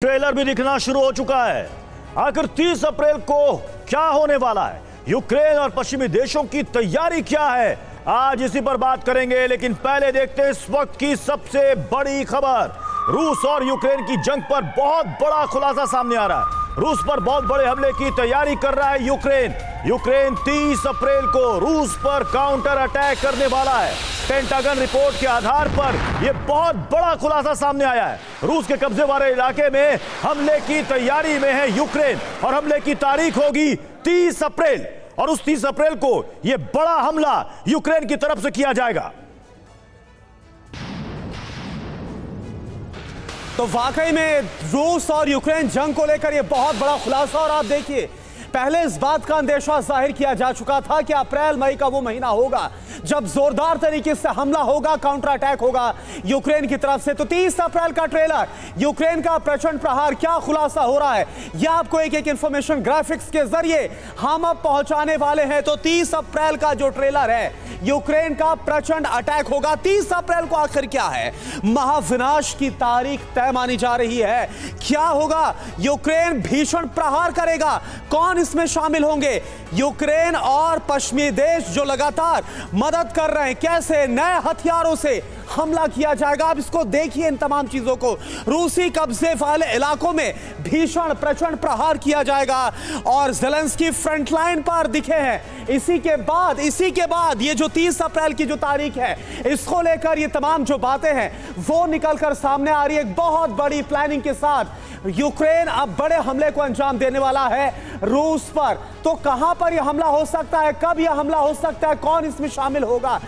Trailer भी दिखना शुरू हो चुका है। आखिर 30 अप्रैल को क्या होने वाला है? यूक्रेन और पश्चिमी देशों की तैयारी क्या है? आज इसी पर बात करेंगे, लेकिन पहले देखते हैं इस वक्त की सबसे बड़ी खबर। रूस और यूक्रेन की जंग पर बहुत बड़ा खुलासा सामने आ रहा है। रूस पर बहुत बड़े हमले की तैयारी कर रहा है यूक्रेन। यूक्रेन 30 अप्रैल को रूस पर काउंटर अटैक करने वाला है। पेंटागन रिपोर्ट के आधार पर यह बहुत बड़ा खुलासा सामने आया है। रूस के कब्जे वाले इलाके में हमले की तैयारी में है यूक्रेन और हमले की तारीख होगी 30 अप्रैल। और उस 30 अप्रैल को यह बड़ा हमला यूक्रेन की तरफ़ से किया जाएगा। तो वाकई में रूस और यूक्रेन जंग को लेकर यह बहुत बड़ा खुलासा और आप देखिए पहले इस बात का अंदेशा ज़ाहिर किया जा चुका था कि अप्रैल, मई का वो महीना होगा जब जोरदार तरीके से हमला होगा काउंटर अटैक होगा यूक्रेन की तरफ़ से। तो 30 अप्रैल का ट्रेलर यूक्रेन का प्रचंड प्रहार, क्या खुलासा हो रहा है? यह आपको एक एक इंफॉर्मेशन ग्राफिक्स के ज़रिए हम अब पहुँचाने वाले हैं। तो 30 अप्रैल का जो ट्रेलर है, यूक्रेन का प्रचंड अटैक होगा। 30 अप्रैल को आखिर क्या है? महाविनाश की तारीख तय मानी जा रही है। क्या होगा? यूक्रेन भीषण प्रहार करेगा। कौन इसमें शामिल होंगे। यूक्रेन और पश्चिमी देश जो लगातार मदद कर रहे हैं, कैसे नए हथियारों से हमला किया जाएगा। आप इसको देखिए इन तमाम चीज़ों को। रूसी कब्जे वाले इलाकों में भीषण प्रचंड प्रहार किया जाएगा और जेलेंस्की फ्रंटलाइन पर दिखे हैं। इसी के बाद, इसी के बाद ये जो 30 अप्रैल की जो तारीख है, इसको लेकर ये तमाम जो बातें हैं, वो निकलकर सामने आ रही है। एक बहुत बड़ी प्लानिंग के साथ यूक्रेन अब बड़े हमले को अंजाम देने वाला है रूस पर। तो कहाँ पर यह हमला हो सकता है? कब यह हमला हो सकता है? कौन इसमें शामिल होगा?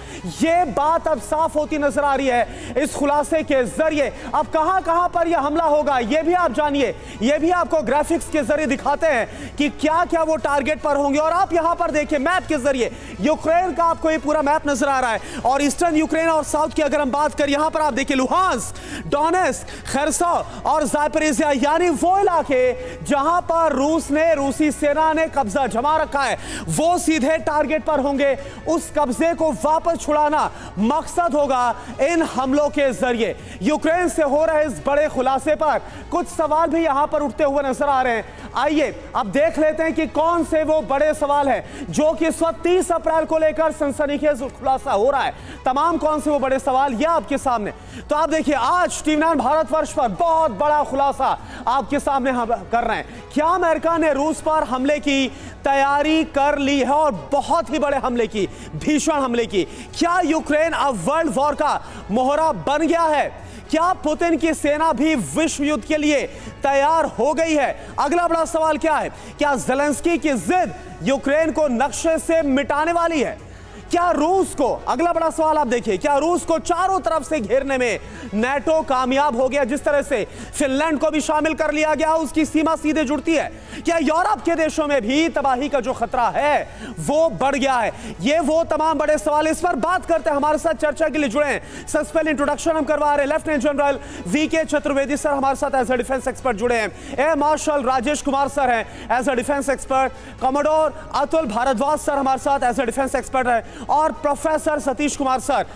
यह बात अब साफ़ होती नज़र आ रही है इस खुलासे के ज़रिए। अब कहाँ कहाँ पर यह हमला होगा यह भी आप जानिए। यह भी आपको ग्राफिक्स के ज़रिए दिखाते हैं कि क्या क्या वो टारगेट पर होंगे। और आप यहाँ पर देखिए मैप के ज़रिए। यूक्रेन का आपको ये पूरा मैप नज़र आ रहा है। और ईस्टर्न यूक्रेन और साउथ की अगर हम बात करें, यहाँ पर आप देखिए लुहांस डोनेस खरसा और जायपरेजिया यानी वो इलाके जहाँ पर रूस ने, रूसी सेना ने कब्जा जमा रखा है। वो सीधे टारगेट पर होंगे। उस कब्जे को वापस छुड़ाना मकसद होगा। इन हमलों के ज़रिए। यूक्रेन से हो रहे इस बड़े खुलासे पर कुछ सवाल भी यहाँ पर उठते हुए नज़र आ रहे हैं। आइए, अब देख लेते हैं कि कौन से वो बड़े सवाल हैं, जो कि इस वक्त तीस अप्रैल को लेकर सनसनीखेज खुलासा हो रहा है। तमाम कौन से वो बड़े सवाल यह आपके सामने। तो आप देखिए, आज टीवी नाइन भारतवर्ष पर बहुत बड़ा खुलासा आपके सामने हम कर रहे हैं। क्या अमेरिका ने रूस पर हमले की तैयारी कर ली है और बहुत ही बड़े हमले की, भीषण हमले की? क्या यूक्रेन अब वर्ल्ड वॉर का मोहरा बन गया है। क्या पुतिन की सेना भी विश्व युद्ध के लिए तैयार हो गई है? अगला बड़ा सवाल क्या है? क्या जेलेंस्की की जिद यूक्रेन को नक्शे से मिटाने वाली है? क्या रूस को, अगला बड़ा सवाल आप देखिए, क्या रूस को चारों तरफ़ से घेरने में नेटो कामयाब हो गया? जिस तरह से फिनलैंड को भी शामिल कर लिया गया, उसकी सीमा सीधे जुड़ती है। क्या यूरोप के देशों में भी तबाही का जो खतरा है, वो बढ़ गया है? ये वो तमाम बड़े सवाल इस पर बात करते हैं। हमारे साथ चर्चा के लिए जुड़े हैं। सबसे पहले इंट्रोडक्शन हम करवा रहे लेफ्टिनेंट जनरल वी के चतुर्वेदी सर हमारे साथ एज अ डिफेंस एक्सपर्ट जुड़े हैं। Air marshal Rajesh Kumar sir हैं। As a defence expert commodore Atul Bhardwaj sir हमारे साथ एज अ डिफेंस एक्सपर्ट है। और प्रोफेसर सतीश कुमार सर,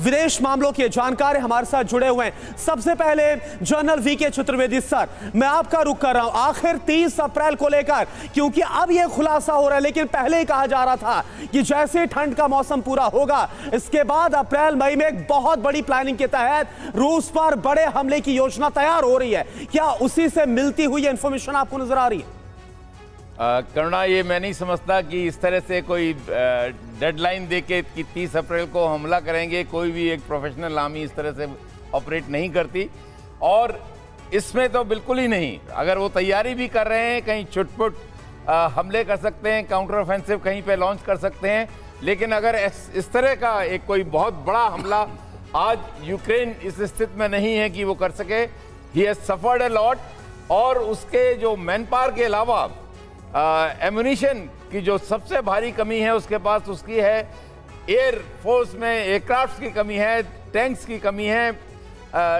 विदेश मामलों के जानकार हमारे साथ जुड़े हुए हैं। सबसे पहले जनरल वी के चतुर्वेदी सर, मैं आपका रुख कर रहा हूँ। आखिर 30 अप्रैल को लेकर, क्योंकि अब यह खुलासा हो रहा है, लेकिन पहले ही कहा जा रहा था कि जैसे ठंड का मौसम पूरा होगा, इसके बाद अप्रैल, मई में एक बहुत बड़ी प्लानिंग के तहत रूस पर बड़े हमले की योजना तैयार हो रही है। क्या उसी से मिलती हुई इंफॉर्मेशन आपको नज़र आ रही है? करुणा, ये मैं नहीं समझता कि इस तरह से कोई डेडलाइन दे के कि तीस अप्रैल को हमला करेंगे, कोई भी एक प्रोफेशनल आर्मी इस तरह से ऑपरेट नहीं करती। और इसमें तो बिल्कुल ही नहीं, अगर वो तैयारी भी कर रहे हैं, कहीं छुटपुट हमले कर सकते हैं काउंटर ऑफेंसिव कहीं पे लॉन्च कर सकते हैं, लेकिन अगर इस तरह का एक कोई बहुत बड़ा हमला आज यूक्रेन इस स्थिति में नहीं है कि वो कर सके he has suffered a lot और उसके जो मैन पावर के अलावा एमुनिशन की जो सबसे भारी कमी है उसके पास उसकी है एयर फोर्स में एयरक्राफ्ट की कमी है टैंक्स की कमी है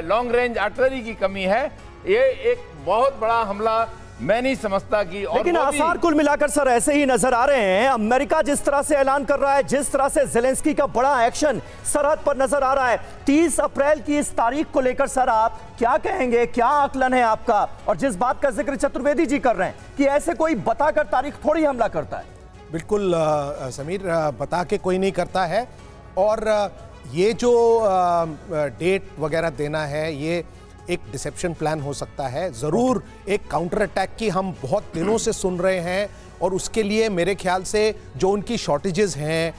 लॉन्ग रेंज आर्टिलरी की कमी है। ये एक बहुत बड़ा हमला मैं नहीं समझता कि और लेकिन आसार कुल मिलाकर सर ऐसे ही नज़र आ रहे हैं। अमेरिका जिस तरह से ऐलान कर रहा है जिस तरह से जेलेंस्की का बड़ा एक्शन सरहद पर नज़र आ रहा है 30 अप्रैल की इस तारीख को लेकर सर आप क्या कहेंगे क्या आकलन है आपका? और जिस बात का ज़िक्र चतुर्वेदी जी कर रहे हैं कि ऐसे कोई बताकर तारीख थोड़ी हमला करता है। बिल्कुल समीर बता के कोई नहीं करता है। और ये जो डेट वगैरह देना है ये एक डिसेप्शन प्लान हो सकता है। ज़रूर एक काउंटर अटैक की हम बहुत दिनों से सुन रहे हैं और उसके लिए मेरे ख्याल से जो उनकी शॉर्टेजेस हैं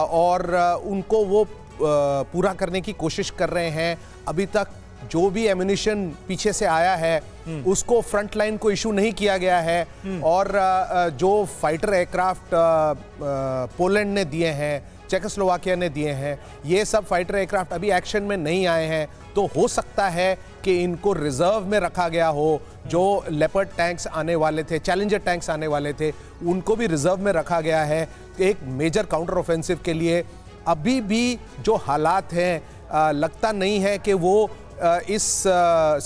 और उनको वो पूरा करने की कोशिश कर रहे हैं। अभी तक जो भी एम्यूनिशन पीछे से आया है उसको फ्रंट लाइन को इशू नहीं किया गया है। और अ, अ, जो फाइटर एयरक्राफ्ट पोलैंड ने दिए हैं चेकोस्लोवाकिया ने दिए हैं। ये सब फाइटर एयरक्राफ्ट अभी एक्शन में नहीं आए हैं। तो हो सकता है कि इनको रिज़र्व में रखा गया हो जो लेपर्ड टैंक्स आने वाले थे चैलेंजर टैंक्स आने वाले थे उनको भी रिज़र्व में रखा गया है एक मेजर काउंटर ऑफेंसिव के लिए। अभी भी जो हालात हैं लगता नहीं है कि वो अ, इस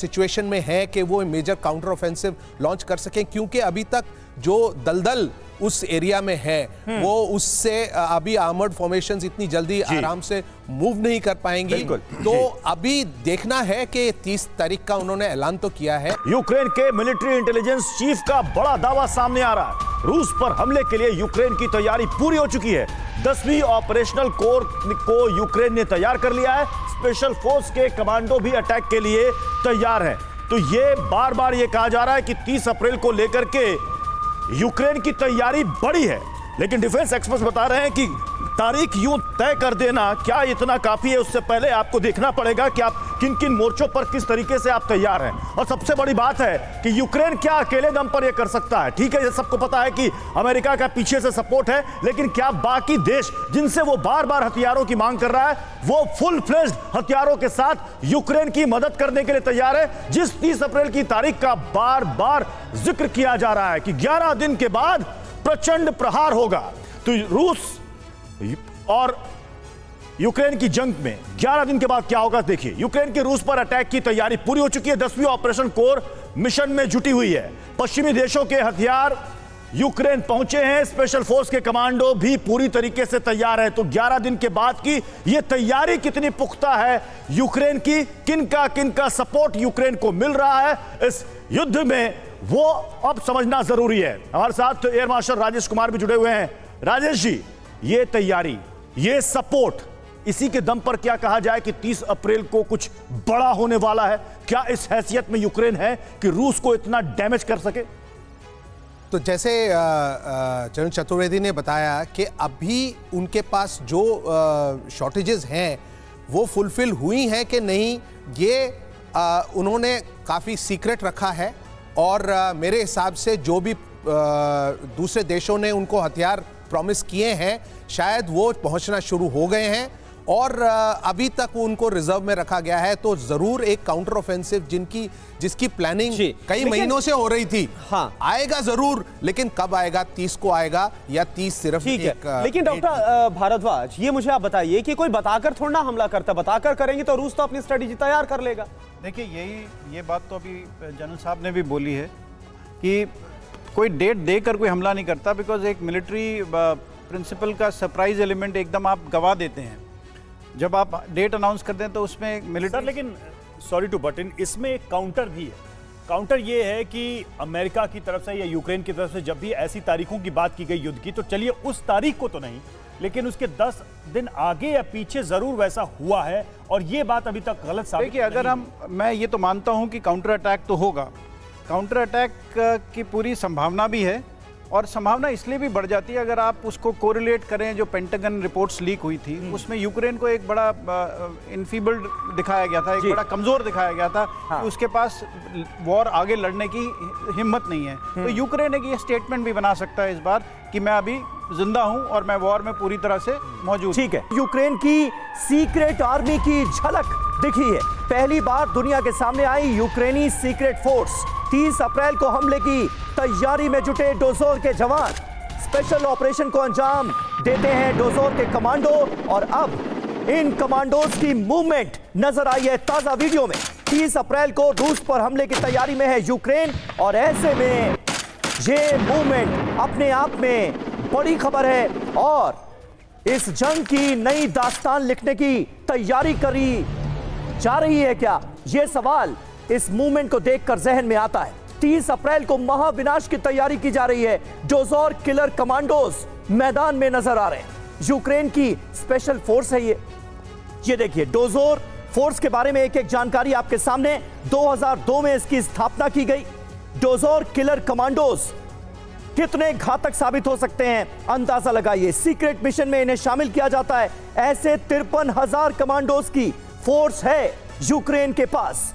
सिचुएशन में है कि वो मेजर काउंटर ऑफेंसिव लॉन्च कर सकें क्योंकि अभी तक जो दलदल उस एरिया में है वो उससे अभी आर्मर्ड फॉर्मेशंस इतनी जल्दी आराम से मूव नहीं कर पाएँगी। तो अभी देखना है कि 30 तारीख का उन्होंने ऐलान तो किया है। यूक्रेन के मिलिट्री इंटेलिजेंस चीफ का बड़ा दावा सामने आ रहा है। रूस पर हमले के लिए यूक्रेन की तैयारी पूरी हो चुकी है। दसवीं ऑपरेशनल कोर को यूक्रेन ने तैयार कर लिया है। स्पेशल फोर्स के कमांडो भी अटैक के लिए तैयार है। तो ये बार बार ये कहा जा रहा है कि 30 अप्रैल को लेकर के यूक्रेन की तैयारी बड़ी है लेकिन डिफेंस एक्सपर्ट्स बता रहे हैं कि तारीख यूँ तय कर देना। क्या इतना काफ़ी है, उससे पहले आपको देखना पड़ेगा कि आप किन किन मोर्चों पर किस तरीके से आप तैयार हैं। और सबसे बड़ी बात है कि यूक्रेन क्या अकेले दम पर यह कर सकता है। ठीक है, ये सबको पता है कि अमेरिका का पीछे से सपोर्ट है, लेकिन क्या बाकी देश जिनसे वो बार बार हथियारों की मांग कर रहा है, वो फुल फ्लेज्ड हथियारों के साथ यूक्रेन की मदद करने के लिए तैयार है। जिस 30 अप्रैल की तारीख का बार बार ज़िक्र किया जा रहा है कि 11 दिन के बाद प्रचंड प्रहार होगा। तो रूस और यूक्रेन की जंग में 11 दिन के बाद क्या होगा, देखिए, यूक्रेन के रूस पर अटैक की तैयारी पूरी हो चुकी है। दसवीं ऑपरेशन कोर मिशन में जुटी हुई है। पश्चिमी देशों के हथियार यूक्रेन पहुँचे हैं। स्पेशल फोर्स के कमांडो भी पूरी तरीके से तैयार है। तो 11 दिन के बाद की यह तैयारी कितनी पुख्ता है यूक्रेन की? किन का किन का सपोर्ट यूक्रेन को मिल रहा है इस युद्ध में, वो अब समझना ज़रूरी है। हमारे साथ एयर मार्शल राजेश कुमार भी जुड़े हुए हैं। राजेश जी ये तैयारी ये सपोर्ट इसी के दम पर क्या कहा जाए कि 30 अप्रैल को कुछ बड़ा होने वाला है। क्या इस हैसियत में यूक्रेन है कि रूस को इतना डैमेज कर सके? तो जैसे चरण चतुर्वेदी ने बताया कि अभी उनके पास जो शॉर्टेजेस हैं वो फुलफिल हुई हैं कि नहीं ये अ, उन्होंने काफ़ी सीक्रेट रखा है और अ, मेरे हिसाब से जो भी अ, दूसरे देशों ने उनको हथियार प्रॉमिस किए हैं शायद वो पहुँचना शुरू हो गए हैं। और अभी तक उनको रिज़र्व में रखा गया है तो ज़रूर एक काउंटर ऑफेंसिव जिनकी जिसकी प्लानिंग कई लेकिन- महीनों से हो रही थी। हाँ। आएगा ज़रूर लेकिन कब आएगा तीस को आएगा या तीस सिर्फ़ ठीक एक, है लेकिन डॉक्टर भारद्वाज ये मुझे आप बताइए कि कोई बताकर थोड़ा ना हमला करता। बताकर करेंगे तो रूस तो अपनी स्ट्रेटेजी तैयार कर लेगा। देखिए यही ये बात तो अभी जनरल साहब ने भी बोली है कि कोई डेट देकर कोई हमला नहीं करता बिकॉज़ एक मिलिट्री प्रिंसिपल का सरप्राइज़ एलिमेंट एकदम आप गवा देते हैं। जब आप डेट अनाउंस करते हैं तो उसमें मिलिट्री लेकिन सॉरी टू बट इन इसमें एक काउंटर भी है। काउंटर ये है कि अमेरिका की तरफ़ से या यूक्रेन की तरफ़ से जब भी ऐसी तारीखों की बात की गई युद्ध की तो चलिए उस तारीख को तो नहीं लेकिन उसके 10 दिन आगे या पीछे ज़रूर वैसा हुआ है और ये बात अभी तक गलत साबित देखिए अगर हम मैं ये तो मानता हूँ कि काउंटर अटैक तो होगा। काउंटर अटैक की पूरी संभावना भी है और संभावना इसलिए भी बढ़ जाती है अगर आप उसको कोरिलेट करें जो पेंटागन रिपोर्ट्स लीक हुई थी उसमें यूक्रेन को एक बड़ा इनफीबल्ड दिखाया गया था एक बड़ा कमज़ोर दिखाया गया था हाँ। कि उसके पास वॉर आगे लड़ने की हिम्मत नहीं है। तो यूक्रेन एक ये स्टेटमेंट भी बना सकता है इस बार कि मैं अभी ज़िंदा हूँ और मैं वॉर में पूरी तरह से मौजूद ठीक है। यूक्रेन की सीक्रेट आर्मी की झलक दिखी है। पहली बार दुनिया के सामने आई यूक्रेनी सीक्रेट फोर्स 30 अप्रैल को हमले की तैयारी में जुटे डोजोर के जवान। स्पेशल ऑपरेशन को अंजाम देते हैं डोजोर के कमांडो और अब इन कमांडोज की मूवमेंट नज़र आई है ताज़ा वीडियो में। 30 अप्रैल को रूस पर हमले की तैयारी में है यूक्रेन और ऐसे में ये मूवमेंट अपने आप में बड़ी खबर है और इस जंग की नई दास्तान लिखने की तैयारी करी जा रही है क्या? यह सवाल इस मूवमेंट को देखकर जहन में आता है। 30 अप्रैल को महाविनाश की तैयारी की जा रही है डोजोर किलर कमांडोज मैदान में नज़र आ रहे हैं। यूक्रेन की स्पेशल फोर्स है ये। ये देखिए, डोजोर फोर्स के बारे में एक एक जानकारी आपके सामने। 2002 में इसकी स्थापना की गई। डोजोर किलर कमांडोज कितने घातक साबित हो सकते हैं, अंदाज़ा लगाइए। सीक्रेट मिशन में इन्हें शामिल किया जाता है। ऐसे तिरपन हज़ार कमांडोज की फोर्स है यूक्रेन के पास।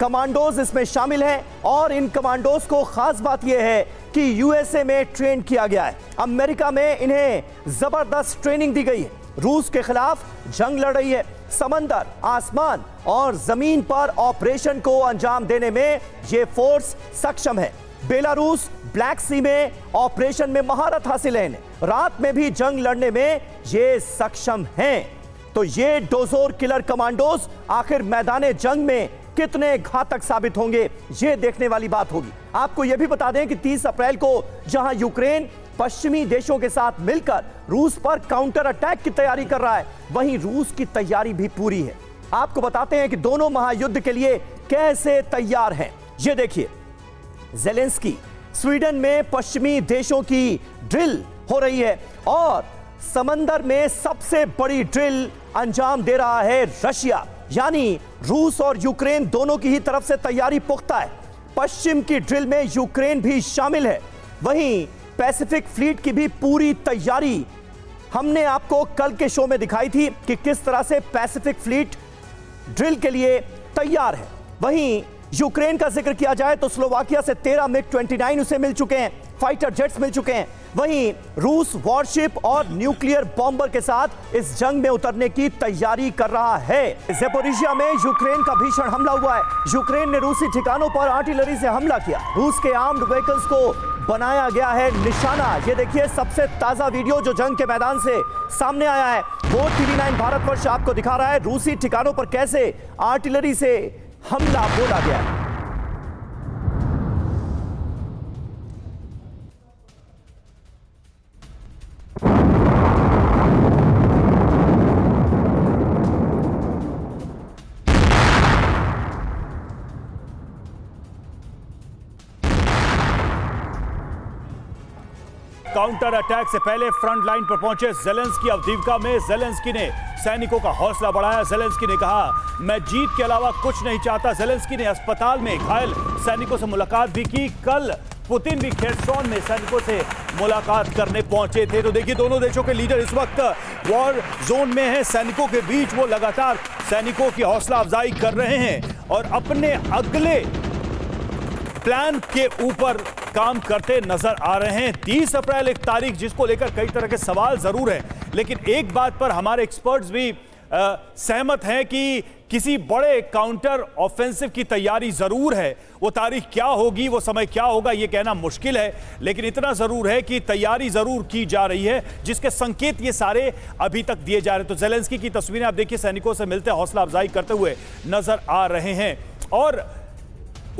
कमांडोज इसमें शामिल हैं और इन कमांडोज को खास बात यह है कि यूएसए में ट्रेन किया गया है। अमेरिका में इन्हें ज़बरदस्त ट्रेनिंग दी गई है। रूस के खिलाफ जंग लड़ रही है। समंदर, आसमान और ज़मीन पर ऑपरेशन को अंजाम देने में यह फोर्स सक्षम है। बेलारूस ब्लैक सी में ऑपरेशन में महारत हासिल है रात में भी जंग लड़ने में ये सक्षम हैं। तो ये डोजोर किलर कमांडोज आखिर मैदान जंग में कितने घातक साबित होंगे, ये देखने वाली बात होगी। आपको यह भी बता दें कि 30 अप्रैल को जहाँ यूक्रेन पश्चिमी देशों के साथ मिलकर रूस पर काउंटर अटैक की तैयारी कर रहा है, वहीं रूस की तैयारी भी पूरी है। आपको बताते हैं कि दोनों महायुद्ध के लिए कैसे तैयार हैं। ये देखिए, जेलेंस्की स्वीडन में पश्चिमी देशों की ड्रिल हो रही है और समंदर में सबसे बड़ी ड्रिल अंजाम दे रहा है रशिया। यानी रूस और यूक्रेन दोनों की ही तरफ़ से तैयारी पुख्ता है। पश्चिम की ड्रिल में यूक्रेन भी शामिल है। वहीं पैसिफिक फ्लीट की भी पूरी तैयारी हमने आपको कल के शो में दिखाई थी कि किस तरह से पैसिफिक फ्लीट ड्रिल के लिए तैयार है। वहीं यूक्रेन का ज़िक्र किया जाए तो स्लोवाकिया से 13 मिग 29 उसे मिल चुके हैं। फाइटर जेट्स मिल चुके हैं। वहीं रूस वॉरशिप और न्यूक्लियर बॉम्बर के साथ इस जंग में उतरने की तैयारी कर रहा है। जेपोरिशिया में यूक्रेन का भीषण हमला हुआ है। यूक्रेन ने रूसी ठिकानों पर आर्टिलरी से हमला किया। रूस के आर्म्ड व्हीकल्स को बनाया गया है निशाना। ये देखिए, सबसे ताज़ा वीडियो जो जंग के मैदान से सामने आया है। वो टीवी नाइन भारतवर्ष आपको दिखा रहा है। रूसी ठिकानों पर कैसे आर्टिलरी से हमला बोला गया। है काउंटर अटैक से पहले फ्रंट लाइन पर पहुँचे जेलेंस्की। अवदीवका में जेलेंस्की ने सैनिकों का हौसला बढ़ाया। जेलेंस्की ने कहा, मैं जीत के अलावा कुछ नहीं चाहता। जेलेंस्की ने अस्पताल में घायल सैनिकों से मुलाकात भी की। कल पुतिन भी खेरसौन में सैनिकों से मुलाकात करने पहुँचे थे। तो देखिए, दोनों देशों के लीडर इस वक्त वॉर जोन में हैं। सैनिकों के बीच वो लगातार सैनिकों की हौसला अफजाई कर रहे हैं और अपने अगले प्लान के ऊपर काम करते नज़र आ रहे हैं। 30 अप्रैल एक तारीख जिसको लेकर कई तरह के सवाल ज़रूर हैं। लेकिन एक बात पर हमारे एक्सपर्ट्स भी आ, सहमत हैं कि किसी बड़े काउंटर ऑफेंसिव की तैयारी ज़रूर है। वो तारीख क्या होगी वो समय क्या होगा ये कहना मुश्किल है। लेकिन इतना ज़रूर है कि तैयारी ज़रूर की जा रही है जिसके संकेत ये सारे अभी तक दिए जा रहे हैं। तो जेलेंस्की की तस्वीरें आप देखिए सैनिकों से मिलते हौसला अफजाई करते हुए नज़र आ रहे हैं। और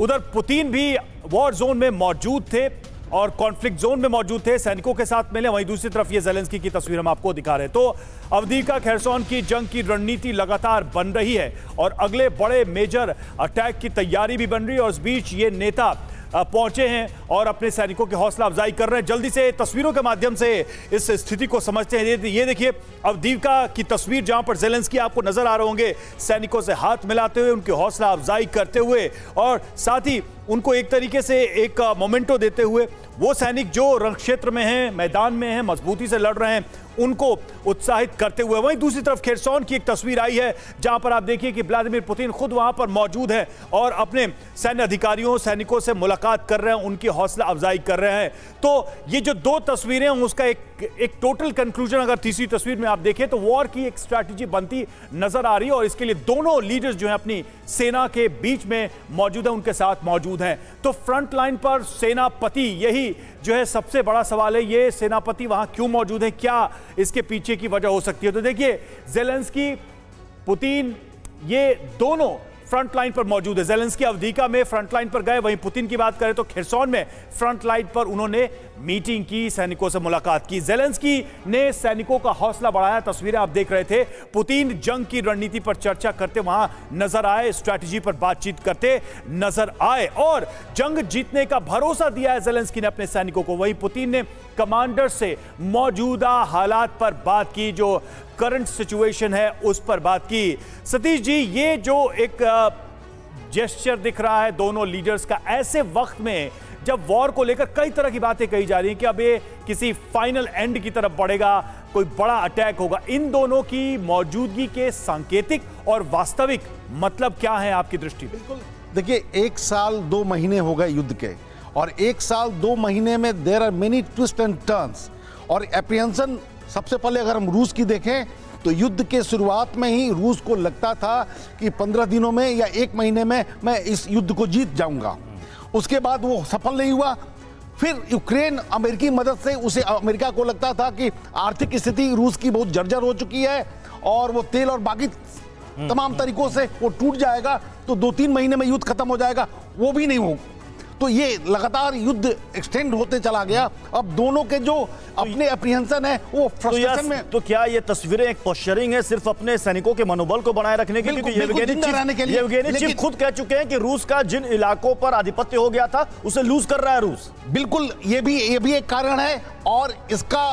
उधर पुतिन भी वॉर जोन में मौजूद थे और कॉन्फ्लिक्ट जोन में मौजूद थे। सैनिकों के साथ मिले, वहीं दूसरी तरफ़ ये जेलेंस्की की तस्वीर हम आपको दिखा रहे हैं। तो अवधिका खैरसौन की जंग की रणनीति लगातार बन रही है और अगले बड़े मेजर अटैक की तैयारी भी बन रही है और इस बीच ये नेता पहुँचे हैं और अपने सैनिकों की हौसला अफजाई कर रहे हैं। जल्दी से तस्वीरों के माध्यम से इस स्थिति को समझते हैं। ये देखिए अवदीवका की तस्वीर जहाँ पर जेलेंस्की आपको नज़र आ रहे होंगे, सैनिकों से हाथ मिलाते हुए, उनकी हौसला अफजाई करते हुए और साथ ही उनको एक तरीके से एक मोमेंटो देते हुए, वो सैनिक जो रण क्षेत्र में हैं, मैदान में हैं, मजबूती से लड़ रहे हैं उनको उत्साहित करते हुए। वहीं दूसरी तरफ़ खेरसौन की एक तस्वीर आई है, जहाँ पर आप देखिए कि व्लादिमिर पुतिन खुद वहाँ पर मौजूद है और अपने सैन्य अधिकारियों, सैनिकों से मुलाकात कर रहे हैं, उनकी हौसला अफजाई कर रहे हैं। तो ये जो दो तस्वीरें उसका एक एक टोटल कंक्लूजन अगर तीसरी तस्वीर में आप देखें तो वॉर की एक स्ट्रैटेजी बनती नज़र आ रही है और इसके लिए दोनों लीडर्स जो है अपनी सेना के बीच में मौजूद है, उनके साथ मौजूद हैं। तो फ्रंट लाइन पर सेनापति, यही जो है सबसे बड़ा सवाल है, ये सेनापति वहाँ क्यों मौजूद है? क्या इसके पीछे की वजह हो सकती है? तो देखिए जेलेंस्की पुतिन ये दोनों फ्रंट लाइन पर मौजूद है। जेलेंस्की अवधिका में फ्रंट लाइन पर गए, वहीं पुतिन की बात करें तो खिरसौन में फ्रंट लाइन पर उन्होंने मीटिंग की, सैनिकों से मुलाकात की। जेलेंस्की ने सैनिकों का हौसला बढ़ाया। तस्वीरें आप देख रहे थे। पुतिन जंग की रणनीति पर चर्चा करते, वहाँ नज़र आए, स्ट्रैटेजी पर बातचीत करते, नज़र आए और जंग जीतने का भरोसा दिया है जेलेंस्की ने अपने सैनिकों को। वहीं पुतिन ने कमांडर से मौजूदा हालात पर बात की, जो करंट सिचुएशन है, उस पर बात की। सतीश जी, ये जो एक जेस्चर दिख रहा है दोनों लीडर्स का, ऐसे वक्त में जब वॉर को लेकर कई तरह की बातें कही जा रही हैं कि अब ये किसी फाइनल एंड की तरफ़ बढ़ेगा, कोई बड़ा अटैक होगा। इन दोनों की मौजूदगी के सांकेतिक और वास्तविक मतलब क्या है आपकी दृष्टि बिल्कुल। देखिए, एक साल दो महीने हो गए युद्ध के और एक साल दो महीने में there are many twists and turns और एप्रियंसन सबसे पहले अगर हम रूस की देखें तो युद्ध के शुरुआत में ही रूस को लगता था कि पंद्रह दिनों में या एक महीने में मैं इस युद्ध को जीत जाऊँगा। उसके बाद वो सफल नहीं हुआ। फिर यूक्रेन अमेरिकी मदद से उसे अमेरिका को लगता था कि आर्थिक स्थिति रूस की बहुत जर्जर हो चुकी है और वो तेल और बाकी तमाम तरीकों से वो टूट जाएगा तो दो तीन महीने में युद्ध खत्म हो जाएगा। वो भी नहीं हो तो ये लगातार युद्ध एक्सटेंड होते चला गया। अब दोनों के जो अपने अप्रिहेंशन है वो तो, फ्रस्ट्रेशन में तो क्या ये तस्वीरें एक पोस्चरिंग है सिर्फ़ अपने सैनिकों के मनोबल को बनाए रखने के लिए? क्योंकि चीफ खुद कह चुके हैं कि रूस का जिन इलाकों पर आधिपत्य हो गया था उसे लूज कर रहा है रूस। बिल्कुल ये भी ये भी एक कारण है और इसका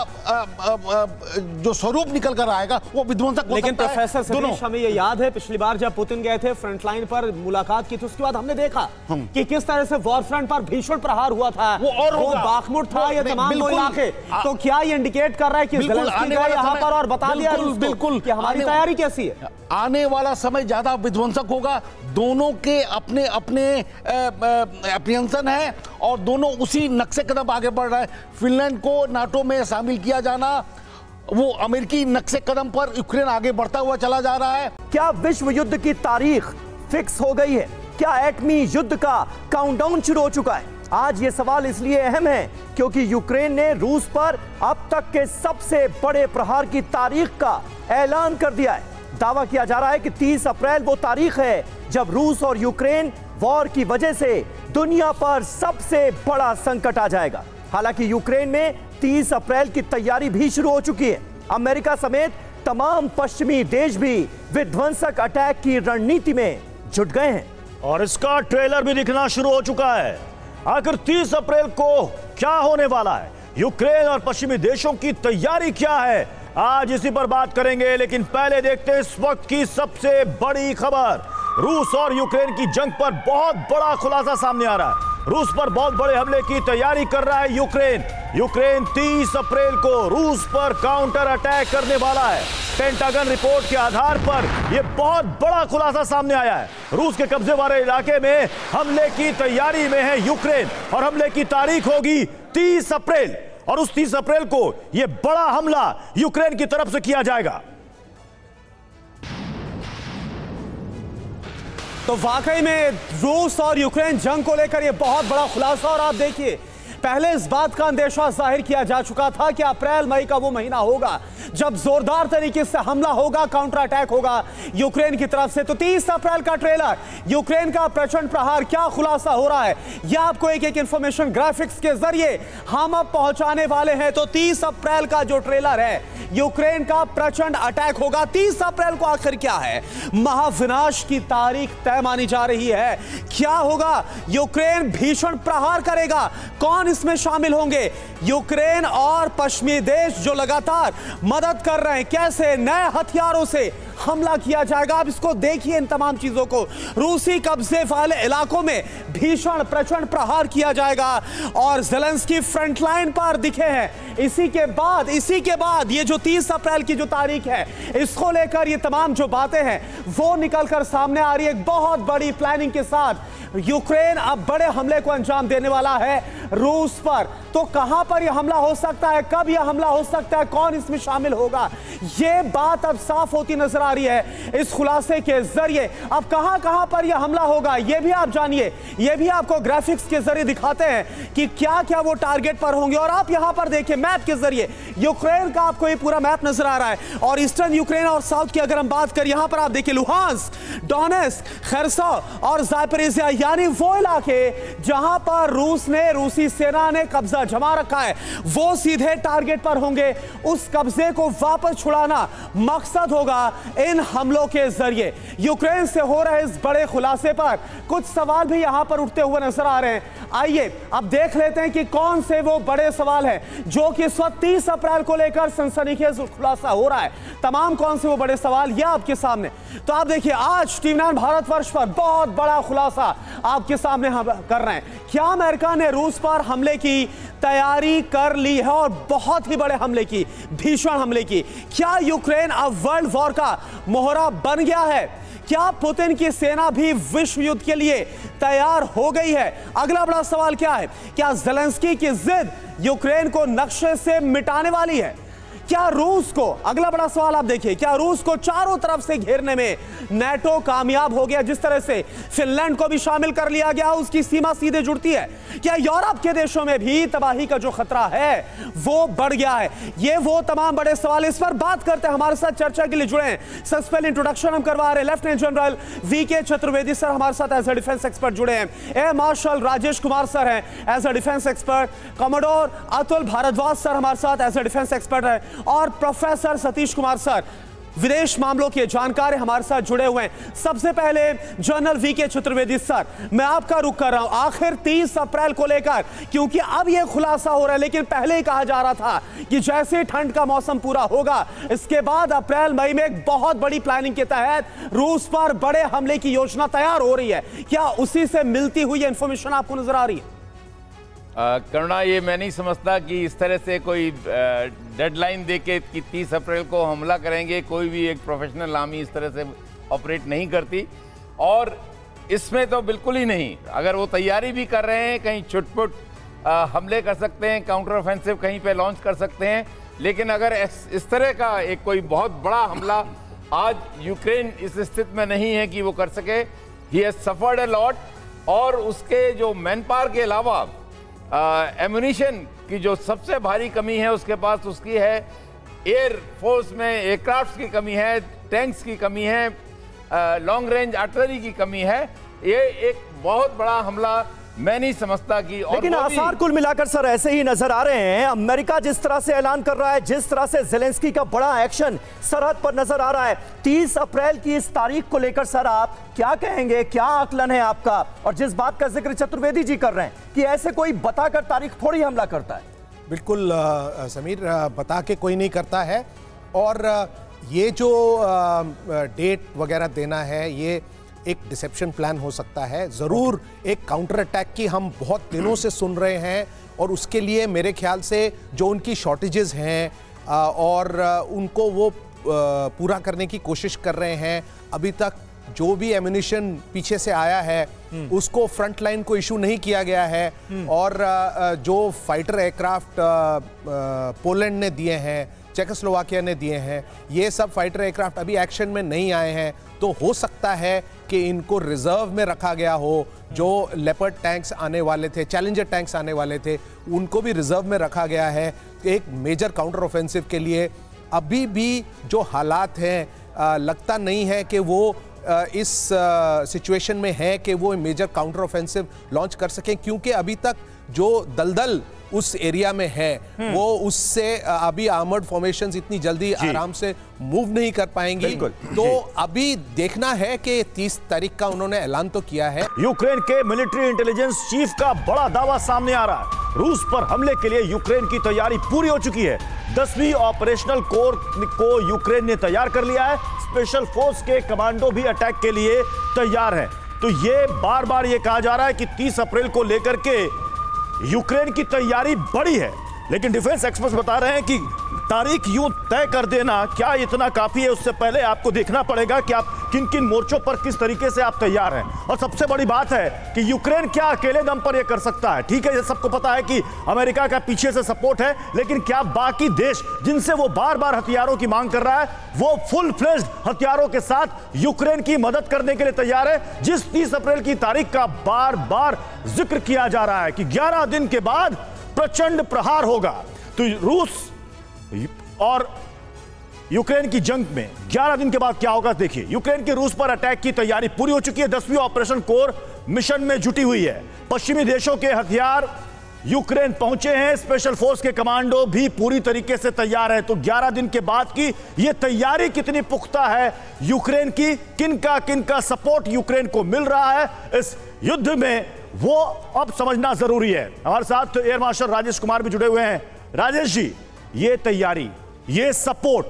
जो स्वरूप निकल कर आएगा वो विध्वंसक लेकिन प्रोफेसर दोनों। हमें ये याद है पिछली बार जब पुतिन गए थे फ्रंट लाइन पर मुलाकात की थी उसके बाद हमने देखा कि किस तरह से वॉर फ्रंट पर भीषण प्रहार हुआ था। वो और होगा। बाखमुट था वो- ये तमाम वो बिल्कुल। इलाके। तो क्या ये इंडिकेट कर रहा है कि यहाँ पर और बता दिया बिल्कुल, हमारी तैयारी कैसी है? आने वाला समय ज़्यादा विध्वंसक होगा। दोनों के अपने अपने अप्रियंसन है और दोनों उसी नक्शे कदम आगे बढ़ रहे है। फिनलैंड को नाटो में शामिल किया जाना वो अमेरिकी नक्शे कदम पर यूक्रेन आगे बढ़ता हुआ चला जा रहा है। क्या विश्व युद्ध की तारीख फिक्स हो गई है? क्या एटमी युद्ध का काउंटडाउन शुरू हो चुका है? आज ये सवाल इसलिए अहम है क्योंकि यूक्रेन ने रूस पर अब तक के सबसे बड़े प्रहार की तारीख का ऐलान कर दिया है। दावा किया जा रहा है कि 30 अप्रैल वो तारीख है जब रूस और यूक्रेन वॉर की वजह से दुनिया पर सबसे बड़ा संकट आ जाएगा। हालाँकि यूक्रेन में 30 अप्रैल की तैयारी भी शुरू हो चुकी है। अमेरिका समेत तमाम पश्चिमी देश भी विध्वंसक अटैक की रणनीति में जुट गए हैं। और इसका ट्रेलर भी दिखना शुरू हो चुका है। आखिर 30 अप्रैल को क्या होने वाला है? यूक्रेन और पश्चिमी देशों की तैयारी क्या है? आज इसी पर बात करेंगे, लेकिन पहले देखते हैं इस वक्त की सबसे बड़ी खबर। रूस और यूक्रेन की जंग पर बहुत बड़ा खुलासा सामने आ रहा है। रूस पर बहुत बड़े हमले की तैयारी कर रहा है यूक्रेन। यूक्रेन 30 अप्रैल को रूस पर काउंटर अटैक करने वाला है। पेंटागन रिपोर्ट के आधार पर यह बहुत बड़ा खुलासा सामने आया है। रूस के कब्जे वाले इलाके में हमले की तैयारी में है यूक्रेन और हमले की तारीख होगी 30 अप्रैल। और उस 30 अप्रैल को यह बड़ा हमला यूक्रेन की तरफ़ से किया जाएगा। तो वाकई में रूस और यूक्रेन जंग को लेकर यह बहुत बड़ा खुलासा और आप देखिए पहले इस बात का अंदेशा ज़ाहिर किया जा चुका था कि अप्रैल, मई का वो महीना होगा, जब जोरदार तरीके से हमला होगा काउंटर अटैक होगा यूक्रेन की तरफ़ से। तो 30 अप्रैल का ट्रेलर यूक्रेन का प्रचंड प्रहार, क्या खुलासा हो रहा है? यह आपको एक एक इंफॉर्मेशन ग्राफिक्स के ज़रिए हम अब पहुँचाने वाले हैं। तो 30 अप्रैल का जो ट्रेलर है, यूक्रेन का प्रचंड अटैक होगा। 30 अप्रैल को आखिर क्या है? महाविनाश की तारीख तय मानी जा रही है। क्या होगा? यूक्रेन भीषण प्रहार करेगा। कौन इसमें शामिल होंगे। यूक्रेन और पश्चिमी देश जो लगातार मदद कर रहे हैं, कैसे नए हथियारों से हमला किया जाएगा। आप इसको देखिए इन तमाम चीज़ों को। रूसी कब्जे वाले इलाकों में भीषण प्रचंड प्रहार किया जाएगा और जेलेंस्की फ्रंट लाइन पर दिखे हैं। इसी के बाद, इसी के बाद ये जो 30 अप्रैल की जो तारीख है, इसको लेकर ये तमाम जो बातें हैं, वो निकलकर सामने आ रही है। एक बहुत बड़ी प्लानिंग के साथ यूक्रेन अब बड़े हमले को अंजाम देने वाला है रूस पर। तो कहाँ पर यह हमला हो सकता है? कब यह हमला हो सकता है? कौन इसमें शामिल होगा? यह बात अब साफ़ होती नज़र आ आ रही है इस खुलासे के ज़रिए। अब कहाँ कहाँ पर यह हमला होगा यह भी आप जानिए। यह भी आपको ग्राफिक्स के ज़रिए दिखाते हैं कि क्या क्या वो टारगेट पर होंगे। और आप यहाँ पर देखिए मैप के ज़रिए यूक्रेन का आपको ये पूरा मैप नज़र आ रहा है। और ईस्टर्न यूक्रेन और साउथ की अगर हम बात करें, यहाँ पर आप देखिए लुहांस डोनेस खरसा और जायपरेजिया यानी वो इलाके जहाँ पर रूस ने, रूसी सेना ने कब्जा जमा रखा है। वो सीधे टारगेट पर होंगे। उस कब्जे को वापस छुड़ाना मकसद होगा। इन हमलों के ज़रिए। यूक्रेन से हो रहे इस बड़े खुलासे पर कुछ सवाल भी यहाँ पर उठते हुए नज़र आ रहे हैं। आइए, अब देख लेते हैं कि कौन से वो बड़े सवाल हैं, जो कि इस वक्त तीस अप्रैल को लेकर सनसनीखेज खुलासा हो रहा है। तमाम कौन से वो बड़े सवाल यह आपके सामने। तो आप देखिए, आज टीवी नाइन भारतवर्ष पर बहुत बड़ा खुलासा आपके सामने हम कर रहे हैं। क्या अमेरिका ने रूस पर हमले की तैयारी कर ली है और बहुत ही बड़े हमले की, भीषण हमले की? क्या यूक्रेन अब वर्ल्ड वॉर का मोहरा बन गया है। क्या पुतिन की सेना भी विश्व युद्ध के लिए तैयार हो गई है? अगला बड़ा सवाल क्या है? क्या जेलेंस्की की जिद यूक्रेन को नक्शे से मिटाने वाली है? क्या रूस को अगला बड़ा सवाल आप देखिए, क्या रूस को चारों तरफ़ से घेरने में नेटो कामयाब हो गया? जिस तरह से फिनलैंड को भी शामिल कर लिया गया, उसकी सीमा सीधे जुड़ती है। क्या यूरोप के देशों में भी तबाही का जो खतरा है, वो बढ़ गया है? ये वो तमाम बड़े सवाल इस पर बात करते हैं। हमारे साथ चर्चा के लिए जुड़े हैं। सबसे पहले इंट्रोडक्शन हम करवा रहे लेफ्टिनेंट जनरल वी के चतुर्वेदी सर हमारे साथ एज ए डिफेंस एक्सपर्ट जुड़े हैं। Air marshal Rajesh Kumar sir हैं। As a defence expert commodore Atul Bhardwaj sir हमारे साथ एज ए डिफेंस एक्सपर्ट है। और प्रोफेसर सतीश कुमार सर, विदेश मामलों के जानकार हमारे साथ जुड़े हुए हैं। सबसे पहले जनरल वी के चतुर्वेदी सर, मैं आपका रुख कर रहा हूँ। आखिर 30 अप्रैल को लेकर, क्योंकि अब यह खुलासा हो रहा है, लेकिन पहले ही कहा जा रहा था कि जैसे ठंड का मौसम पूरा होगा, इसके बाद अप्रैल, मई में एक बहुत बड़ी प्लानिंग के तहत रूस पर बड़े हमले की योजना तैयार हो रही है। क्या उसी से मिलती हुई इंफॉर्मेशन आपको नज़र आ रही है? करुणा, ये मैं नहीं समझता कि इस तरह से कोई डेडलाइन दे के कि तीस अप्रैल को हमला करेंगे, कोई भी एक प्रोफेशनल आर्मी इस तरह से ऑपरेट नहीं करती। और इसमें तो बिल्कुल ही नहीं, अगर वो तैयारी भी कर रहे हैं, कहीं छुटपुट हमले कर सकते हैं काउंटर ऑफेंसिव कहीं पे लॉन्च कर सकते हैं, लेकिन अगर इस तरह का एक कोई बहुत बड़ा हमला आज यूक्रेन इस स्थिति में नहीं है कि वो कर सके he has suffered a lot और उसके जो मैन के अलावा एमुनिशन की जो सबसे भारी कमी है उसके पास उसकी है एयर फोर्स में एयरक्राफ्ट की कमी है टैंक्स की कमी है लॉन्ग रेंज आर्टिलरी की कमी है। ये एक बहुत बड़ा हमला मैं नहीं समझता कि और लेकिन आसार कुल मिलाकर सर ऐसे ही नज़र आ रहे हैं। अमेरिका जिस तरह से ऐलान कर रहा है जिस तरह से जेलेंस्की का बड़ा एक्शन सरहद पर नज़र आ रहा है 30 अप्रैल की इस तारीख को लेकर सर आप क्या कहेंगे क्या आकलन है आपका? और जिस बात का ज़िक्र चतुर्वेदी जी कर रहे हैं कि ऐसे कोई बताकर तारीख थोड़ी हमला करता है। बिल्कुल समीर बता के कोई नहीं करता है। और ये जो डेट वगैरह देना है ये एक डिसेप्शन प्लान हो सकता है ज़रूर एक काउंटर अटैक की हम बहुत दिनों से सुन रहे हैं और उसके लिए मेरे ख्याल से जो उनकी शॉर्टेजेस हैं और उनको वो पूरा करने की कोशिश कर रहे हैं अभी तक जो भी एम्यूनिशन पीछे से आया है हम्म। उसको फ्रंट लाइन को इशू नहीं किया गया है हम्म। और जो फाइटर एयरक्राफ्ट पोलैंड ने दिए हैं चेकोस्लोवाकिया ने दिए हैं। ये सब फाइटर एयरक्राफ्ट अभी एक्शन में नहीं आए हैं। तो हो सकता है कि इनको रिज़र्व में रखा गया हो जो लेपर्ड टैंक्स आने वाले थे चैलेंजर टैंक्स आने वाले थे उनको भी रिज़र्व में रखा गया है एक मेजर काउंटर ऑफेंसिव के लिए। अभी भी जो हालात हैं लगता नहीं है कि वो आ, इस सिचुएशन में है कि वो मेजर काउंटर ऑफेंसिव लॉन्च कर सकें क्योंकि अभी तक जो दलदल उस एरिया में है हम्म। वो उससे अभी आर्मर्ड फॉर्मेशंस इतनी जल्दी आराम से मूव नहीं कर पाएँगी। तो अभी देखना है कि 30 तारीख का उन्होंने ऐलान तो किया है। यूक्रेन के मिलिट्री इंटेलिजेंस चीफ का बड़ा दावा सामने आ रहा है। रूस पर हमले के लिए यूक्रेन की तैयारी पूरी हो चुकी है। दसवीं ऑपरेशनल कोर को यूक्रेन ने तैयार कर लिया है। स्पेशल फोर्स के कमांडो भी अटैक के लिए तैयार है। तो ये बार बार ये कहा जा रहा है कि 30 अप्रैल को लेकर के यूक्रेन की तैयारी बड़ी है लेकिन डिफेंस एक्सपर्ट्स बता रहे हैं कि तारीख यूँ तय कर देना। क्या इतना काफ़ी है, उससे पहले आपको देखना पड़ेगा कि आप किन किन मोर्चों पर किस तरीके से आप तैयार हैं। और सबसे बड़ी बात है कि यूक्रेन क्या अकेले दम पर यह कर सकता है। ठीक है, ये सबको पता है कि अमेरिका का पीछे से सपोर्ट है, लेकिन क्या बाकी देश जिनसे वो बार बार हथियारों की मांग कर रहा है, वो फुल फ्लेज हथियारों के साथ यूक्रेन की मदद करने के लिए तैयार है, जिस 30 अप्रैल की तारीख का बार बार ज़िक्र किया जा रहा है कि 11 दिन के बाद प्रचंड प्रहार होगा। तो रूस और यूक्रेन की जंग में 11 दिन के बाद क्या होगा, देखिए, यूक्रेन के रूस पर अटैक की तैयारी पूरी हो चुकी है। दसवीं ऑपरेशन कोर मिशन में जुटी हुई है। पश्चिमी देशों के हथियार यूक्रेन पहुँचे हैं। स्पेशल फोर्स के कमांडो भी पूरी तरीके से तैयार है। तो 11 दिन के बाद की यह तैयारी कितनी पुख्ता है यूक्रेन की? किन का किन का सपोर्ट यूक्रेन को मिल रहा है इस युद्ध में, वो अब समझना ज़रूरी है। हमारे साथ एयर मार्शल राजेश कुमार भी जुड़े हुए हैं। राजेश जी ये तैयारी ये सपोर्ट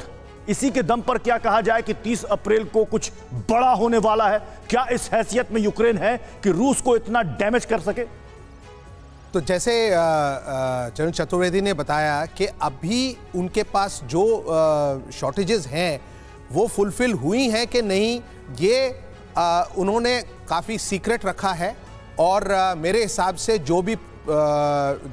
इसी के दम पर क्या कहा जाए कि 30 अप्रैल को कुछ बड़ा होने वाला है। क्या इस हैसियत में यूक्रेन है कि रूस को इतना डैमेज कर सके? तो जैसे चरण चतुर्वेदी ने बताया कि अभी उनके पास जो शॉर्टेजेस हैं वो फुलफिल हुई हैं कि नहीं ये आ, उन्होंने काफ़ी सीक्रेट रखा है और आ, मेरे हिसाब से जो भी आ,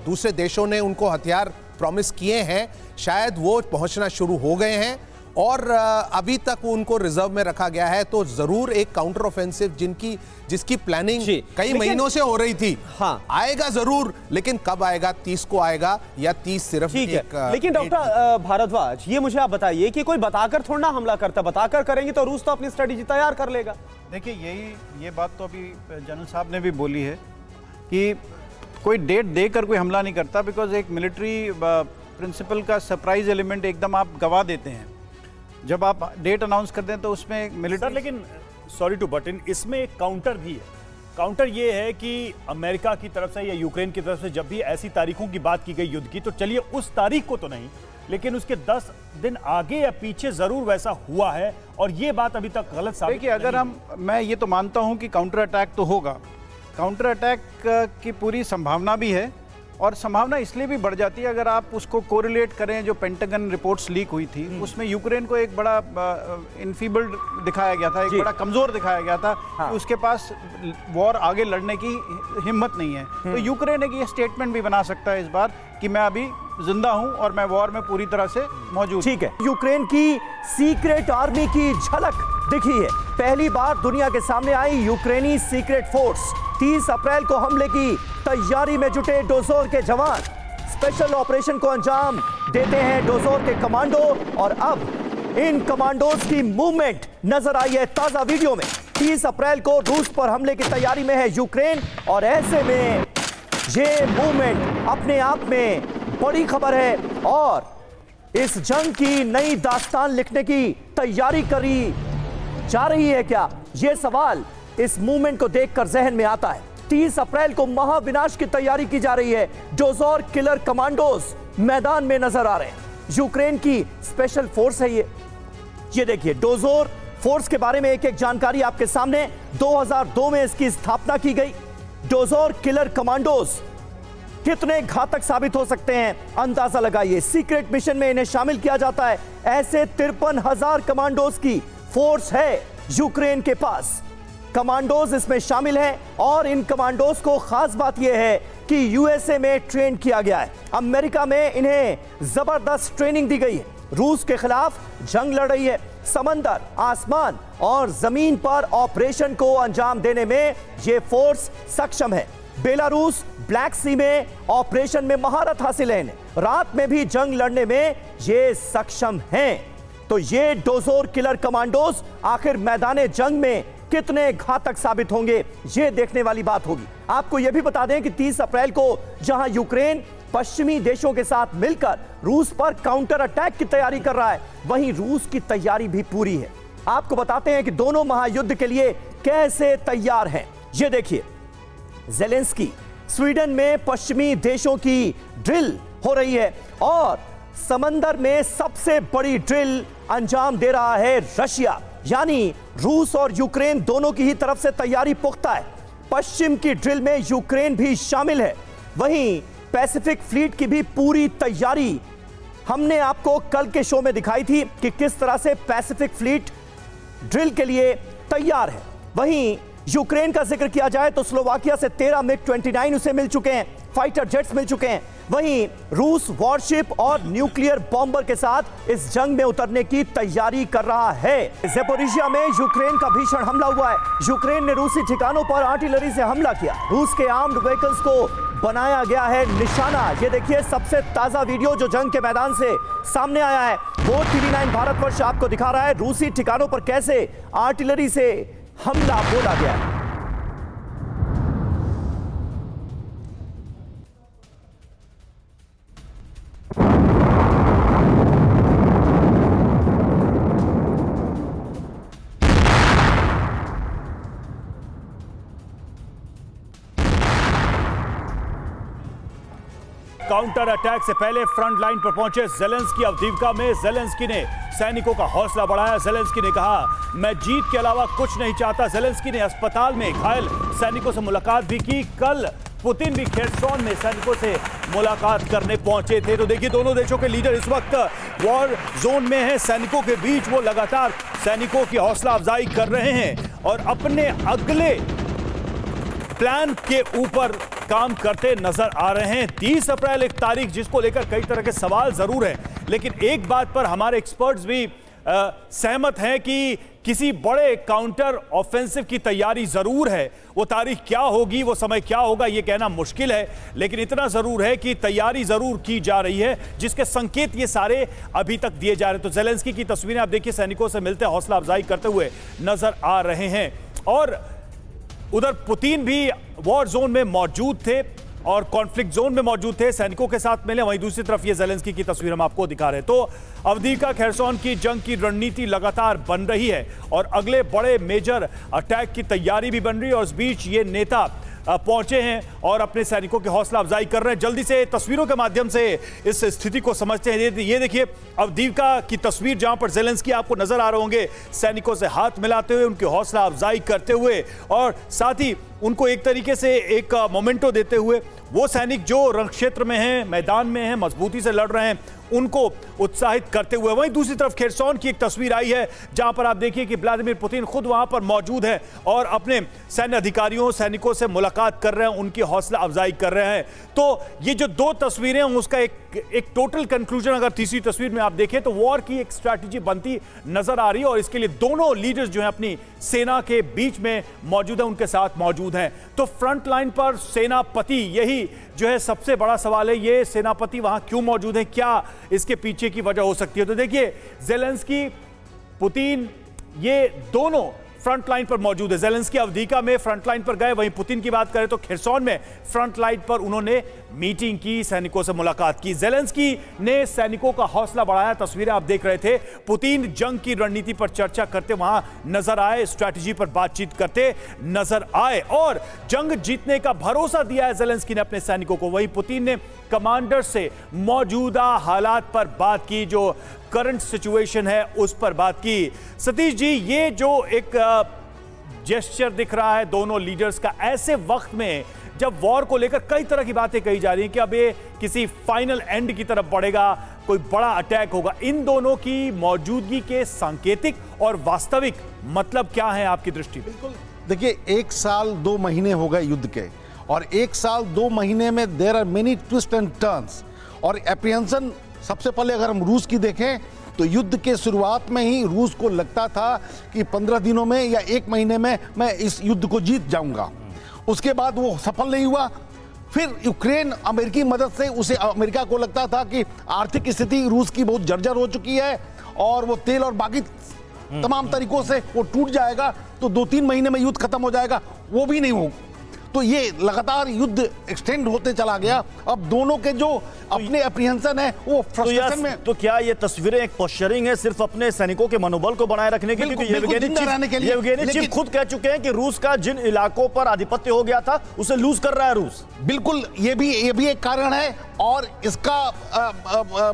दूसरे देशों ने उनको हथियार प्रॉमिस किए हैं शायद वो पहुँचना शुरू हो गए हैं और अभी तक उनको रिज़र्व में रखा गया है तो ज़रूर एक काउंटर ऑफेंसिव जिनकी जिसकी प्लानिंग कई महीनों से हो रही थी। हाँ। आएगा ज़रूर लेकिन कब आएगा तीस को आएगा या तीस सिर्फ़ ठीक है। लेकिन डॉक्टर भारद्वाज ये मुझे आप बताइए कि कोई बताकर थोड़ा ना हमला करता बताकर करेंगे तो रूस तो अपनी स्ट्रेटेजी तैयार कर लेगा। देखिए यही ये बात तो अभी जनरल साहब ने भी बोली है कि कोई डेट देकर कोई हमला नहीं करता बिकॉज़ एक मिलिट्री प्रिंसिपल का सरप्राइज़ एलिमेंट एकदम आप गवा देते हैं। जब आप डेट अनाउंस कर दें तो उसमें मिलिट्री लेकिन सॉरी टू बट इन इसमें एक काउंटर भी है। काउंटर ये है कि अमेरिका की तरफ़ से या यूक्रेन की तरफ़ से जब भी ऐसी तारीखों की बात की गई युद्ध की तो चलिए उस तारीख को तो नहीं लेकिन उसके 10 दिन आगे या पीछे ज़रूर वैसा हुआ है और ये बात अभी तक गलत साबित देखिए अगर हम मैं ये तो मानता हूँ कि काउंटर अटैक तो होगा। काउंटर अटैक की पूरी संभावना भी है और संभावना इसलिए भी बढ़ जाती है अगर आप उसको कोरिलेट करें जो पेंटागन रिपोर्ट्स लीक हुई थी हम्म। उसमें यूक्रेन को एक बड़ा इनफीबल्ड दिखाया गया था एक बड़ा कमज़ोर दिखाया गया था हाँ। कि उसके पास वॉर आगे लड़ने की हिम्मत नहीं है तो हम्म। यूक्रेन एक ये स्टेटमेंट भी बना सकता है इस बार कि मैं अभी ज़िंदा हूँ और मैं वॉर में पूरी तरह से मौजूद ठीक है यूक्रेन की सीक्रेट आर्मी की झलक दिखी है पहली बार दुनिया के सामने आई यूक्रेनी सीक्रेट फोर्स 30 अप्रैल को हमले की तैयारी में जुटे डोजोर के जवान। स्पेशल ऑपरेशन को अंजाम देते हैं डोजोर के कमांडो और अब इन कमांडोज की मूवमेंट नज़र आई है ताज़ा वीडियो में। 30 अप्रैल को रूस पर हमले की तैयारी में है यूक्रेन और ऐसे में ये मूवमेंट अपने आप में बड़ी खबर है और इस जंग की नई दास्तान लिखने की तैयारी करी जा रही है क्या? यह सवाल इस मूवमेंट को देखकर जहन में आता है। 30 अप्रैल को महाविनाश की तैयारी की जा रही है डोजोर किलर कमांडोज मैदान में नज़र आ रहे हैं। यूक्रेन की स्पेशल फोर्स है ये। ये देखिए, डोजोर फोर्स के बारे में एक एक जानकारी आपके सामने। 2002 में इसकी स्थापना की गई। डोजोर किलर कमांडोज कितने घातक साबित हो सकते हैं, अंदाज़ा लगाइए। सीक्रेट मिशन में इन्हें शामिल किया जाता है। ऐसे तिरपन हज़ार कमांडोज की फोर्स है यूक्रेन के पास। कमांडोज इसमें शामिल हैं और इन कमांडोज को खास बात यह है कि यूएसए में ट्रेन किया गया है। अमेरिका में इन्हें ज़बरदस्त ट्रेनिंग दी गई है। रूस के खिलाफ जंग लड़ रही है। समंदर, आसमान और ज़मीन पर ऑपरेशन को अंजाम देने में यह फोर्स सक्षम है। बेलारूस ब्लैक सी में ऑपरेशन में महारत हासिल है रात में भी जंग लड़ने में ये सक्षम हैं। तो ये डोजोर किलर कमांडोज आखिर मैदान जंग में कितने घातक साबित होंगे, ये देखने वाली बात होगी। आपको यह भी बता दें कि 30 अप्रैल को जहाँ यूक्रेन पश्चिमी देशों के साथ मिलकर रूस पर काउंटर अटैक की तैयारी कर रहा है, वहीं रूस की तैयारी भी पूरी है। आपको बताते हैं कि दोनों महायुद्ध के लिए कैसे तैयार हैं। ये देखिए, जेलेंस्की स्वीडन में पश्चिमी देशों की ड्रिल हो रही है और समंदर में सबसे बड़ी ड्रिल अंजाम दे रहा है रशिया। यानी रूस और यूक्रेन दोनों की ही तरफ़ से तैयारी पुख्ता है। पश्चिम की ड्रिल में यूक्रेन भी शामिल है। वहीं पैसिफिक फ्लीट की भी पूरी तैयारी हमने आपको कल के शो में दिखाई थी कि किस तरह से पैसिफिक फ्लीट ड्रिल के लिए तैयार है। वहीं यूक्रेन का ज़िक्र किया जाए तो स्लोवाकिया से 13 मिग 29 उसे मिल चुके हैं। फाइटर जेट्स मिल चुके हैं। वहीं रूस वॉरशिप और न्यूक्लियर बॉम्बर के साथ इस जंग में उतरने की तैयारी कर रहा है। जेपोरिशिया में यूक्रेन का भीषण हमला हुआ है। यूक्रेन ने रूसी ठिकानों पर आर्टिलरी से हमला किया। रूस के आर्म्ड व्हीकल्स को बनाया गया है निशाना। ये देखिए, सबसे ताज़ा वीडियो जो जंग के मैदान से सामने आया है, वो टीवी नाइन भारतवर्ष आपको दिखा रहा है। रूसी ठिकानों पर कैसे आर्टिलरी से हमला बोला गया है। काउंटर अटैक से पहले फ्रंट लाइन पर पहुँचे जेलेंस्की। अवधीवका में जेलेंस्की ने सैनिकों का हौसला बढ़ाया। जेलेंस्की ने कहा, मैं जीत के अलावा कुछ नहीं चाहता। जेलेंस्की ने अस्पताल में घायल सैनिकों से मुलाकात भी की। कल पुतिन भी खेरसौन में सैनिकों से मुलाकात करने पहुँचे थे। तो देखिए, दोनों देशों के लीडर इस वक्त वॉर जोन में हैं। सैनिकों के बीच वो लगातार सैनिकों की हौसला अफजाई कर रहे हैं और अपने अगले प्लान के ऊपर काम करते नज़र आ रहे हैं। तीस अप्रैल एक तारीख जिसको लेकर कई तरह के सवाल ज़रूर हैं। लेकिन एक बात पर हमारे एक्सपर्ट्स भी अ, सहमत हैं कि किसी बड़े काउंटर ऑफेंसिव की तैयारी ज़रूर है। वो तारीख क्या होगी वो समय क्या होगा ये कहना मुश्किल है। लेकिन इतना ज़रूर है कि तैयारी ज़रूर की जा रही है जिसके संकेत ये सारे अभी तक दिए जा रहे हैं। तो जेलेंस्की की तस्वीरें आप देखिए सैनिकों से मिलते हौसला अफजाई करते हुए नज़र आ रहे हैं। और उधर पुतिन भी वॉर जोन में मौजूद थे और कॉन्फ्लिक्ट जोन में मौजूद थे। सैनिकों के साथ मिले, वहीं दूसरी तरफ़ ये जेलेंस्की की तस्वीर हम आपको दिखा रहे हैं। तो अवधिका खैरसौन की जंग की रणनीति लगातार बन रही है और अगले बड़े मेजर अटैक की तैयारी भी बन रही है और इस बीच ये नेता पहुँचे हैं और अपने सैनिकों की हौसला अफजाई कर रहे हैं। जल्दी से तस्वीरों के माध्यम से इस स्थिति को समझते हैं। ये- देखिए अवदीवका की तस्वीर जहाँ पर जेलेंस्की आपको नज़र आ रहे होंगे, सैनिकों से हाथ मिलाते हुए, उनकी हौसला अफजाई करते हुए और साथ ही उनको एक तरीके से एक मोमेंटो देते हुए, वो सैनिक जो रण क्षेत्र में हैं, मैदान में हैं, मजबूती से लड़ रहे हैं उनको उत्साहित करते हुए। वहीं दूसरी तरफ़ खेरसौन की एक तस्वीर आई है, जहाँ पर आप देखिए कि व्लादिमिर पुतिन खुद वहाँ पर मौजूद है और अपने सैन्य अधिकारियों, सैनिकों से मुलाकात कर रहे हैं, उनकी हौसला अफजाई कर रहे हैं। तो ये जो दो तस्वीरें उसका एक एक टोटल कंक्लूजन अगर तीसरी तस्वीर में आप देखें तो वॉर की एक स्ट्रैटेजी बनती नज़र आ रही है और इसके लिए दोनों लीडर्स जो हैं अपनी सेना के बीच में मौजूद है, उनके साथ मौजूद हैं। तो फ्रंट लाइन पर सेनापति, यही जो है सबसे बड़ा सवाल है, ये सेनापति वहाँ क्यों मौजूद है? क्या इसके पीछे की वजह हो सकती है? तो देखिए जेलेंस्की पुतिन ये दोनों फ्रंट लाइन पर मौजूद है। जेलेंस्की अवधिका में फ्रंट लाइन पर गए, वहीं पुतिन की बात करें तो खिरसौन में फ्रंट लाइन पर उन्होंने मीटिंग की, सैनिकों से मुलाकात की। जेलेंस्की ने सैनिकों का हौसला बढ़ाया। तस्वीरें आप देख रहे थे। पुतिन जंग की रणनीति पर चर्चा करते, वहाँ नज़र आए, स्ट्रैटेजी पर बातचीत करते, नज़र आए और जंग जीतने का भरोसा दिया है जेलेंस्की ने अपने सैनिकों को। वहीं पुतिन ने कमांडर से मौजूदा हालात पर बात की, जो करंट सिचुएशन है, उस पर बात की। सतीश जी, ये जो एक जेस्चर दिख रहा है दोनों लीडर्स का, ऐसे वक्त में जब वॉर को लेकर कई तरह की बातें कही जा रही हैं कि अब ये किसी फाइनल एंड की तरफ़ बढ़ेगा, कोई बड़ा अटैक होगा। इन दोनों की मौजूदगी के सांकेतिक और वास्तविक मतलब क्या है आपकी दृष्टि? में देखिए, एक साल दो महीने हो गए युद्ध के, और एक साल दो महीने में there are many twist and turns और एप्रियंसन सबसे पहले अगर हम रूस की देखें तो युद्ध के शुरुआत में ही रूस को लगता था कि पंद्रह दिनों में या एक महीने में मैं इस युद्ध को जीत जाऊँगा। उसके बाद वो सफल नहीं हुआ। फिर यूक्रेन अमेरिकी मदद से उसे अमेरिका को लगता था कि आर्थिक स्थिति रूस की बहुत जर्जर हो चुकी है और वो तेल और बाकी तमाम तरीकों से वो टूट जाएगा तो दो तीन महीने में युद्ध खत्म हो जाएगा। वो भी नहीं हो तो ये लगातार युद्ध एक्सटेंड होते चला गया। अब दोनों के जो अपने अप्रिहेंशन है वो तो, फ्रस्ट्रेशन यह, में तो क्या ये तस्वीरें एक पोस्चरिंग है सिर्फ़ अपने सैनिकों के मनोबल को बनाए रखने के? लिए। चीफ खुद कह चुके हैं कि रूस का जिन इलाकों पर आधिपत्य हो गया था उसे लूज कर रहा है रूस। बिल्कुल ये भी ये भी एक कारण है और इसका आ, आ, आ,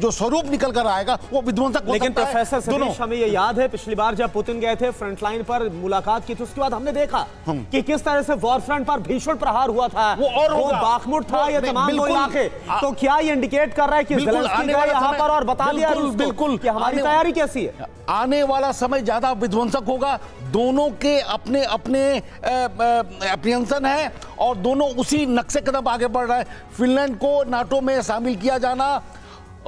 जो स्वरूप निकल कर आएगा वो विध्वंसक लेकिन प्रोफेसर दोनों। हमें ये याद है पिछली बार जब पुतिन गए थे फ्रंट लाइन पर मुलाकात की थी उसके बाद हमने देखा कि किस तरह से वॉर फ्रंट पर भीषण प्रहार हुआ था। वो और होगा। बाखमुट था ये तमाम वो बिल्कुल। इलाके। तो क्या ये इंडिकेट कर रहा है कि बिल्कुल, आने गए वाला यहाँ पर और बता दिया बिल्कुल, हमारी तैयारी कैसी है? आने वाला समय ज़्यादा विध्वंसक होगा। दोनों के अपने अपने अप्रियंसन है और दोनों उसी नक्शे कदम आगे बढ़ रहे है। फिनलैंड को नाटो में शामिल किया जाना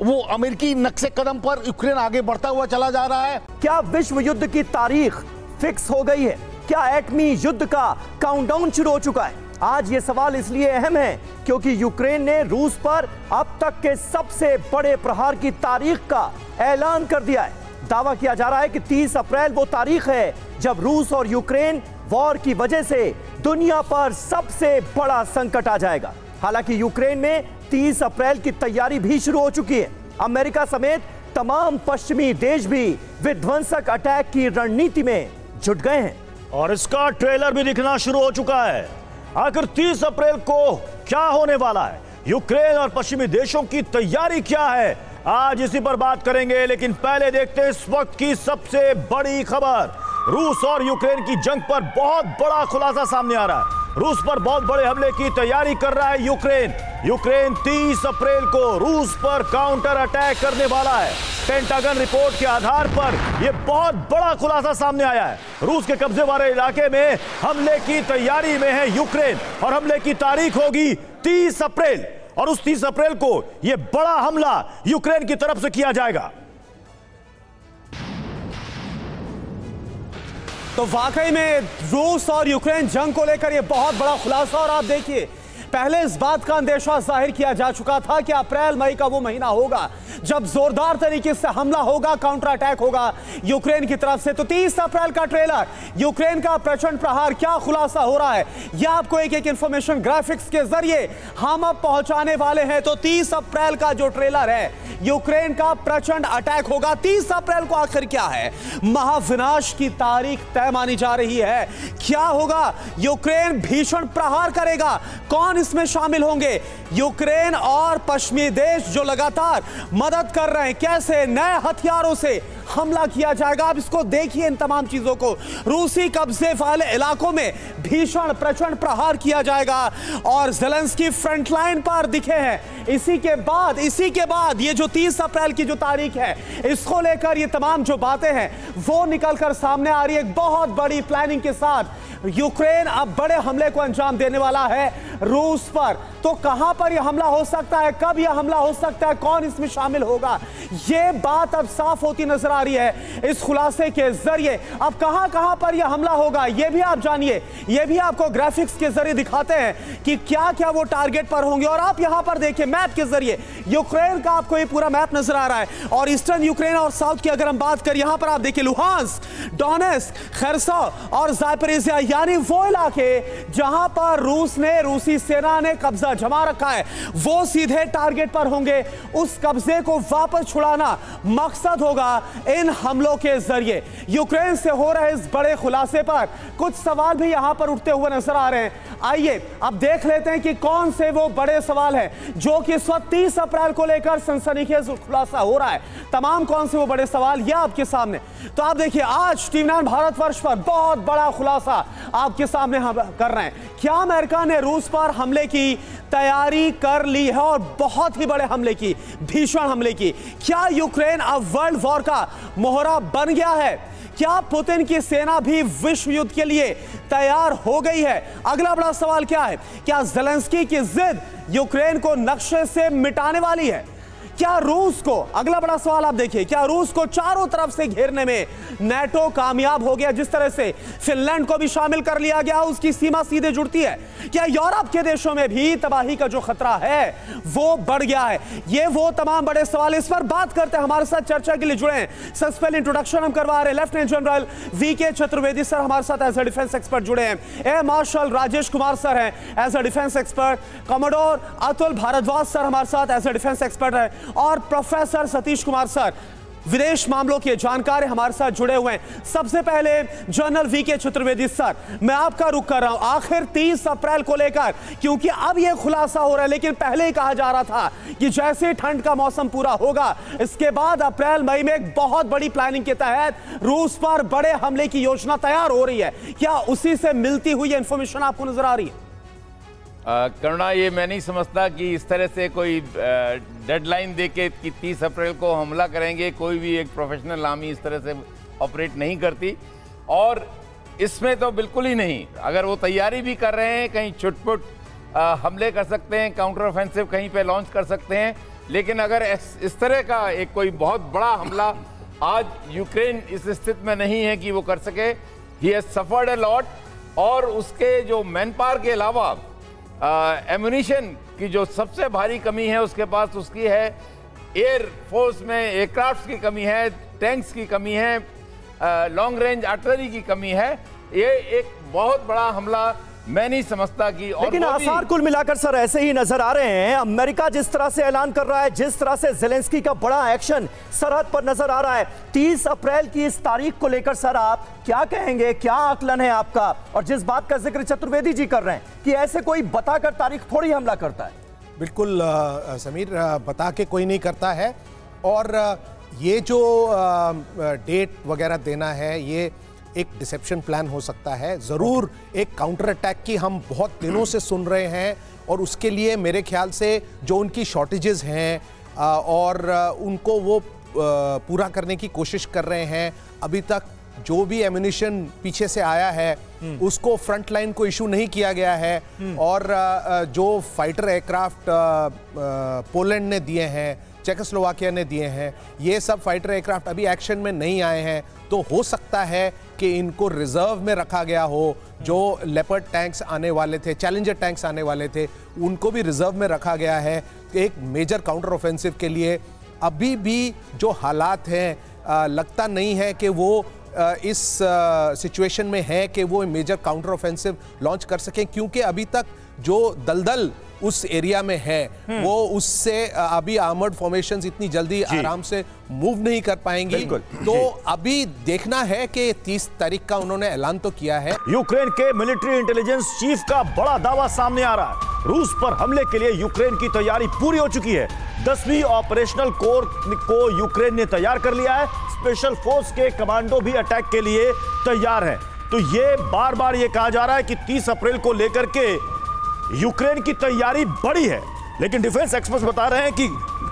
वो अमेरिकी नक्शे कदम पर यूक्रेन आगे बढ़ता हुआ चला जा रहा है। क्या विश्व युद्ध की तारीख फिक्स हो गई है? क्या एटमी युद्ध का काउंटडाउन शुरू हो चुका है? आज ये सवाल इसलिए अहम है क्योंकि यूक्रेन ने रूस पर अब तक के सबसे बड़े प्रहार की तारीख का ऐलान कर दिया है। दावा किया जा रहा है कि 30 अप्रैल वो तारीख है जब रूस और यूक्रेन वॉर की वजह से दुनिया पर सबसे बड़ा संकट आ जाएगा। हालाँकि यूक्रेन में 30 अप्रैल की तैयारी भी शुरू हो चुकी है। अमेरिका समेत तमाम पश्चिमी देश भी विध्वंसक अटैक की रणनीति में जुट गए हैं। और इसका ट्रेलर भी दिखना शुरू हो चुका है। आखिर 30 अप्रैल को क्या होने वाला है? यूक्रेन और पश्चिमी देशों की तैयारी क्या है? आज इसी पर बात करेंगे, लेकिन पहले देखते हैं इस वक्त की सबसे बड़ी खबर। रूस और यूक्रेन की जंग पर बहुत बड़ा खुलासा सामने आ रहा है। रूस पर बहुत बड़े हमले की तैयारी कर रहा है यूक्रेन। यूक्रेन 30 अप्रैल को रूस पर काउंटर अटैक करने वाला है। पेंटागन रिपोर्ट के आधार पर यह बहुत बड़ा खुलासा सामने आया है। रूस के कब्जे वाले इलाके में हमले की तैयारी में है यूक्रेन और हमले की तारीख होगी 30 अप्रैल। और उस 30 अप्रैल को यह बड़ा हमला यूक्रेन की तरफ़ से किया जाएगा। तो वाकई में रूस और यूक्रेन जंग को लेकर यह बहुत बड़ा खुलासा और आप देखिए पहले इस बात का अंदेशा ज़ाहिर किया जा चुका था कि अप्रैल, मई का वो महीना होगा, जब जोरदार तरीके से हमला होगा काउंटर अटैक होगा यूक्रेन की तरफ़ से। तो 30 अप्रैल का ट्रेलर यूक्रेन का प्रचंड प्रहार, क्या खुलासा हो रहा है? यह आपको एक एक इंफॉर्मेशन ग्राफिक्स के ज़रिए हम अब पहुँचाने वाले हैं। तो 30 अप्रैल का जो ट्रेलर है, यूक्रेन का प्रचंड अटैक होगा। 30 अप्रैल को आखिर क्या है? महाविनाश की तारीख तय मानी जा रही है। क्या होगा? यूक्रेन भीषण प्रहार करेगा। कौन इसमें शामिल होंगे। यूक्रेन और पश्चिमी देश जो लगातार मदद कर रहे हैं, कैसे नए हथियारों से हमला किया जाएगा। आप इसको देखिए इन तमाम चीज़ों को। रूसी कब्जे वाले इलाकों में भीषण प्रचंड प्रहार किया जाएगा और जेलेंस्की फ्रंट लाइन पर दिखे हैं। इसी के बाद, इसी के बाद ये जो 30 अप्रैल की जो तारीख है, इसको लेकर ये तमाम जो बातें हैं, वो निकलकर सामने आ रही है। एक बहुत बड़ी प्लानिंग के साथ यूक्रेन अब बड़े हमले को अंजाम देने वाला है रूस पर। तो कहाँ पर यह हमला हो सकता है? कब यह हमला हो सकता है? कौन इसमें शामिल होगा? यह बात अब साफ़ होती नज़र आ रही है इस खुलासे के ज़रिए। अब कहाँ कहाँ पर यह हमला होगा यह भी आप जानिए। यह भी आपको ग्राफिक्स के ज़रिए दिखाते हैं कि क्या क्या वो टारगेट पर होंगे। और आप यहाँ पर देखिए मैप के ज़रिए। यूक्रेन का आपको ये पूरा मैप नज़र आ रहा है। और ईस्टर्न यूक्रेन और साउथ की अगर हम बात करें, यहाँ पर आप देखिए लुहांस डोनेस खरसा और जायपरेजिया यानी वो इलाके जहाँ पर रूस ने, रूसी सेना ने कब्जा जमा रखा है। वो सीधे टारगेट पर होंगे। उस कब्जे को वापस छुड़ाना मकसद होगा। इन हमलों के ज़रिए। यूक्रेन से हो रहे इस बड़े खुलासे पर कुछ सवाल भी यहाँ पर उठते हुए नज़र आ रहे हैं। आइए, अब देख लेते हैं कि कौन से वो बड़े सवाल हैं, जो कि इस वक्त तीस अप्रैल को लेकर सनसनीखेज खुलासा हो रहा है। तमाम कौन से वो बड़े सवाल यह आपके सामने। तो आप देखिए, आज टीवी नाइन भारतवर्ष पर बहुत बड़ा खुलासा आपके सामने हम कर रहे हैं। क्या अमेरिका ने रूस पर हमले की तैयारी कर ली है और बहुत ही बड़े हमले की, भीषण हमले की? क्या यूक्रेन अब वर्ल्ड वॉर का मोहरा बन गया है। क्या पुतिन की सेना भी विश्व युद्ध के लिए तैयार हो गई है? अगला बड़ा सवाल क्या है? क्या जेलेंस्की की जिद यूक्रेन को नक्शे से मिटाने वाली है? क्या रूस को, अगला बड़ा सवाल आप देखिए, क्या रूस को चारों तरफ़ से घेरने में नेटो कामयाब हो गया? जिस तरह से फिनलैंड को भी शामिल कर लिया गया, उसकी सीमा सीधे जुड़ती है। क्या यूरोप के देशों में भी तबाही का जो खतरा है, वो बढ़ गया है? ये वो तमाम बड़े सवाल इस पर बात करते हैं। हमारे साथ चर्चा के लिए जुड़े हैं। सबसे पहले इंट्रोडक्शन हम करवा रहे लेफ्टिनेंट जनरल वी के चतुर्वेदी सर हमारे साथ एज अ डिफेंस एक्सपर्ट जुड़े हैं। Air marshal Rajesh Kumar sir हैं as a defence expert commodore Atul Bhardwaj sir हमारे साथ एज अ डिफेंस एक्सपर्ट है। और प्रोफेसर सतीश कुमार सर, विदेश मामलों के जानकार हमारे साथ जुड़े हुए हैं। सबसे पहले जनरल वी के चतुर्वेदी सर, मैं आपका रुख कर रहा हूँ। आखिर 30 अप्रैल को लेकर, क्योंकि अब यह खुलासा हो रहा है, लेकिन पहले ही कहा जा रहा था कि जैसे ठंड का मौसम पूरा होगा, इसके बाद अप्रैल, मई में एक बहुत बड़ी प्लानिंग के तहत रूस पर बड़े हमले की योजना तैयार हो रही है। क्या उसी से मिलती हुई इंफॉर्मेशन आपको नज़र आ रही है? करुणा ये मैं नहीं समझता कि इस तरह से कोई डेडलाइन दे के कि तीस अप्रैल को हमला करेंगे कोई भी एक प्रोफेशनल आर्मी इस तरह से ऑपरेट नहीं करती। और इसमें तो बिल्कुल ही नहीं अगर वो तैयारी भी कर रहे हैं कहीं छुटपुट हमले कर सकते हैं काउंटर ऑफेंसिव कहीं पे लॉन्च कर सकते हैं लेकिन अगर इस, तरह का एक कोई बहुत बड़ा हमला आज यूक्रेन इस स्थिति में नहीं है कि वो कर सके he has suffered a lot और उसके जो मैन पावर के अलावा एमुनिशन की जो सबसे भारी कमी है उसके पास उसकी है एयर फोर्स में एयरक्राफ्ट की कमी है टैंक्स की कमी है लॉन्ग रेंज आर्टिलरी की कमी है। ये एक बहुत बड़ा हमला मैं नहीं समझता कि और लेकिन आसार कुल मिलाकर सर ऐसे ही नज़र आ रहे हैं। अमेरिका जिस तरह से ऐलान कर रहा है जिस तरह से जेलेंस्की का बड़ा एक्शन सरहद पर नज़र आ रहा है 30 अप्रैल की इस तारीख को लेकर सर आप क्या कहेंगे? क्या आकलन है आपका? और जिस बात का ज़िक्र चतुर्वेदी जी कर रहे हैं कि ऐसे कोई बताकर तारीख थोड़ी हमला करता है। बिल्कुल समीर बता के कोई नहीं करता है। और ये जो डेट वगैरह देना है ये एक डिसेप्शन प्लान हो सकता है ज़रूर एक काउंटर अटैक की हम बहुत दिनों से सुन रहे हैं और उसके लिए मेरे ख्याल से जो उनकी शॉर्टेजेस हैं और उनको वो पूरा करने की कोशिश कर रहे हैं अभी तक जो भी एम्यूनिशन पीछे से आया है हम्म। उसको फ्रंट लाइन को इशू नहीं किया गया है हम्म। और जो फाइटर एयरक्राफ्ट पोलैंड ने दिए हैं चेकोस्लोवाकिया ने दिए हैं। ये सब फाइटर एयरक्राफ्ट अभी एक्शन में नहीं आए हैं। तो हो सकता है कि इनको रिज़र्व में रखा गया हो, जो लेपर्ड टैंक्स आने वाले थे चैलेंजर टैंक्स आने वाले थे, उनको भी रिज़र्व में रखा गया है एक मेजर काउंटर ऑफेंसिव के लिए। अभी भी जो हालात हैं लगता नहीं है कि वो इस सिचुएशन में है कि वो मेजर काउंटर ऑफेंसिव लॉन्च कर सकें, क्योंकि अभी तक जो दलदल उस एरिया में है हम्म। वो उससे अभी आर्मर्ड फॉर्मेशंस इतनी जल्दी आराम से मूव नहीं कर पाएँगी। तो अभी देखना है कि 30 तारीख का उन्होंने ऐलान तो किया है। यूक्रेन के मिलिट्री इंटेलिजेंस चीफ का बड़ा दावा सामने आ रहा है। रूस पर हमले के लिए यूक्रेन की तैयारी पूरी हो चुकी है। दसवीं ऑपरेशनल कोर को यूक्रेन ने तैयार कर लिया है। स्पेशल फोर्स के कमांडो भी अटैक के लिए तैयार है। तो ये बार बार ये कहा जा रहा है कि 30 अप्रैल को लेकर के यूक्रेन की तैयारी बड़ी है लेकिन डिफेंस एक्सपर्ट्स बता रहे हैं कि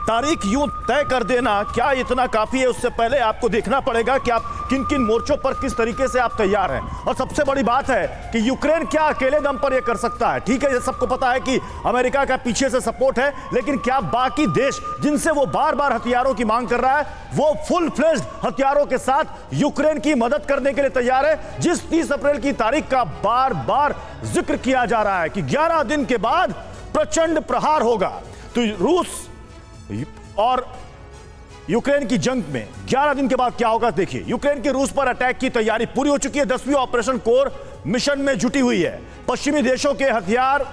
तारीख यूँ तय कर देना। क्या इतना काफ़ी है, उससे पहले आपको देखना पड़ेगा कि आप किन किन मोर्चों पर किस तरीके से आप तैयार हैं। और सबसे बड़ी बात है कि यूक्रेन क्या अकेले दम पर यह कर सकता है। ठीक है, ये सबको पता है कि अमेरिका का पीछे से सपोर्ट है, लेकिन क्या बाकी देश जिनसे वो बार बार हथियारों की मांग कर रहा है, वो फुल फ्लेज हथियारों के साथ यूक्रेन की मदद करने के लिए तैयार है, जिस तीस अप्रैल की तारीख का बार बार ज़िक्र किया जा रहा है कि ग्यारह दिन के बाद प्रचंड प्रहार होगा। तो रूस और यूक्रेन की जंग में 11 दिन के बाद क्या होगा, देखिए, यूक्रेन के रूस पर अटैक की तैयारी पूरी हो चुकी है। दसवीं ऑपरेशन कोर मिशन में जुटी हुई है। पश्चिमी देशों के हथियार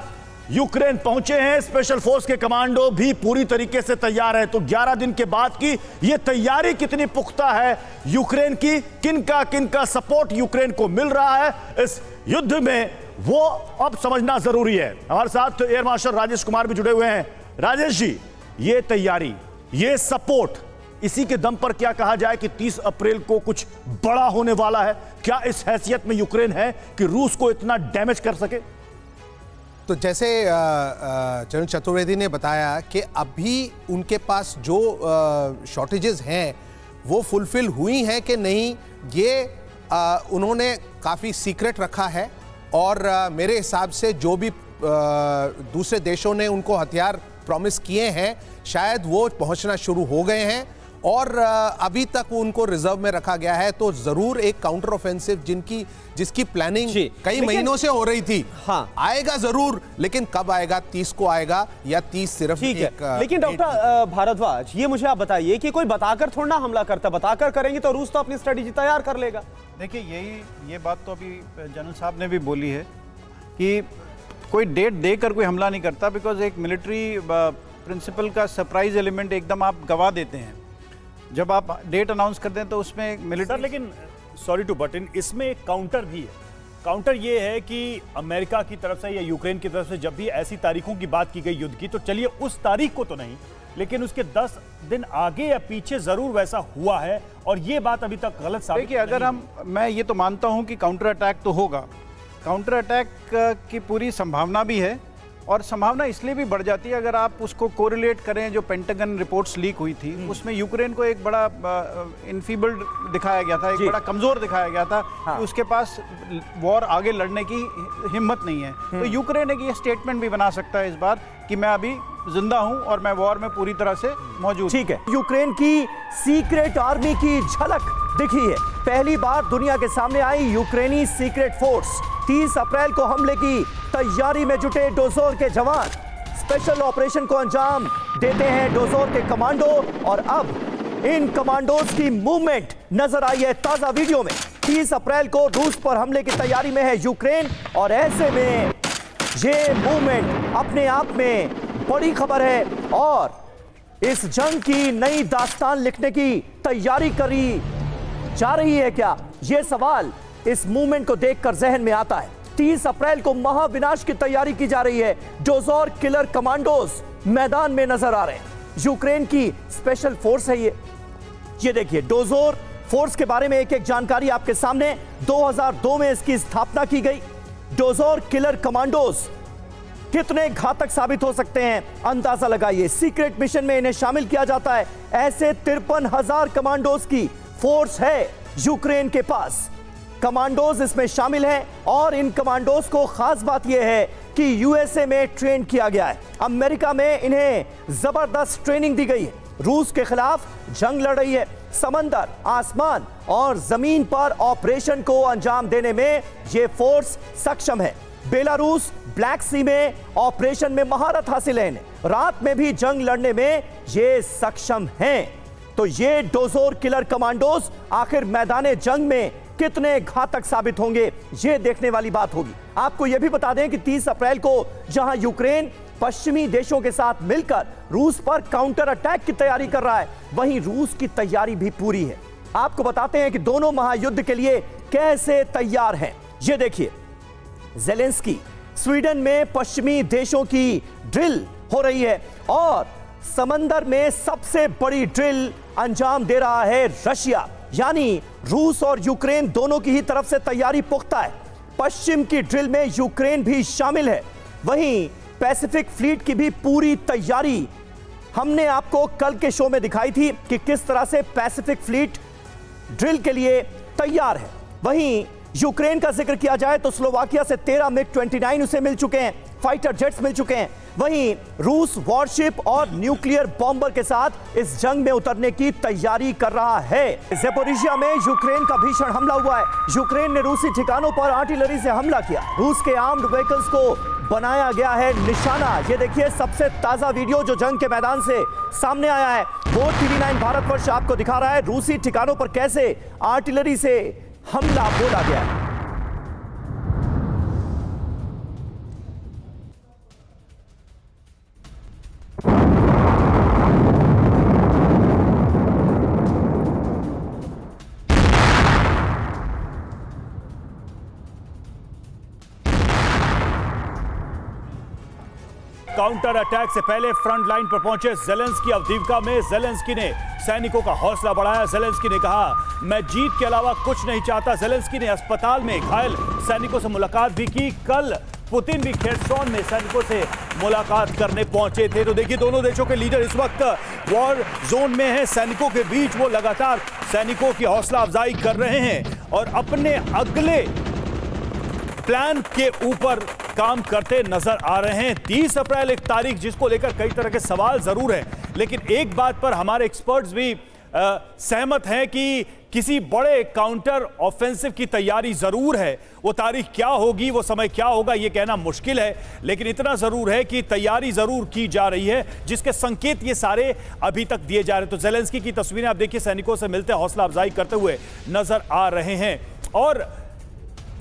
यूक्रेन पहुँचे हैं। स्पेशल फोर्स के कमांडो भी पूरी तरीके से तैयार है। तो 11 दिन के बाद की यह तैयारी कितनी पुख्ता है यूक्रेन की? किन का किन का सपोर्ट यूक्रेन को मिल रहा है इस युद्ध में, वो अब समझना ज़रूरी है। हमारे साथ एयर मार्शल राजेश कुमार भी जुड़े हुए हैं। राजेश जी ये तैयारी ये सपोर्ट इसी के दम पर क्या कहा जाए कि 30 अप्रैल को कुछ बड़ा होने वाला है। क्या इस हैसियत में यूक्रेन है कि रूस को इतना डैमेज कर सके? तो जैसे चरण चतुर्वेदी ने बताया कि अभी उनके पास जो शॉर्टेजेस हैं वो फुलफिल हुई हैं कि नहीं ये आ, उन्होंने काफ़ी सीक्रेट रखा है और आ, मेरे हिसाब से जो भी आ, दूसरे देशों ने उनको हथियार प्रॉमिस किए हैं शायद वो पहुँचना शुरू हो गए हैं और अभी तक उनको रिज़र्व में रखा गया है तो ज़रूर एक काउंटर ऑफेंसिव जिनकी जिसकी प्लानिंग कई महीनों से हो रही थी। हाँ। आएगा ज़रूर लेकिन कब आएगा तीस को आएगा या तीस सिर्फ़ ठीक है। लेकिन डॉक्टर भारद्वाज ये मुझे आप बताइए कि कोई बताकर थोड़ा हमला करता बताकर करेंगे तो रूस तो अपनी स्ट्रेटेजी तैयार कर लेगा। देखिए यही ये बात तो अभी जनरल साहब ने भी बोली है कि कोई डेट देकर कोई हमला नहीं करता बिकॉज़ एक मिलिट्री प्रिंसिपल का सरप्राइज़ एलिमेंट एकदम आप गवा देते हैं। जब आप डेट अनाउंस कर दें तो उसमें मिलिट्री लेकिन सॉरी टू बट इन इसमें एक काउंटर भी है। काउंटर ये है कि अमेरिका की तरफ़ से या यूक्रेन की तरफ़ से जब भी ऐसी तारीखों की बात की गई युद्ध की तो चलिए उस तारीख को तो नहीं लेकिन उसके 10 दिन आगे या पीछे ज़रूर वैसा हुआ है और ये बात अभी तक गलत साबित देखिए अगर हम मैं ये तो मानता हूँ कि काउंटर अटैक तो होगा। काउंटर अटैक की पूरी संभावना भी है और संभावना इसलिए भी बढ़ जाती है अगर आप उसको कोरिलेट करें जो पेंटागन रिपोर्ट्स लीक हुई थी उसमें यूक्रेन को एक बड़ा इनफीबल्ड दिखाया गया था एक बड़ा कमज़ोर दिखाया गया था हाँ। कि उसके पास वॉर आगे लड़ने की हिम्मत नहीं है। तो यूक्रेन एक ये स्टेटमेंट भी बना सकता है इस बार कि मैं अभी ज़िंदा हूँ और मैं वॉर में पूरी तरह से मौजूद ठीक है। यूक्रेन की सीक्रेट आर्मी की झलक दिखी है। पहली बार दुनिया के सामने आई यूक्रेनी सीक्रेट फोर्स। 30 अप्रैल को हमले की तैयारी में जुटे डोजोर के जवान। स्पेशल ऑपरेशन को अंजाम देते हैं डोजोर के कमांडो और अब इन कमांडोज की मूवमेंट नज़र आई है ताज़ा वीडियो में। 30 अप्रैल को रूस पर हमले की तैयारी में है यूक्रेन और ऐसे में ये मूवमेंट अपने आप में बड़ी खबर है और इस जंग की नई दास्तान लिखने की तैयारी करी जा रही है क्या? यह सवाल इस मूवमेंट को देखकर जहन में आता है। 30 अप्रैल को महाविनाश की तैयारी की जा रही है। डोजोर किलर कमांडोज मैदान में नज़र आ रहे हैं। यूक्रेन की स्पेशल फोर्स है ये। ये देखिए, डोजोर फोर्स के बारे में एक एक जानकारी आपके सामने। 2002 में इसकी स्थापना की गई। डोजोर किलर कमांडोज कितने घातक साबित हो सकते हैं? अंदाज़ा लगाइए। सीक्रेट मिशन में इन्हें शामिल किया जाता है। ऐसे तिरपन हज़ार कमांडोज की फोर्स है यूक्रेन के पास। कमांडोज इसमें शामिल हैं और इन कमांडोज को खास बात यह है कि यूएसए में ट्रेन किया गया है। अमेरिका में इन्हें ज़बरदस्त ट्रेनिंग दी गई है। रूस के खिलाफ जंग लड़ रही है। समंदर, आसमान और ज़मीन पर ऑपरेशन को अंजाम देने में यह फोर्स सक्षम है। बेलारूस, ब्लैक सी में ऑपरेशन में महारत हासिल है। रात में भी जंग लड़ने में ये सक्षम हैं। तो ये डोजोर किलर कमांडोज आखिर मैदान जंग में कितने घातक साबित होंगे, ये देखने वाली बात होगी। आपको यह भी बता दें कि 30 अप्रैल को जहाँ यूक्रेन पश्चिमी देशों के साथ मिलकर रूस पर काउंटर अटैक की तैयारी कर रहा है। वहीं रूस की तैयारी भी पूरी है। आपको बताते हैं कि दोनों महायुद्ध के लिए कैसे तैयार हैं। ये देखिए जेलेंस्की स्वीडन में पश्चिमी देशों की ड्रिल हो रही है और समंदर में सबसे बड़ी ड्रिल अंजाम दे रहा है रशिया। यानी रूस और यूक्रेन दोनों की ही तरफ़ से तैयारी पुख्ता है। पश्चिम की ड्रिल में यूक्रेन भी शामिल है। वहीं पैसिफिक फ्लीट की भी पूरी तैयारी हमने आपको कल के शो में दिखाई थी कि किस तरह से पैसिफिक फ्लीट ड्रिल के लिए तैयार है। वहीं यूक्रेन का ज़िक्र किया जाए तो स्लोवाकिया से 13 मिग 29 उसे मिल चुके हैं। फाइटर जेट्स मिल चुके हैं। वहीं रूस वॉरशिप और न्यूक्लियर बॉम्बर के साथ इस जंग में उतरने की तैयारी कर रहा है। जेपोरिशिया में यूक्रेन का भीषण हमला हुआ है। यूक्रेन ने रूसी ठिकानों पर आर्टिलरी से हमला किया। रूस के आर्म्ड व्हीकल्स को बनाया गया है निशाना। ये देखिए, सबसे ताज़ा वीडियो जो जंग के मैदान से सामने आया है। वो टीवी नाइन भारतवर्ष आपको दिखा रहा है। रूसी ठिकानों पर कैसे आर्टिलरी से हमला बोला गया। है काउंटर अटैक से पहले फ्रंट लाइन पर पहुँचे जेलेंस्की अवधीवका में। जेलेंस्की ने सैनिकों का हौसला बढ़ाया। जेलेंस्की ने कहा, मैं जीत के अलावा कुछ नहीं चाहता। जेलेंस्की ने अस्पताल में घायल सैनिकों से मुलाकात भी की। कल पुतिन भी खेरसौन में सैनिकों से मुलाकात करने पहुँचे थे। तो देखिए, दोनों देशों के लीडर इस वक्त वॉर जोन में हैं। सैनिकों के बीच वो लगातार सैनिकों की हौसला अफजाई कर रहे हैं और अपने अगले प्लान के ऊपर काम करते नज़र आ रहे हैं। 30 अप्रैल एक तारीख जिसको लेकर कई तरह के सवाल ज़रूर हैं। लेकिन एक बात पर हमारे एक्सपर्ट्स भी आ, सहमत हैं कि किसी बड़े काउंटर ऑफेंसिव की तैयारी ज़रूर है। वो तारीख क्या होगी वो समय क्या होगा ये कहना मुश्किल है। लेकिन इतना ज़रूर है कि तैयारी ज़रूर की जा रही है जिसके संकेत ये सारे अभी तक दिए जा रहे हैं। तो जेलेंस्की की तस्वीरें आप देखिए सैनिकों से मिलते हौसला अफजाई करते हुए नज़र आ रहे हैं। और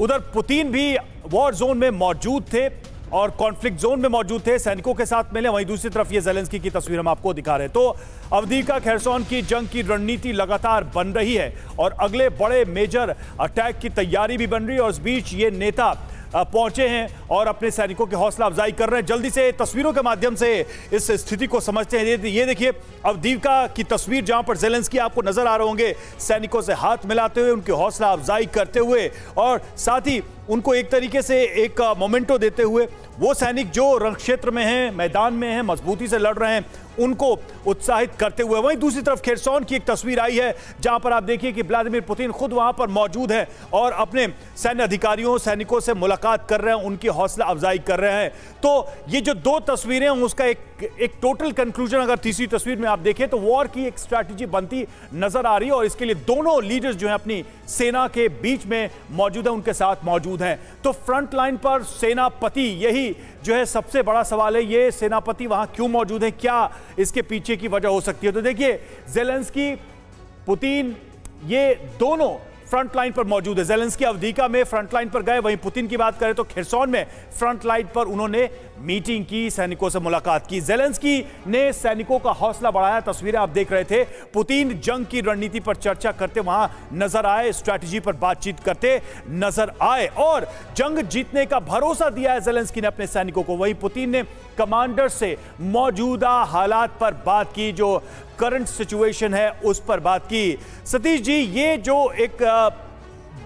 उधर पुतिन भी वॉर जोन में मौजूद थे और कॉन्फ्लिक्ट जोन में मौजूद थे। सैनिकों के साथ मिले, वहीं दूसरी तरफ़ ये जेलेंस्की की तस्वीर हम आपको दिखा रहे हैं। तो अवधिका खैरसौन की जंग की रणनीति लगातार बन रही है और अगले बड़े मेजर अटैक की तैयारी भी बन रही है और इस बीच ये नेता पहुँचे हैं और अपने सैनिकों की हौसला अफजाई कर रहे हैं। जल्दी से तस्वीरों के माध्यम से इस स्थिति को समझते हैं। ये देखिए अवदीवका की तस्वीर जहाँ पर जेलेंस्की आपको नज़र आ रहे होंगे, सैनिकों से हाथ मिलाते हुए, उनकी हौसला अफजाई करते हुए और साथ ही उनको एक तरीके से एक मोमेंटो देते हुए, वो सैनिक जो रण क्षेत्र में हैं, मैदान में हैं, मजबूती से लड़ रहे हैं उनको उत्साहित करते हुए। वहीं दूसरी तरफ़ खेरसौन की एक तस्वीर आई है, जहाँ पर आप देखिए कि व्लादिमिर पुतिन खुद वहाँ पर मौजूद है और अपने सैन्य अधिकारियों, सैनिकों से मुलाकात कर रहे हैं, उनकी हौसला अफजाई कर रहे हैं। तो ये जो दो तस्वीरें उसका एक एक टोटल कंक्लूजन अगर तीसरी तस्वीर में आप देखें तो वॉर की एक स्ट्रैटेजी बनती नज़र आ रही है और इसके लिए दोनों लीडर्स जो है अपनी सेना के बीच में मौजूद है, उनके साथ मौजूद हैं। तो फ्रंट लाइन पर सेनापति यही जो है सबसे बड़ा सवाल है, ये सेनापति वहाँ क्यों मौजूद है, क्या इसके पीछे की वजह हो सकती है? तो देखिए जेलेंस्की पुतिन ये दोनों फ्रंट लाइन पर मौजूद है। जेलेंस की अवधिका में फ्रंट लाइन पर गए, वहीं पुतिन की बात करें तो खिरसौन में फ्रंट लाइन पर उन्होंने मीटिंग की, सैनिकों से मुलाकात की। जेलेंस्की ने सैनिकों का हौसला बढ़ाया। तस्वीरें आप देख रहे थे। पुतिन जंग की रणनीति पर चर्चा करते, वहाँ नज़र आए, स्ट्रैटेजी पर बातचीत करते, नज़र आए और जंग जीतने का भरोसा दिया है जेलेंस्की ने अपने सैनिकों को। वहीं पुतिन ने कमांडर से मौजूदा हालात पर बात की, जो करंट सिचुएशन है, उस पर बात की। सतीश जी, ये जो एक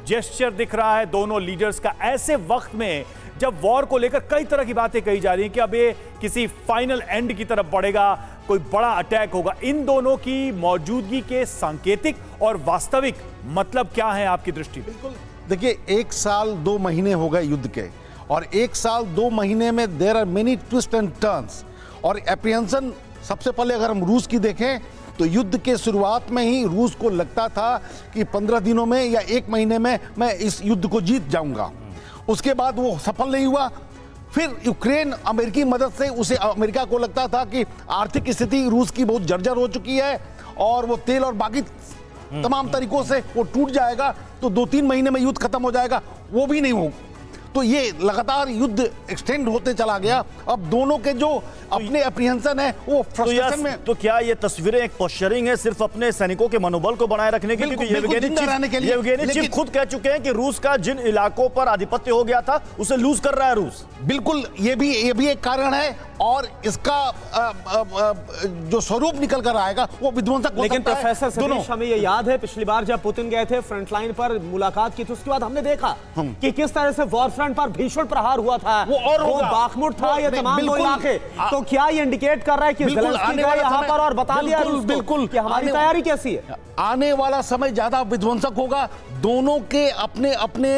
जेस्चर दिख रहा है दोनों लीडर्स का, ऐसे वक्त में जब वॉर को लेकर कई तरह की बातें कही जा रही हैं कि अब ये किसी फाइनल एंड की तरफ़ बढ़ेगा, कोई बड़ा अटैक होगा। इन दोनों की मौजूदगी के सांकेतिक और वास्तविक मतलब क्या है आपकी दृष्टि? बिल्कुल। देखिए, एक साल दो महीने हो गए युद्ध के, और एक साल दो महीने में there are many twist and turns और एप्रियंसन सबसे पहले अगर हम रूस की देखें तो युद्ध के शुरुआत में ही रूस को लगता था कि पंद्रह दिनों में या एक महीने में मैं इस युद्ध को जीत जाऊँगा। उसके बाद वो सफल नहीं हुआ। फिर यूक्रेन अमेरिकी मदद से उसे अमेरिका को लगता था कि आर्थिक स्थिति रूस की बहुत जर्जर हो चुकी है और वो तेल और बाकी तमाम तरीकों से वो टूट जाएगा तो दो तीन महीने में युद्ध खत्म हो जाएगा। वो भी नहीं हो तो ये लगातार युद्ध एक्सटेंड होते चला गया। अब दोनों के जो तो अपने अप्रिहेंशन है वो फ्रस्ट्रेशन तो में तो क्या ये तस्वीरें एक पोस्चरिंग है सिर्फ़ अपने सैनिकों के मनोबल को बनाए रखने के लिए? क्योंकि चीफ खुद कह चुके हैं कि रूस का जिन इलाकों पर आधिपत्य हो गया था उसे लूज कर रहा है रूस। बिल्कुल ये भी ये भी एक कारण है और इसका आ, आ, आ, जो स्वरूप निकल कर आएगा वो विध्वंसक लेकिन प्रोफेसर सतीश हमें ये याद है पिछली बार जब पुतिन गए थे फ्रंटलाइन पर मुलाकात की थी उसके बाद हमने देखा कि किस तरह से वॉर फ्रंट पर भीषण प्रहार हुआ था। वो और वो बाखमुट था ये तमाम दो इलाके। तो क्या ये इंडिकेट कर रहा है कि यहाँ पर और बता दिया बिल्कुल कि हमारी तैयारी कैसी है? आने वाला समय ज़्यादा विध्वंसक होगा। दोनों के अपने अपने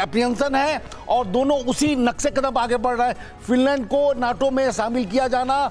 अप्रियंसन है और दोनों उसी नक्शे कदम आगे बढ़ रहे है। फिनलैंड को नाटो में शामिल किया जाना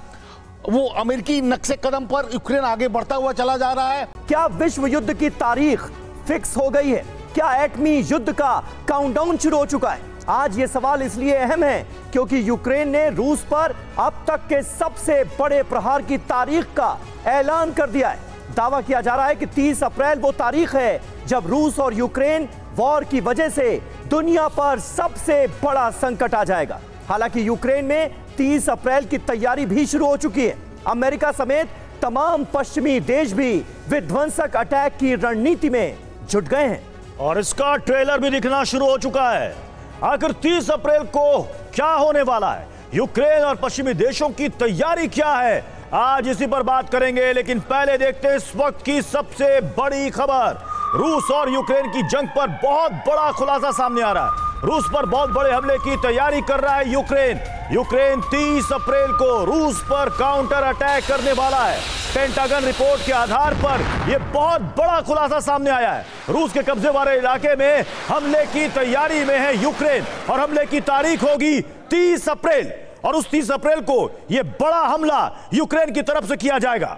वो अमेरिकी नक्शे कदम पर यूक्रेन आगे बढ़ता हुआ चला जा रहा है। क्या विश्व युद्ध की तारीख फिक्स हो गई है? क्या एटमी युद्ध का काउंटडाउन शुरू हो चुका है? आज ये सवाल इसलिए अहम है क्योंकि यूक्रेन ने रूस पर अब तक के सबसे बड़े प्रहार की तारीख का ऐलान कर दिया है। दावा किया जा रहा है कि 30 अप्रैल वो तारीख है जब रूस और यूक्रेन वॉर की वजह से दुनिया पर सबसे बड़ा संकट आ जाएगा। हालाँकि यूक्रेन में 30 अप्रैल की तैयारी भी शुरू हो चुकी है। अमेरिका समेत तमाम पश्चिमी देश भी विध्वंसक अटैक की रणनीति में जुट गए हैं। और इसका ट्रेलर भी दिखना शुरू हो चुका है। आखिर 30 अप्रैल को क्या होने वाला है? यूक्रेन और पश्चिमी देशों की तैयारी क्या है? आज इसी पर बात करेंगे, लेकिन पहले देखते हैं इस वक्त की सबसे बड़ी खबर। रूस और यूक्रेन की जंग पर बहुत बड़ा खुलासा सामने आ रहा है। रूस पर बहुत बड़े हमले की तैयारी कर रहा है यूक्रेन। यूक्रेन 30 अप्रैल को रूस पर काउंटर अटैक करने वाला है। पेंटागन रिपोर्ट के आधार पर यह बहुत बड़ा खुलासा सामने आया है। रूस के कब्जे वाले इलाके में हमले की तैयारी में है यूक्रेन और हमले की तारीख होगी 30 अप्रैल। और उस 30 अप्रैल को यह बड़ा हमला यूक्रेन की तरफ़ से किया जाएगा।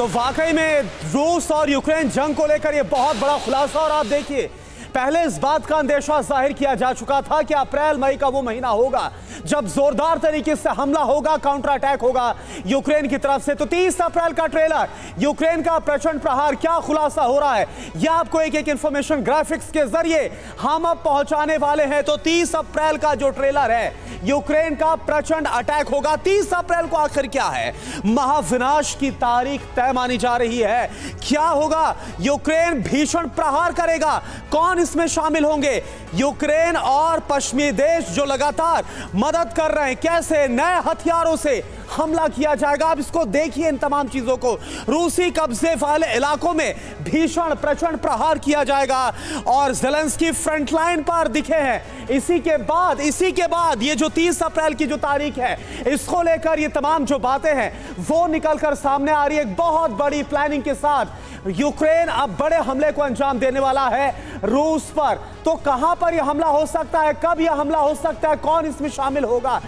तो वाकई में रूस और यूक्रेन जंग को लेकर यह बहुत बड़ा खुलासा और आप देखिए पहले इस बात का अंदेशा ज़ाहिर किया जा चुका था कि अप्रैल, मई का वो महीना होगा, जब जोरदार तरीके से हमला होगा काउंटर अटैक होगा यूक्रेन की तरफ़ से। तो 30 अप्रैल का ट्रेलर यूक्रेन का प्रचंड प्रहार, क्या खुलासा हो रहा है? यह आपको एक एक इंफॉर्मेशन ग्राफिक्स के ज़रिए हम अब पहुँचाने वाले हैं। तो 30 अप्रैल का जो ट्रेलर है, यूक्रेन का प्रचंड अटैक होगा। 30 अप्रैल को आखिर क्या है? महाविनाश की तारीख तय मानी जा रही है। क्या होगा? यूक्रेन भीषण प्रहार करेगा। कौन इसमें शामिल होंगे यूक्रेन और पश्चिमी देश जो लगातार मदद कर रहे हैं। कैसे नए हथियारों से हमला किया जाएगा। आप इसको देखिए इन तमाम चीज़ों को। रूसी कब्जे वाले इलाकों में भीषण प्रचंड प्रहार किया जाएगा और जेलेंस्की फ्रंटलाइन पर दिखे हैं। इसी के बाद, इसी के बाद ये जो 30 अप्रैल की जो तारीख है, इसको लेकर ये तमाम जो बातें हैं, वो निकलकर सामने आ रही है। एक बहुत बड़ी प्लानिंग के साथ यूक्रेन अब बड़े हमले को अंजाम देने वाला है रूस पर। तो कहाँ पर यह हमला हो सकता है? कब यह हमला हो सकता है? कौन इसमें शामिल होगा?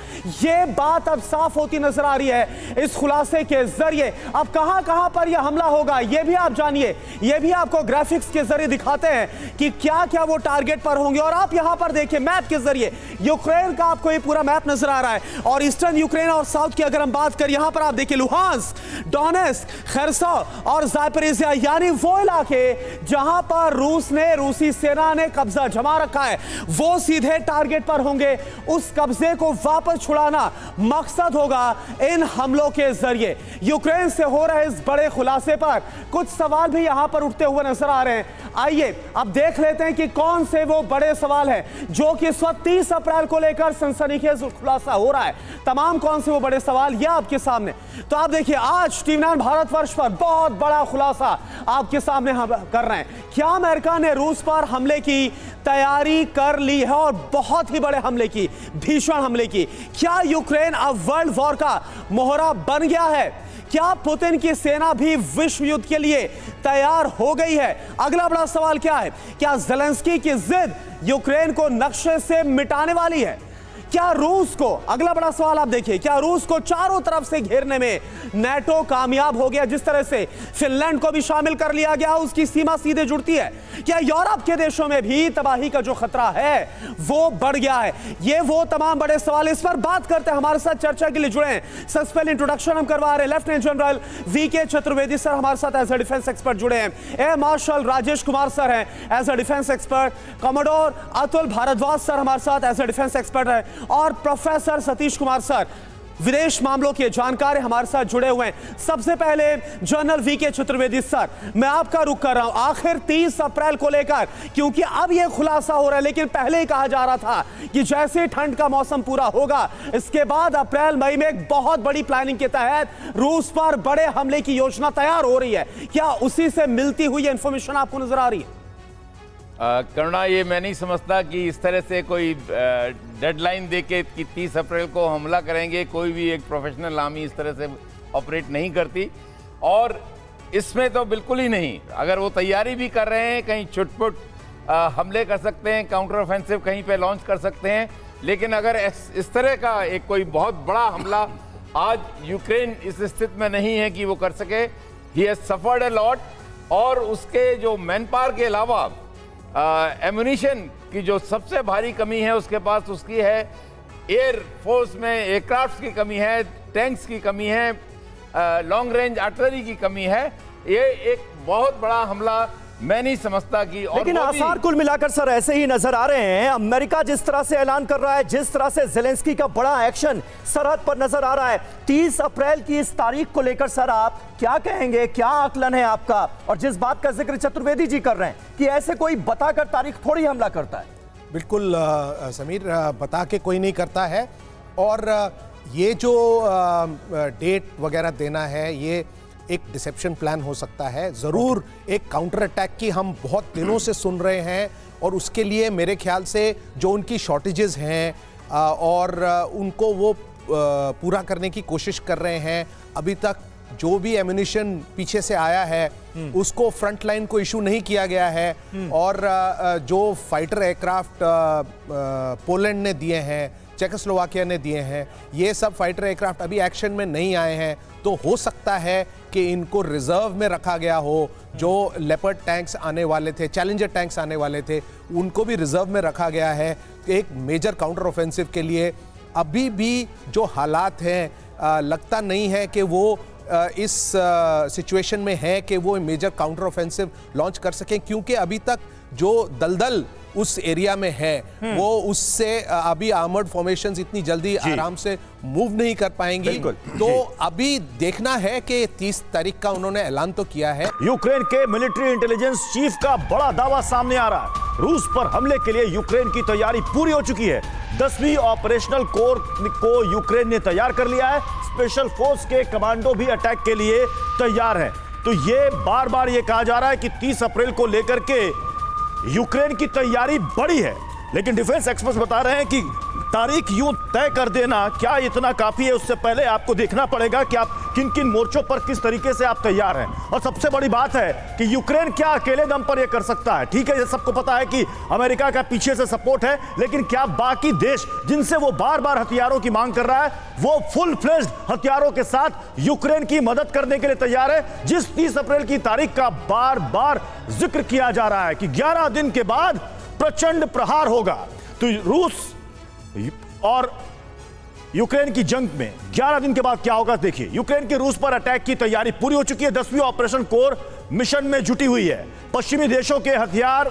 यह बात अब साफ़ होती नज़र आ रही है इस खुलासे के ज़रिए। अब कहाँ कहाँ पर यह हमला होगा यह भी आप जानिए। यह भी आपको ग्राफिक्स के ज़रिए दिखाते हैं कि क्या क्या वो टारगेट पर होंगे। और आप यहाँ पर देखिए मैप के ज़रिए। यूक्रेन का आपको ये पूरा मैप नज़र आ रहा है। और ईस्टर्न यूक्रेन और साउथ की अगर हम बात करें, यहाँ पर आप देखिए लुहांस डोनेस खरसा और जायपरेजिया यानी वो इलाके जहाँ पर रूस ने, रूसी सेना ने कब्जा जमा रखा है। वो सीधे टारगेट पर होंगे। उस कब्जे को वापस छुड़ाना मकसद होगा। इन हमलों के ज़रिए। यूक्रेन से हो रहे इस बड़े खुलासे पर कुछ सवाल भी यहाँ पर उठते हुए नज़र आ रहे हैं। आइए, अब देख लेते हैं कि कौन से वो बड़े सवाल हैं, जो कि इस वक्त तीस अप्रैल को लेकर सनसनीखेज खुलासा हो रहा है। तमाम कौन से वो बड़े सवाल, ये आपके सामने। तो आप देखिए, आज टीवी नाइन भारतवर्ष पर बहुत बड़ा खुलासा आपके सामने हम कर रहे हैं। क्या अमेरिका ने रूस पर हमले की तैयारी कर ली है और बहुत ही बड़े हमले की, भीषण हमले की? क्या यूक्रेन अब वर्ल्ड वॉर का मोहरा बन गया है। क्या पुतिन की सेना भी विश्व युद्ध के लिए तैयार हो गई है? अगला बड़ा सवाल क्या है? क्या जेलेंस्की की जिद यूक्रेन को नक्शे से मिटाने वाली है? क्या रूस को, अगला बड़ा सवाल आप देखिए, क्या रूस को चारों तरफ़ से घेरने में नेटो कामयाब हो गया, जिस तरह से फिनलैंड को भी शामिल कर लिया गया, उसकी सीमा सीधे जुड़ती है। क्या यूरोप के देशों में भी तबाही का जो खतरा है, वो बढ़ गया है? ये वो तमाम बड़े सवाल इस पर बात करते हैं, हमारे साथ चर्चा के लिए जुड़े हैं। सबसे पहले इंट्रोडक्शन हम करवा रहे लेफ्टिनेंट जनरल वी के चतुर्वेदी सर हमारे साथ एज अ डिफेंस एक्सपर्ट जुड़े हैं। Air marshal Rajesh Kumar sir हैं as a defence expert commodore Atul Bhardwaj sir हमारे साथ एज अ डिफेंस एक्सपर्ट है। और प्रोफेसर सतीश कुमार सर, विदेश मामलों के जानकार हमारे साथ जुड़े हुए हैं। सबसे पहले जनरल वी के चतुर्वेदी सर, मैं आपका रुख कर रहा हूँ। आखिर 30 अप्रैल को लेकर, क्योंकि अब यह खुलासा हो रहा है, लेकिन पहले ही कहा जा रहा था कि जैसे ठंड का मौसम पूरा होगा, इसके बाद अप्रैल, मई में एक बहुत बड़ी प्लानिंग के तहत रूस पर बड़े हमले की योजना तैयार हो रही है। क्या उसी से मिलती हुई इंफॉर्मेशन आपको नज़र आ रही है? करुणा, ये मैं नहीं समझता कि इस तरह से कोई डेडलाइन दे के कि तीस अप्रैल को हमला करेंगे, कोई भी एक प्रोफेशनल आर्मी इस तरह से ऑपरेट नहीं करती। और इसमें तो बिल्कुल ही नहीं, अगर वो तैयारी भी कर रहे हैं, कहीं छुटपुट हमले कर सकते हैं काउंटर ऑफेंसिव कहीं पे लॉन्च कर सकते हैं, लेकिन अगर इस तरह का एक कोई बहुत बड़ा हमला आज यूक्रेन इस स्थिति में नहीं है कि वो कर सके he has suffered a lot और उसके जो मैन के अलावा एमुनिशन की जो सबसे भारी कमी है उसके पास उसकी है एयर फोर्स में एयरक्राफ्ट की कमी है टैंक्स की कमी है लॉन्ग रेंज आर्टिलरी की कमी है। ये एक बहुत बड़ा हमला मैं नहीं समझता कि और लेकिन आसार कुल मिलाकर सर ऐसे ही नज़र आ रहे हैं। अमेरिका जिस तरह से ऐलान कर रहा है जिस तरह से जेलेंस्की का बड़ा एक्शन सरहद पर नज़र आ रहा है 30 अप्रैल की इस तारीख को लेकर सर आप क्या कहेंगे क्या आकलन है आपका? और जिस बात का ज़िक्र चतुर्वेदी जी कर रहे हैं कि ऐसे कोई बताकर तारीख थोड़ी हमला करता है। बिल्कुल समीर बता के कोई नहीं करता है। और ये जो डेट वगैरह देना है ये एक डिसेप्शन प्लान हो सकता है ज़रूर एक काउंटर अटैक की हम बहुत दिनों से सुन रहे हैं और उसके लिए मेरे ख्याल से जो उनकी शॉर्टेजेस हैं और उनको वो पूरा करने की कोशिश कर रहे हैं अभी तक जो भी एम्यूनिशन पीछे से आया है हम्म। उसको फ्रंट लाइन को इशू नहीं किया गया है हम्म। और जो फाइटर एयरक्राफ्ट पोलैंड ने दिए हैं चेकोस्लोवाकिया ने दिए हैं। ये सब फाइटर एयरक्राफ्ट अभी एक्शन में नहीं आए हैं। तो हो सकता है कि इनको रिज़र्व में रखा गया हो जो लेपर्ड टैंक्स आने वाले थे चैलेंजर टैंक्स आने वाले थे उनको भी रिज़र्व में रखा गया है एक मेजर काउंटर ऑफेंसिव के लिए। अभी भी जो हालात हैं लगता नहीं है कि वो आ, इस सिचुएशन में है कि वो मेजर काउंटर ऑफेंसिव लॉन्च कर सकें क्योंकि अभी तक जो दलदल उस एरिया में है वो उससे अभी आर्मर्ड फॉर्मेशंस इतनी जल्दी आराम से मूव नहीं कर पाएँगी। तो अभी देखना है कि 30 तारीख का उन्होंने ऐलान तो किया है। यूक्रेन के मिलिट्री इंटेलिजेंस चीफ का बड़ा दावा सामने आ रहा है। रूस पर हमले के लिए यूक्रेन की तैयारी पूरी हो चुकी है। दसवीं ऑपरेशनल कोर को यूक्रेन ने तैयार कर लिया है। स्पेशल फोर्स के कमांडो भी अटैक के लिए तैयार है। तो ये बार बार ये कहा जा रहा है कि 30 अप्रैल को लेकर के यूक्रेन की तैयारी बड़ी है लेकिन डिफेंस एक्सपर्ट्स बता रहे हैं कि तारीख यूँ तय कर देना। क्या इतना काफ़ी है, उससे पहले आपको देखना पड़ेगा कि आप किन किन मोर्चों पर किस तरीके से आप तैयार हैं। और सबसे बड़ी बात है कि यूक्रेन क्या अकेले दम पर यह कर सकता है। ठीक है, ये सबको पता है कि अमेरिका का पीछे से सपोर्ट है, लेकिन क्या बाकी देश जिनसे वो बार बार हथियारों की मांग कर रहा है, वो फुल फ्लेज हथियारों के साथ यूक्रेन की मदद करने के लिए तैयार है, जिस तीस अप्रैल की तारीख का बार बार ज़िक्र किया जा रहा है कि ग्यारह दिन के बाद प्रचंड प्रहार होगा। तो रूस और यूक्रेन की जंग में 11 दिन के बाद क्या होगा, देखिए, यूक्रेन के रूस पर अटैक की तैयारी पूरी हो चुकी है। दसवीं ऑपरेशन कोर मिशन में जुटी हुई है। पश्चिमी देशों के हथियार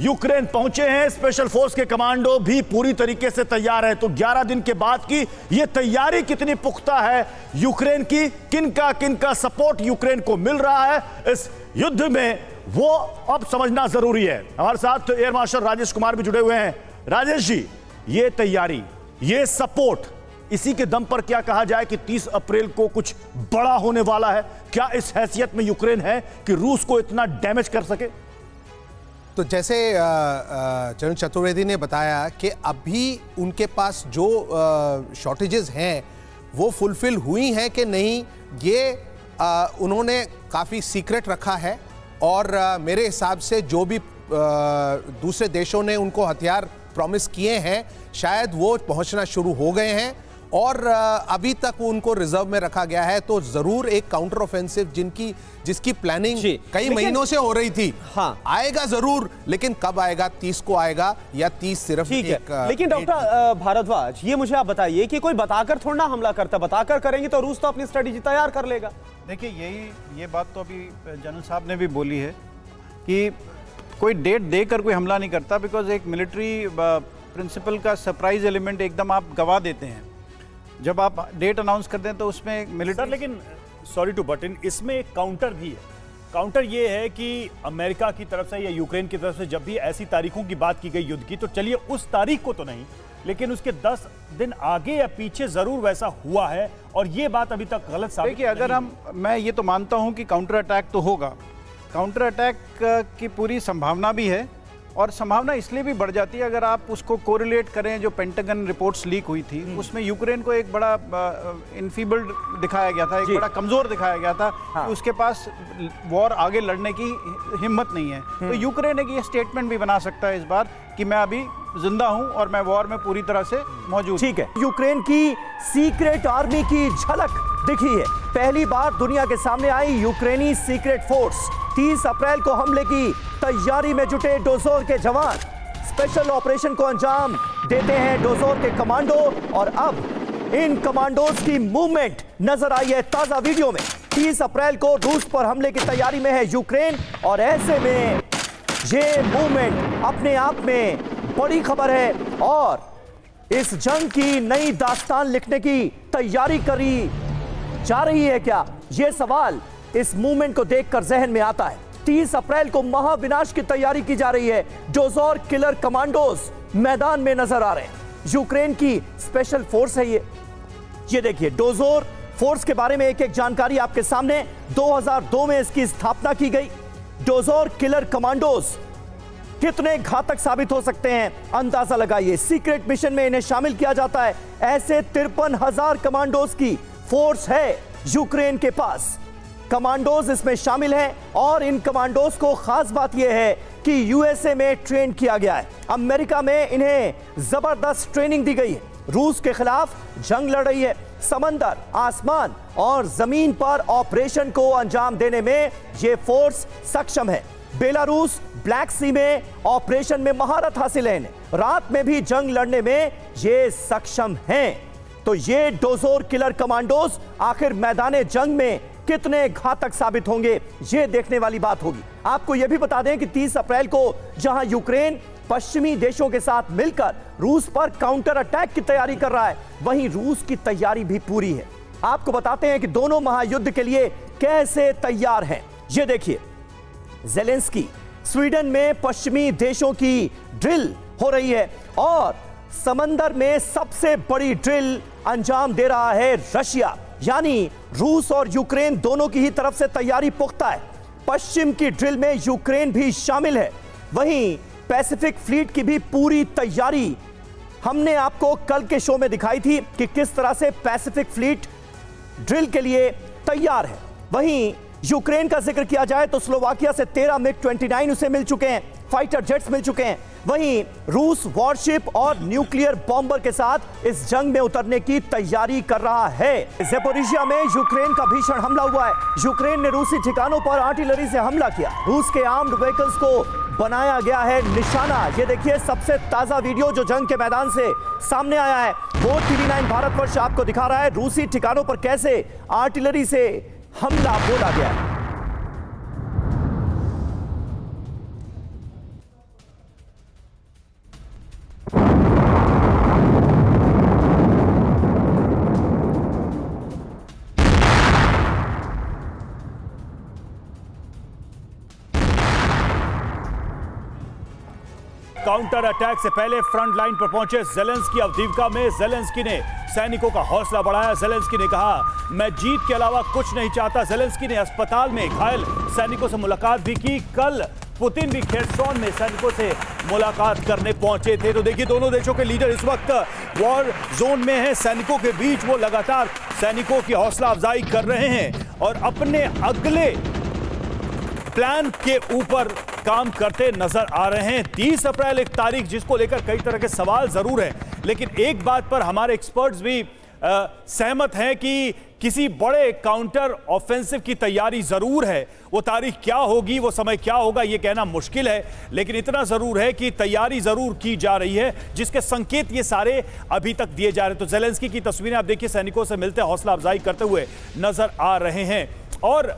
यूक्रेन पहुँचे हैं। स्पेशल फोर्स के कमांडो भी पूरी तरीके से तैयार है। तो 11 दिन के बाद की यह तैयारी कितनी पुख्ता है? यूक्रेन की किन का किन का सपोर्ट यूक्रेन को मिल रहा है? इस युद्ध में वो अब समझना ज़रूरी है। हमारे साथ एयर मार्शल राजेश कुमार भी जुड़े हुए हैं। राजेश जी ये तैयारी ये सपोर्ट इसी के दम पर क्या कहा जाए कि 30 अप्रैल को कुछ बड़ा होने वाला है। क्या इस हैसियत में यूक्रेन है कि रूस को इतना डैमेज कर सके? तो जैसे चरण चतुर्वेदी ने बताया कि अभी उनके पास जो शॉर्टेजेस हैं वो फुलफिल हुई हैं कि नहीं ये आ, उन्होंने काफ़ी सीक्रेट रखा है और आ, मेरे हिसाब से जो भी आ, दूसरे देशों ने उनको हथियार प्रॉमिस किए हैं शायद वो पहुँचना शुरू हो गए हैं। और अभी तक उनको रिज़र्व में रखा गया है तो ज़रूर एक काउंटर ऑफेंसिव जिनकी जिसकी प्लानिंग कई महीनों से हो रही थी। हाँ। आएगा ज़रूर लेकिन कब आएगा तीस को आएगा या तीस सिर्फ़ ठीक है। लेकिन डॉक्टर भारद्वाज ये मुझे आप बताइए कि कोई बताकर थोड़ा हमला करता बताकर करेंगे तो रूस तो अपनी स्ट्रेटेजी तैयार कर लेगा। देखिए यही ये बात तो अभी जनरल साहब ने भी बोली है कि कोई डेट देकर कोई हमला नहीं करता बिकॉज़ एक मिलिट्री प्रिंसिपल का सरप्राइज़ एलिमेंट एकदम आप गवा देते हैं। जब आप डेट अनाउंस कर दें तो उसमें मिलिट्री लेकिन सॉरी टू बट इन इसमें एक काउंटर भी है। काउंटर ये है कि अमेरिका की तरफ़ से या यूक्रेन की तरफ़ से जब भी ऐसी तारीखों की बात की गई युद्ध की तो चलिए उस तारीख को तो नहीं लेकिन उसके 10 दिन आगे या पीछे ज़रूर वैसा हुआ है और ये बात अभी तक गलत साबित देखिए अगर हम मैं ये तो मानता हूँ कि काउंटर अटैक तो होगा। काउंटर अटैक की पूरी संभावना भी है और संभावना इसलिए भी बढ़ जाती है अगर आप उसको कोरिलेट करें जो पेंटागन रिपोर्ट्स लीक हुई थी हम्म। उसमें यूक्रेन को एक बड़ा इनफीबल्ड दिखाया गया था एक बड़ा कमज़ोर दिखाया गया था हाँ। कि उसके पास वॉर आगे लड़ने की हिम्मत नहीं है तो हम्म। यूक्रेन एक ये स्टेटमेंट भी बना सकता है इस बार कि मैं अभी ज़िंदा हूँ और मैं वॉर में पूरी तरह से मौजूद ठीक है। यूक्रेन की सीक्रेट आर्मी की झलक दिखी है। पहली बार दुनिया के सामने आई यूक्रेनी सीक्रेट फोर्स। 30 अप्रैल को हमले की तैयारी में जुटे डोजोर के जवान। स्पेशल ऑपरेशन को अंजाम देते हैं डोजोर के कमांडो और अब इन कमांडोज की मूवमेंट नज़र आई है ताज़ा वीडियो में। 30 अप्रैल को रूस पर हमले की तैयारी में है यूक्रेन और ऐसे में ये मूवमेंट अपने आप में बड़ी खबर है और इस जंग की नई दास्तान लिखने की तैयारी करी जा रही है क्या? यह सवाल इस मूवमेंट को देखकर जहन में आता है। 30 अप्रैल को महाविनाश की तैयारी की जा रही है। डोजोर किलर कमांडोज मैदान में नज़र आ रहे हैं। यूक्रेन की स्पेशल फोर्स है ये। ये देखिए, डोजोर फोर्स के बारे में एक एक जानकारी आपके सामने। 2002 में इसकी स्थापना की गई। डोजोर किलर कमांडोज कितने घातक साबित हो सकते हैं? अंदाज़ा लगाइए। सीक्रेट मिशन में इन्हें शामिल किया जाता है। ऐसे तिरपन हज़ार कमांडोज की फोर्स है यूक्रेन के पास। कमांडोज इसमें शामिल हैं और इन कमांडोज को खास बात यह है कि यूएसए में ट्रेन किया गया है। अमेरिका में इन्हें ज़बरदस्त ट्रेनिंग दी गई है। रूस के खिलाफ जंग लड़ रही है। समंदर, आसमान और ज़मीन पर ऑपरेशन को अंजाम देने में यह फोर्स सक्षम है। बेलारूस, ब्लैक सी में ऑपरेशन में महारत हासिल है। रात में भी जंग लड़ने में ये सक्षम हैं। तो ये डोजोर किलर कमांडोज आखिर मैदान जंग में कितने घातक साबित होंगे, ये देखने वाली बात होगी। आपको यह भी बता दें कि 30 अप्रैल को जहाँ यूक्रेन पश्चिमी देशों के साथ मिलकर रूस पर काउंटर अटैक की तैयारी कर रहा है। वहीं रूस की तैयारी भी पूरी है। आपको बताते हैं कि दोनों महायुद्ध के लिए कैसे तैयार हैं। ये देखिए, जेलेंस्की, स्वीडन में पश्चिमी देशों की ड्रिल हो रही है और समंदर में सबसे बड़ी ड्रिल अंजाम दे रहा है रशिया। यानी रूस और यूक्रेन दोनों की ही तरफ़ से तैयारी पुख्ता है। पश्चिम की ड्रिल में यूक्रेन भी शामिल है। वहीं पैसिफिक फ्लीट की भी पूरी तैयारी हमने आपको कल के शो में दिखाई थी कि किस तरह से पैसिफिक फ्लीट ड्रिल के लिए तैयार है। वहीं यूक्रेन का ज़िक्र किया जाए तो स्लोवाकिया से 13 मिग 29 उसे मिल चुके हैं। फाइटर जेट्स मिल चुके हैं। वहीं रूस वॉरशिप और न्यूक्लियर बॉम्बर के साथ इस जंग में उतरने की तैयारी कर रहा है। जेपोरिशिया में यूक्रेन का भीषण हमला हुआ है। यूक्रेन ने रूसी ठिकानों पर आर्टिलरी से हमला किया। रूस के आर्म्ड व्हीकल्स को बनाया गया है निशाना। ये देखिए, सबसे ताज़ा वीडियो जो जंग के मैदान से सामने आया है, वो टीवी नाइन भारतवर्ष आपको दिखा रहा है। रूसी ठिकानों पर कैसे आर्टिलरी से हमला बोला गया। है काउंटर अटैक से पहले फ्रंट लाइन पर पहुँचे जेलेंस्की। अवधीवका में जेलेंस्की ने सैनिकों का हौसला बढ़ाया। जेलेंस्की ने कहा, मैं जीत के अलावा कुछ नहीं चाहता। जेलेंस्की ने अस्पताल में घायल सैनिकों से मुलाकात भी की। कल पुतिन भी खेरसौन में सैनिकों से मुलाकात करने पहुँचे थे। तो देखिए, दोनों देशों के लीडर इस वक्त वॉर जोन में हैं। सैनिकों के बीच वो लगातार सैनिकों की हौसला अफजाई कर रहे हैं और अपने अगले प्लान के ऊपर काम करते नज़र आ रहे हैं। 30 अप्रैल एक तारीख जिसको लेकर कई तरह के सवाल ज़रूर हैं। लेकिन एक बात पर हमारे एक्सपर्ट्स भी आ, सहमत हैं कि किसी बड़े काउंटर ऑफेंसिव की तैयारी ज़रूर है। वो तारीख क्या होगी वो समय क्या होगा ये कहना मुश्किल है। लेकिन इतना ज़रूर है कि तैयारी ज़रूर की जा रही है जिसके संकेत ये सारे अभी तक दिए जा रहे हैं। तो जेलेंस्की की तस्वीरें आप देखिए सैनिकों से मिलते हौसला अफजाई करते हुए नज़र आ रहे हैं। और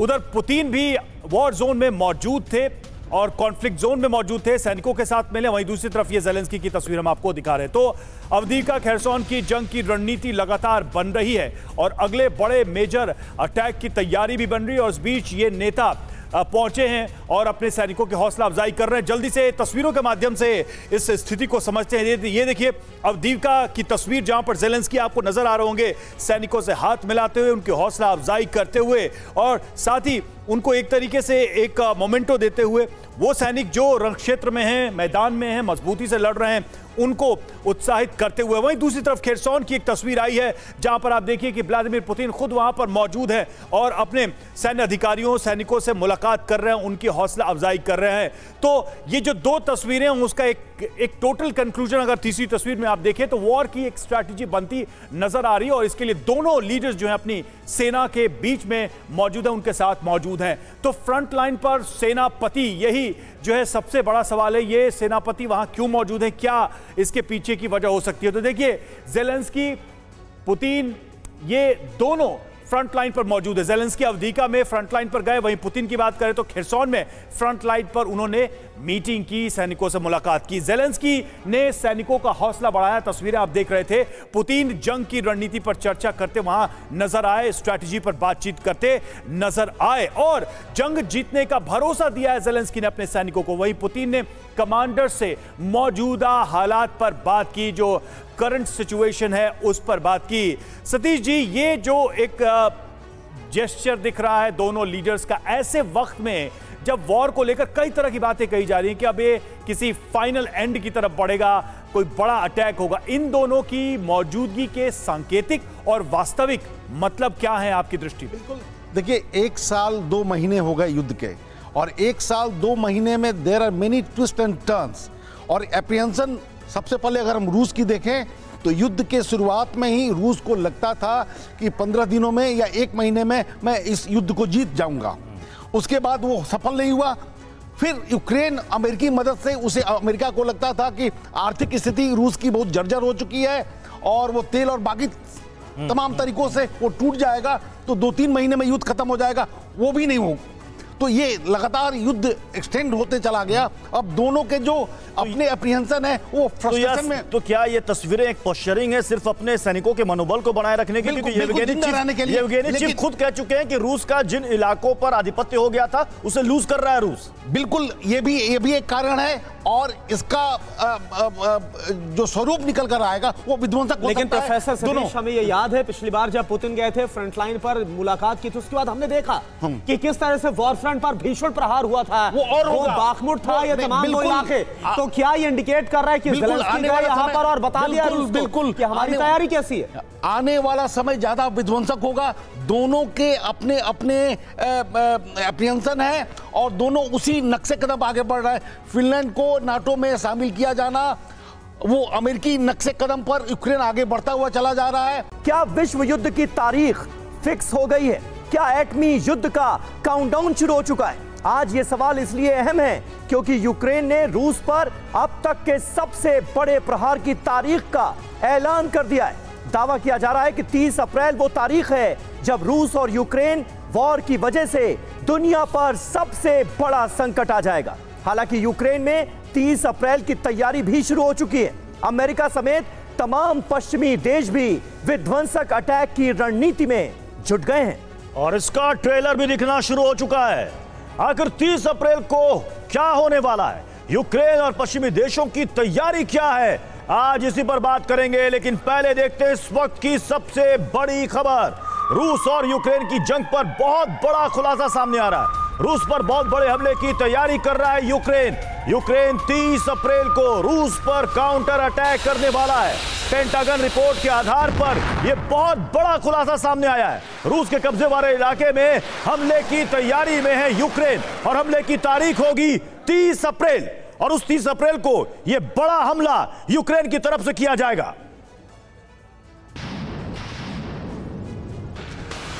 उधर पुतिन भी वॉर जोन में मौजूद थे और कॉन्फ्लिक्ट जोन में मौजूद थे। सैनिकों के साथ मिले, वहीं दूसरी तरफ़ ये जेलेंस्की की तस्वीर हम आपको दिखा रहे हैं। तो अवधिका खैरसौन की जंग की रणनीति लगातार बन रही है और अगले बड़े मेजर अटैक की तैयारी भी बन रही है और इस बीच ये नेता पहुँचे हैं और अपने सैनिकों की हौसला अफजाई कर रहे हैं। जल्दी से तस्वीरों के माध्यम से इस स्थिति को समझते हैं। ये देखिए, अब अवदीवका की तस्वीर जहाँ पर जेलेंस्की आपको नज़र आ रहे होंगे, सैनिकों से हाथ मिलाते हुए, उनकी हौसला अफजाई करते हुए और साथ ही उनको एक तरीके से एक मोमेंटो देते हुए, वो सैनिक जो रण क्षेत्र में हैं, मैदान में हैं, मजबूती से लड़ रहे हैं उनको उत्साहित करते हुए। वहीं दूसरी तरफ़ खेरसौन की एक तस्वीर आई है, जहाँ पर आप देखिए कि व्लादिमिर पुतिन खुद वहाँ पर मौजूद है और अपने सैन्य अधिकारियों, सैनिकों से मुलाकात कर रहे हैं, उनकी हौसला अफजाई कर रहे हैं। तो ये जो दो तस्वीरें उसका एक एक टोटल कंक्लूजन अगर तीसरी तस्वीर में आप देखें तो वॉर की एक स्ट्रैटेजी बनती नज़र आ रही है और इसके लिए दोनों लीडर्स जो है अपनी सेना के बीच में मौजूद है, उनके साथ मौजूद हैं। तो फ्रंट लाइन पर सेनापति यही जो है सबसे बड़ा सवाल है, ये सेनापति वहाँ क्यों मौजूद है, क्या इसके पीछे की वजह हो सकती है? तो देखिए जेलेंस्की पुतिन ये दोनों फ्रंट लाइन पर मौजूद है। जेलेंस की अवधिका में फ्रंट लाइन पर गए, वहीं पुतिन की बात करें तो खिरसौन में फ्रंट लाइन पर उन्होंने मीटिंग की, सैनिकों से मुलाकात की। जेलेंस्की ने सैनिकों का हौसला बढ़ाया, तस्वीरें आप देख रहे थे। पुतिन जंग की रणनीति पर चर्चा करते, वहाँ नज़र आए, स्ट्रैटेजी पर बातचीत करते, नज़र आए और जंग जीतने का भरोसा दिया है जेलेंस्की ने अपने सैनिकों को। वहीं पुतिन ने कमांडर से मौजूदा हालात पर बात की, जो करंट सिचुएशन है उस पर बात की। सतीश जी, ये जो एक जेस्चर दिख रहा है दोनों लीडर्स का, ऐसे वक्त में जब वॉर को लेकर कई तरह की बातें कही जा रही हैं कि अब ये किसी फाइनल एंड की तरफ़ बढ़ेगा, कोई बड़ा अटैक होगा। इन दोनों की मौजूदगी के सांकेतिक और वास्तविक मतलब क्या है आपकी दृष्टि बिल्कुल। देखिए, एक साल दो महीने हो गए युद्ध के, और एक साल दो महीने में there are many twist and turns और एप्रियंसन सबसे पहले अगर हम रूस की देखें तो युद्ध के शुरुआत में ही रूस को लगता था कि पंद्रह दिनों में या एक महीने में मैं इस युद्ध को जीत जाऊँगा। उसके बाद वो सफल नहीं हुआ। फिर यूक्रेन अमेरिकी मदद से उसे अमेरिका को लगता था कि आर्थिक स्थिति रूस की बहुत जर्जर हो चुकी है और वो तेल और बाकी तमाम तरीकों से वो टूट जाएगा तो दो तीन महीने में युद्ध खत्म हो जाएगा। वो भी नहीं हो तो ये लगातार युद्ध एक्सटेंड होते चला गया। अब दोनों के जो अपने अप्रीहेंशन है वो तो, फ्रस्ट्रेशन यह, में तो क्या ये तस्वीरें एक पोस्चरिंग है सिर्फ़ अपने सैनिकों के मनोबल को बनाए रखने के? लिए। चीफ खुद कह चुके हैं कि रूस का जिन इलाकों पर आधिपत्य हो गया था उसे लूज कर रहा है रूस। बिल्कुल ये भी ये भी एक कारण है और इसका जो स्वरूप निकल कर आएगा वो विध्वंसक लेकिन प्रोफेसर सतीश हमें ये याद है पिछली बार जब पुतिन गए थे फ्रंट लाइन पर मुलाकात की थी उसके बाद हमने देखा कि किस तरह से वॉर फ्रंट पर भीषण प्रहार हुआ था। वो और वो बाखमुट था ये तमाम बिल्कुल। इलाके। तो क्या ये इंडिकेट कर रहा है कि यहाँ पर और बता दिया बिल्कुल, हमारी तैयारी कैसी है? आने वाला समय ज़्यादा विध्वंसक होगा। दोनों के अपने अपने अप्रियंसन है और दोनों उसी नक्शे कदम आगे बढ़ रहे हैं। फिनलैंड को नाटो में शामिल किया जाना वो अमेरिकी नक्शे कदम पर यूक्रेन आगे बढ़ता हुआ चला जा रहा है। क्या विश्व युद्ध की तारीख फिक्स हो गई है? क्या एटमी युद्ध का काउंटडाउन शुरू हो चुका है? आज ये सवाल इसलिए अहम है क्योंकि यूक्रेन ने रूस पर अब तक के सबसे बड़े प्रहार की तारीख का ऐलान कर दिया है। दावा किया जा रहा है कि 30 अप्रैल वो तारीख है जब रूस और यूक्रेन वॉर की वजह से दुनिया पर सबसे बड़ा संकट आ जाएगा। हालाँकि यूक्रेन में 30 अप्रैल की तैयारी भी शुरू हो चुकी है। अमेरिका समेत तमाम पश्चिमी देश भी विध्वंसक अटैक की रणनीति में जुट गए हैं। और इसका ट्रेलर भी दिखना शुरू हो चुका है। आखिर 30 अप्रैल को क्या होने वाला है? यूक्रेन और पश्चिमी देशों की तैयारी क्या है? आज इसी पर बात करेंगे, लेकिन पहले देखते हैं इस वक्त की सबसे बड़ी खबर। रूस और यूक्रेन की जंग पर बहुत बड़ा खुलासा सामने आ रहा है। रूस पर बहुत बड़े हमले की तैयारी कर रहा है यूक्रेन। यूक्रेन 30 अप्रैल को रूस पर काउंटर अटैक करने वाला है। पेंटागन रिपोर्ट के आधार पर यह बहुत बड़ा खुलासा सामने आया है। रूस के कब्जे वाले इलाके में हमले की तैयारी में है यूक्रेन और हमले की तारीख होगी 30 अप्रैल। और उस 30 अप्रैल को यह बड़ा हमला यूक्रेन की तरफ़ से किया जाएगा।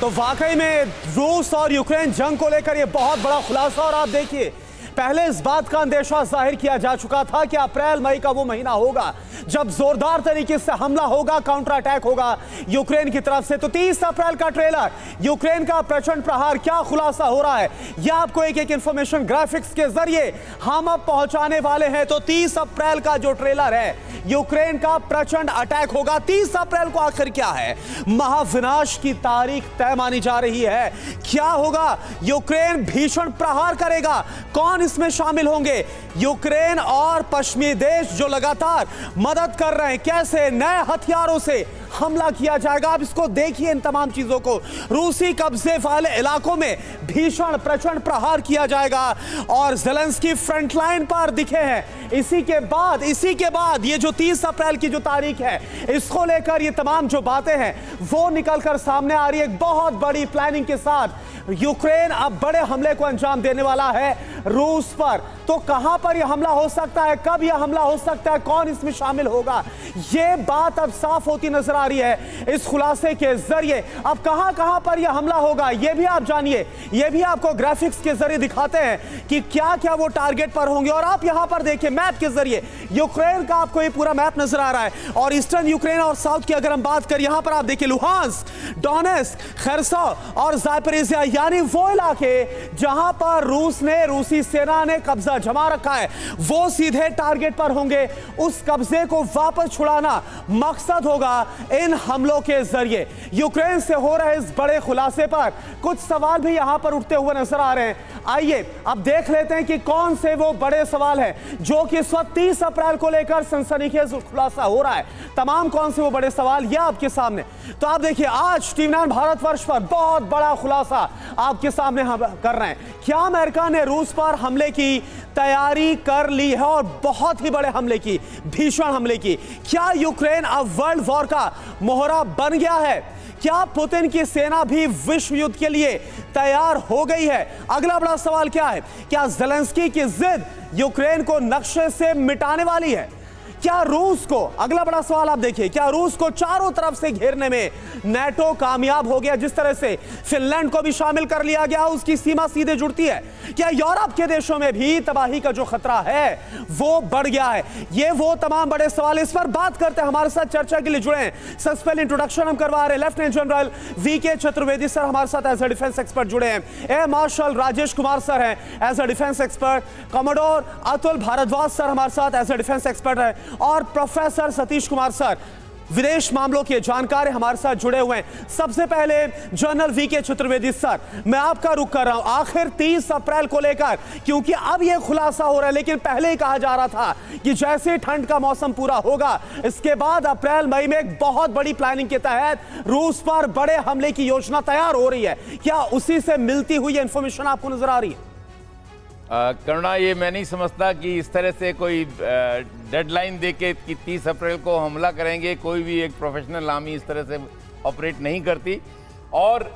तो वाकई में रूस और यूक्रेन जंग को लेकर यह बहुत बड़ा खुलासा और आप देखिए पहले इस बात का अंदेशा ज़ाहिर किया जा चुका था कि अप्रैल, मई का वो महीना होगा, जब जोरदार तरीके से हमला होगा काउंटर अटैक होगा यूक्रेन की तरफ़ से। तो 30 अप्रैल का ट्रेलर यूक्रेन का प्रचंड प्रहार, क्या खुलासा हो रहा है? यह आपको एक एक इंफॉर्मेशन ग्राफिक्स के ज़रिए हम अब पहुँचाने वाले हैं। तो 30 अप्रैल का जो ट्रेलर है, यूक्रेन का प्रचंड अटैक होगा। 30 अप्रैल को आखिर क्या है? महाविनाश की तारीख तय मानी जा रही है। क्या होगा? यूक्रेन भीषण प्रहार करेगा। कौन इसमें शामिल होंगे यूक्रेन और पश्चिमी देश जो लगातार मदद कर रहे हैं। कैसे नए हथियारों से हमला किया जाएगा। आप इसको देखिए इन तमाम चीज़ों को। रूसी कब्जे वाले इलाकों में भीषण प्रचंड प्रहार किया जाएगा और जेलेंस्की फ्रंट लाइन पर दिखे हैं। इसी के बाद, इसी के बाद ये जो 30 अप्रैल की जो तारीख है, इसको लेकर ये तमाम जो बातें हैं, वो निकलकर सामने आ रही है। एक बहुत बड़ी प्लानिंग के साथ यूक्रेन अब बड़े हमले को अंजाम देने वाला है रूस पर। तो कहाँ पर यह हमला हो सकता है? कब यह हमला हो सकता है? कौन इसमें शामिल होगा? यह बात अब साफ़ होती नज़र आ रही है इस खुलासे के ज़रिए। अब कहाँ कहाँ पर यह हमला होगा यह भी आप जानिए। यह भी आपको ग्राफिक्स के ज़रिए दिखाते हैं कि क्या क्या वो टारगेट पर होंगे। और आप यहाँ पर देखिए मैप के ज़रिए। यूक्रेन का आपको ये पूरा मैप नज़र आ रहा है। और ईस्टर्न यूक्रेन और साउथ की अगर हम बात करें, यहाँ पर आप देखिए लुहांस डोनेस खरसा और जायपरेजिया यानी वो इलाके जहाँ पर रूस ने, रूसी सेना ने कब्जा जमा रखा है। वो सीधे टारगेट पर होंगे। उस कब्जे को वापस छुड़ाना मकसद होगा। इन हमलों के ज़रिए। यूक्रेन से हो रहे इस बड़े खुलासे पर कुछ सवाल भी यहाँ पर उठते हुए नज़र आ रहे हैं। आइए, अब देख लेते हैं कि कौन से वो बड़े सवाल हैं, जो कि इस वक्त तीस अप्रैल को लेकर सनसनीखेज खुलासा हो रहा है। तमाम कौन से वो बड़े सवाल, ये आपके सामने। तो आप देखिए, आज टीवी नाइन भारतवर्ष पर बहुत बड़ा खुलासा आपके सामने हम कर रहे हैं। क्या अमेरिका ने रूस पर हमले की तैयारी कर ली है और बहुत ही बड़े हमले की, भीषण हमले की? क्या यूक्रेन अब वर्ल्ड वॉर का मोहरा बन गया है। क्या पुतिन की सेना भी विश्व युद्ध के लिए तैयार हो गई है? अगला बड़ा सवाल क्या है? क्या जेलेंस्की की जिद यूक्रेन को नक्शे से मिटाने वाली है? क्या रूस को, अगला बड़ा सवाल आप देखिए, क्या रूस को चारों तरफ़ से घेरने में नेटो कामयाब हो गया, जिस तरह से फिनलैंड को भी शामिल कर लिया गया, उसकी सीमा सीधे जुड़ती है। क्या यूरोप के देशों में भी तबाही का जो खतरा है, वो बढ़ गया है? ये वो तमाम बड़े सवाल इस पर बात करते हैं, हमारे साथ चर्चा के लिए जुड़े हैं। सबसे पहले इंट्रोडक्शन हम करवा रहे लेफ्टिनेंट जनरल वी के चतुर्वेदी सर हमारे साथ एज ए डिफेंस एक्सपर्ट जुड़े हैं। Air marshal Rajesh Kumar sir हैं as a defence expert commodore Atul Bhardwaj sir हमारे साथ एज ए डिफेंस एक्सपर्ट है। और प्रोफेसर सतीश कुमार सर, विदेश मामलों के जानकार हमारे साथ जुड़े हुए हैं। सबसे पहले जनरल वी के चतुर्वेदी सर, मैं आपका रुख कर रहा हूँ। आखिर 30 अप्रैल को लेकर, क्योंकि अब यह खुलासा हो रहा है, लेकिन पहले ही कहा जा रहा था कि जैसे ठंड का मौसम पूरा होगा, इसके बाद अप्रैल, मई में एक बहुत बड़ी प्लानिंग के तहत रूस पर बड़े हमले की योजना तैयार हो रही है। क्या उसी से मिलती हुई इंफॉर्मेशन आपको नज़र आ रही है? करुणा, ये मैं नहीं समझता कि इस तरह से कोई डेडलाइन दे के कि तीस अप्रैल को हमला करेंगे, कोई भी एक प्रोफेशनल आर्मी इस तरह से ऑपरेट नहीं करती। और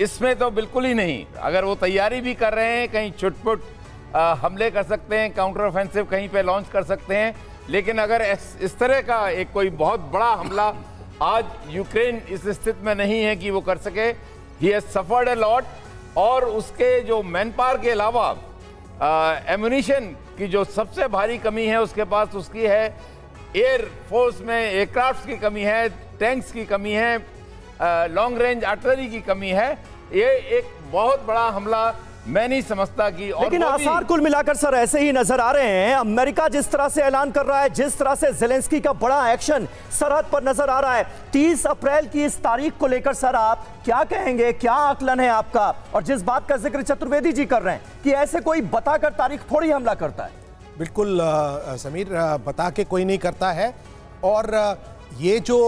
इसमें तो बिल्कुल ही नहीं, अगर वो तैयारी भी कर रहे हैं, कहीं छुटपुट हमले कर सकते हैं काउंटर ऑफेंसिव कहीं पे लॉन्च कर सकते हैं, लेकिन अगर इस तरह का एक कोई बहुत बड़ा हमला आज यूक्रेन इस स्थिति में नहीं है कि वो कर सके he has suffered a lot और उसके जो मैन पावर के अलावा एमुनिशन की जो सबसे भारी कमी है उसके पास उसकी है एयर फोर्स में एयरक्राफ्ट की कमी है टैंक्स की कमी है लॉन्ग रेंज आर्टिलरी की कमी है। ये एक बहुत बड़ा हमला मैं नहीं समझता कि और लेकिन आसार कुल मिलाकर सर ऐसे ही नज़र आ रहे हैं। अमेरिका जिस तरह से ऐलान कर रहा है जिस तरह से जेलेंस्की का बड़ा एक्शन सरहद पर नज़र आ रहा है 30 अप्रैल की इस तारीख को लेकर सर आप क्या कहेंगे क्या आकलन है आपका? और जिस बात का ज़िक्र चतुर्वेदी जी कर रहे हैं कि ऐसे कोई बताकर तारीख थोड़ी हमला करता है। बिल्कुल समीर बता के कोई नहीं करता है। और ये जो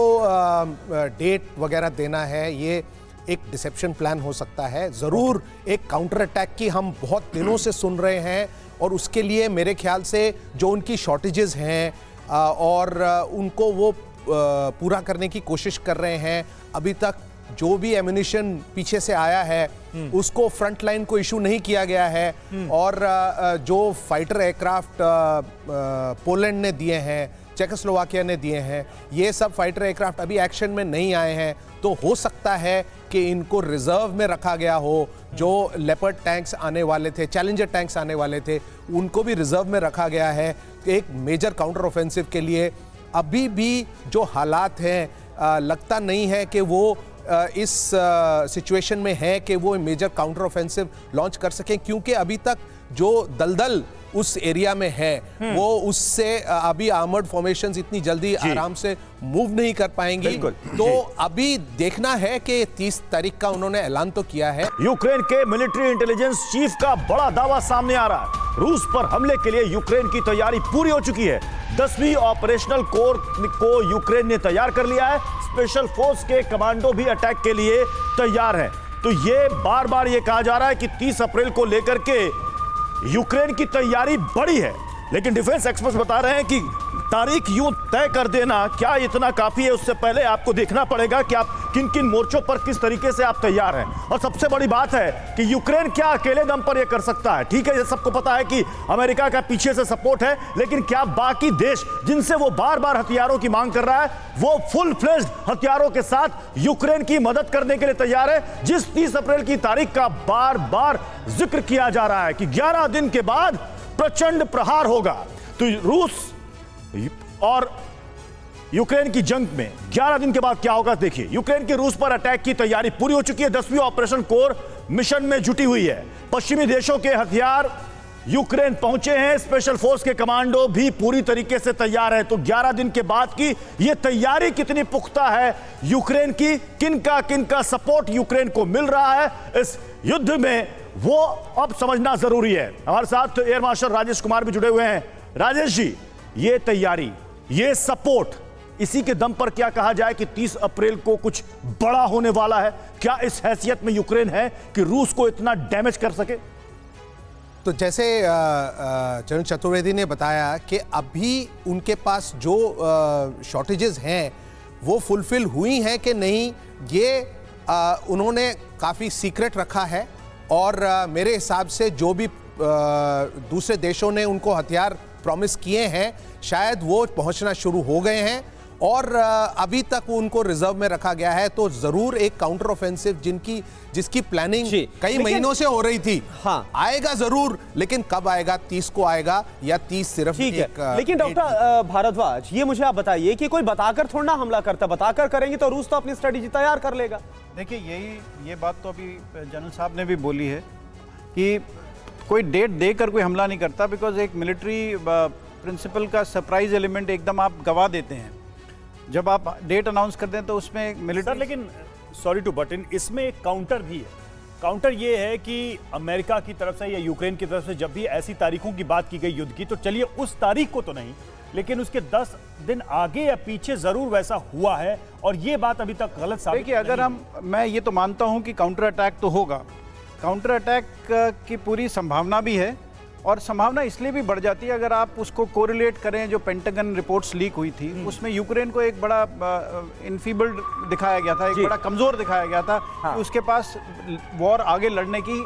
डेट वगैरह देना है ये एक डिसेप्शन प्लान हो सकता है ज़रूर एक काउंटर अटैक की हम बहुत दिनों से सुन रहे हैं और उसके लिए मेरे ख्याल से जो उनकी शॉर्टेजेस हैं और उनको वो पूरा करने की कोशिश कर रहे हैं अभी तक जो भी एम्यूनिशन पीछे से आया है हम्म। उसको फ्रंट लाइन को इशू नहीं किया गया है हम्म। और जो फाइटर एयरक्राफ्ट पोलैंड ने दिए हैं चेकोस्लोवाकिया ने दिए हैं। ये सब फाइटर एयरक्राफ्ट अभी एक्शन में नहीं आए हैं। तो हो सकता है कि इनको रिज़र्व में रखा गया हो, जो लेपर्ड टैंक्स आने वाले थे चैलेंजर टैंक्स आने वाले थे, उनको भी रिज़र्व में रखा गया है एक मेजर काउंटर ऑफेंसिव के लिए। अभी भी जो हालात हैं लगता नहीं है कि वो इस सिचुएशन में है कि वो मेजर काउंटर ऑफेंसिव लॉन्च कर सकें, क्योंकि अभी तक जो दलदल उस एरिया में है हम्म। वो उससे अभी आर्मर्ड फॉर्मेशंस इतनी जल्दी आराम से मूव नहीं कर पाएँगी। तो अभी देखना है कि 30 तारीख का उन्होंने ऐलान तो किया है। यूक्रेन के मिलिट्री इंटेलिजेंस चीफ का बड़ा दावा सामने आ रहा है। रूस पर हमले के लिए यूक्रेन की तैयारी पूरी हो चुकी है। दसवीं ऑपरेशनल कोर को यूक्रेन ने तैयार कर लिया है। स्पेशल फोर्स के कमांडो भी अटैक के लिए तैयार है। तो ये बार बार ये कहा जा रहा है कि 30 अप्रैल को लेकर के यूक्रेन की तैयारी बड़ी है लेकिन डिफेंस एक्सपर्ट्स बता रहे हैं कि तारीख यूँ तय कर देना। क्या इतना काफ़ी है, उससे पहले आपको देखना पड़ेगा कि आप किन किन मोर्चों पर किस तरीके से आप तैयार हैं। और सबसे बड़ी बात है कि यूक्रेन क्या अकेले दम पर यह कर सकता है। ठीक है, ये सबको पता है कि अमेरिका का पीछे से सपोर्ट है, लेकिन क्या बाकी देश जिनसे वो बार बार हथियारों की मांग कर रहा है, वो फुल फ्लेज हथियारों के साथ यूक्रेन की मदद करने के लिए तैयार है, जिस तीस अप्रैल की तारीख का बार बार ज़िक्र किया जा रहा है कि ग्यारह दिन के बाद प्रचंड प्रहार होगा। तो रूस और यूक्रेन की जंग में 11 दिन के बाद क्या होगा, देखिए, यूक्रेन के रूस पर अटैक की तैयारी पूरी हो चुकी है। दसवीं ऑपरेशन कोर मिशन में जुटी हुई है। पश्चिमी देशों के हथियार यूक्रेन पहुँचे हैं। स्पेशल फोर्स के कमांडो भी पूरी तरीके से तैयार है। तो 11 दिन के बाद की यह तैयारी कितनी पुख्ता है यूक्रेन की? किन का किन का सपोर्ट यूक्रेन को मिल रहा है इस युद्ध में, वो अब समझना ज़रूरी है। हमारे साथ एयर मार्शल राजेश कुमार भी जुड़े हुए हैं। राजेश जी ये तैयारी ये सपोर्ट इसी के दम पर क्या कहा जाए कि 30 अप्रैल को कुछ बड़ा होने वाला है। क्या इस हैसियत में यूक्रेन है कि रूस को इतना डैमेज कर सके? तो जैसे चरण चतुर्वेदी ने बताया कि अभी उनके पास जो शॉर्टेजेस हैं वो फुलफिल हुई हैं कि नहीं ये आ, उन्होंने काफ़ी सीक्रेट रखा है और आ, मेरे हिसाब से जो भी आ, दूसरे देशों ने उनको हथियार प्रॉमिस किए हैं शायद वो पहुँचना शुरू हो गए हैं। और अभी तक उनको रिज़र्व में रखा गया है तो ज़रूर एक काउंटर ऑफेंसिव जिनकी जिसकी प्लानिंग कई महीनों से हो रही थी। हाँ। आएगा ज़रूर लेकिन कब आएगा तीस को आएगा या तीस सिर्फ़ ठीक है। लेकिन डॉक्टर भारद्वाज ये मुझे आप बताइए कि कोई बताकर थोड़ा हमला करता बताकर करेंगे तो रूस तो अपनी स्ट्रेटेजी तैयार कर लेगा। देखिए यही ये बात तो अभी जनरल साहब ने भी बोली है कि कोई डेट देकर कोई हमला नहीं करता बिकॉज़ एक मिलिट्री प्रिंसिपल का सरप्राइज़ एलिमेंट एकदम आप गवा देते हैं। जब आप डेट अनाउंस कर दें तो उसमें मिलिट्री लेकिन सॉरी टू बट इन इसमें एक काउंटर भी है। काउंटर ये है कि अमेरिका की तरफ़ से या यूक्रेन की तरफ़ से जब भी ऐसी तारीखों की बात की गई युद्ध की तो चलिए उस तारीख को तो नहीं लेकिन उसके 10 दिन आगे या पीछे ज़रूर वैसा हुआ है और ये बात अभी तक गलत साबित देखिए अगर हम मैं ये तो मानता हूँ कि काउंटर अटैक तो होगा। काउंटर अटैक की पूरी संभावना भी है और संभावना इसलिए भी बढ़ जाती है अगर आप उसको कोरिलेट करें जो पेंटागन रिपोर्ट्स लीक हुई थी हम्म। उसमें यूक्रेन को एक बड़ा इनफीबल्ड दिखाया गया था एक बड़ा कमज़ोर दिखाया गया था हाँ। कि उसके पास वॉर आगे लड़ने की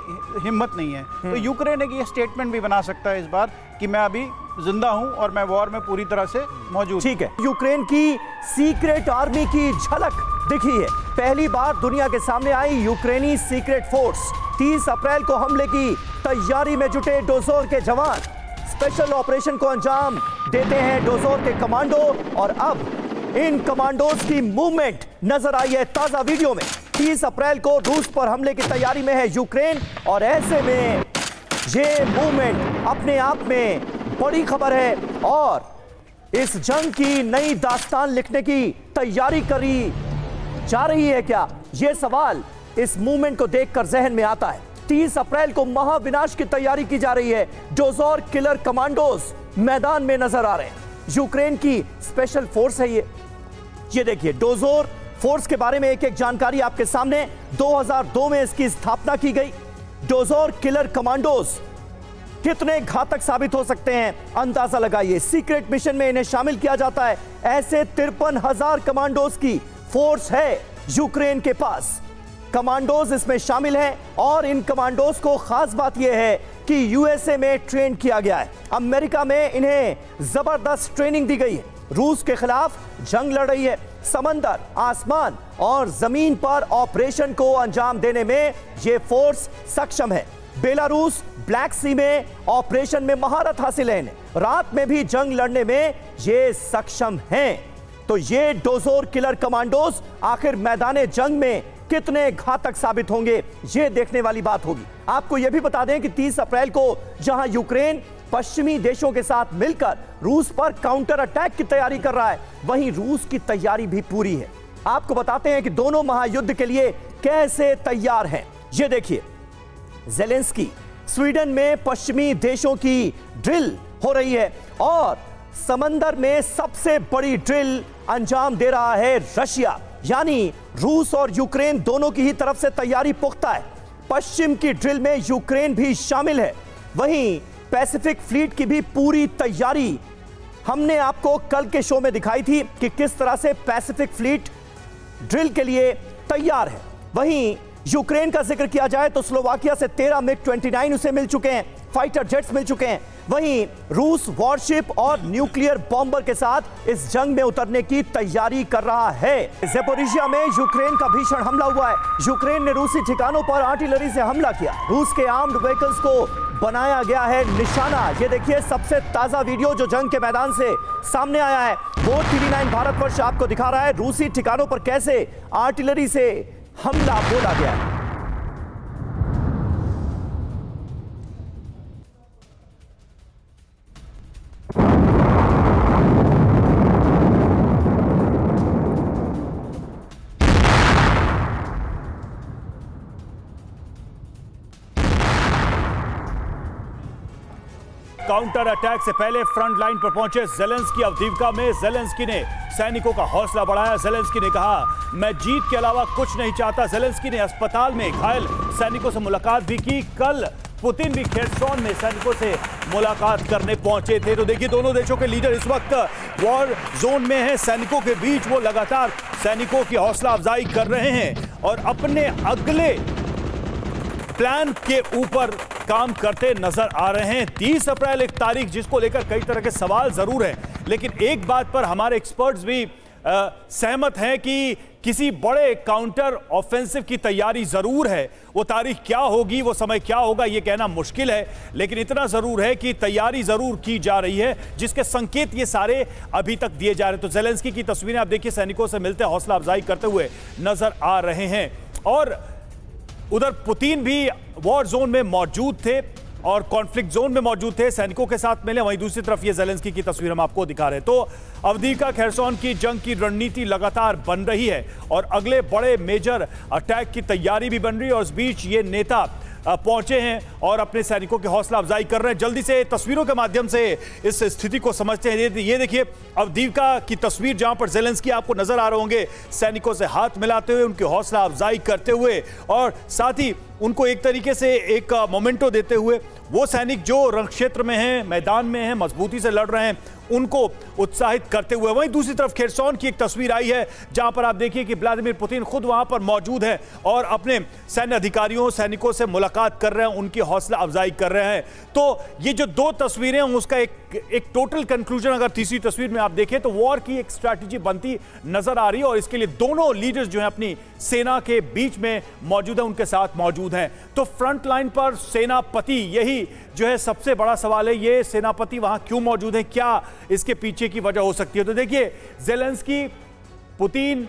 हिम्मत नहीं है तो हम्म। यूक्रेन एक ये स्टेटमेंट भी बना सकता है इस बार कि मैं अभी ज़िंदा हूँ और मैं वॉर में पूरी तरह से मौजूद ठीक है। यूक्रेन की सीक्रेट आर्मी की झलक दिखी है। पहली बार दुनिया के सामने आई यूक्रेनी सीक्रेट फोर्स। 30 अप्रैल को हमले की तैयारी में जुटे डोजोर के जवान। स्पेशल ऑपरेशन को अंजाम देते हैं डोजोर के कमांडो और अब इन कमांडोज की मूवमेंट नज़र आई है ताज़ा वीडियो में। 30 अप्रैल को रूस पर हमले की तैयारी में है यूक्रेन और ऐसे में ये मूवमेंट अपने आप में बड़ी खबर है और इस जंग की नई दास्तान लिखने की तैयारी करी जा रही है क्या? यह सवाल इस मूवमेंट को देखकर जहन में आता है। 30 अप्रैल को महाविनाश की तैयारी की जा रही है। डोजोर किलर कमांडोज मैदान में नज़र आ रहे हैं। यूक्रेन की स्पेशल फोर्स है ये। ये देखिए, डोजोर फोर्स के बारे में एक एक जानकारी आपके सामने। 2002 में इसकी स्थापना की गई। डोजोर किलर कमांडोज। कितने घातक साबित हो सकते हैं? अंदाज़ा लगाइए। सीक्रेट मिशन में इन्हें शामिल किया जाता है। ऐसे तिरपन हज़ार कमांडोज की फोर्स है यूक्रेन के पास। कमांडोज इसमें शामिल हैं और इन कमांडोज को खास बात यह है कि यूएसए में ट्रेन किया गया है। अमेरिका में इन्हें ज़बरदस्त ट्रेनिंग दी गई है। रूस के खिलाफ जंग लड़ रही है। समंदर, आसमान और ज़मीन पर ऑपरेशन को अंजाम देने में यह फोर्स सक्षम है। बेलारूस ब्लैक सी में ऑपरेशन में महारत हासिल है। रात में भी जंग लड़ने में ये सक्षम हैं। तो ये डोजोर किलर कमांडोज आखिर मैदान जंग में कितने घातक साबित होंगे, ये देखने वाली बात होगी। आपको यह भी बता दें कि 30 अप्रैल को जहाँ यूक्रेन पश्चिमी देशों के साथ मिलकर रूस पर काउंटर अटैक की तैयारी कर रहा है। वहीं रूस की तैयारी भी पूरी है। आपको बताते हैं कि दोनों महायुद्ध के लिए कैसे तैयार हैं। ये देखिए, जेलेंस्की स्वीडन में पश्चिमी देशों की ड्रिल हो रही है और समंदर में सबसे बड़ी ड्रिल अंजाम दे रहा है रशिया। यानी रूस और यूक्रेन दोनों की ही तरफ़ से तैयारी पुख्ता है। पश्चिम की ड्रिल में यूक्रेन भी शामिल है। वहीं पैसिफिक फ्लीट की भी पूरी तैयारी हमने आपको कल के शो में दिखाई थी कि किस तरह से पैसिफिक फ्लीट ड्रिल के लिए तैयार है। वहीं यूक्रेन का ज़िक्र किया जाए तो स्लोवाकिया से 13 मिग 29 उसे मिल चुके हैं। फाइटर जेट्स मिल चुके हैं। वहीं रूस वॉरशिप और न्यूक्लियर बॉम्बर के साथ इस जंग में उतरने की तैयारी कर रहा है। जेपोरिशिया में यूक्रेन का भीषण हमला हुआ है। यूक्रेन ने रूसी ठिकानों पर आर्टिलरी से हमला किया। रूस के आर्म्ड व्हीकल्स को बनाया गया है निशाना। ये देखिए, सबसे ताज़ा वीडियो जो जंग के मैदान से सामने आया है, वो टीवी नाइन भारतवर्ष आपको दिखा रहा है। रूसी ठिकानों पर कैसे आर्टिलरी से हमला बोला गया। है काउंटर अटैक से पहले फ्रंट लाइन पर पहुँचे जेलेंस्की अवधीवका में। जेलेंस्की ने सैनिकों का हौसला बढ़ाया। जेलेंस्की ने कहा, मैं जीत के अलावा कुछ नहीं चाहता। जेलेंस्की ने अस्पताल में घायल सैनिकों से मुलाकात भी की। कल पुतिन भी खेरसोन में सैनिकों से मुलाकात करने पहुँचे थे। तो देखिए, दोनों देशों के लीडर इस वक्त वॉर जोन में हैं। सैनिकों के बीच वो लगातार सैनिकों की हौसला अफजाई कर रहे हैं और अपने अगले प्लान के ऊपर काम करते नज़र आ रहे हैं। 30 अप्रैल एक तारीख जिसको लेकर कई तरह के सवाल ज़रूर हैं। लेकिन एक बात पर हमारे एक्सपर्ट्स भी अ, सहमत हैं कि किसी बड़े काउंटर ऑफेंसिव की तैयारी ज़रूर है। वो तारीख क्या होगी वो समय क्या होगा ये कहना मुश्किल है। लेकिन इतना ज़रूर है कि तैयारी ज़रूर की जा रही है जिसके संकेत ये सारे अभी तक दिए जा रहे हैं। तो जेलेंस्की की तस्वीरें आप देखिए सैनिकों से मिलते हौसला अफजाई करते हुए नज़र आ रहे हैं। और उधर पुतिन भी वॉर जोन में मौजूद थे और कॉन्फ्लिक्ट जोन में मौजूद थे। सैनिकों के साथ मिले, वहीं दूसरी तरफ़ ये जेलेंस्की की तस्वीर हम आपको दिखा रहे हैं। तो अवधिका खैरसौन की जंग की रणनीति लगातार बन रही है और अगले बड़े मेजर अटैक की तैयारी भी बन रही है और इस बीच ये नेता पहुँचे हैं और अपने सैनिकों की हौसला अफजाई कर रहे हैं। जल्दी से तस्वीरों के माध्यम से इस स्थिति को समझते हैं। ये- देखिए अवदीका की तस्वीर जहाँ पर जेलेंस्की आपको नज़र आ रहे होंगे, सैनिकों से हाथ मिलाते हुए, उनकी हौसला अफजाई करते हुए और साथ ही उनको एक तरीके से एक मोमेंटो देते हुए, वो सैनिक जो रण क्षेत्र में हैं, मैदान में हैं, मजबूती से लड़ रहे हैं उनको उत्साहित करते हुए। वहीं दूसरी तरफ़ खेरसौन की एक तस्वीर आई है, जहाँ पर आप देखिए कि व्लादिमिर पुतिन खुद वहाँ पर मौजूद हैं और अपने सैन्य अधिकारियों, सैनिकों से मुलाकात कर रहे हैं, उनकी हौसला अफजाई कर रहे हैं। तो ये जो दो तस्वीरें उसका एक एक टोटल कंक्लूजन अगर तीसरी तस्वीर में आप देखें तो वॉर की एक स्ट्रैटेजी बनती नज़र आ रही है और इसके लिए दोनों लीडर्स जो हैं अपनी सेना के बीच में मौजूद है, उनके साथ मौजूद हैं। तो फ्रंट लाइन पर सेनापति, यही जो है सबसे बड़ा सवाल है, ये सेनापति वहाँ क्यों मौजूद है? क्या इसके पीछे की वजह हो सकती है? तो देखिए जेलेंस्की पुतिन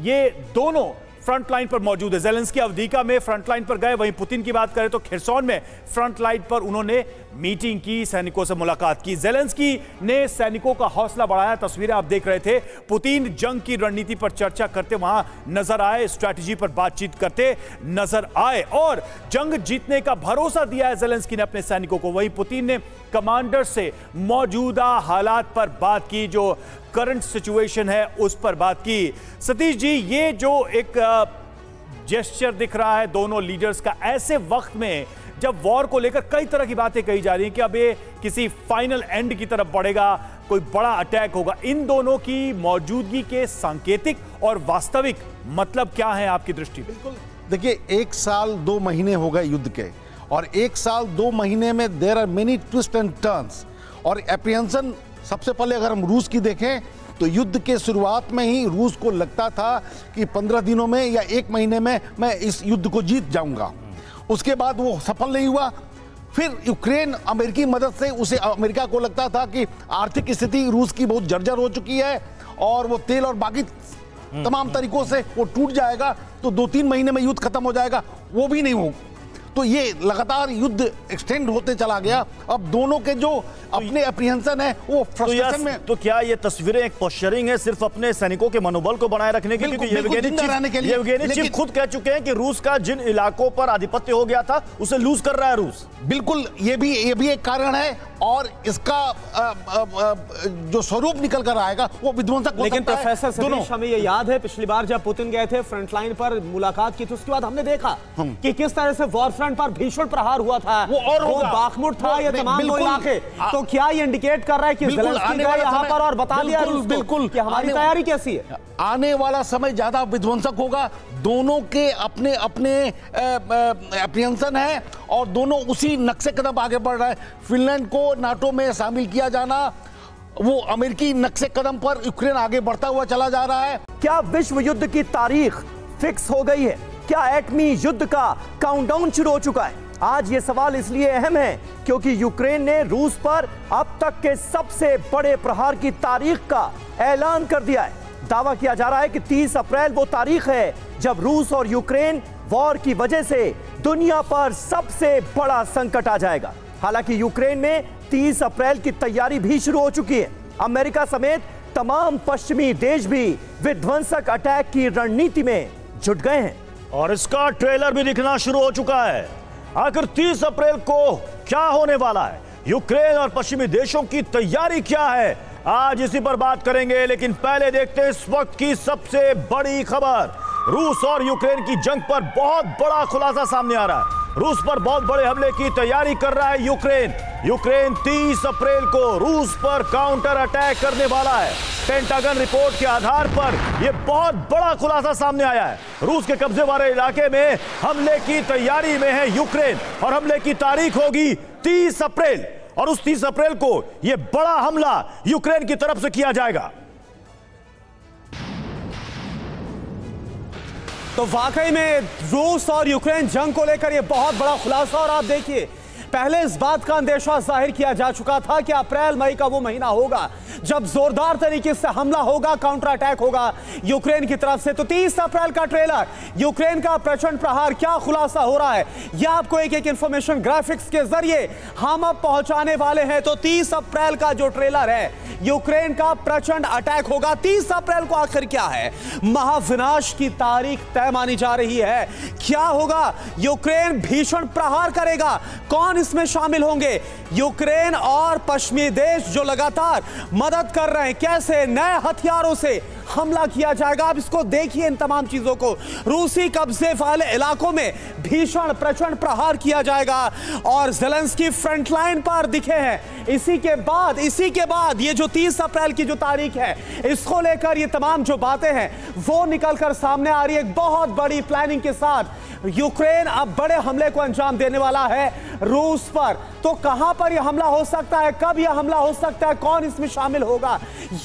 ये दोनों फ्रंट लाइन पर मौजूद है। जेलेंस्की अवधीका में फ्रंट लाइन पर गए, वहीं पुतिन की बात करें तो खिरसौन में फ्रंट लाइन पर उन्होंने मीटिंग की, सैनिकों से मुलाकात की। जेलेंस्की ने सैनिकों का हौसला बढ़ाया, तस्वीरें आप देख रहे थे। पुतिन जंग की रणनीति पर चर्चा करते, वहाँ नज़र आए, स्ट्रैटेजी पर बातचीत करते नज़र आए और जंग जीतने का भरोसा दिया है जेलेंस्की ने अपने सैनिकों को। वहीं पुतिन ने कमांडर से मौजूदा हालात पर बात की, जो करंट सिचुएशन है, उस पर बात की। सतीश जी, ये जो एक जेस्चर दिख रहा है दोनों लीडर्स का, ऐसे वक्त में जब वॉर को लेकर कई तरह की बातें कही जा रही हैं कि अब ये किसी फाइनल एंड की तरफ़ बढ़ेगा, कोई बड़ा अटैक होगा, इन दोनों की मौजूदगी के सांकेतिक और वास्तविक मतलब क्या है आपकी दृष्टि में? देखिए, एक साल दो महीने हो गए युद्ध के, और एक साल दो महीने में there are many twist and turns और एप्रियंसन सबसे पहले अगर हम रूस की देखें तो युद्ध के शुरुआत में ही रूस को लगता था कि पंद्रह दिनों में या एक महीने में मैं इस युद्ध को जीत जाऊँगा। उसके बाद वो सफल नहीं हुआ। फिर यूक्रेन अमेरिकी मदद से उसे अमेरिका को लगता था कि आर्थिक स्थिति रूस की बहुत जर्जर हो चुकी है और वो तेल और बाकी तमाम तरीकों से वो टूट जाएगा तो दो तीन महीने में युद्ध खत्म हो जाएगा। वो भी नहीं हो तो ये लगातार युद्ध एक्सटेंड होते चला गया। अब दोनों के जो अपने अप्रिहेंशन है वो तो, फ्रस्ट्रेशन यह, में तो क्या ये तस्वीरें एक पोस्चरिंग है सिर्फ़ अपने सैनिकों के मनोबल को बनाए रखने के लिए? चीफ खुद कह चुके हैं कि रूस का जिन इलाकों पर आधिपत्य हो गया था उसे लूज कर रहा है रूस। बिल्कुल ये भी ये भी एक कारण है और इसका जो स्वरूप निकल कर आएगा वो विध्वंसक लेकिन। प्रोफेसर सतीश हमें ये याद है पिछली बार जब पुतिन गए थे फ्रंट लाइन पर मुलाकात की थी उसके बाद हमने देखा कि किस तरह से वॉर फ्रंट पर भीषण प्रहार हुआ था। वो और होगा। बाखमुट था वो- ये तमाम वो बिल्कुल। इलाके। तो क्या ये इंडिकेट कर रहा है कि यहाँ पर और बता दिया बिल्कुल, कि हमारी तैयारी कैसी है? आने वाला समय ज़्यादा विध्वंसक होगा। दोनों के अपने अपने अप्रियंसन है और दोनों उसी नक्शे कदम आगे बढ़ रहे हैं। फिनलैंड को नाटो में शामिल किया जाना वो अमेरिकी नक्शे कदम पर यूक्रेन आगे बढ़ता हुआ चला जा रहा है। क्या विश्व युद्ध की तारीख फिक्स हो गई है? क्या एटमी युद्ध का काउंटडाउन शुरू हो चुका है? आज ये सवाल इसलिए अहम है क्योंकि यूक्रेन ने रूस पर अब तक के सबसे बड़े प्रहार की तारीख का ऐलान कर दिया है। दावा किया जा रहा है कि 30 अप्रैल वो तारीख है जब रूस और यूक्रेन वॉर की वजह से दुनिया पर सबसे बड़ा संकट आ जाएगा। हालाँकि यूक्रेन में 30 अप्रैल की तैयारी भी शुरू हो चुकी है। अमेरिका समेत तमाम पश्चिमी देश भी विध्वंसक अटैक की रणनीति में जुट गए हैं। और इसका ट्रेलर भी दिखना शुरू हो चुका है। आखिर 30 अप्रैल को क्या होने वाला है? यूक्रेन और पश्चिमी देशों की तैयारी क्या है? आज इसी पर बात करेंगे, लेकिन पहले देखते हैं इस वक्त की सबसे बड़ी खबर। रूस और यूक्रेन की जंग पर बहुत बड़ा खुलासा सामने आ रहा है। रूस पर बहुत बड़े हमले की तैयारी कर रहा है यूक्रेन। यूक्रेन 30 अप्रैल को रूस पर काउंटर अटैक करने वाला है। पेंटागन रिपोर्ट के आधार पर यह बहुत बड़ा खुलासा सामने आया है। रूस के कब्जे वाले इलाके में हमले की तैयारी में है यूक्रेन और हमले की तारीख होगी 30 अप्रैल। और उस 30 अप्रैल को यह बड़ा हमला यूक्रेन की तरफ़ से किया जाएगा। तो वाकई में रूस और यूक्रेन जंग को लेकर यह बहुत बड़ा खुलासा और आप देखिए पहले इस बात का अंदेशा ज़ाहिर किया जा चुका था कि अप्रैल, मई का वो महीना होगा, जब जोरदार तरीके से हमला होगा काउंटर अटैक होगा यूक्रेन की तरफ़ से। तो 30 अप्रैल का ट्रेलर यूक्रेन का प्रचंड प्रहार, क्या खुलासा हो रहा है? यह आपको एक एक इंफॉर्मेशन ग्राफिक्स के ज़रिए हम अब पहुँचाने वाले हैं। तो 30 अप्रैल का जो ट्रेलर है, यूक्रेन का प्रचंड अटैक होगा। 30 अप्रैल को आखिर क्या है? महाविनाश की तारीख तय मानी जा रही है। क्या होगा? यूक्रेन भीषण प्रहार करेगा। कौन इसमें शामिल होंगे। यूक्रेन और पश्चिमी देश जो लगातार मदद कर रहे हैं, कैसे नए हथियारों से हमला किया जाएगा। आप इसको देखिए इन तमाम चीज़ों को। रूसी कब्जे वाले इलाकों में भीषण प्रचंड प्रहार किया जाएगा और जेलेंस्की फ्रंटलाइन पर दिखे हैं। इसी के बाद, इसी के बाद ये जो 30 अप्रैल की जो तारीख है, इसको लेकर ये तमाम जो बातें हैं, वो निकलकर सामने आ रही है। एक बहुत बड़ी प्लानिंग के साथ यूक्रेन अब बड़े हमले को अंजाम देने वाला है रूस पर। तो कहाँ पर यह हमला हो सकता है? कब यह हमला हो सकता है? कौन इसमें शामिल होगा?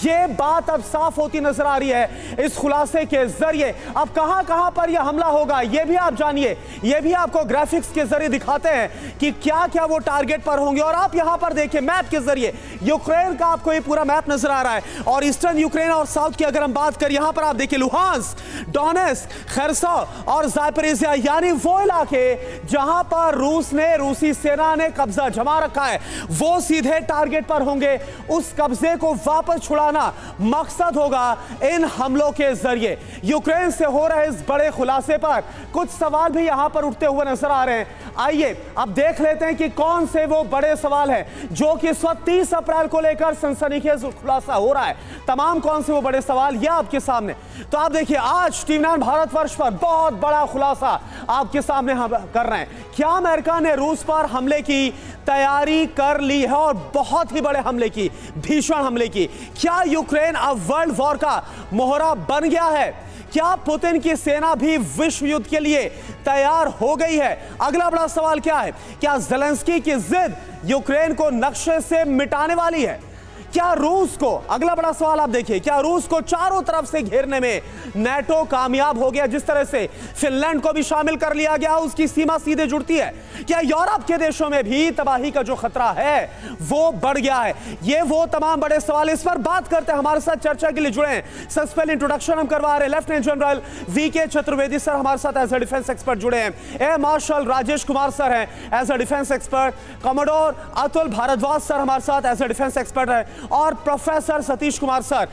यह बात अब साफ़ होती नज़र आ रही है इस खुलासे के ज़रिए। अब कहाँ कहाँ पर यह हमला होगा यह भी आप जानिए। यह भी आपको ग्राफिक्स के ज़रिए दिखाते हैं कि क्या क्या वो टारगेट पर होंगे। और आप यहाँ पर देखिए मैप के ज़रिए यूक्रेन का आपको ये पूरा मैप नज़र आ रहा है। और ईस्टर्न यूक्रेन और साउथ की अगर हम बात करें, यहाँ पर आप देखिए लुहांस डोनेस खरसा और जायपरेजिया यानी वो इलाके जहाँ पर रूस ने, रूसी सेना ने कब्जा जमा रखा है। वो सीधे टारगेट पर होंगे। उस कब्जे को वापस छुड़ाना मकसद होगा। इन हमलों के ज़रिए। यूक्रेन से हो रहे इस बड़े खुलासे पर कुछ सवाल भी यहाँ पर उठते हुए नज़र आ रहे हैं। आइए, अब देख लेते हैं कि कौन से वो बड़े सवाल हैं, जो कि इस वक्त तीस अप्रैल को लेकर सनसनीखेज खुलासा हो रहा है। तमाम कौन से वो बड़े सवाल यह आपके सामने। तो आप देखिए, आज टीवी नाइन भारतवर्ष पर बहुत बड़ा खुलासा आपके सामने हम कर रहे हैं। क्या अमेरिका ने रूस पर हमले की तैयारी कर ली है और बहुत ही बड़े हमले की, भीषण हमले की? क्या यूक्रेन अब वर्ल्ड वॉर का मोहरा बन गया है। क्या पुतिन की सेना भी विश्व युद्ध के लिए तैयार हो गई है? अगला बड़ा सवाल क्या है? क्या जेलेंस्की की जिद यूक्रेन को नक्शे से मिटाने वाली है? क्या रूस को अगला बड़ा सवाल आप देखिए, क्या रूस को चारों तरफ़ से घेरने में नेटो कामयाब हो गया? जिस तरह से फिनलैंड को भी शामिल कर लिया गया, उसकी सीमा सीधे जुड़ती है। क्या यूरोप के देशों में भी तबाही का जो खतरा है, वो बढ़ गया है? ये वो तमाम बड़े सवाल इस पर बात करते हैं। हमारे साथ चर्चा के लिए जुड़े सबसे पहले इंट्रोडक्शन हम करवा रहे लेफ्टिनेंट जनरल वी के चतुर्वेदी सर हमारे साथ एज अ डिफेंस एक्सपर्ट जुड़े हैं। Air marshal Rajesh Kumar sir हैं। As a defence expert commodore Atul Bhardwaj sir हमारे साथ एज अ डिफेंस एक्सपर्ट है। और प्रोफेसर सतीश कुमार सर,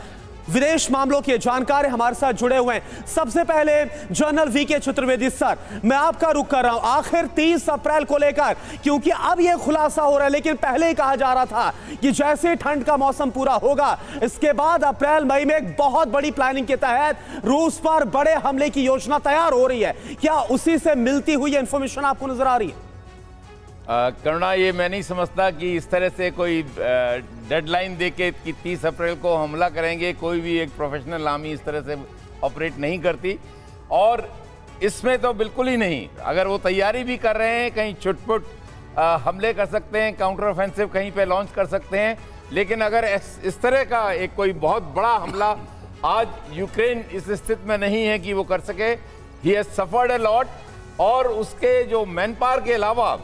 विदेश मामलों के जानकार हमारे साथ जुड़े हुए हैं। सबसे पहले जनरल वी के चतुर्वेदी सर, मैं आपका रुख कर रहा हूँ। आखिर 30 अप्रैल को लेकर, क्योंकि अब यह खुलासा हो रहा है, लेकिन पहले ही कहा जा रहा था कि जैसे ठंड का मौसम पूरा होगा, इसके बाद अप्रैल, मई में एक बहुत बड़ी प्लानिंग के तहत रूस पर बड़े हमले की योजना तैयार हो रही है। क्या उसी से मिलती हुई इंफॉर्मेशन आपको नज़र आ रही है? करुणा, ये मैं नहीं समझता कि इस तरह से कोई डेडलाइन दे के कि तीस अप्रैल को हमला करेंगे, कोई भी एक प्रोफेशनल आर्मी इस तरह से ऑपरेट नहीं करती। और इसमें तो बिल्कुल ही नहीं, अगर वो तैयारी भी कर रहे हैं, कहीं छुटपुट हमले कर सकते हैं काउंटर ऑफेंसिव कहीं पे लॉन्च कर सकते हैं, लेकिन अगर इस तरह का एक कोई बहुत बड़ा हमला आज यूक्रेन इस स्थिति में नहीं है कि वो कर सके he has suffered a lot और उसके जो मैन के अलावा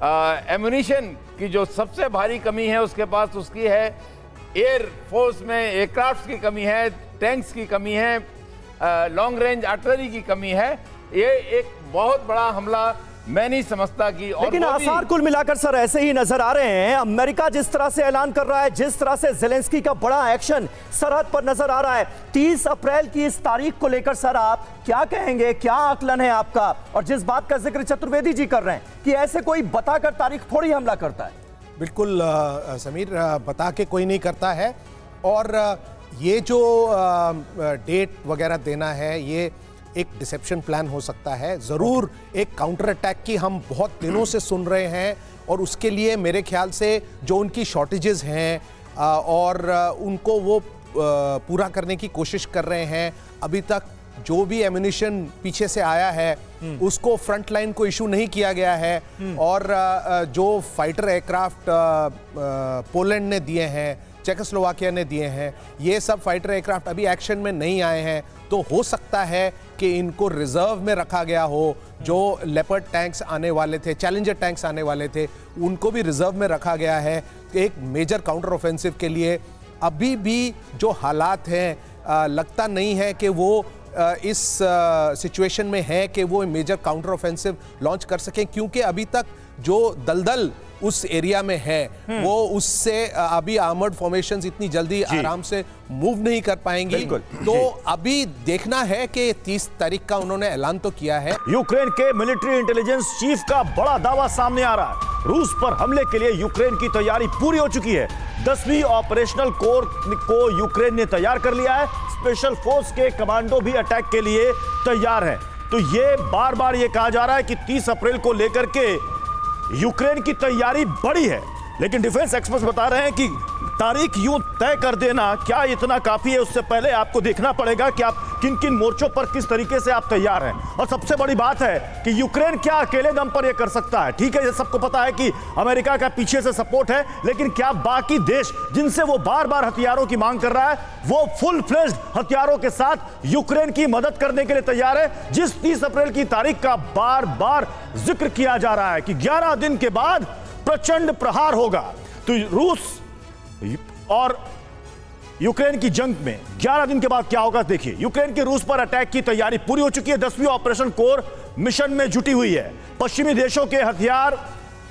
एमुनिशन की जो सबसे भारी कमी है उसके पास उसकी है एयर फोर्स में एयरक्राफ्ट की कमी है टैंक्स की कमी है लॉन्ग रेंज आर्टिलरी की कमी है। ये एक बहुत बड़ा हमला मैं नहीं समझता कि और लेकिन आसार कुल मिलाकर सर ऐसे ही नज़र आ रहे हैं। अमेरिका जिस तरह से ऐलान कर रहा है जिस तरह से जेलेंस्की का बड़ा एक्शन सरहद पर नज़र आ रहा है 30 अप्रैल की इस तारीख को लेकर सर आप क्या कहेंगे क्या आकलन है आपका? और जिस बात का ज़िक्र चतुर्वेदी जी कर रहे हैं कि ऐसे कोई बताकर तारीख थोड़ी हमला करता है। बिल्कुल समीर बता के कोई नहीं करता है। और ये जो डेट वगैरह देना है ये एक डिसेप्शन प्लान हो सकता है। ज़रूर एक काउंटर अटैक की हम बहुत दिनों से सुन रहे हैं और उसके लिए मेरे ख्याल से जो उनकी शॉर्टेजेस हैं और उनको वो पूरा करने की कोशिश कर रहे हैं। अभी तक जो भी एम्यूनिशन पीछे से आया है उसको फ्रंट लाइन को इशू नहीं किया गया है। और आ, आ, जो फाइटर एयरक्राफ्ट पोलैंड ने दिए हैं चेकोस्लोवाकिया ने दिए हैं ये सब फाइटर एयरक्राफ्ट अभी एक्शन में नहीं आए हैं। तो हो सकता है कि इनको रिज़र्व में रखा गया हो जो लेपर्ड टैंक्स आने वाले थे चैलेंजर टैंक्स आने वाले थे उनको भी रिज़र्व में रखा गया है एक मेजर काउंटर ऑफेंसिव के लिए। अभी भी जो हालात हैं लगता नहीं है कि वो आ, इस सिचुएशन में है कि वो मेजर काउंटर ऑफेंसिव लॉन्च कर सकें क्योंकि अभी तक जो दलदल उस एरिया में है वो उससे अभी आर्मर्ड फॉर्मेशंस इतनी जल्दी आराम से मूव नहीं कर पाएँगी। तो अभी देखना है कि 30 तारीख का उन्होंने ऐलान तो किया है। यूक्रेन के मिलिट्री इंटेलिजेंस चीफ का बड़ा दावा सामने आ रहा है। रूस पर हमले के लिए यूक्रेन की तैयारी पूरी हो चुकी है। दसवीं ऑपरेशनल कोर को यूक्रेन ने तैयार कर लिया है। स्पेशल फोर्स के कमांडो भी अटैक के लिए तैयार है। तो ये बार बार ये कहा जा रहा है कि 30 अप्रैल को लेकर के यूक्रेन की तैयारी बड़ी है लेकिन डिफेंस एक्सपर्ट्स बता रहे हैं कि तारीख यूँ तय कर देना। क्या इतना काफ़ी है, उससे पहले आपको देखना पड़ेगा कि आप किन किन मोर्चों पर किस तरीके से आप तैयार हैं। और सबसे बड़ी बात है कि यूक्रेन क्या अकेले दम पर यह कर सकता है। ठीक है, ये सबको पता है कि अमेरिका का पीछे से सपोर्ट है, लेकिन क्या बाकी देश जिनसे वो बार बार हथियारों की मांग कर रहा है, वो फुल फ्लेज हथियारों के साथ यूक्रेन की मदद करने के लिए तैयार है, जिस तीस अप्रैल की तारीख का बार बार ज़िक्र किया जा रहा है कि ग्यारह दिन के बाद प्रचंड प्रहार होगा। तो रूस और यूक्रेन की जंग में 11 दिन के बाद क्या होगा, देखिए, यूक्रेन के रूस पर अटैक की तैयारी पूरी हो चुकी है। दसवीं ऑपरेशन कोर मिशन में जुटी हुई है। पश्चिमी देशों के हथियार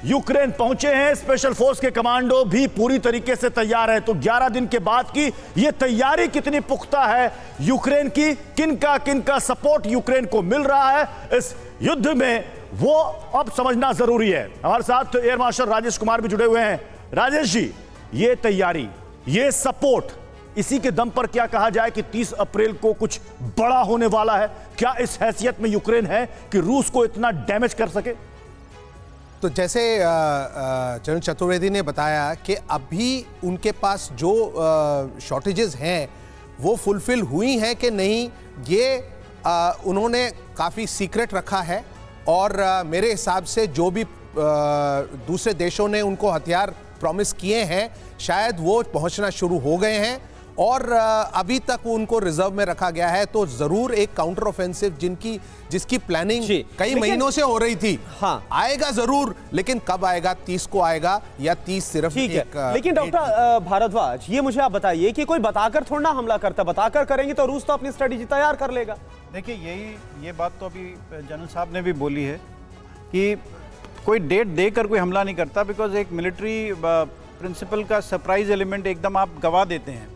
यूक्रेन पहुँचे हैं। स्पेशल फोर्स के कमांडो भी पूरी तरीके से तैयार है। तो 11 दिन के बाद की यह तैयारी कितनी पुख्ता है यूक्रेन की? किन का किन का सपोर्ट यूक्रेन को मिल रहा है इस युद्ध में, वो अब समझना ज़रूरी है। हमारे साथ एयर मार्शल राजेश कुमार भी जुड़े हुए हैं। राजेश जी ये तैयारी ये सपोर्ट इसी के दम पर क्या कहा जाए कि 30 अप्रैल को कुछ बड़ा होने वाला है। क्या इस हैसियत में यूक्रेन है कि रूस को इतना डैमेज कर सके? तो जैसे चरण चतुर्वेदी ने बताया कि अभी उनके पास जो शॉर्टेजेस हैं वो फुलफिल हुई हैं कि नहीं ये आ, उन्होंने काफ़ी सीक्रेट रखा है और आ, मेरे हिसाब से जो भी आ, दूसरे देशों ने उनको हथियार प्रॉमिस किए हैं शायद वो पहुँचना शुरू हो गए हैं और अभी तक उनको रिज़र्व में रखा गया है तो ज़रूर एक काउंटर ऑफेंसिव जिनकी जिसकी प्लानिंग कई महीनों से हो रही थी। हाँ। आएगा ज़रूर लेकिन कब आएगा तीस को आएगा या तीस सिर्फ़ ठीक है। लेकिन डॉक्टर भारद्वाज ये मुझे आप बताइए कि कोई बताकर थोड़ा हमला करता बताकर करेंगे तो रूस तो अपनी स्ट्रेटेजी तैयार कर लेगा। देखिए यही ये बात तो अभी जनरल साहब ने भी बोली है कि कोई डेट देकर कोई हमला नहीं करता बिकॉज़ एक मिलिट्री प्रिंसिपल का सरप्राइज़ एलिमेंट एकदम आप गवा देते हैं।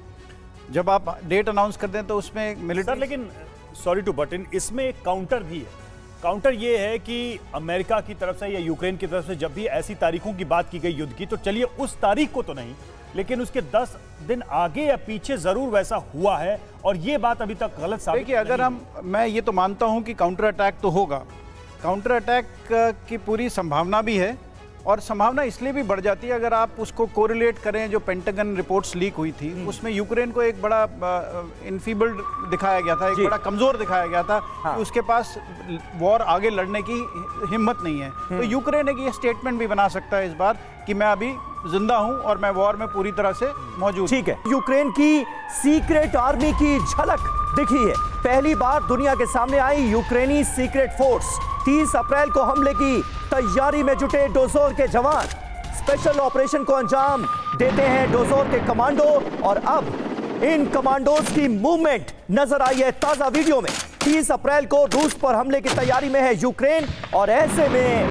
जब आप डेट अनाउंस कर दें तो उसमें मिलिट्री लेकिन सॉरी टू बट इन इसमें एक काउंटर भी है। काउंटर ये है कि अमेरिका की तरफ़ से या यूक्रेन की तरफ़ से जब भी ऐसी तारीखों की बात की गई युद्ध की तो चलिए उस तारीख को तो नहीं लेकिन उसके 10 दिन आगे या पीछे ज़रूर वैसा हुआ है और ये बात अभी तक गलत साबित देखिए अगर हम मैं ये तो मानता हूँ कि काउंटर अटैक तो होगा। काउंटर अटैक की पूरी संभावना भी है और संभावना इसलिए भी बढ़ जाती है अगर आप उसको कोरिलेट करें जो पेंटागन रिपोर्ट्स लीक हुई थी हम्म। उसमें यूक्रेन को एक बड़ा इनफीबल्ड दिखाया गया था एक बड़ा कमज़ोर दिखाया गया था हाँ। कि उसके पास वॉर आगे लड़ने की हिम्मत नहीं है तो हम्म। यूक्रेन एक ये स्टेटमेंट भी बना सकता है इस बार कि मैं अभी ज़िंदा हूँ और मैं वॉर में पूरी तरह से मौजूद ठीक है। यूक्रेन की सीक्रेट आर्मी की झलक दिखी है। पहली बार दुनिया के सामने आई यूक्रेनी सीक्रेट फोर्स। 30 अप्रैल को हमले की तैयारी में जुटे डोजोर के जवान। स्पेशल ऑपरेशन को अंजाम देते हैं डोजोर के कमांडो और अब इन कमांडोज की मूवमेंट नज़र आई है ताज़ा वीडियो में। 30 अप्रैल को रूस पर हमले की तैयारी में है यूक्रेन और ऐसे में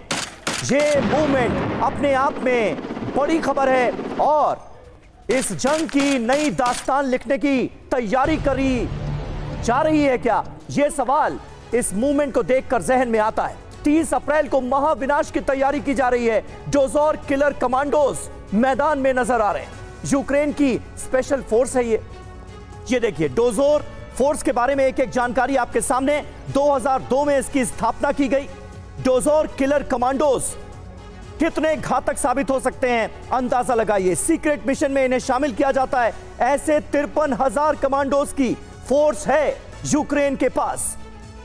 ये मूवमेंट अपने आप में बड़ी खबर है और इस जंग की नई दास्तान लिखने की तैयारी करी जा रही है क्या? यह सवाल इस मूवमेंट को देखकर जहन में आता है। 30 अप्रैल को महाविनाश की तैयारी की जा रही है। डोजोर किलर कमांडोज मैदान में नज़र आ रहे हैं। यूक्रेन की स्पेशल फोर्स है ये। ये देखिए, डोजोर फोर्स के बारे में एक एक जानकारी आपके सामने। 2002 में इसकी स्थापना की गई। डोजोर किलर कमांडोज कितने घातक साबित हो सकते हैं? अंदाज़ा लगाइए। सीक्रेट मिशन में इन्हें शामिल किया जाता है। ऐसे तिरपन हज़ार कमांडोज की फोर्स है यूक्रेन के पास।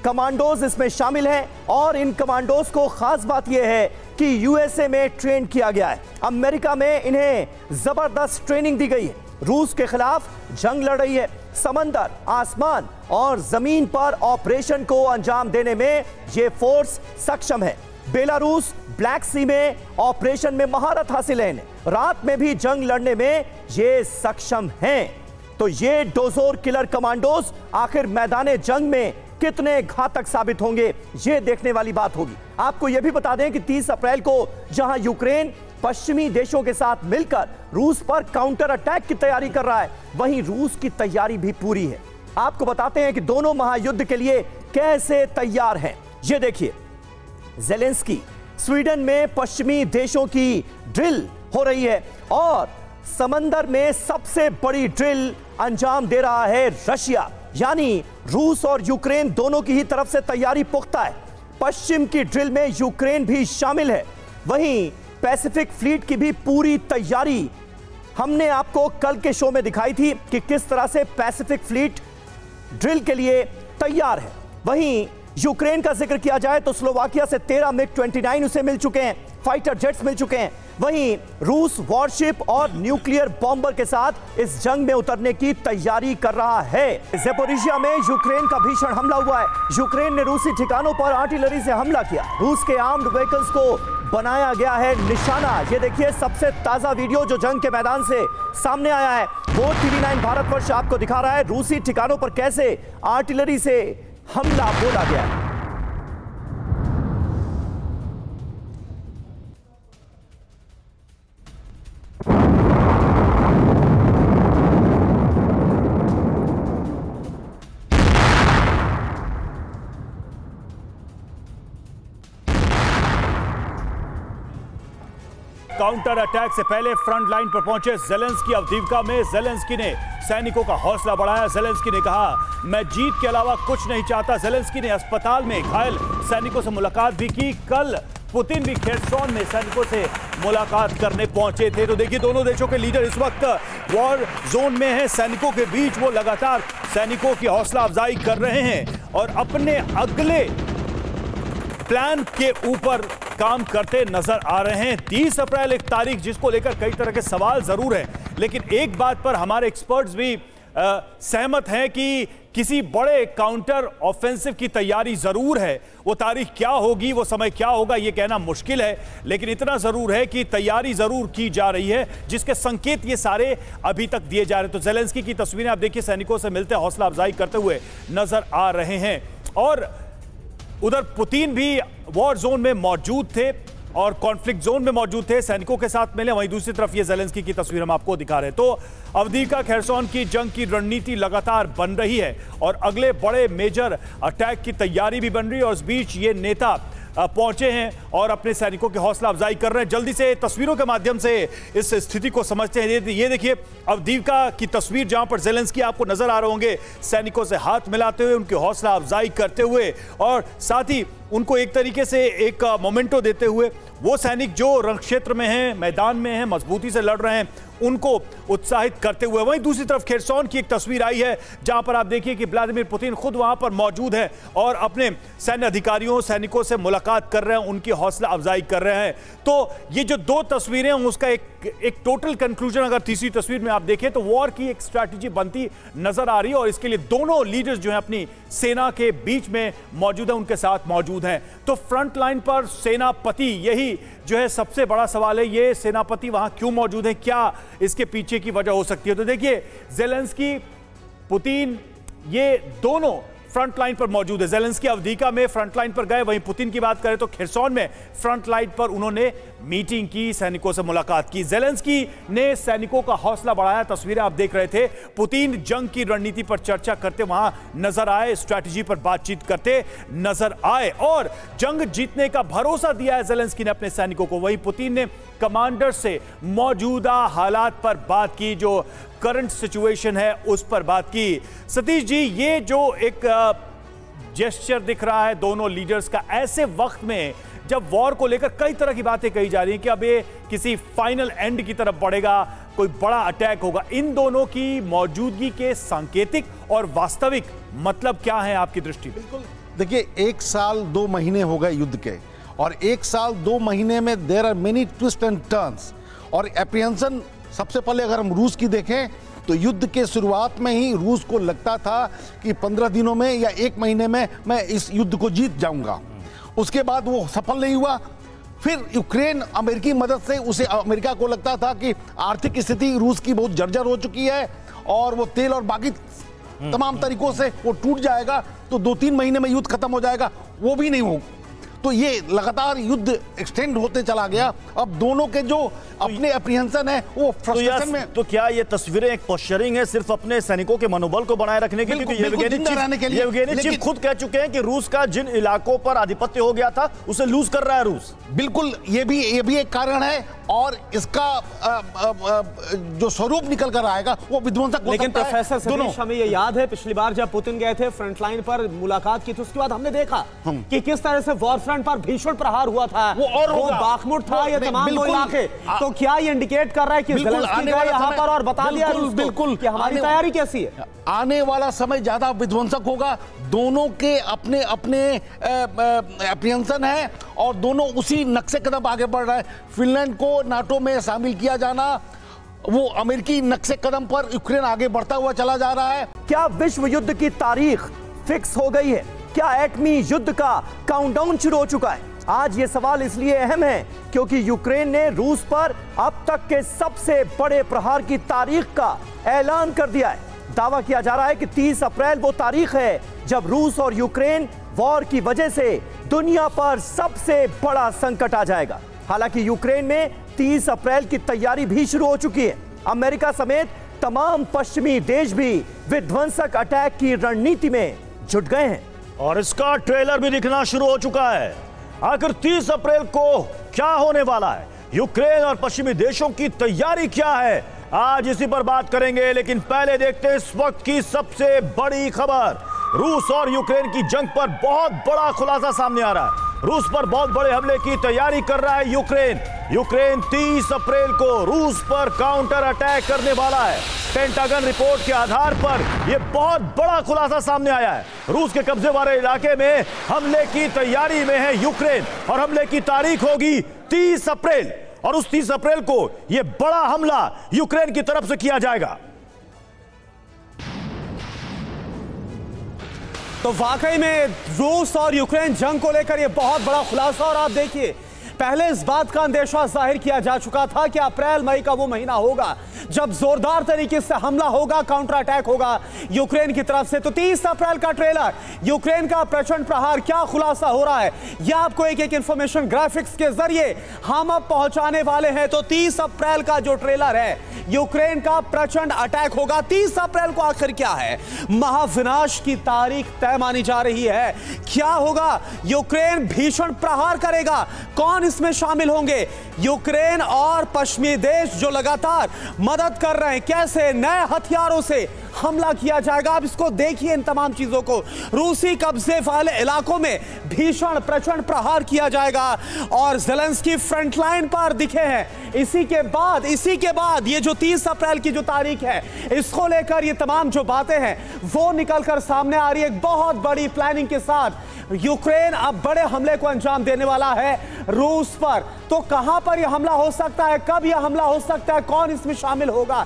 कमांडोज इसमें शामिल हैं और इन कमांडोज को खास बात यह है कि यूएसए में ट्रेन किया गया है। अमेरिका में इन्हें ज़बरदस्त ट्रेनिंग दी गई है। रूस के खिलाफ जंग लड़ रही है। समंदर, आसमान और ज़मीन पर ऑपरेशन को अंजाम देने में यह फोर्स सक्षम है। बेलारूस, ब्लैक सी में ऑपरेशन में महारत हासिल है। रात में भी जंग लड़ने में ये सक्षम हैं। तो ये डोजोर किलर कमांडोज आखिर मैदान जंग में कितने घातक साबित होंगे, ये देखने वाली बात होगी। आपको यह भी बता दें कि 30 अप्रैल को जहाँ यूक्रेन पश्चिमी देशों के साथ मिलकर रूस पर काउंटर अटैक की तैयारी कर रहा है। वहीं रूस की तैयारी भी पूरी है। आपको बताते हैं कि दोनों महायुद्ध के लिए कैसे तैयार हैं। ये देखिए, जेलेंस्की, स्वीडन में पश्चिमी देशों की ड्रिल हो रही है और समंदर में सबसे बड़ी ड्रिल अंजाम दे रहा है रशिया। यानी रूस और यूक्रेन दोनों की ही तरफ़ से तैयारी पुख्ता है। पश्चिम की ड्रिल में यूक्रेन भी शामिल है। वहीं पैसिफिक फ्लीट की भी पूरी तैयारी हमने आपको कल के शो में दिखाई थी कि किस तरह से पैसिफिक फ्लीट ड्रिल के लिए तैयार है। वहीं यूक्रेन का ज़िक्र किया जाए तो स्लोवाकिया से 13 मिग 29 उसे मिल चुके हैं। फाइटर जेट्स मिल चुके हैं। वहीं रूस वॉरशिप और न्यूक्लियर बॉम्बर के साथ इस जंग में उतरने की तैयारी कर रहा है। जेपोरिशिया में यूक्रेन का भीषण हमला हुआ है। यूक्रेन ने रूसी ठिकानों पर आर्टिलरी से हमला किया। रूस के आर्म्ड व्हीकल्स को बनाया गया है निशाना। ये देखिए, सबसे ताज़ा वीडियो जो जंग के मैदान से सामने आया है, वो टीवी नाइन भारतवर्ष आपको दिखा रहा है। रूसी ठिकानों पर कैसे आर्टिलरी से हमला बोला गया। है काउंटर अटैक से पहले फ्रंट लाइन पर पहुँचे जेलेंस्की अवधीवका में। जेलेंस्की ने सैनिकों का हौसला बढ़ाया। जेलेंस्की ने कहा, मैं जीत के अलावा कुछ नहीं चाहता। जेलेंस्की ने अस्पताल में घायल सैनिकों से मुलाकात भी की। कल पुतिन भी खेरसौन में सैनिकों से मुलाकात करने पहुँचे थे। तो देखिए, दोनों देशों के लीडर इस वक्त वॉर जोन में हैं। सैनिकों के बीच वो लगातार सैनिकों की हौसला अफजाई कर रहे हैं और अपने अगले प्लान के ऊपर काम करते नज़र आ रहे हैं। 30 अप्रैल एक तारीख, जिसको लेकर कई तरह के सवाल ज़रूर हैं। लेकिन एक बात पर हमारे एक्सपर्ट्स भी सहमत हैं कि किसी बड़े काउंटर ऑफेंसिव की तैयारी ज़रूर है। वो तारीख क्या होगी, वो समय क्या होगा, ये कहना मुश्किल है। लेकिन इतना ज़रूर है कि तैयारी ज़रूर की जा रही है, जिसके संकेत ये सारे अभी तक दिए जा रहे हैं। तो जेलेंस्की की तस्वीरें आप देखिए, सैनिकों से मिलते हौसला अफजाई करते हुए नज़र आ रहे हैं। और उधर पुतिन भी वॉर जोन में मौजूद थे और कॉन्फ्लिक्ट जोन में मौजूद थे। सैनिकों के साथ मिले, वहीं दूसरी तरफ़ ये जेलेंस्की की तस्वीर हम आपको दिखा रहे हैं। तो अवधिका खैरसौन की जंग की रणनीति लगातार बन रही है और अगले बड़े मेजर अटैक की तैयारी भी बन रही है और इस बीच ये नेता पहुँचे हैं और अपने सैनिकों की हौसला अफजाई कर रहे हैं। जल्दी से तस्वीरों के माध्यम से इस स्थिति को समझते हैं। ये देखिए अवदीवका की तस्वीर जहाँ पर जेलेंसकी आपको नज़र आ रहे होंगे, सैनिकों से हाथ मिलाते हुए, उनकी हौसला अफजाई करते हुए और साथ ही उनको एक तरीके से एक मोमेंटो देते हुए वो सैनिक जो रण क्षेत्र में हैं, मैदान में हैं, मजबूती से लड़ रहे हैं, उनको उत्साहित करते हुए वहीं दूसरी तरफ़ खेरसौन की एक तस्वीर आई है, जहाँ पर आप देखिए कि व्लादिमीर पुतिन खुद वहाँ पर मौजूद है और अपने सैन्य अधिकारियों, सैनिकों से मुलाकात कर रहे हैं, उनकी हौसला अफजाई कर रहे हैं। तो ये जो दो तस्वीरें उसका एक एक टोटल कंक्लूजन अगर तीसरी तस्वीर में आप देखें तो वॉर की एक स्ट्रैटेजी बनती नज़र आ रही है और इसके लिए दोनों लीडर्स जो है अपनी सेना के बीच में मौजूद है, उनके साथ मौजूद हैं। तो फ्रंट लाइन पर सेनापति, यही जो है सबसे बड़ा सवाल है, ये सेनापति वहाँ क्यों मौजूद है? क्या इसके पीछे की वजह हो सकती है? तो देखिए जेलेंस्की पुतिन ये दोनों फ्रंट लाइन पर मौजूद है। जेलेंस की अवधिका में फ्रंट लाइन पर गए, वहीं पुतिन की बात करें तो खिरसौन में फ्रंट लाइन पर उन्होंने मीटिंग की, सैनिकों से मुलाकात की। जेलेंस्की ने सैनिकों का हौसला बढ़ाया, तस्वीरें आप देख रहे थे। पुतिन जंग की रणनीति पर चर्चा करते, वहाँ नज़र आए, स्ट्रैटेजी पर बातचीत करते, नज़र आए और जंग जीतने का भरोसा दिया है जेलेंस्की ने अपने सैनिकों को। वहीं पुतिन ने कमांडर से मौजूदा हालात पर बात की, जो करंट सिचुएशन है, उस पर बात की। सतीश जी, ये जो एक जेस्चर दिख रहा है दोनों लीडर्स का, ऐसे वक्त में जब वॉर को लेकर कई तरह की बातें कही जा रही हैं कि अब ये किसी फाइनल एंड की तरफ़ बढ़ेगा, कोई बड़ा अटैक होगा, इन दोनों की मौजूदगी के सांकेतिक और वास्तविक मतलब क्या है आपकी दृष्टि बिल्कुल। देखिए, एक साल दो महीने हो गए युद्ध के, और एक साल दो महीने में there are many twist and turns और एप्रियंसन सबसे पहले अगर हम रूस की देखें तो युद्ध के शुरुआत में ही रूस को लगता था कि पंद्रह दिनों में या एक महीने में मैं इस युद्ध को जीत जाऊँगा। उसके बाद वो सफल नहीं हुआ। फिर यूक्रेन अमेरिकी मदद से उसे अमेरिका को लगता था कि आर्थिक स्थिति रूस की बहुत जर्जर हो चुकी है और वो तेल और बाकी तमाम तरीकों से वो टूट जाएगा तो दो तीन महीने में युद्ध खत्म हो जाएगा। वो भी नहीं हो तो ये लगातार युद्ध एक्सटेंड होते चला गया। अब दोनों के जो अपने अप्रिहेंशन है वो फ्रस्ट्रेशन तो, में तो क्या ये तस्वीरें एक पोस्चरिंग है सिर्फ़ अपने सैनिकों के मनोबल को बनाए रखने के लिए? चीफ खुद कह चुके हैं कि रूस का जिन इलाकों पर आधिपत्य हो गया था उसे लूज कर रहा है रूस। बिल्कुल ये भी ये भी एक कारण है और इसका जो स्वरूप निकल कर आएगा वो विध्वंसक लेकिन प्रोफेसर दोनों। हमें ये याद है पिछली बार जब पुतिन गए थे फ्रंट लाइन पर मुलाकात की थी उसके बाद हमने देखा कि किस तरह से वॉर फ्रंट पर भीषण प्रहार हुआ था। वो और होगा। बाखमुट था ये तमाम वो बिल्कुल। इलाके। तो क्या ये इंडिकेट कर रहा है कि यहाँ पर और बता दिया बिल्कुल, हमारी तैयारी कैसी है? आने वाला समय ज़्यादा विध्वंसक होगा। दोनों के अपने अपने अप्रियंसन है और दोनों उसी नक्शे कदम आगे बढ़ रहे हैं। फिनलैंड को नाटो में शामिल किया जाना वो अमेरिकी नक्शे कदम पर यूक्रेन आगे बढ़ता हुआ चला जा रहा है। क्या विश्व युद्ध की तारीख फिक्स हो गई है? क्या एटमी युद्ध का काउंटडाउन शुरू हो चुका है? आज ये सवाल इसलिए अहम है क्योंकि यूक्रेन ने रूस पर अब तक के सबसे बड़े प्रहार की तारीख का ऐलान कर दिया है। दावा किया जा रहा है कि 30 अप्रैल वो तारीख है जब रूस और यूक्रेन वॉर की वजह से दुनिया पर सबसे बड़ा संकट आ जाएगा। हालाँकि यूक्रेन में 30 अप्रैल की तैयारी भी शुरू हो चुकी है। अमेरिका समेत तमाम पश्चिमी देश भी विध्वंसक अटैक की रणनीति में जुट गए हैं। और इसका ट्रेलर भी दिखना शुरू हो चुका है। आखिर 30 अप्रैल को क्या होने वाला है? यूक्रेन और पश्चिमी देशों की तैयारी क्या है? आज इसी पर बात करेंगे, लेकिन पहले देखते हैं इस वक्त की सबसे बड़ी खबर। रूस और यूक्रेन की जंग पर बहुत बड़ा खुलासा सामने आ रहा है। रूस पर बहुत बड़े हमले की तैयारी कर रहा है यूक्रेन। यूक्रेन 30 अप्रैल को रूस पर काउंटर अटैक करने वाला है। पेंटागन रिपोर्ट के आधार पर यह बहुत बड़ा खुलासा सामने आया है। रूस के कब्जे वाले इलाके में हमले की तैयारी में है यूक्रेन और हमले की तारीख होगी 30 अप्रैल। और उस 30 अप्रैल को यह बड़ा हमला यूक्रेन की तरफ़ से किया जाएगा। तो वाकई में रूस और यूक्रेन जंग को लेकर यह बहुत बड़ा खुलासा और आप देखिए पहले इस बात का अंदेशा ज़ाहिर किया जा चुका था कि अप्रैल, मई का वो महीना होगा, जब जोरदार तरीके से हमला होगा काउंटर अटैक होगा यूक्रेन की तरफ़ से। तो 30 अप्रैल का ट्रेलर यूक्रेन का प्रचंड प्रहार, क्या खुलासा हो रहा है? यह आपको एक एक इंफॉर्मेशन ग्राफिक्स के ज़रिए हम अब पहुँचाने वाले हैं। तो 30 अप्रैल का जो ट्रेलर है, यूक्रेन का प्रचंड अटैक होगा। 30 अप्रैल को आखिर क्या है? महाविनाश की तारीख तय मानी जा रही है। क्या होगा? यूक्रेन भीषण प्रहार करेगा। कौन इसमें शामिल होंगे यूक्रेन और पश्चिमी देश जो लगातार मदद कर रहे हैं। कैसे नए हथियारों से हमला किया जाएगा। आप इसको देखिए इन तमाम चीज़ों को। रूसी कब्जे वाले इलाकों में भीषण प्रचंड प्रहार किया जाएगा और जेलेंस्की फ्रंट लाइन पर दिखे हैं। इसी के बाद, इसी के बाद ये जो 30 अप्रैल की जो तारीख है, इसको लेकर ये तमाम जो बातें हैं, वो निकलकर सामने आ रही है। एक बहुत बड़ी प्लानिंग के साथ यूक्रेन अब बड़े हमले को अंजाम देने वाला है रूस पर। तो कहाँ पर यह हमला हो सकता है? कब यह हमला हो सकता है? कौन इसमें शामिल होगा?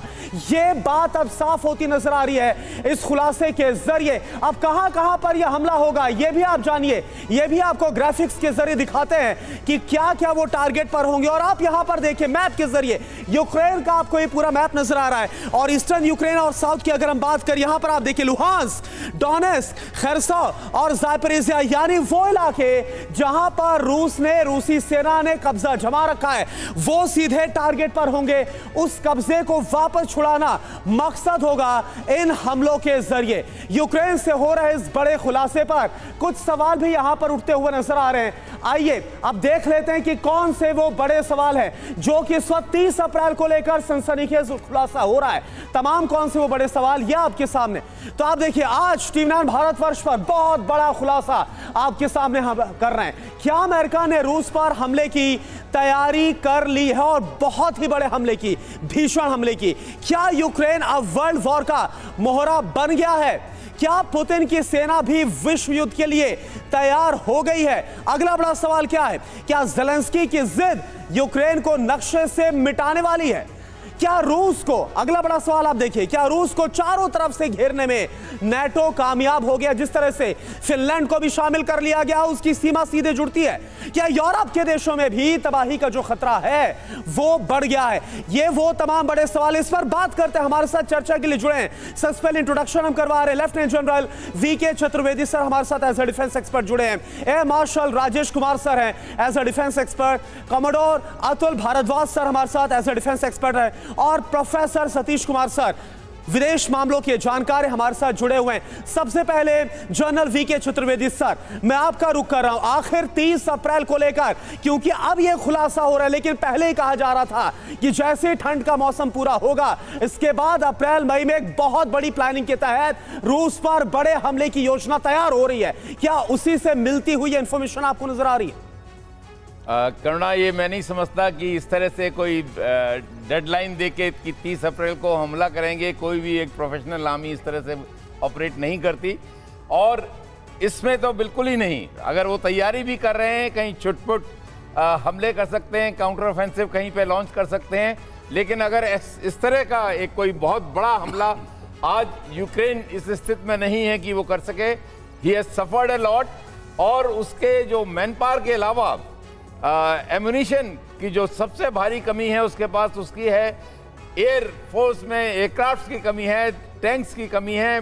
यह बात अब साफ़ होती नज़र आ रही है इस खुलासे के ज़रिए। अब कहाँ कहाँ पर यह हमला होगा यह भी आप जानिए। यह भी आपको ग्राफिक्स के ज़रिए दिखाते हैं कि क्या क्या वो टारगेट पर होंगे। और आप यहाँ पर देखिए मैप के ज़रिए। यूक्रेन का आपको ये पूरा मैप नज़र आ रहा है। और ईस्टर्न यूक्रेन और साउथ की अगर हम बात करें, यहाँ पर आप देखिए लुहांस डोनेस खरसा और जायपरेजिया यानी वो इलाके जहाँ पर रूस ने, रूसी सेना ने कब्जा जमा रखा है। वो सीधे टारगेट पर होंगे। उस कब्जे को वापस छुड़ाना मकसद होगा। इन हमलों के ज़रिए। यूक्रेन से हो रहे इस बड़े खुलासे पर कुछ सवाल भी यहाँ पर उठते हुए नज़र आ रहे हैं। आइए, अब देख लेते हैं कि कौन से वो बड़े सवाल हैं, जो कि इस वक्त तीस अप्रैल को लेकर सनसनीखेज खुलासा हो रहा है। तमाम कौन से वो बड़े सवाल, ये आपके सामने। तो आप देखिए, आज टीवी नाइन भारतवर्ष पर बहुत बड़ा खुलासा आपके सामने हम कर रहे हैं। क्या अमेरिका ने रूस पर हमले की तैयारी कर ली है और बहुत ही बड़े हमले की, भीषण हमले की? क्या यूक्रेन अब वर्ल्ड वॉर का मोहरा बन गया है। क्या पुतिन की सेना भी विश्व युद्ध के लिए तैयार हो गई है? अगला बड़ा सवाल क्या है? क्या जेलेंस्की की जिद यूक्रेन को नक्शे से मिटाने वाली है? क्या रूस को, अगला बड़ा सवाल आप देखिए, क्या रूस को चारों तरफ़ से घेरने में नेटो कामयाब हो गया? जिस तरह से फिनलैंड को भी शामिल कर लिया गया, उसकी सीमा सीधे जुड़ती है। क्या यूरोप के देशों में भी तबाही का जो खतरा है, वो बढ़ गया है? ये वो तमाम बड़े सवाल इस पर बात करते हैं। हमारे साथ चर्चा के लिए जुड़े हैं। सबसे पहले इंट्रोडक्शन हम करवा रहे हैं। लेफ्टिनेंट जनरल वी के चतुर्वेदी सर हमारे साथ एज अ डिफेंस एक्सपर्ट जुड़े हैं। Air marshal Rajesh Kumar sir हैं as a defence expert commodore Atul Bhardwaj sir हमारे साथ एज अ डिफेंस एक्सपर्ट है। और प्रोफेसर सतीश कुमार सर, विदेश मामलों के जानकार हमारे साथ जुड़े हुए हैं। सबसे पहले जनरल वी के चतुर्वेदी सर, मैं आपका रुख कर रहा हूँ। आखिर 30 अप्रैल को लेकर, क्योंकि अब यह खुलासा हो रहा है, लेकिन पहले ही कहा जा रहा था कि जैसे ठंड का मौसम पूरा होगा, इसके बाद अप्रैल, मई में एक बहुत बड़ी प्लानिंग के तहत रूस पर बड़े हमले की योजना तैयार हो रही है। क्या उसी से मिलती हुई इंफॉर्मेशन आपको नज़र आ रही है? करुणा ये मैं नहीं समझता कि इस तरह से कोई डेडलाइन दे के कि तीस अप्रैल को हमला करेंगे कोई भी एक प्रोफेशनल आर्मी इस तरह से ऑपरेट नहीं करती। और इसमें तो बिल्कुल ही नहीं अगर वो तैयारी भी कर रहे हैं कहीं छुटपुट हमले कर सकते हैं काउंटर ऑफेंसिव कहीं पे लॉन्च कर सकते हैं लेकिन अगर इस, तरह का एक कोई बहुत बड़ा हमला आज यूक्रेन इस स्थिति में नहीं है कि वो कर सके he has suffered a lot और उसके जो मैन के अलावा एमुनिशन की जो सबसे भारी कमी है उसके पास उसकी है एयर फोर्स में एयरक्राफ्ट की कमी है टैंक्स की कमी है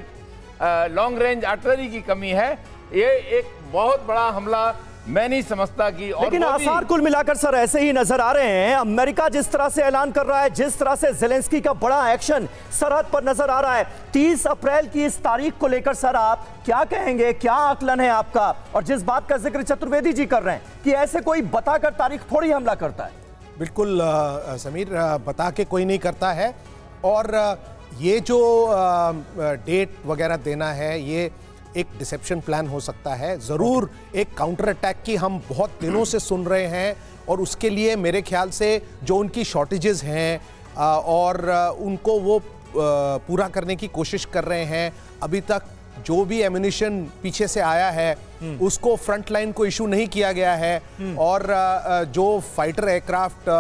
लॉन्ग रेंज आर्टिलरी की कमी है। ये एक बहुत बड़ा हमला मैं नहीं समझता कि और लेकिन आसार कुल मिलाकर सर ऐसे ही नज़र आ रहे हैं। अमेरिका जिस तरह से ऐलान कर रहा है जिस तरह से जेलेंस्की का बड़ा एक्शन सरहद पर नज़र आ रहा है 30 अप्रैल की इस तारीख को लेकर सर आप क्या कहेंगे? क्या आकलन है आपका? और जिस बात का ज़िक्र चतुर्वेदी जी कर रहे हैं कि ऐसे कोई बताकर तारीख थोड़ी हमला करता है। बिल्कुल समीर बता के कोई नहीं करता है। और ये जो डेट वगैरह देना है ये एक डिसेप्शन प्लान हो सकता है ज़रूर एक काउंटर अटैक की हम बहुत दिनों से सुन रहे हैं और उसके लिए मेरे ख्याल से जो उनकी शॉर्टेजेस हैं और उनको वो पूरा करने की कोशिश कर रहे हैं अभी तक जो भी एम्यूनिशन पीछे से आया है हम्म। उसको फ्रंट लाइन को इशू नहीं किया गया है हम्म। और जो फाइटर एयरक्राफ्ट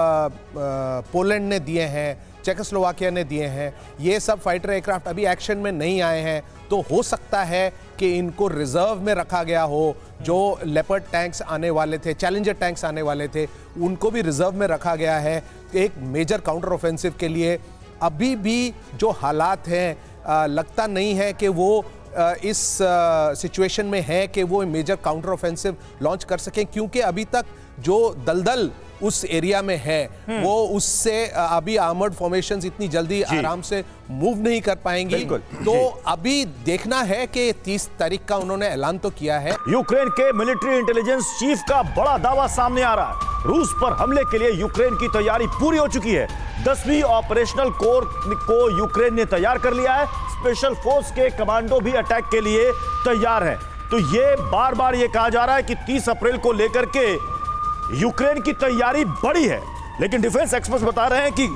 पोलैंड ने दिए हैं चेकोस्लोवाकिया ने दिए हैं ये सब फाइटर एयरक्राफ्ट अभी एक्शन में नहीं आए हैं तो हो सकता है कि इनको रिज़र्व में रखा गया हो, जो लेपर्ड टैंक्स आने वाले थे चैलेंजर टैंक्स आने वाले थे, उनको भी रिज़र्व में रखा गया है एक मेजर काउंटर ऑफेंसिव के लिए। अभी भी जो हालात हैं लगता नहीं है कि वो इस सिचुएशन में है कि वो मेजर काउंटर ऑफेंसिव लॉन्च कर सकें, क्योंकि अभी तक जो दलदल उस एरिया में है हम्म। वो उससे अभी आर्मर्ड फॉर्मेशंस इतनी जल्दी आराम से मूव नहीं कर पाएँगी। तो अभी देखना है कि 30 तारीख का उन्होंने ऐलान तो किया है। यूक्रेन के मिलिट्री इंटेलिजेंस चीफ का बड़ा दावा सामने आ रहा है। रूस पर हमले के लिए यूक्रेन की तैयारी पूरी हो चुकी है। दसवीं ऑपरेशनल कोर को यूक्रेन ने तैयार कर लिया है। स्पेशल फोर्स के कमांडो भी अटैक के लिए तैयार है। तो ये बार बार ये कहा जा रहा है कि 30 अप्रैल को लेकर के यूक्रेन की तैयारी बड़ी है लेकिन डिफेंस एक्सपर्ट्स बता रहे हैं कि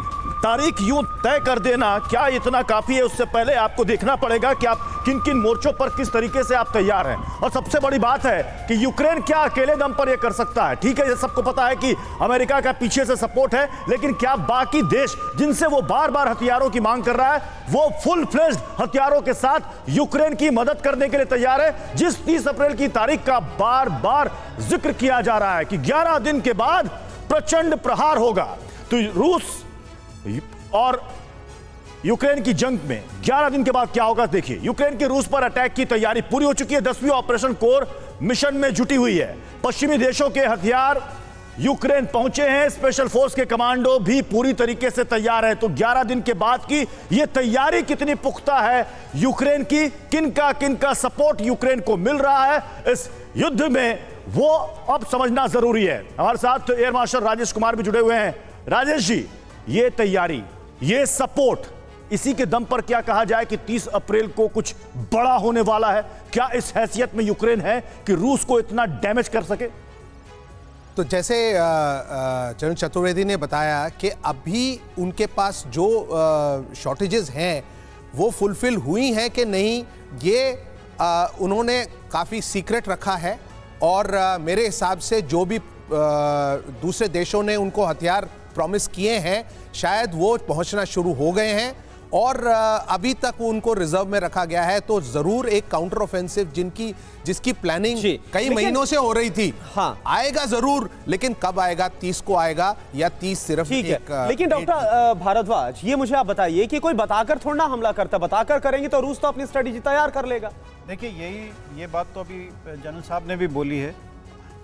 तारीख यूँ तय कर देना। क्या इतना काफ़ी है, उससे पहले आपको देखना पड़ेगा कि आप किन किन मोर्चों पर किस तरीके से आप तैयार हैं। और सबसे बड़ी बात है कि यूक्रेन क्या अकेले दम पर यह कर सकता है। ठीक है, ये सबको पता है कि अमेरिका का पीछे से सपोर्ट है, लेकिन क्या बाकी देश जिनसे वो बार बार हथियारों की मांग कर रहा है, वो फुल फ्लेज हथियारों के साथ यूक्रेन की मदद करने के लिए तैयार है, जिस तीस अप्रैल की तारीख का बार बार ज़िक्र किया जा रहा है कि ग्यारह दिन के बाद प्रचंड प्रहार होगा। तो रूस और यूक्रेन की जंग में 11 दिन के बाद क्या होगा, देखिए, यूक्रेन के रूस पर अटैक की तैयारी पूरी हो चुकी है। दसवीं ऑपरेशन कोर मिशन में जुटी हुई है। पश्चिमी देशों के हथियार यूक्रेन पहुँचे हैं। स्पेशल फोर्स के कमांडो भी पूरी तरीके से तैयार है। तो 11 दिन के बाद की यह तैयारी कितनी पुख्ता है यूक्रेन की? किन का किन का सपोर्ट यूक्रेन को मिल रहा है इस युद्ध में, वो अब समझना ज़रूरी है। हमारे साथ एयर मार्शल राजेश कुमार भी जुड़े हुए हैं। राजेश जी ये तैयारी ये सपोर्ट इसी के दम पर क्या कहा जाए कि 30 अप्रैल को कुछ बड़ा होने वाला है। क्या इस हैसियत में यूक्रेन है कि रूस को इतना डैमेज कर सके? तो जैसे चरण चतुर्वेदी ने बताया कि अभी उनके पास जो शॉर्टेजेस हैं वो फुलफिल हुई हैं कि नहीं ये आ, उन्होंने काफ़ी सीक्रेट रखा है और आ, मेरे हिसाब से जो भी आ, दूसरे देशों ने उनको हथियार प्रॉमिस किए हैं शायद वो पहुँचना शुरू हो गए हैं। और अभी तक उनको रिज़र्व में रखा गया है तो ज़रूर एक काउंटर ऑफेंसिव जिनकी जिसकी प्लानिंग कई महीनों से हो रही थी। हाँ। आएगा ज़रूर लेकिन कब आएगा तीस को आएगा या तीस सिर्फ़ ठीक है। लेकिन डॉक्टर भारद्वाज ये मुझे आप बताइए कि कोई बताकर थोड़ा हमला करता बताकर करेंगे तो रूस तो अपनी स्ट्रेटेजी तैयार कर लेगा। देखिए यही ये बात तो अभी जनरल साहब ने भी बोली है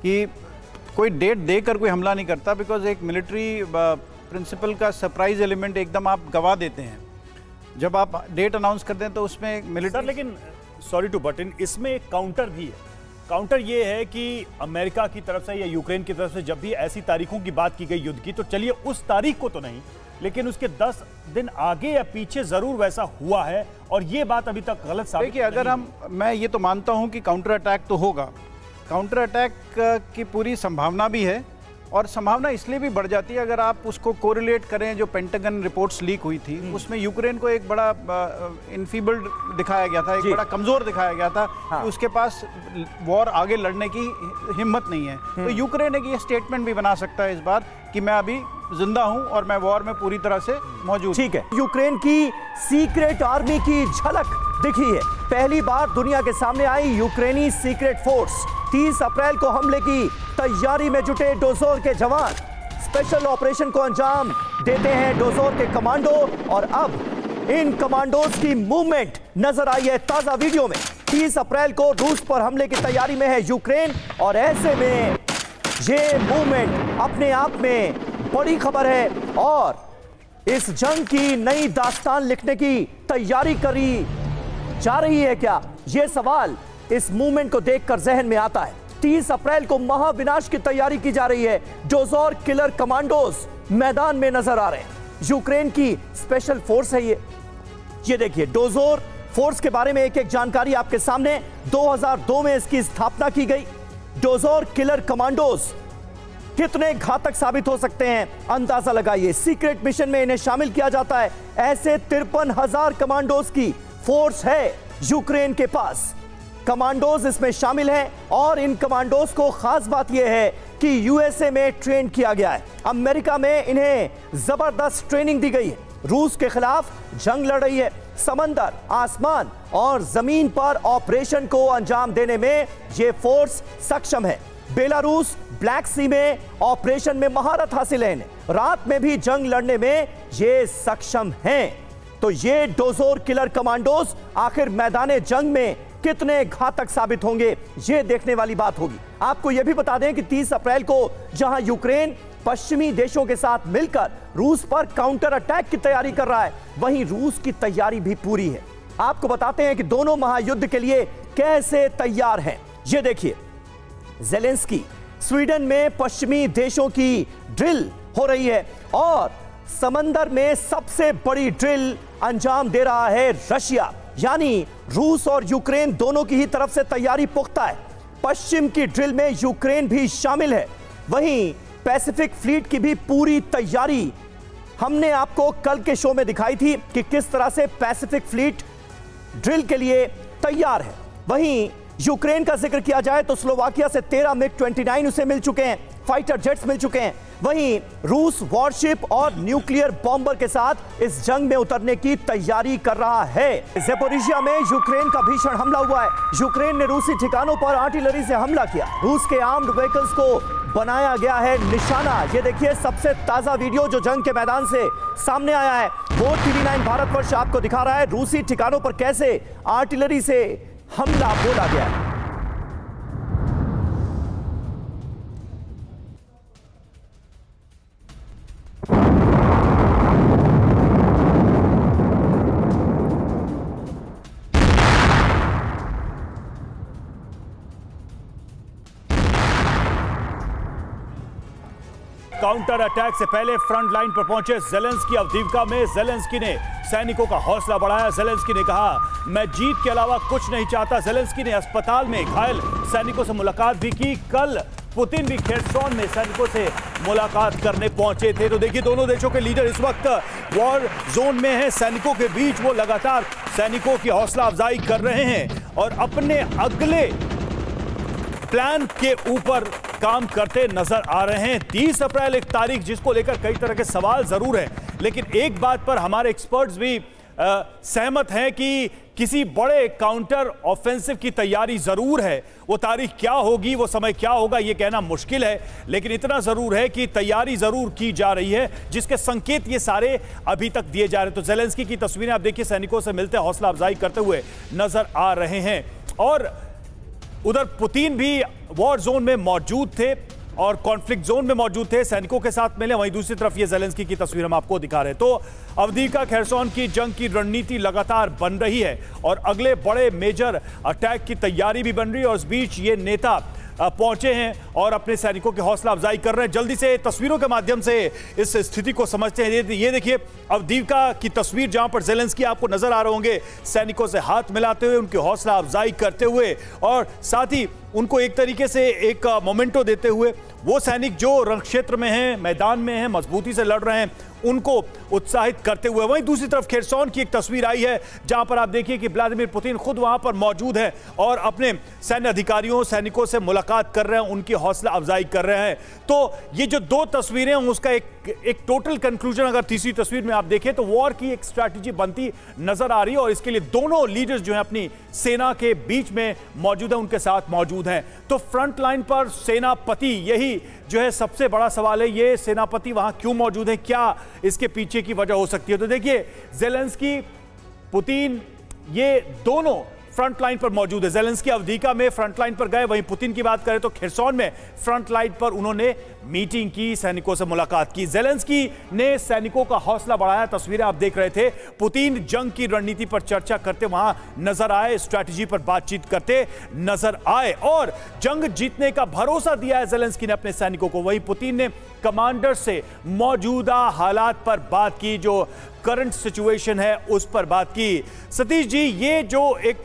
कि कोई डेट देकर कोई हमला नहीं करता बिकॉज़ एक मिलिट्री प्रिंसिपल का सरप्राइज़ एलिमेंट एकदम आप गवा देते हैं। जब आप डेट अनाउंस कर दें तो उसमें मिलिट्री लेकिन सॉरी टू बट इन इसमें एक काउंटर भी है। काउंटर ये है कि अमेरिका की तरफ़ से या यूक्रेन की तरफ़ से जब भी ऐसी तारीखों की बात की गई युद्ध की तो चलिए उस तारीख को तो नहीं लेकिन उसके 10 दिन आगे या पीछे ज़रूर वैसा हुआ है और ये बात अभी तक गलत साबित देखिए अगर हम मैं ये तो मानता हूँ कि काउंटर अटैक तो होगा। काउंटर अटैक की पूरी संभावना भी है और संभावना इसलिए भी बढ़ जाती है अगर आप उसको कोरिलेट करें जो पेंटागन रिपोर्ट्स लीक हुई थी हम्म। उसमें यूक्रेन को एक बड़ा इनफीबल्ड दिखाया गया था एक बड़ा कमज़ोर दिखाया गया था हाँ। कि उसके पास वॉर आगे लड़ने की हिम्मत नहीं है तो हम्म। यूक्रेन एक ये स्टेटमेंट भी बना सकता है इस बार कि मैं अभी ज़िंदा हूँ और मैं वॉर में पूरी तरह से मौजूद ठीक है। यूक्रेन की सीक्रेट आर्मी की झलक दिखी है। पहली बार दुनिया के सामने आई यूक्रेनी सीक्रेट फोर्स। 30 अप्रैल को हमले की तैयारी में जुटे डोजोर के जवान। स्पेशल ऑपरेशन को अंजाम देते हैं डोजोर के कमांडो और अब इन कमांडोज की मूवमेंट नज़र आई है ताज़ा वीडियो में। 30 अप्रैल को रूस पर हमले की तैयारी में है यूक्रेन और ऐसे में ये मूवमेंट अपने आप में बड़ी खबर है और इस जंग की नई दास्तान लिखने की तैयारी करी जा रही है क्या? यह सवाल इस मूवमेंट को देखकर जहन में आता है। 30 अप्रैल को महाविनाश की तैयारी की जा रही है। डोजोर किलर कमांडोज मैदान में नज़र आ रहे हैं। यूक्रेन की स्पेशल फोर्स है ये। ये देखिए डोजोर फोर्स के बारे में एक एक जानकारी आपके सामने। 2002 में इसकी स्थापना की गई। डोजोर किलर कमांडोज कितने घातक साबित हो सकते हैं? अंदाज़ा लगाइए। सीक्रेट मिशन में इन्हें शामिल किया जाता है। ऐसे तिरपन हज़ार कमांडोज की फोर्स है यूक्रेन के पास। कमांडोज इसमें शामिल हैं और इन कमांडोज को खास बात यह है कि यूएसए में ट्रेन किया गया है। अमेरिका में इन्हें ज़बरदस्त ट्रेनिंग दी गई है। रूस के खिलाफ जंग लड़ रही है। समंदर, आसमान और ज़मीन पर ऑपरेशन को अंजाम देने में यह फोर्स सक्षम है। बेलारूस, ब्लैक सी में ऑपरेशन में महारत हासिल है। रात में भी जंग लड़ने में ये सक्षम हैं। तो ये डोजोर किलर कमांडोज आखिर मैदान जंग में कितने घातक साबित होंगे, ये देखने वाली बात होगी। आपको यह भी बता दें कि 30 अप्रैल को जहाँ यूक्रेन पश्चिमी देशों के साथ मिलकर रूस पर काउंटर अटैक की तैयारी कर रहा है। वहीं रूस की तैयारी भी पूरी है। आपको बताते हैं कि दोनों महायुद्ध के लिए कैसे तैयार हैं। ये देखिए जेलेंस्की स्वीडन में पश्चिमी देशों की ड्रिल हो रही है और समंदर में सबसे बड़ी ड्रिल अंजाम दे रहा है रशिया। यानी रूस और यूक्रेन दोनों की ही तरफ़ से तैयारी पुख्ता है। पश्चिम की ड्रिल में यूक्रेन भी शामिल है। वहीं पैसिफिक फ्लीट की भी पूरी तैयारी हमने आपको कल के शो में दिखाई थी कि किस तरह से पैसिफिक फ्लीट ड्रिल के लिए तैयार है। वहीं यूक्रेन का ज़िक्र किया जाए तो स्लोवाकिया से तेरह मिग 29 उसे मिल चुके हैं। फाइटर जेट्स मिल चुके हैं। वहीं रूस वॉरशिप और न्यूक्लियर बॉम्बर के साथ इस जंग में उतरने की तैयारी कर रहा है। जेपोरिशिया में यूक्रेन का भीषण हमला हुआ है। यूक्रेन ने रूसी ठिकानों पर आर्टिलरी से हमला किया। रूस के आर्म्ड व्हीकल्स को बनाया गया है निशाना। ये देखिए, सबसे ताज़ा वीडियो जो जंग के मैदान से सामने आया है, वो टीवी नाइन भारतवर्ष आपको दिखा रहा है। रूसी ठिकानों पर कैसे आर्टिलरी से हमला बोला गया। है काउंटर अटैक से पहले फ्रंट लाइन पर पहुँचे जेलेंस्की अवधीवका में। जेलेंस्की ने सैनिकों का हौसला बढ़ाया। जेलेंस्की ने कहा, मैं जीत के अलावा कुछ नहीं चाहता। जेलेंस्की ने अस्पताल में घायल सैनिकों से मुलाकात भी की। कल पुतिन भी खेरसौन में सैनिकों से मुलाकात करने पहुँचे थे। तो देखिए, दोनों देशों के लीडर इस वक्त वॉर जोन में हैं। सैनिकों के बीच वो लगातार सैनिकों की हौसला अफजाई कर रहे हैं और अपने अगले प्लान के ऊपर काम करते नज़र आ रहे हैं। 30 अप्रैल एक तारीख जिसको लेकर कई तरह के सवाल ज़रूर हैं। लेकिन एक बात पर हमारे एक्सपर्ट्स भी आ, सहमत हैं कि किसी बड़े काउंटर ऑफेंसिव की तैयारी ज़रूर है। वो तारीख क्या होगी वो समय क्या होगा ये कहना मुश्किल है। लेकिन इतना ज़रूर है कि तैयारी ज़रूर की जा रही है जिसके संकेत ये सारे अभी तक दिए जा रहे हैं। तो जेलेंस्की की तस्वीरें आप देखिए सैनिकों से मिलते हौसला अफजाई करते हुए नज़र आ रहे हैं। और उधर पुतिन भी वॉर जोन में मौजूद थे और कॉन्फ्लिक्ट जोन में मौजूद थे। सैनिकों के साथ मिले, वहीं दूसरी तरफ़ ये जेलेंस्की की तस्वीर हम आपको दिखा रहे हैं। तो अवधिका खैरसौन की जंग की रणनीति लगातार बन रही है और अगले बड़े मेजर अटैक की तैयारी भी बन रही है और इस बीच ये नेता पहुँचे हैं और अपने सैनिकों की हौसला अफजाई कर रहे हैं। जल्दी से तस्वीरों के माध्यम से इस स्थिति को समझते हैं। ये देखिए अवदीवका की तस्वीर जहाँ पर जेलेंस्की आपको नज़र आ रहे होंगे, सैनिकों से हाथ मिलाते हुए, उनकी हौसला अफजाई करते हुए और साथ ही उनको एक तरीके से एक मोमेंटो देते हुए वो सैनिक जो रण क्षेत्र में हैं, मैदान में हैं, मजबूती से लड़ रहे हैं, उनको उत्साहित करते हुए वहीं दूसरी तरफ़ खेरसौन की एक तस्वीर आई है, जहाँ पर आप देखिए कि व्लादिमीर पुतिन खुद वहाँ पर मौजूद है और अपने सैन्य अधिकारियों, सैनिकों से मुलाकात कर रहे हैं, उनकी हौसला अफजाई कर रहे हैं। तो ये जो दो तस्वीरें उसका एक एक टोटल कंक्लूजन अगर तीसरी तस्वीर में आप देखें तो वॉर की एक स्ट्रैटेजी बनती नज़र आ रही है और इसके लिए दोनों लीडर्स जो है अपनी सेना के बीच में मौजूद है, उनके साथ मौजूद हैं। तो फ्रंट लाइन पर सेनापति यही जो है, सबसे बड़ा सवाल है, ये सेनापति वहाँ क्यों मौजूद है? क्या इसके पीछे की वजह हो सकती है? तो देखिए, जेलेंस्की, पुतिन, ये दोनों फ्रंट लाइन पर मौजूद है। जेलेंस की अवधिका में फ्रंट लाइन पर गए, वहीं पुतिन की बात करें तो खिरसौन में फ्रंट लाइन पर उन्होंने मीटिंग की, सैनिकों से मुलाकात की। जेलेंस्की ने सैनिकों का हौसला बढ़ाया, तस्वीरें आप देख रहे थे। पुतिन जंग की रणनीति पर चर्चा करते, वहाँ नज़र आए, स्ट्रैटेजी पर बातचीत करते नज़र आए और जंग जीतने का भरोसा दिया है जेलेंस्की ने अपने सैनिकों को। वहीं पुतिन ने कमांडर से मौजूदा हालात पर बात की, जो करंट सिचुएशन है उस पर बात की। सतीश जी, ये जो एक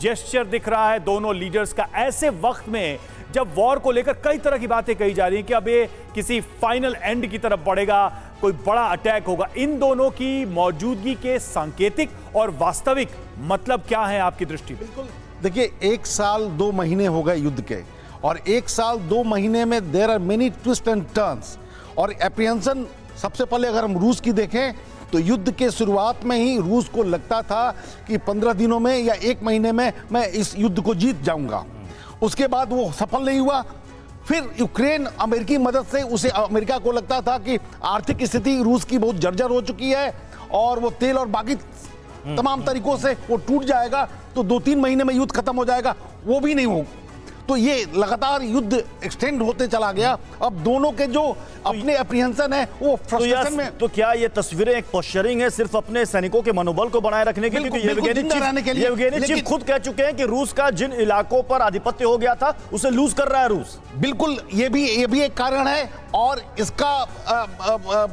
जेस्चर दिख रहा है दोनों लीडर्स का, ऐसे वक्त में जब वॉर को लेकर कई तरह की बातें कही जा रही हैं कि अब ये किसी फाइनल एंड की तरफ़ बढ़ेगा, कोई बड़ा अटैक होगा। इन दोनों की मौजूदगी के सांकेतिक और वास्तविक मतलब क्या है आपकी दृष्टि बिल्कुल। देखिए, एक साल दो महीने हो गए युद्ध के, और एक साल दो महीने में there are many twist and turns और एप्रियंसन सबसे पहले अगर हम रूस की देखें तो युद्ध के शुरुआत में ही रूस को लगता था कि पंद्रह दिनों में या एक महीने में मैं इस युद्ध को जीत जाऊँगा। उसके बाद वो सफल नहीं हुआ। फिर यूक्रेन अमेरिकी मदद से उसे अमेरिका को लगता था कि आर्थिक स्थिति रूस की बहुत जर्जर हो चुकी है और वो तेल और बाकी तमाम तरीकों से वो टूट जाएगा तो दो तीन महीने में युद्ध खत्म हो जाएगा। वो भी नहीं हो तो ये लगातार युद्ध एक्सटेंड होते चला गया। अब दोनों के जो तो अपने अप्रिहेंशन है वो फ्रस्ट्रेशन तो में तो क्या ये तस्वीरें एक पोस्चरिंग है सिर्फ़ अपने सैनिकों के मनोबल को बनाए रखने के? लिए। चीफ खुद कह चुके हैं कि रूस का जिन इलाकों पर आधिपत्य हो गया था उसे लूज कर रहा है रूस। बिल्कुल ये भी ये भी एक कारण है और इसका आ, आ, आ,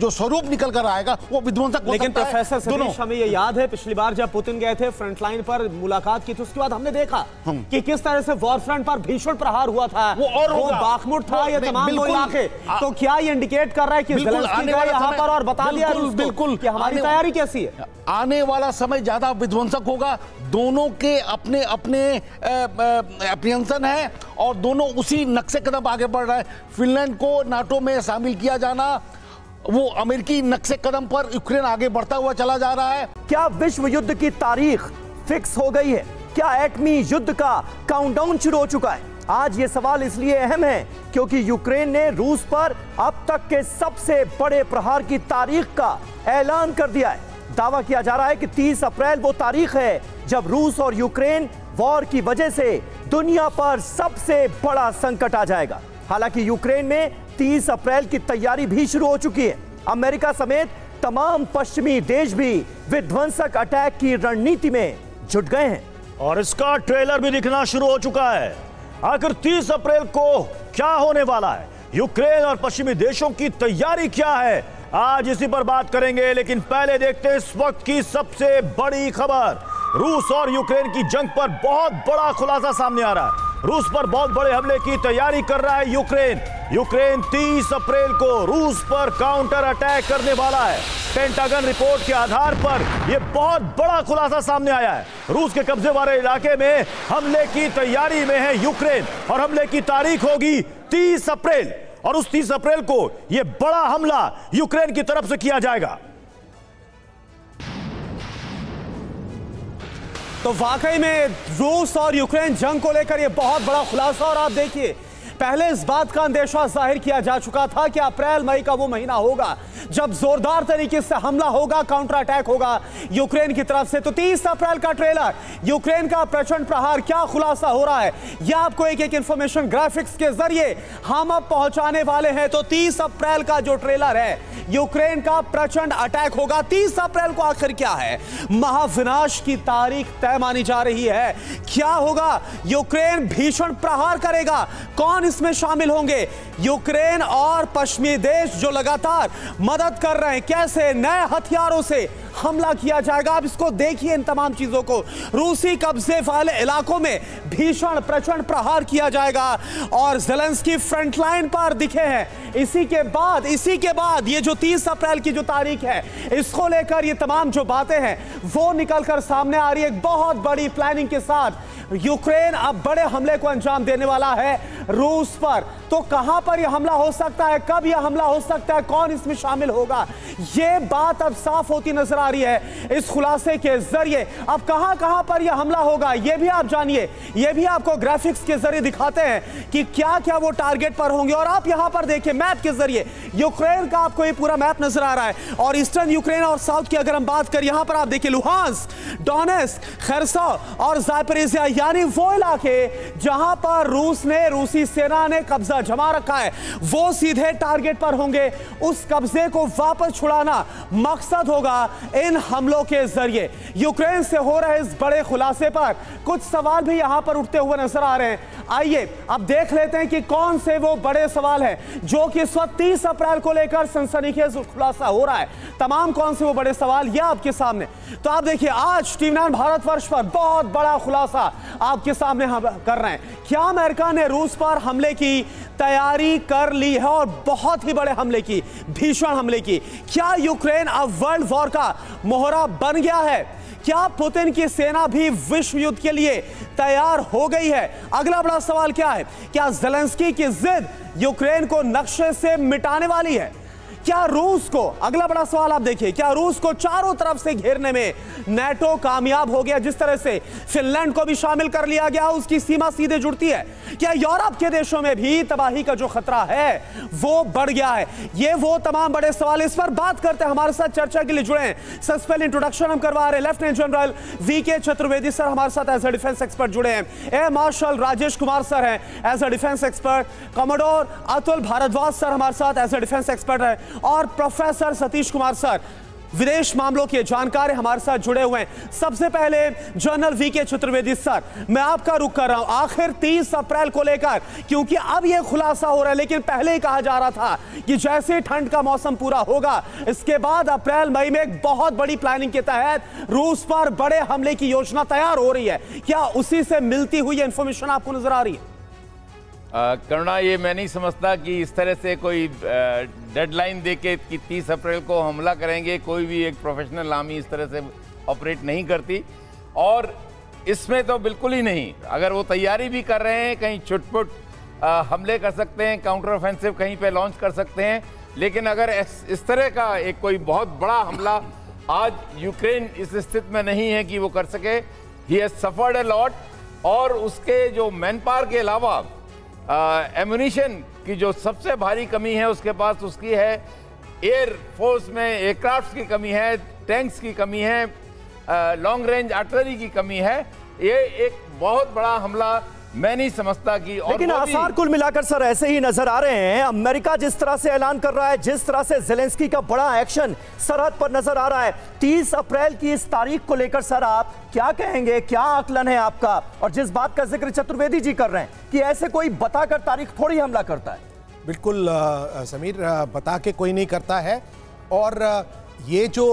जो स्वरूप निकल कर आएगा वो विध्वंसक लेकिन प्रोफेसर सतीश हमें ये याद है पिछली बार जब पुतिन गए थे फ्रंटलाइन पर मुलाकात की थी उसके बाद हमने देखा कि किस तरह से वॉर फ्रंट पर भीषण प्रहार हुआ था। वो और वो बाखमुट था ये तमाम दो इलाके। तो क्या ये इंडिकेट कर रहा है कि यहाँ पर और बता दिया बिल्कुल कि हमारी तैयारी कैसी है? आने वाला समय ज़्यादा विध्वंसक होगा। दोनों के अपने अपने अप्रियंसन है और दोनों उसी नक्शे कदम आगे बढ़ रहे हैं। फिनलैंड को नाटो में शामिल किया जाना वो अमेरिकी नक्शे कदम पर यूक्रेन आगे बढ़ता हुआ चला जा रहा है। क्या विश्व युद्ध की तारीख फिक्स हो गई है? क्या एटमी युद्ध का काउंटडाउन शुरू हो चुका है? आज ये सवाल इसलिए अहम है क्योंकि यूक्रेन ने रूस पर अब तक के सबसे बड़े प्रहार की तारीख का ऐलान कर दिया है। दावा किया जा रहा है कि 30 अप्रैल वो तारीख है जब रूस और यूक्रेन वॉर की वजह से दुनिया पर सबसे बड़ा संकट आ जाएगा। हालाँकि यूक्रेन में 30 अप्रैल की तैयारी भी शुरू हो चुकी है। अमेरिका समेत तमाम पश्चिमी देश भी विध्वंसक अटैक की रणनीति में जुट गए हैं। और इसका ट्रेलर भी दिखना शुरू हो चुका है। आखिर 30 अप्रैल को क्या होने वाला है? यूक्रेन और पश्चिमी देशों की तैयारी क्या है? आज इसी पर बात करेंगे, लेकिन पहले देखते हैं इस वक्त की सबसे बड़ी खबर। रूस और यूक्रेन की जंग पर बहुत बड़ा खुलासा सामने आ रहा है। रूस पर बहुत बड़े हमले की तैयारी कर रहा है यूक्रेन। यूक्रेन 30 अप्रैल को रूस पर काउंटर अटैक करने वाला है। पेंटागन रिपोर्ट के आधार पर यह बहुत बड़ा खुलासा सामने आया है। रूस के कब्जे वाले इलाके में हमले की तैयारी में है यूक्रेन और हमले की तारीख होगी 30 अप्रैल। और उस 30 अप्रैल को यह बड़ा हमला यूक्रेन की तरफ़ से किया जाएगा। तो वाकई में रूस और यूक्रेन जंग को लेकर यह बहुत बड़ा खुलासा और आप देखिए पहले इस बात का अंदेशा ज़ाहिर किया जा चुका था कि अप्रैल, मई का वो महीना होगा, जब जोरदार तरीके से हमला होगा काउंटर अटैक होगा यूक्रेन की तरफ़ से। तो 30 अप्रैल का ट्रेलर यूक्रेन का प्रचंड प्रहार, क्या खुलासा हो रहा है? यह आपको एक एक इंफॉर्मेशन ग्राफिक्स के ज़रिए हम अब पहुँचाने वाले हैं। तो 30 अप्रैल का जो ट्रेलर है, यूक्रेन का प्रचंड अटैक होगा। 30 अप्रैल को आखिर क्या है? महाविनाश की तारीख तय मानी जा रही है। क्या होगा? यूक्रेन भीषण प्रहार करेगा। कौन इसमें शामिल होंगे यूक्रेन और पश्चिमी देश जो लगातार मदद कर रहे हैं। कैसे नए हथियारों से हमला किया जाएगा। आप इसको देखिए इन तमाम चीज़ों को। रूसी कब्जे वाले इलाकों में भीषण प्रचंड प्रहार किया जाएगा और जेलेंस्की फ्रंटलाइन पर दिखे हैं। इसी के बाद, इसी के बाद ये जो 30 अप्रैल की जो तारीख है, इसको लेकर ये तमाम जो बातें हैं, वो निकलकर सामने आ रही है। एक बहुत बड़ी प्लानिंग के साथ यूक्रेन अब बड़े हमले को अंजाम देने वाला है रूस पर। तो कहाँ पर यह हमला हो सकता है? कब यह हमला हो सकता है? कौन इसमें शामिल होगा? यह बात अब साफ़ होती नज़र आ रही है इस खुलासे के ज़रिए। अब कहाँ कहाँ पर यह हमला होगा यह भी आप जानिए। यह भी आपको ग्राफिक्स के ज़रिए दिखाते हैं कि क्या क्या वो टारगेट पर होंगे। और आप यहाँ पर देखिए मैप के ज़रिए। यूक्रेन का आपको ये पूरा मैप नज़र आ रहा है। और ईस्टर्न यूक्रेन और साउथ की अगर हम बात करें, यहाँ पर आप देखिए लुहांस डोनेस खरसा और जायपरेजिया यानी वो इलाके जहाँ पर रूस ने, रूसी सेना ने कब्जा जमा रखा है। वो सीधे टारगेट पर होंगे। उस कब्जे को वापस छुड़ाना मकसद होगा। इन हमलों के ज़रिए। यूक्रेन से हो रहे इस बड़े खुलासे पर कुछ सवाल भी यहाँ पर उठते हुए नज़र आ रहे हैं। आइए, अब देख लेते हैं कि कौन से वो बड़े सवाल हैं, जो कि इस वक्त तीस अप्रैल को लेकर सनसनीखेज खुलासा हो रहा है। तमाम कौन से वो बड़े सवाल, ये आपके सामने। तो आप देखिए, आज टीवी नाइन भारतवर्ष पर बहुत बड़ा खुलासा आपके सामने हम कर रहे हैं। क्या अमेरिका ने रूस पर हमले की तैयारी कर ली है और बहुत ही बड़े हमले की, भीषण हमले की? क्या यूक्रेन अब वर्ल्ड वॉर का मोहरा बन गया है। क्या पुतिन की सेना भी विश्व युद्ध के लिए तैयार हो गई है? अगला बड़ा सवाल क्या है? क्या जेलेंस्की की जिद यूक्रेन को नक्शे से मिटाने वाली है? क्या रूस को, अगला बड़ा सवाल आप देखिए, क्या रूस को चारों तरफ़ से घेरने में नेटो कामयाब हो गया, जिस तरह से फिनलैंड को भी शामिल कर लिया गया, उसकी सीमा सीधे जुड़ती है। क्या यूरोप के देशों में भी तबाही का जो खतरा है, वो बढ़ गया है? ये वो तमाम बड़े सवाल इस पर बात करते हैं, हमारे साथ चर्चा के लिए जुड़े हैं। सबसे पहले इंट्रोडक्शन हम करवा रहे लेफ्टिनेंट जनरल वी के चतुर्वेदी सर हमारे साथ एज अ डिफेंस एक्सपर्ट जुड़े हैं। Air marshal Rajesh Kumar sir हैं as a defence expert commodore Atul Bhardwaj sir हमारे साथ एज अ डिफेंस एक्सपर्ट है। और प्रोफेसर सतीश कुमार सर, विदेश मामलों के जानकार हमारे साथ जुड़े हुए हैं। सबसे पहले जनरल वी के चतुर्वेदी सर, मैं आपका रुख कर रहा हूँ। आखिर 30 अप्रैल को लेकर, क्योंकि अब यह खुलासा हो रहा है, लेकिन पहले ही कहा जा रहा था कि जैसे ठंड का मौसम पूरा होगा, इसके बाद अप्रैल, मई में एक बहुत बड़ी प्लानिंग के तहत रूस पर बड़े हमले की योजना तैयार हो रही है। क्या उसी से मिलती हुई इंफॉर्मेशन आपको नज़र आ रही है? करुणा, ये मैं नहीं समझता कि इस तरह से कोई डेडलाइन दे के कि तीस अप्रैल को हमला करेंगे, कोई भी एक प्रोफेशनल आर्मी इस तरह से ऑपरेट नहीं करती। और इसमें तो बिल्कुल ही नहीं, अगर वो तैयारी भी कर रहे हैं, कहीं छुटपुट हमले कर सकते हैं काउंटर ऑफेंसिव कहीं पे लॉन्च कर सकते हैं, लेकिन अगर इस तरह का एक कोई बहुत बड़ा हमला आज यूक्रेन इस स्थिति में नहीं है कि वो कर सके he has suffered a lot और उसके जो मैन पावर के अलावा एमुनिशन की जो सबसे भारी कमी है उसके पास उसकी है एयर फोर्स में एयरक्राफ्ट की कमी है टैंक्स की कमी है लॉन्ग रेंज आर्टिलरी की कमी है। ये एक बहुत बड़ा हमला मैं नहीं समझता कि और लेकिन आसार कुल मिलाकर सर ऐसे ही नज़र आ रहे हैं। अमेरिका जिस तरह से ऐलान कर रहा है जिस तरह से जेलेंस्की का बड़ा एक्शन सरहद पर नज़र आ रहा है 30 अप्रैल की इस तारीख को लेकर सर आप क्या कहेंगे क्या आकलन है आपका? और जिस बात का ज़िक्र चतुर्वेदी जी कर रहे हैं कि ऐसे कोई बताकर तारीख थोड़ी हमला करता है। बिल्कुल समीर बता के कोई नहीं करता है। और ये जो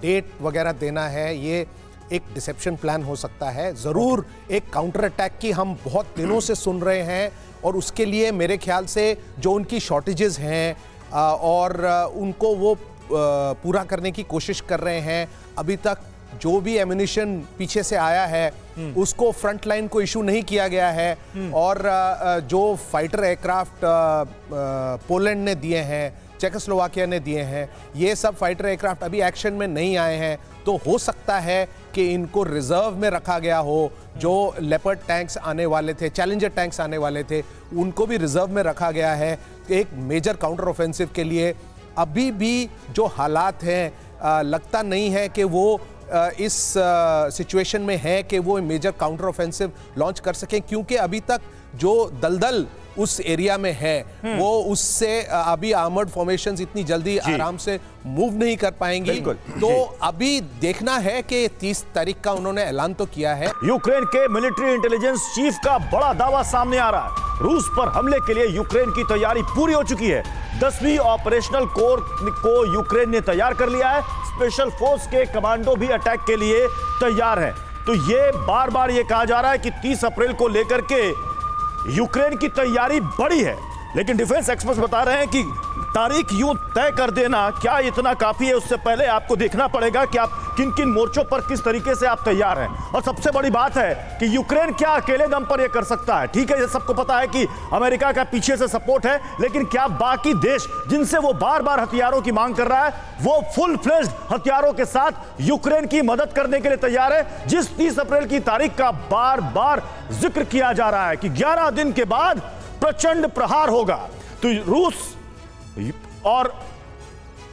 डेट वगैरह देना है ये एक डिसेप्शन प्लान हो सकता है। ज़रूर एक काउंटर अटैक की हम बहुत दिनों से सुन रहे हैं और उसके लिए मेरे ख्याल से जो उनकी शॉर्टेजेस हैं और उनको वो पूरा करने की कोशिश कर रहे हैं। अभी तक जो भी एमिनिशन पीछे से आया है उसको फ्रंट लाइन को इशू नहीं किया गया है। और अ, अ, जो फाइटर एयरक्राफ्ट पोलैंड ने दिए हैं चेकोस्लोवाकिया ने दिए हैं ये सब फाइटर एयरक्राफ्ट अभी एक्शन में नहीं आए हैं। तो हो सकता है कि इनको रिज़र्व में रखा गया हो, जो लेपर्ड टैंक्स आने वाले थे चैलेंजर टैंक्स आने वाले थे, उनको भी रिज़र्व में रखा गया है एक मेजर काउंटर ऑफेंसिव के लिए। अभी भी जो हालात हैं लगता नहीं है कि वो इस सिचुएशन में है कि वो मेजर काउंटर ऑफेंसिव लॉन्च कर सकें, क्योंकि अभी तक जो दलदल उस एरिया में है वो उससे अभी आर्मर्ड फॉर्मेशंस इतनी जल्दी आराम से मूव नहीं कर पाएँगी। तो अभी देखना है कि 30 तारीख का उन्होंने ऐलान तो किया है। यूक्रेन के मिलिट्री इंटेलिजेंस चीफ का बड़ा दावा सामने आ रहा है। रूस पर हमले के लिए यूक्रेन की तैयारी पूरी हो चुकी है। दसवीं ऑपरेशनल कोर को यूक्रेन ने तैयार कर लिया है। स्पेशल फोर्स के कमांडो भी अटैक के लिए तैयार है। तो ये बार बार ये कहा जा रहा है कि 30 अप्रैल को लेकर के यूक्रेन की तैयारी बड़ी है लेकिन डिफेंस एक्सपर्ट्स बता रहे हैं कि तारीख यूँ तय कर देना। क्या इतना काफ़ी है, उससे पहले आपको देखना पड़ेगा कि आप किन किन मोर्चों पर किस तरीके से आप तैयार हैं। और सबसे बड़ी बात है कि यूक्रेन क्या अकेले दम पर यह कर सकता है। ठीक है, ये सबको पता है कि अमेरिका का पीछे से सपोर्ट है, लेकिन क्या बाकी देश जिनसे वो बार बार हथियारों की मांग कर रहा है, वो फुल फ्लेज हथियारों के साथ यूक्रेन की मदद करने के लिए तैयार है, जिस 30 अप्रैल की तारीख का बार बार ज़िक्र किया जा रहा है कि 11 दिन के बाद प्रचंड प्रहार होगा। तो रूस और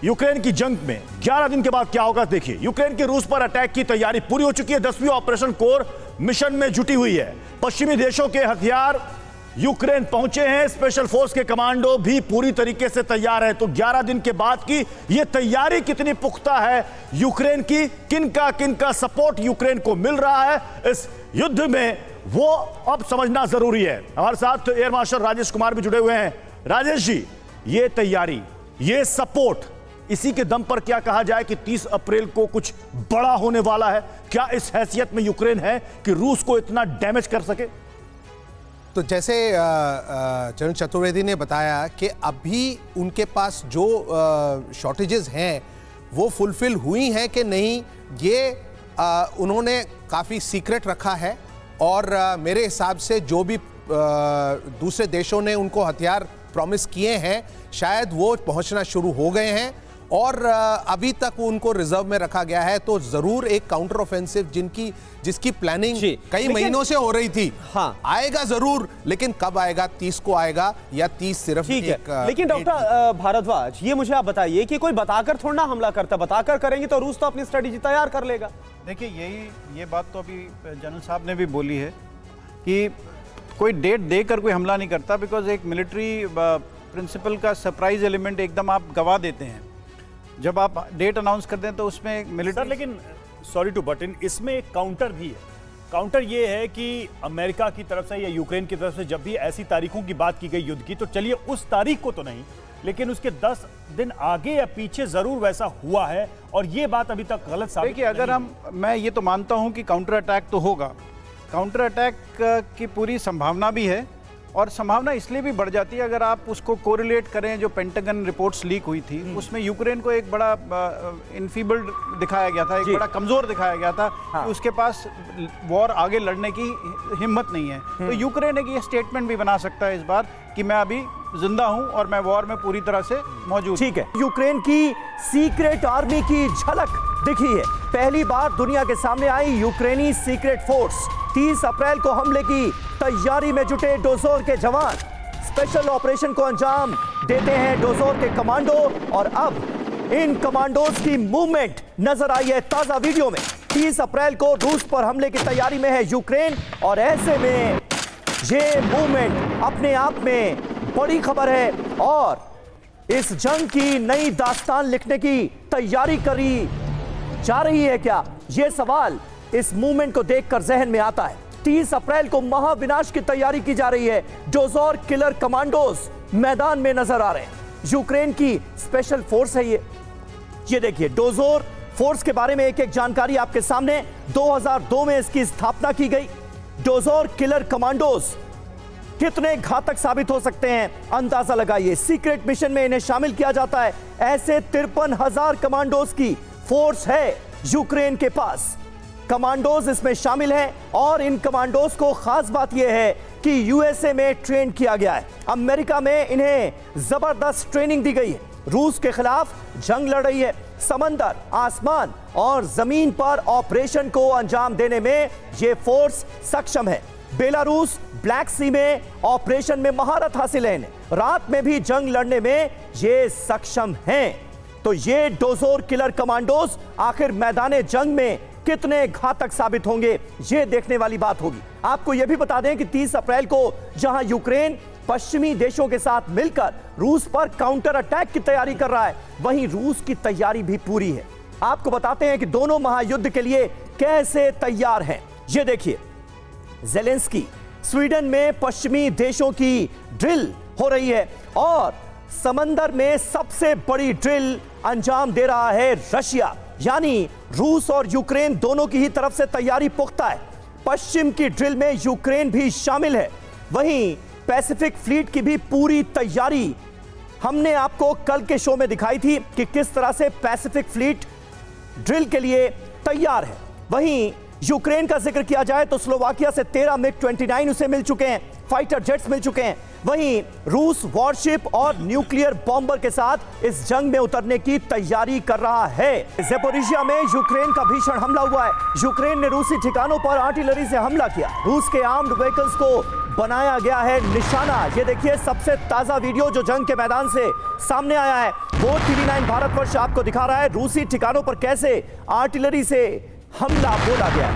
यूक्रेन की जंग में 11 दिन के बाद क्या होगा, देखिए, यूक्रेन के रूस पर अटैक की तैयारी पूरी हो चुकी है। दसवीं ऑपरेशन कोर मिशन में जुटी हुई है। पश्चिमी देशों के हथियार यूक्रेन पहुँचे हैं। स्पेशल फोर्स के कमांडो भी पूरी तरीके से तैयार है। तो 11 दिन के बाद की यह तैयारी कितनी पुख्ता है यूक्रेन की? किन का किन का सपोर्ट यूक्रेन को मिल रहा है इस युद्ध में, वो अब समझना ज़रूरी है। हमारे साथ एयर मार्शल राजेश कुमार भी जुड़े हुए हैं। राजेश जी ये तैयारी ये सपोर्ट इसी के दम पर क्या कहा जाए कि 30 अप्रैल को कुछ बड़ा होने वाला है। क्या इस हैसियत में यूक्रेन है कि रूस को इतना डैमेज कर सके? तो जैसे चरण चतुर्वेदी ने बताया कि अभी उनके पास जो शॉर्टेजेस हैं वो फुलफिल हुई हैं कि नहीं ये अ, उन्होंने काफ़ी सीक्रेट रखा है और अ, मेरे हिसाब से जो भी अ, दूसरे देशों ने उनको हथियार प्रॉमिस किए हैं शायद वो पहुँचना शुरू हो गए हैं। और अभी तक उनको रिज़र्व में रखा गया है तो ज़रूर एक काउंटर ऑफेंसिव जिनकी जिसकी प्लानिंग कई लेकिन- महीनों से हो रही थी। हाँ। आएगा ज़रूर लेकिन कब आएगा तीस को आएगा या तीस सिर्फ़ ठीक है। लेकिन डॉक्टर भारद्वाज ये मुझे आप बताइए कि कोई बताकर थोड़ा ना हमला करता बताकर करेंगे तो रूस तो अपनी स्ट्रेटेजी तैयार कर लेगा। देखिए यही ये बात तो अभी जनरल साहब ने भी बोली है कि कोई डेट देकर कोई हमला नहीं करता बिकॉज़ एक मिलिट्री प्रिंसिपल का सरप्राइज़ एलिमेंट एकदम आप गवा देते हैं। जब आप डेट अनाउंस कर दें तो उसमें मिलिट्री लेकिन सॉरी टू बट इन इसमें एक काउंटर भी है। काउंटर ये है कि अमेरिका की तरफ़ से या यूक्रेन की तरफ़ से जब भी ऐसी तारीखों की बात की गई युद्ध की तो चलिए उस तारीख को तो नहीं लेकिन उसके 10 दिन आगे या पीछे ज़रूर वैसा हुआ है और ये बात अभी तक गलत साबित देखिए अगर हम मैं ये तो मानता हूँ कि काउंटर अटैक तो होगा। काउंटर अटैक की पूरी संभावना भी है और संभावना इसलिए भी बढ़ जाती है अगर आप उसको कोरिलेट करें जो पेंटागन रिपोर्ट्स लीक हुई थी उसमें यूक्रेन को एक बड़ा इनफीबल्ड दिखाया गया था एक बड़ा कमज़ोर दिखाया गया था हाँ। कि उसके पास वॉर आगे लड़ने की हिम्मत नहीं है। तो यूक्रेन एक ये स्टेटमेंट भी बना सकता है इस बार कि मैं अभी ज़िंदा हूँ और मैं वॉर में पूरी तरह से मौजूद ठीक है। यूक्रेन की सीक्रेट आर्मी की झलक दिखी है। पहली बार दुनिया के सामने आई यूक्रेनी सीक्रेट फोर्स। 30 अप्रैल को हमले की तैयारी में जुटे डोजोर के जवान। स्पेशल ऑपरेशन को अंजाम देते हैं डोजोर के कमांडो और अब इन कमांडोज की मूवमेंट नज़र आई है ताज़ा वीडियो में। 30 अप्रैल को रूस पर हमले की तैयारी में है यूक्रेन और ऐसे में ये मूवमेंट अपने आप में बड़ी खबर है और इस जंग की नई दास्तान लिखने की तैयारी करी जा रही है क्या? यह सवाल इस मूवमेंट को देखकर जहन में आता है। 30 अप्रैल को महाविनाश की तैयारी की जा रही है। डोजोर किलर कमांडोज मैदान में नज़र आ रहे हैं। यूक्रेन की स्पेशल फोर्स है ये। ये देखिए, डोजोर फोर्स के बारे में एक एक जानकारी आपके सामने। 2002 में इसकी स्थापना की गई। डोजोर किलर कमांडोज। कितने घातक साबित हो सकते हैं? अंदाज़ा लगाइए। सीक्रेट मिशन में इन्हें शामिल किया जाता है। ऐसे तिरपन हज़ार कमांडोज की फोर्स है यूक्रेन के पास। कमांडोज इसमें शामिल हैं और इन कमांडोज को खास बात यह है कि यूएसए में ट्रेन किया गया है। अमेरिका में इन्हें ज़बरदस्त ट्रेनिंग दी गई है। रूस के खिलाफ जंग लड़ रही है। समंदर, आसमान और ज़मीन पर ऑपरेशन को अंजाम देने में यह फोर्स सक्षम है। बेलारूस, ब्लैक सी में ऑपरेशन में महारत हासिल है। रात में भी जंग लड़ने में ये सक्षम हैं। तो ये डोजोर किलर कमांडोज आखिर मैदान जंग में कितने घातक साबित होंगे, ये देखने वाली बात होगी। आपको यह भी बता दें कि 30 अप्रैल को जहाँ यूक्रेन पश्चिमी देशों के साथ मिलकर रूस पर काउंटर अटैक की तैयारी कर रहा है। वहीं रूस की तैयारी भी पूरी है। आपको बताते हैं कि दोनों महायुद्ध के लिए कैसे तैयार हैं। ये देखिए, जेलेंस्की स्वीडन में पश्चिमी देशों की ड्रिल हो रही है और समंदर में सबसे बड़ी ड्रिल अंजाम दे रहा है रशिया। यानी रूस और यूक्रेन दोनों की ही तरफ़ से तैयारी पुख्ता है। पश्चिम की ड्रिल में यूक्रेन भी शामिल है। वहीं पैसिफिक फ्लीट की भी पूरी तैयारी हमने आपको कल के शो में दिखाई थी कि किस तरह से पैसिफिक फ्लीट ड्रिल के लिए तैयार है। वहीं यूक्रेन का ज़िक्र किया जाए तो स्लोवाकिया से तेरह मिग 29 उसे मिल चुके हैं। फाइटर जेट्स मिल चुके हैं। वहीं रूस वॉरशिप और न्यूक्लियर बॉम्बर के साथ इस जंग में उतरने की तैयारी कर रहा है। जेपोरिशिया में यूक्रेन का भीषण हमला हुआ है। यूक्रेन ने रूसी ठिकानों पर आर्टिलरी से हमला किया। रूस के आर्म्ड व्हीकल्स को बनाया गया है निशाना। ये देखिए, सबसे ताज़ा वीडियो जो जंग के मैदान से सामने आया है, वो टीवी नाइन भारतवर्ष आपको दिखा रहा है। रूसी ठिकानों पर कैसे आर्टिलरी से हमला बोला गया।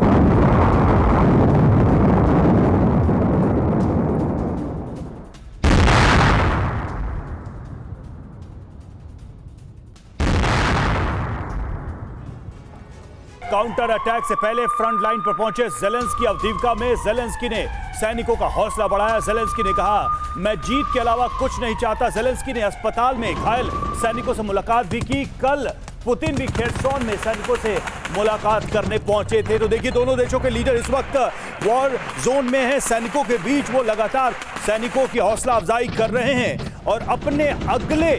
है काउंटर अटैक से पहले फ्रंट लाइन पर पहुँचे जेलेंस्की। अवधीवका में जेलेंस्की ने सैनिकों का हौसला बढ़ाया। जेलेंस्की ने कहा, मैं जीत के अलावा कुछ नहीं चाहता। जेलेंस्की ने अस्पताल में घायल सैनिकों से मुलाकात भी की। कल पुतिन भी खेरसोन में सैनिकों से मुलाकात करने पहुँचे थे। तो देखिए, दोनों देशों के लीडर इस वक्त वॉर जोन में हैं। सैनिकों के बीच वो लगातार सैनिकों की हौसला अफजाई कर रहे हैं और अपने अगले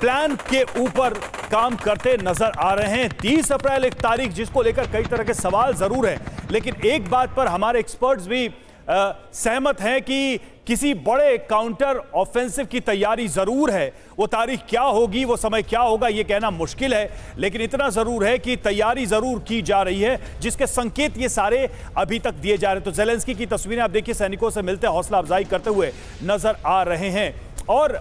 प्लान के ऊपर काम करते नज़र आ रहे हैं। 30 अप्रैल एक तारीख जिसको लेकर कई तरह के सवाल ज़रूर हैं। लेकिन एक बात पर हमारे एक्सपर्ट्स भी आ, सहमत हैं कि किसी बड़े काउंटर ऑफेंसिव की तैयारी ज़रूर है। वो तारीख क्या होगी वो समय क्या होगा ये कहना मुश्किल है। लेकिन इतना ज़रूर है कि तैयारी ज़रूर की जा रही है जिसके संकेत ये सारे अभी तक दिए जा रहे हैं। तो जेलेंस्की की तस्वीरें आप देखिए सैनिकों से मिलते हौसला अफजाई करते हुए नज़र आ रहे हैं। और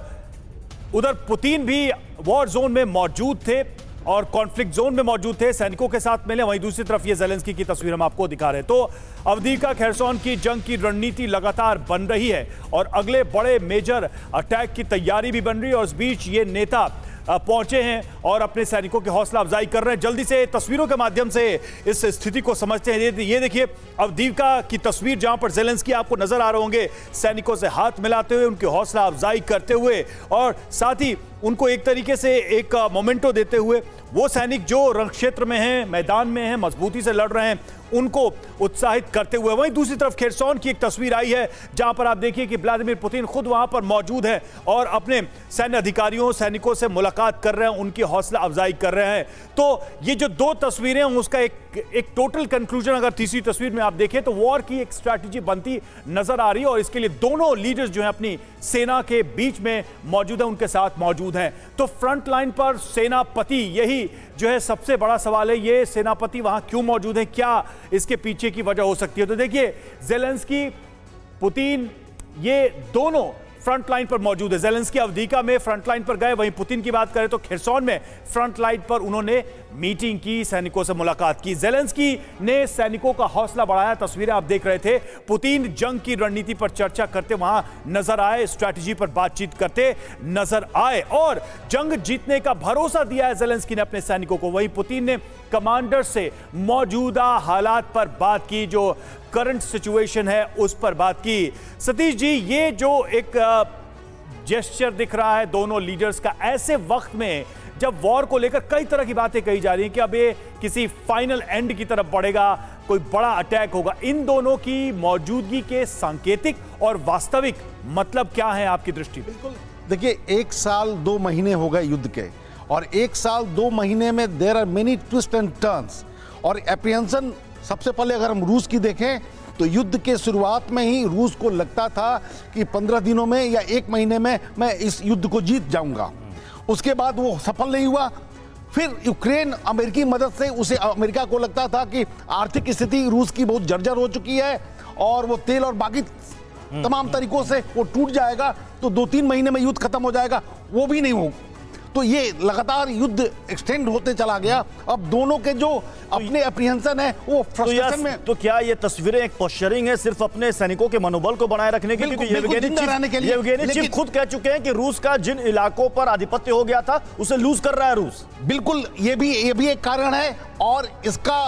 उधर पुतिन भी वॉर जोन में मौजूद थे और कॉन्फ्लिक्ट जोन में मौजूद थे। सैनिकों के साथ मिले, वहीं दूसरी तरफ़ ये जेलेंस्की की तस्वीर हम आपको दिखा रहे हैं। तो अवधिका खेरसोन की जंग की रणनीति लगातार बन रही है और अगले बड़े मेजर अटैक की तैयारी भी बन रही है और इस बीच ये नेता पहुँचे हैं और अपने सैनिकों की हौसला अफजाई कर रहे हैं। जल्दी से तस्वीरों के माध्यम से इस स्थिति को समझते हैं। ये देखिए, अब दीविका की तस्वीर जहाँ पर जेलेंसकी आपको नज़र आ रहे होंगे, सैनिकों से हाथ मिलाते हुए, उनकी हौसला अफजाई करते हुए और साथ ही उनको एक तरीके से एक मोमेंटो देते हुए वो सैनिक जो रण क्षेत्र में हैं, मैदान में हैं, मजबूती से लड़ रहे हैं, उनको उत्साहित करते हुए वहीं दूसरी तरफ़ खेरसौन की एक तस्वीर आई है, जहाँ पर आप देखिए कि व्लादिमीर पुतिन खुद वहाँ पर मौजूद है और अपने सैन्य अधिकारियों, सैनिकों से मुलाकात कर रहे हैं, उनकी हौसला अफजाई कर रहे हैं। तो ये जो दो तस्वीरें उसका एक एक टोटल कंक्लूजन अगर तीसरी तस्वीर में आप देखें तो वॉर की एक स्ट्रैटेजी बनती नज़र आ रही है और इसके लिए दोनों लीडर्स जो है अपनी सेना के बीच में मौजूद है, उनके साथ मौजूद हैं। तो फ्रंट लाइन पर सेनापति, यही जो है सबसे बड़ा सवाल है, ये सेनापति वहाँ क्यों मौजूद है? क्या इसके पीछे की वजह हो सकती है? तो देखिए जेलेंस्की पुतिन ये दोनों फ्रंट लाइन पर मौजूद है। जेलेंस्की अवधिका में फ्रंट लाइन पर गए, वहीं पुतिन की बात करें तो खिरसौन में फ्रंट लाइन पर उन्होंने मीटिंग की, सैनिकों से मुलाकात की। जेलेंस्की ने सैनिकों का हौसला बढ़ाया, तस्वीरें आप देख रहे थे। पुतिन जंग की रणनीति पर चर्चा करते, वहाँ नज़र आए, स्ट्रैटेजी पर बातचीत करते नज़र आए और जंग जीतने का भरोसा दिया है जेलेंस्की ने अपने सैनिकों को। वहीं पुतिन ने कमांडर से मौजूदा हालात पर बात की, जो करंट सिचुएशन है, उस पर बात की। सतीश जी, ये जो एक जेस्चर दिख रहा है दोनों लीडर्स का, ऐसे वक्त में जब वॉर को लेकर कई तरह की बातें कही जा रही हैं कि अब ये किसी फाइनल एंड की तरफ़ बढ़ेगा, कोई बड़ा अटैक होगा, इन दोनों की मौजूदगी के सांकेतिक और वास्तविक मतलब क्या है आपकी दृष्टि बिल्कुल। देखिए, एक साल दो महीने हो गए युद्ध के, और एक साल दो महीने में there are many twist and turns और एप्रियंसन सबसे पहले अगर हम रूस की देखें तो युद्ध के शुरुआत में ही रूस को लगता था कि पंद्रह दिनों में या एक महीने में मैं इस युद्ध को जीत जाऊँगा। उसके बाद वो सफल नहीं हुआ। फिर यूक्रेन अमेरिकी मदद से उसे अमेरिका को लगता था कि आर्थिक स्थिति रूस की बहुत जर्जर हो चुकी है और वो तेल और बाकी तमाम तरीकों से वो टूट जाएगा तो दो तीन महीने में युद्ध खत्म हो जाएगा। वो भी नहीं हो तो ये लगातार युद्ध एक्सटेंड होते चला गया। अब दोनों के जो अपने अप्रिहेंशन है वो फ्रस्ट्रेशन तो, में तो क्या ये तस्वीरें एक पोस्चरिंग है सिर्फ़ अपने सैनिकों के मनोबल को बनाए रखने के? लिए। क्योंकि चीफ खुद कह चुके हैं कि रूस का जिन इलाकों पर आधिपत्य हो गया था उसे लूज कर रहा है रूस। बिल्कुल ये भी ये भी एक कारण है और इसका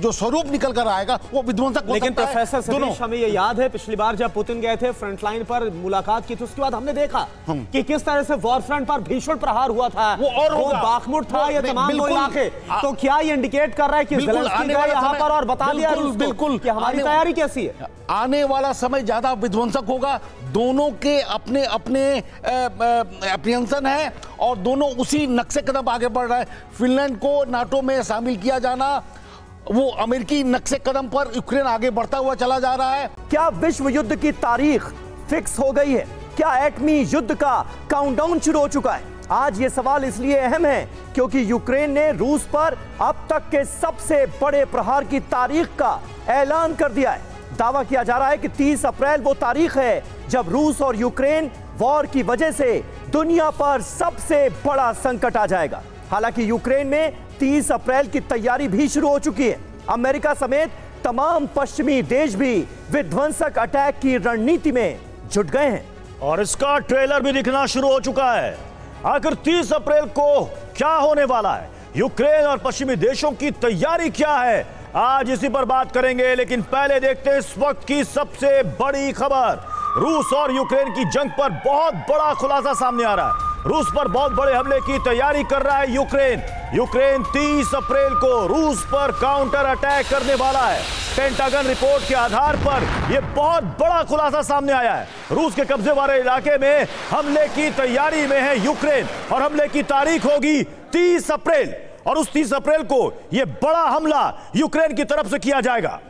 जो स्वरूप निकल कर आएगा वो विध्वंसक लेकिन प्रोफेसर सतीश हमें ये याद है पिछली बार जब पुतिन गए थे फ्रंट लाइन पर मुलाकात की थी उसके बाद हमने देखा कि किस तरह से वॉर फ्रंट पर भीषण प्रहार हुआ था। वो और होगा। बाखमुट था वो- ये तमाम वो बिल्कुल। इलाके। तो क्या ये इंडिकेट कर रहा है कि यहाँ पर और बता दिया बिल्कुल। कि हमारी तैयारी कैसी है? आने वाला समय ज़्यादा विध्वंसक होगा। दोनों के अपने अपने अप्रियंसन है और दोनों उसी नक्शे कदम आगे बढ़ रहे हैं। फिनलैंड को नाटो में शामिल किया जाना वो अमेरिकी नक्शे कदम पर यूक्रेन आगे बढ़ता हुआ चला जा रहा है। क्या विश्व युद्ध की तारीख फिक्स हो गई है? क्या एटमी युद्ध का काउंटडाउन शुरू हो चुका है? आज ये सवाल इसलिए अहम है क्योंकि यूक्रेन ने रूस पर अब तक के सबसे बड़े प्रहार की तारीख का ऐलान कर दिया है। दावा किया जा रहा है कि 30 अप्रैल वो तारीख है जब रूस और यूक्रेन वॉर की वजह से दुनिया पर सबसे बड़ा संकट आ जाएगा। हालाँकि यूक्रेन में 30 अप्रैल की तैयारी भी शुरू हो चुकी है। अमेरिका समेत तमाम पश्चिमी देश भी विध्वंसक अटैक की रणनीति में जुट गए हैं। और इसका ट्रेलर भी दिखना शुरू हो चुका है। आखिर 30 अप्रैल को क्या होने वाला है? यूक्रेन और पश्चिमी देशों की तैयारी क्या है? आज इसी पर बात करेंगे, लेकिन पहले देखते हैं इस वक्त की सबसे बड़ी खबर। रूस और यूक्रेन की जंग पर बहुत बड़ा खुलासा सामने आ रहा है। रूस पर बहुत बड़े हमले की तैयारी कर रहा है यूक्रेन। यूक्रेन 30 अप्रैल को रूस पर काउंटर अटैक करने वाला है। पेंटागन रिपोर्ट के आधार पर यह बहुत बड़ा खुलासा सामने आया है। रूस के कब्जे वाले इलाके में हमले की तैयारी में है यूक्रेन और हमले की तारीख होगी 30 अप्रैल। और उस 30 अप्रैल को यह बड़ा हमला यूक्रेन की तरफ़ से किया जाएगा।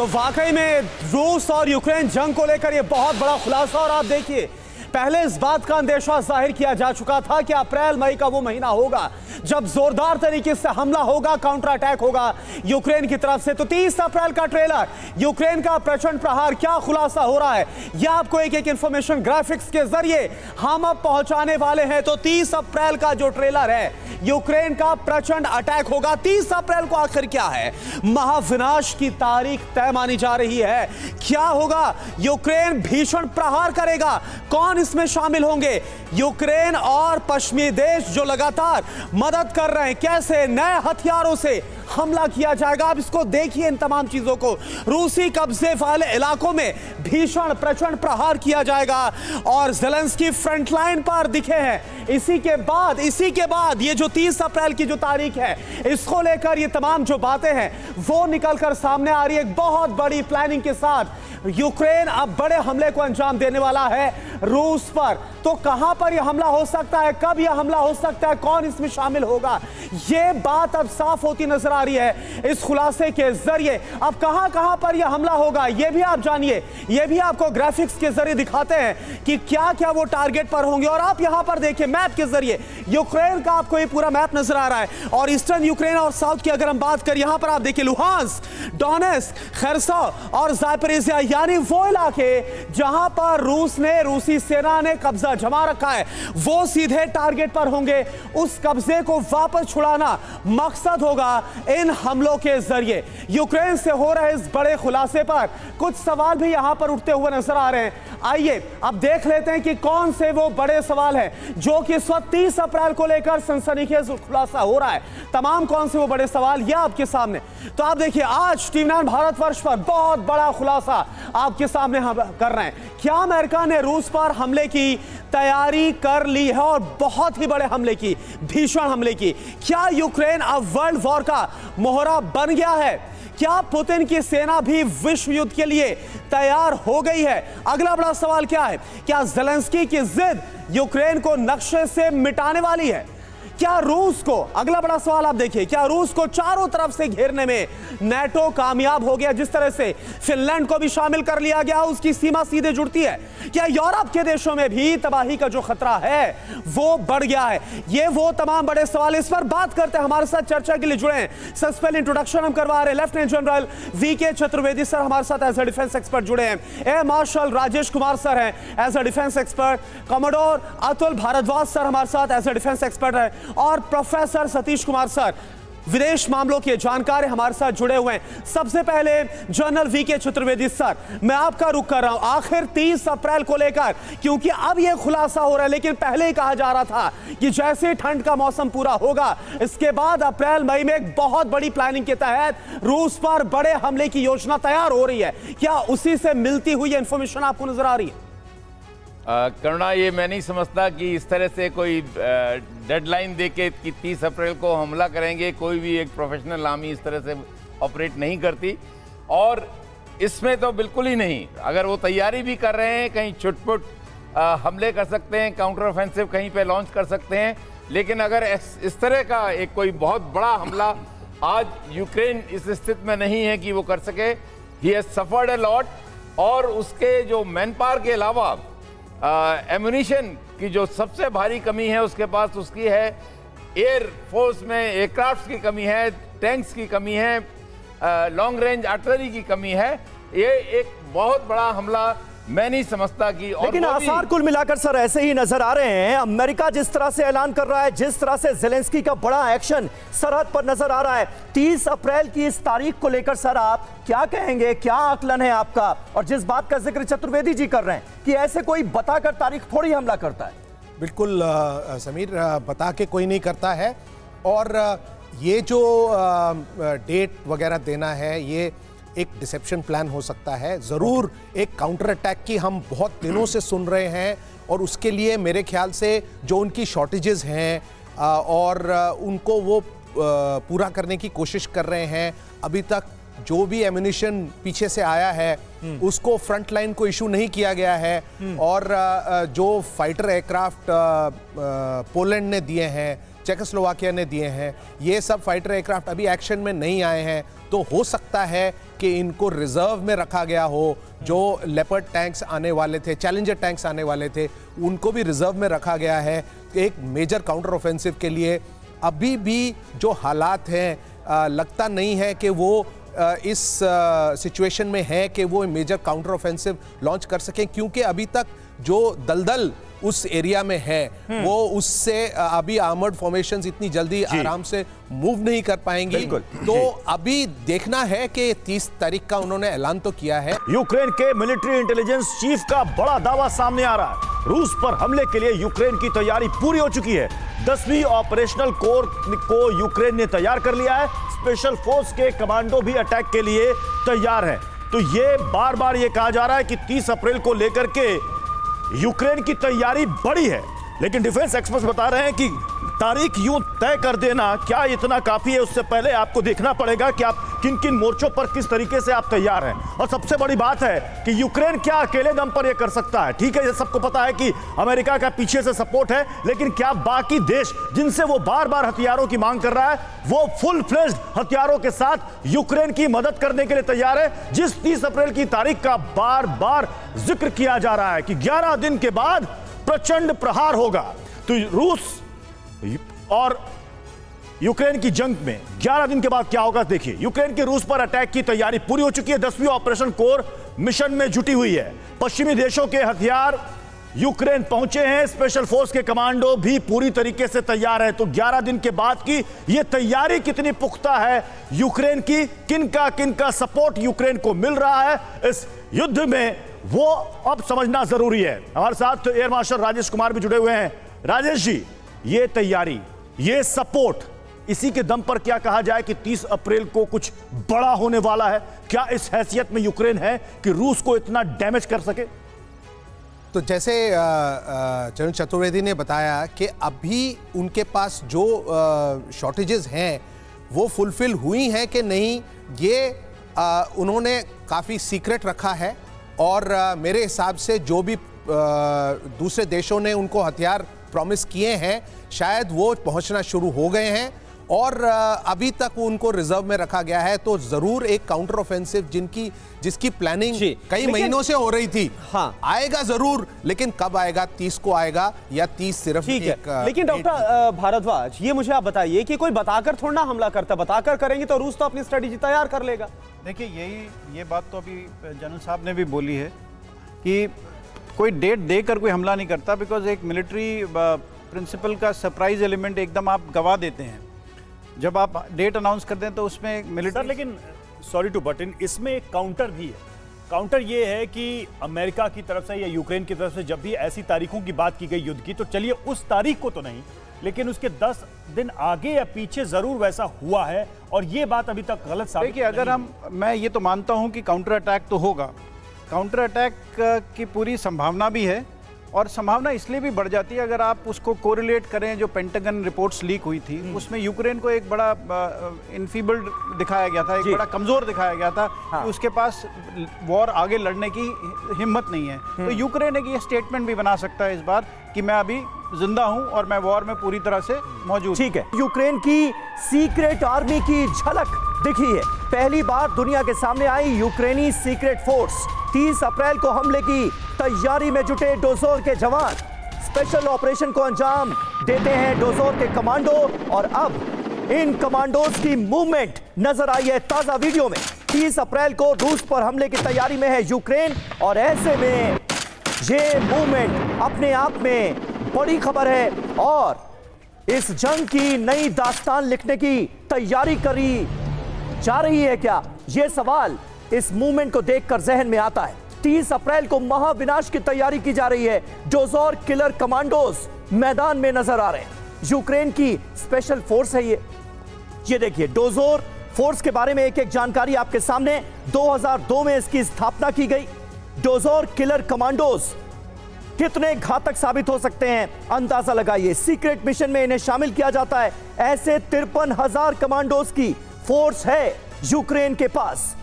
तो वाकई में रूस और यूक्रेन जंग को लेकर यह बहुत बड़ा खुलासा और आप देखिए पहले इस बात का अंदेशा ज़ाहिर किया जा चुका था कि अप्रैल, मई का वो महीना होगा, जब जोरदार तरीके से हमला होगा काउंटर अटैक होगा यूक्रेन की तरफ़ से। तो 30 अप्रैल का ट्रेलर यूक्रेन का प्रचंड प्रहार, क्या खुलासा हो रहा है? यह आपको एक एक इंफॉर्मेशन ग्राफिक्स के ज़रिए हम अब पहुँचाने वाले हैं। तो 30 अप्रैल का जो ट्रेलर है, यूक्रेन का प्रचंड अटैक होगा। 30 अप्रैल को आखिर क्या है? महाविनाश की तारीख तय मानी जा रही है। क्या होगा? यूक्रेन भीषण प्रहार करेगा। कौन इसमें शामिल होंगे यूक्रेन और पश्चिमी देश जो लगातार मदद कर रहे हैं। कैसे नए हथियारों से हमला किया जाएगा। आप इसको देखिए इन तमाम चीज़ों को। रूसी कब्जे वाले इलाकों में भीषण प्रचंड प्रहार किया जाएगा और जेलेंस्की फ्रंट लाइन पर दिखे हैं। इसी के बाद, इसी के बाद ये जो 30 अप्रैल की जो तारीख है, इसको लेकर ये तमाम जो बातें हैं, वो निकल कर सामने आ रही है। एक बहुत बड़ी प्लानिंग के साथ यूक्रेन अब बड़े हमले को अंजाम देने वाला है रूस पर। तो कहाँ पर यह हमला हो सकता है? कब यह हमला हो सकता है? कौन इसमें शामिल होगा? यह बात अब साफ़ होती नज़र आ रही है इस खुलासे के ज़रिए। अब कहाँ कहाँ पर यह हमला होगा यह भी आप जानिए। यह भी आपको ग्राफिक्स के ज़रिए दिखाते हैं कि क्या क्या वो टारगेट पर होंगे। और आप यहाँ पर देखिए मैप के ज़रिए। यूक्रेन का आपको ये पूरा मैप नज़र आ रहा है। और ईस्टर्न यूक्रेन और साउथ की अगर हम बात करें, यहाँ पर आप देखिए लुहांस डोनेस खरसा और जायपरेजिया यानी वो इलाके जहाँ पर रूस ने, रूसी सेना ने कब्जा जमा रखा है। वो सीधे टारगेट पर होंगे। उस कब्जे को वापस छुड़ाना मकसद होगा। इन हमलों के ज़रिए। यूक्रेन से हो रहे इस बड़े खुलासे पर कुछ सवाल भी यहाँ पर उठते हुए नज़र आ रहे हैं। आइए, अब देख लेते हैं कि कौन से वो बड़े सवाल हैं, जो कि इस वक्त तीस अप्रैल को लेकर सनसनीखेज खुलासा हो रहा है। तमाम कौन से वो बड़े सवाल, ये आपके सामने। तो आप देखिए, आज टीवी नाइन भारतवर्ष पर बहुत बड़ा खुलासा आपके सामने हम कर रहे हैं। क्या अमेरिका ने रूस पर हमले की तैयारी कर ली है और बहुत ही बड़े हमले की, भीषण हमले की? क्या यूक्रेन अब वर्ल्ड वॉर का मोहरा बन गया है। क्या पुतिन की सेना भी विश्व युद्ध के लिए तैयार हो गई है? अगला बड़ा सवाल क्या है? क्या जेलेंस्की की जिद यूक्रेन को नक्शे से मिटाने वाली है? क्या रूस को, अगला बड़ा सवाल आप देखिए, क्या रूस को चारों तरफ़ से घेरने में नेटो कामयाब हो गया, जिस तरह से फिनलैंड को भी शामिल कर लिया गया, उसकी सीमा सीधे जुड़ती है। क्या यूरोप के देशों में भी तबाही का जो खतरा है, वो बढ़ गया है? ये वो तमाम बड़े सवाल इस पर बात करते हैं, हमारे साथ चर्चा के लिए जुड़े हैं। सबसे पहले इंट्रोडक्शन हम करवा रहे लेफ्टिनेंट जनरल वी के चतुर्वेदी सर हमारे साथ एज अ डिफेंस एक्सपर्ट जुड़े हैं। Air marshal Rajesh Kumar sir हैं as a defence expert commodore Atul Bhardwaj sir हमारे साथ एज अ डिफेंस एक्सपर्ट है। और प्रोफेसर सतीश कुमार सर, विदेश मामलों के जानकार हमारे साथ जुड़े हुए हैं। सबसे पहले जनरल वी के चतुर्वेदी सर, मैं आपका रुख कर रहा हूँ। आखिर 30 अप्रैल को लेकर, क्योंकि अब यह खुलासा हो रहा है, लेकिन पहले ही कहा जा रहा था कि जैसे ठंड का मौसम पूरा होगा, इसके बाद अप्रैल, मई में एक बहुत बड़ी प्लानिंग के तहत रूस पर बड़े हमले की योजना तैयार हो रही है। क्या उसी से मिलती हुई इंफॉर्मेशन आपको नज़र आ रही है? करुणा, ये मैं नहीं समझता कि इस तरह से कोई डेडलाइन दे के कि तीस अप्रैल को हमला करेंगे, कोई भी एक प्रोफेशनल आर्मी इस तरह से ऑपरेट नहीं करती। और इसमें तो बिल्कुल ही नहीं, अगर वो तैयारी भी कर रहे हैं, कहीं छुटपुट हमले कर सकते हैं काउंटर ऑफेंसिव कहीं पे लॉन्च कर सकते हैं, लेकिन अगर इस तरह का एक कोई बहुत बड़ा हमला आज यूक्रेन इस स्थिति में नहीं है कि वो कर सके ही सफर्ड अ लॉट और उसके जो मैन के अलावा एमुनिशन की जो सबसे भारी कमी है उसके पास उसकी है एयर फोर्स में एयरक्राफ्ट की कमी है टैंक्स की कमी है लॉन्ग रेंज आर्टिलरी की कमी है। ये एक बहुत बड़ा हमला मैं नहीं समझता कि और लेकिन आसार कुल मिलाकर सर ऐसे ही नज़र आ रहे हैं। अमेरिका जिस तरह से ऐलान कर रहा है जिस तरह से जेलेंस्की का बड़ा एक्शन सरहद पर नज़र आ रहा है 30 अप्रैल की इस तारीख को लेकर सर आप क्या कहेंगे क्या आकलन है आपका? और जिस बात का ज़िक्र चतुर्वेदी जी कर रहे हैं कि ऐसे कोई बताकर तारीख थोड़ी हमला करता है। बिल्कुल आ, समीर आ, बता के कोई नहीं करता है। और आ, ये जो डेट वगैरह देना है ये एक डिसेप्शन प्लान हो सकता है ज़रूर एक काउंटर अटैक की हम बहुत दिनों से सुन रहे हैं और उसके लिए मेरे ख्याल से जो उनकी शॉर्टेजेस हैं और उनको वो पूरा करने की कोशिश कर रहे हैं अभी तक जो भी एम्यूनिशन पीछे से आया है। उसको फ्रंट लाइन को इशू नहीं किया गया है। और जो फाइटर एयरक्राफ्ट पोलैंड ने दिए हैं चेकोस्लोवाकिया ने दिए हैं, ये सब फाइटर एयरक्राफ्ट अभी एक्शन में नहीं आए हैं तो हो सकता है कि इनको रिज़र्व में रखा गया हो, जो लेपर्ड टैंक्स आने वाले थे चैलेंजर टैंक्स आने वाले थे, उनको भी रिज़र्व में रखा गया है एक मेजर काउंटर ऑफेंसिव के लिए। अभी भी जो हालात हैं लगता नहीं है कि वो इस सिचुएशन में है कि वो मेजर काउंटर ऑफेंसिव लॉन्च कर सकें, क्योंकि अभी तक जो दलदल उस एरिया में है हम्म। वो उससे अभी आर्मर्ड फॉर्मेशंस इतनी जल्दी आराम से मूव नहीं कर पाएँगी। तो अभी देखना है कि 30 तारीख का उन्होंने ऐलान तो किया है। यूक्रेन के मिलिट्री इंटेलिजेंस चीफ का बड़ा दावा सामने आ रहा है। रूस पर हमले के लिए यूक्रेन की तैयारी पूरी हो चुकी है। दसवीं ऑपरेशनल कोर को यूक्रेन ने तैयार कर लिया है। स्पेशल फोर्स के कमांडो भी अटैक के लिए तैयार है। तो ये बार बार ये कहा जा रहा है कि 30 अप्रैल को लेकर के यूक्रेन की तैयारी बड़ी है लेकिन डिफेंस एक्सपर्ट्स बता रहे हैं कि तारीख यूँ तय कर देना। क्या इतना काफ़ी है, उससे पहले आपको देखना पड़ेगा कि आप किन किन मोर्चों पर किस तरीके से आप तैयार हैं। और सबसे बड़ी बात है कि यूक्रेन क्या अकेले दम पर यह कर सकता है। ठीक है, ये सबको पता है कि अमेरिका का पीछे से सपोर्ट है, लेकिन क्या बाकी देश जिनसे वो बार बार हथियारों की मांग कर रहा है, वो फुल फ्लेज्ड हथियारों के साथ यूक्रेन की मदद करने के लिए तैयार है, जिस 30 अप्रैल की तारीख का बार बार ज़िक्र किया जा रहा है कि 11 दिन के बाद प्रचंड प्रहार होगा। तो रूस और यूक्रेन की जंग में 11 दिन के बाद क्या होगा, देखिए, यूक्रेन के रूस पर अटैक की तैयारी पूरी हो चुकी है। दसवीं ऑपरेशन कोर मिशन में जुटी हुई है। पश्चिमी देशों के हथियार यूक्रेन पहुँचे हैं। स्पेशल फोर्स के कमांडो भी पूरी तरीके से तैयार है। तो 11 दिन के बाद की यह तैयारी कितनी पुख्ता है यूक्रेन की? किन का किन का सपोर्ट यूक्रेन को मिल रहा है इस युद्ध में, वो अब समझना ज़रूरी है। हमारे साथ एयर मार्शल राजेश कुमार भी जुड़े हुए हैं। राजेश जी ये तैयारी ये सपोर्ट इसी के दम पर क्या कहा जाए कि 30 अप्रैल को कुछ बड़ा होने वाला है? क्या इस हैसियत में यूक्रेन है कि रूस को इतना डैमेज कर सके? तो जैसे चरण चतुर्वेदी ने बताया कि अभी उनके पास जो शॉर्टेजेस हैं वो फुलफिल हुई हैं कि नहीं ये आ, उन्होंने काफ़ी सीक्रेट रखा है और आ, मेरे हिसाब से जो भी आ, दूसरे देशों ने उनको हथियार प्रॉमिस किए हैं शायद वो पहुँचना शुरू हो गए हैं। और अभी तक उनको रिज़र्व में रखा गया है तो ज़रूर एक काउंटर ऑफेंसिव जिनकी जिसकी प्लानिंग कई महीनों से हो रही थी। हाँ। आएगा ज़रूर लेकिन कब आएगा तीस को आएगा या तीस सिर्फ़ ठीक है। लेकिन डॉक्टर भारद्वाज ये मुझे आप बताइए कि कोई बताकर थोड़ा ना हमला करता बताकर करेंगे तो रूस तो अपनी स्ट्रेटेजी तैयार कर लेगा। देखिए यही ये बात तो अभी जनरल साहब ने भी बोली है कि कोई डेट देकर कोई हमला नहीं करता बिकॉज़ एक मिलिट्री प्रिंसिपल का सरप्राइज़ एलिमेंट एकदम आप गवा देते हैं। जब आप डेट अनाउंस कर दें तो उसमें मिलिट्री लेकिन सॉरी टू बट इन इसमें एक काउंटर भी है। काउंटर ये है कि अमेरिका की तरफ़ से या यूक्रेन की तरफ़ से जब भी ऐसी तारीखों की बात की गई युद्ध की तो चलिए उस तारीख को तो नहीं लेकिन उसके 10 दिन आगे या पीछे ज़रूर वैसा हुआ है और ये बात अभी तक गलत साबित देखिए अगर हम मैं ये तो मानता हूँ कि काउंटर अटैक तो होगा। काउंटर अटैक की पूरी संभावना भी है और संभावना इसलिए भी बढ़ जाती है अगर आप उसको कोरिलेट करें जो पेंटागन रिपोर्ट्स लीक हुई थी हम्म। उसमें यूक्रेन को एक बड़ा इनफीबल्ड दिखाया गया था एक बड़ा कमज़ोर दिखाया गया था हाँ। कि उसके पास वॉर आगे लड़ने की हिम्मत नहीं है तो हम्म। यूक्रेन एक ये स्टेटमेंट भी बना सकता है इस बार कि मैं अभी ज़िंदा हूँ और मैं वॉर में पूरी तरह से मौजूद ठीक है। यूक्रेन की सीक्रेट आर्मी की झलक दिखी है। पहली बार दुनिया के सामने आई यूक्रेनी सीक्रेट फोर्स। 30 अप्रैल को हमले की तैयारी में जुटे डोजोर के जवान। स्पेशल ऑपरेशन को अंजाम देते हैं डोजोर के कमांडो और अब इन कमांडोज की मूवमेंट नज़र आई है ताज़ा वीडियो में। 30 अप्रैल को रूस पर हमले की तैयारी में है यूक्रेन और ऐसे में ये मूवमेंट अपने आप में बड़ी खबर है और इस जंग की नई दास्तान लिखने की तैयारी करी जा रही है क्या? यह सवाल इस मूवमेंट को देखकर जहन में आता है। 30 अप्रैल को महाविनाश की तैयारी की जा रही है। डोजोर किलर कमांडोज मैदान में नज़र आ रहे हैं। यूक्रेन की स्पेशल फोर्स है ये। ये देखिए, डोजोर फोर्स के बारे में एक एक जानकारी आपके सामने। 2002 में इसकी स्थापना की गई। डोजोर किलर कमांडोज कितने घातक साबित हो सकते हैं? अंदाज़ा लगाइए। सीक्रेट मिशन में इन्हें शामिल किया जाता है। ऐसे तिरपन हज़ार कमांडोज की फोर्स है यूक्रेन के पास।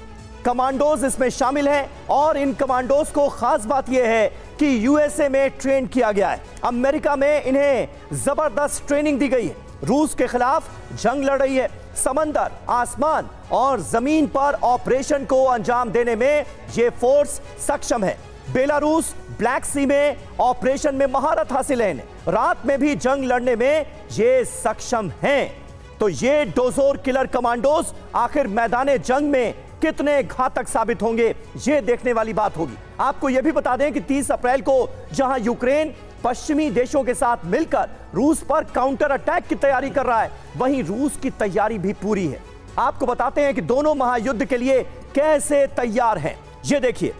कमांडोज इसमें शामिल हैं और इन कमांडोज को खास बात यह है कि यूएसए में ट्रेन किया गया है। अमेरिका में इन्हें ज़बरदस्त ट्रेनिंग दी गई है। रूस के खिलाफ जंग लड़ रही है। समंदर, आसमान और ज़मीन पर ऑपरेशन को अंजाम देने में यह फोर्स सक्षम है। बेलारूस ब्लैक सी में ऑपरेशन में महारत हासिल है। रात में भी जंग लड़ने में ये सक्षम हैं। तो ये डोजोर किलर कमांडोज आखिर मैदान जंग में कितने घातक साबित होंगे, ये देखने वाली बात होगी। आपको यह भी बता दें कि 30 अप्रैल को जहाँ यूक्रेन पश्चिमी देशों के साथ मिलकर रूस पर काउंटर अटैक की तैयारी कर रहा है। वहीं रूस की तैयारी भी पूरी है। आपको बताते हैं कि दोनों महायुद्ध के लिए कैसे तैयार हैं। ये देखिए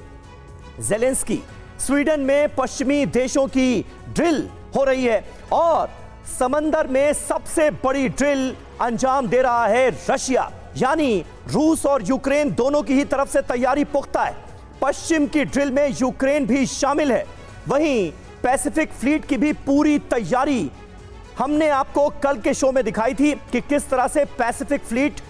जेलेंस्की स्वीडन में पश्चिमी देशों की ड्रिल हो रही है और समंदर में सबसे बड़ी ड्रिल अंजाम दे रहा है रशिया। यानी रूस और यूक्रेन दोनों की ही तरफ़ से तैयारी पुख्ता है। पश्चिम की ड्रिल में यूक्रेन भी शामिल है। वहीं पैसिफिक फ्लीट की भी पूरी तैयारी हमने आपको कल के शो में दिखाई थी कि किस तरह से पैसिफिक फ्लीट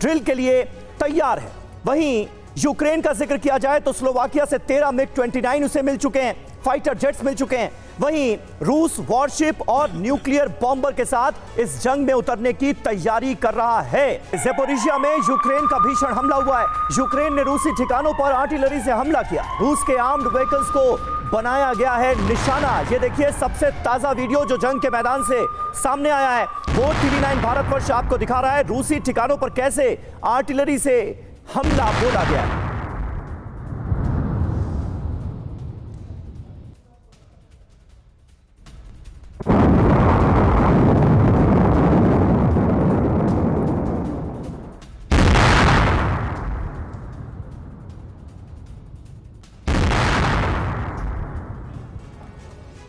ड्रिल के लिए तैयार है। वहीं यूक्रेन का ज़िक्र किया जाए तो स्लोवाकिया से 13 मिग 29 उसे मिल चुके हैं। फाइटर जेट्स मिल चुके हैं। वहीं रूस वॉरशिप और न्यूक्लियर बॉम्बर के साथ इस जंग में उतरने की तैयारी कर रहा है। जेपोरिशिया में यूक्रेन का भीषण हमला हुआ है। यूक्रेन ने रूसी ठिकानों पर आर्टिलरी से हमला किया। रूस के आर्म्ड व्हीकल्स को बनाया गया है निशाना। ये देखिए, सबसे ताज़ा वीडियो जो जंग के मैदान से सामने आया है। वो टीवी नाइन भारतवर्ष आपको दिखा रहा है। रूसी ठिकानों पर कैसे आर्टिलरी से हमला बोला गया। है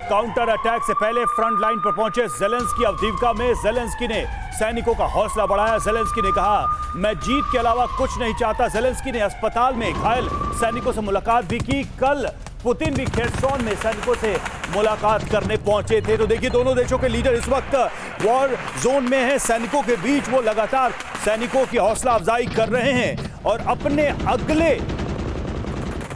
काउंटर अटैक से पहले फ्रंट लाइन पर पहुँचे जेलेंस्की अवधीवका में। जेलेंस्की ने सैनिकों का हौसला बढ़ाया। जेलेंस्की ने कहा, मैं जीत के अलावा कुछ नहीं चाहता। जेलेंस्की ने अस्पताल में घायल सैनिकों से मुलाकात भी की। कल पुतिन भी खेरसौन में सैनिकों से मुलाकात करने पहुँचे थे। तो देखिए, दोनों देशों के लीडर इस वक्त वॉर जोन में हैं। सैनिकों के बीच वो लगातार सैनिकों की हौसला अफजाई कर रहे हैं और अपने अगले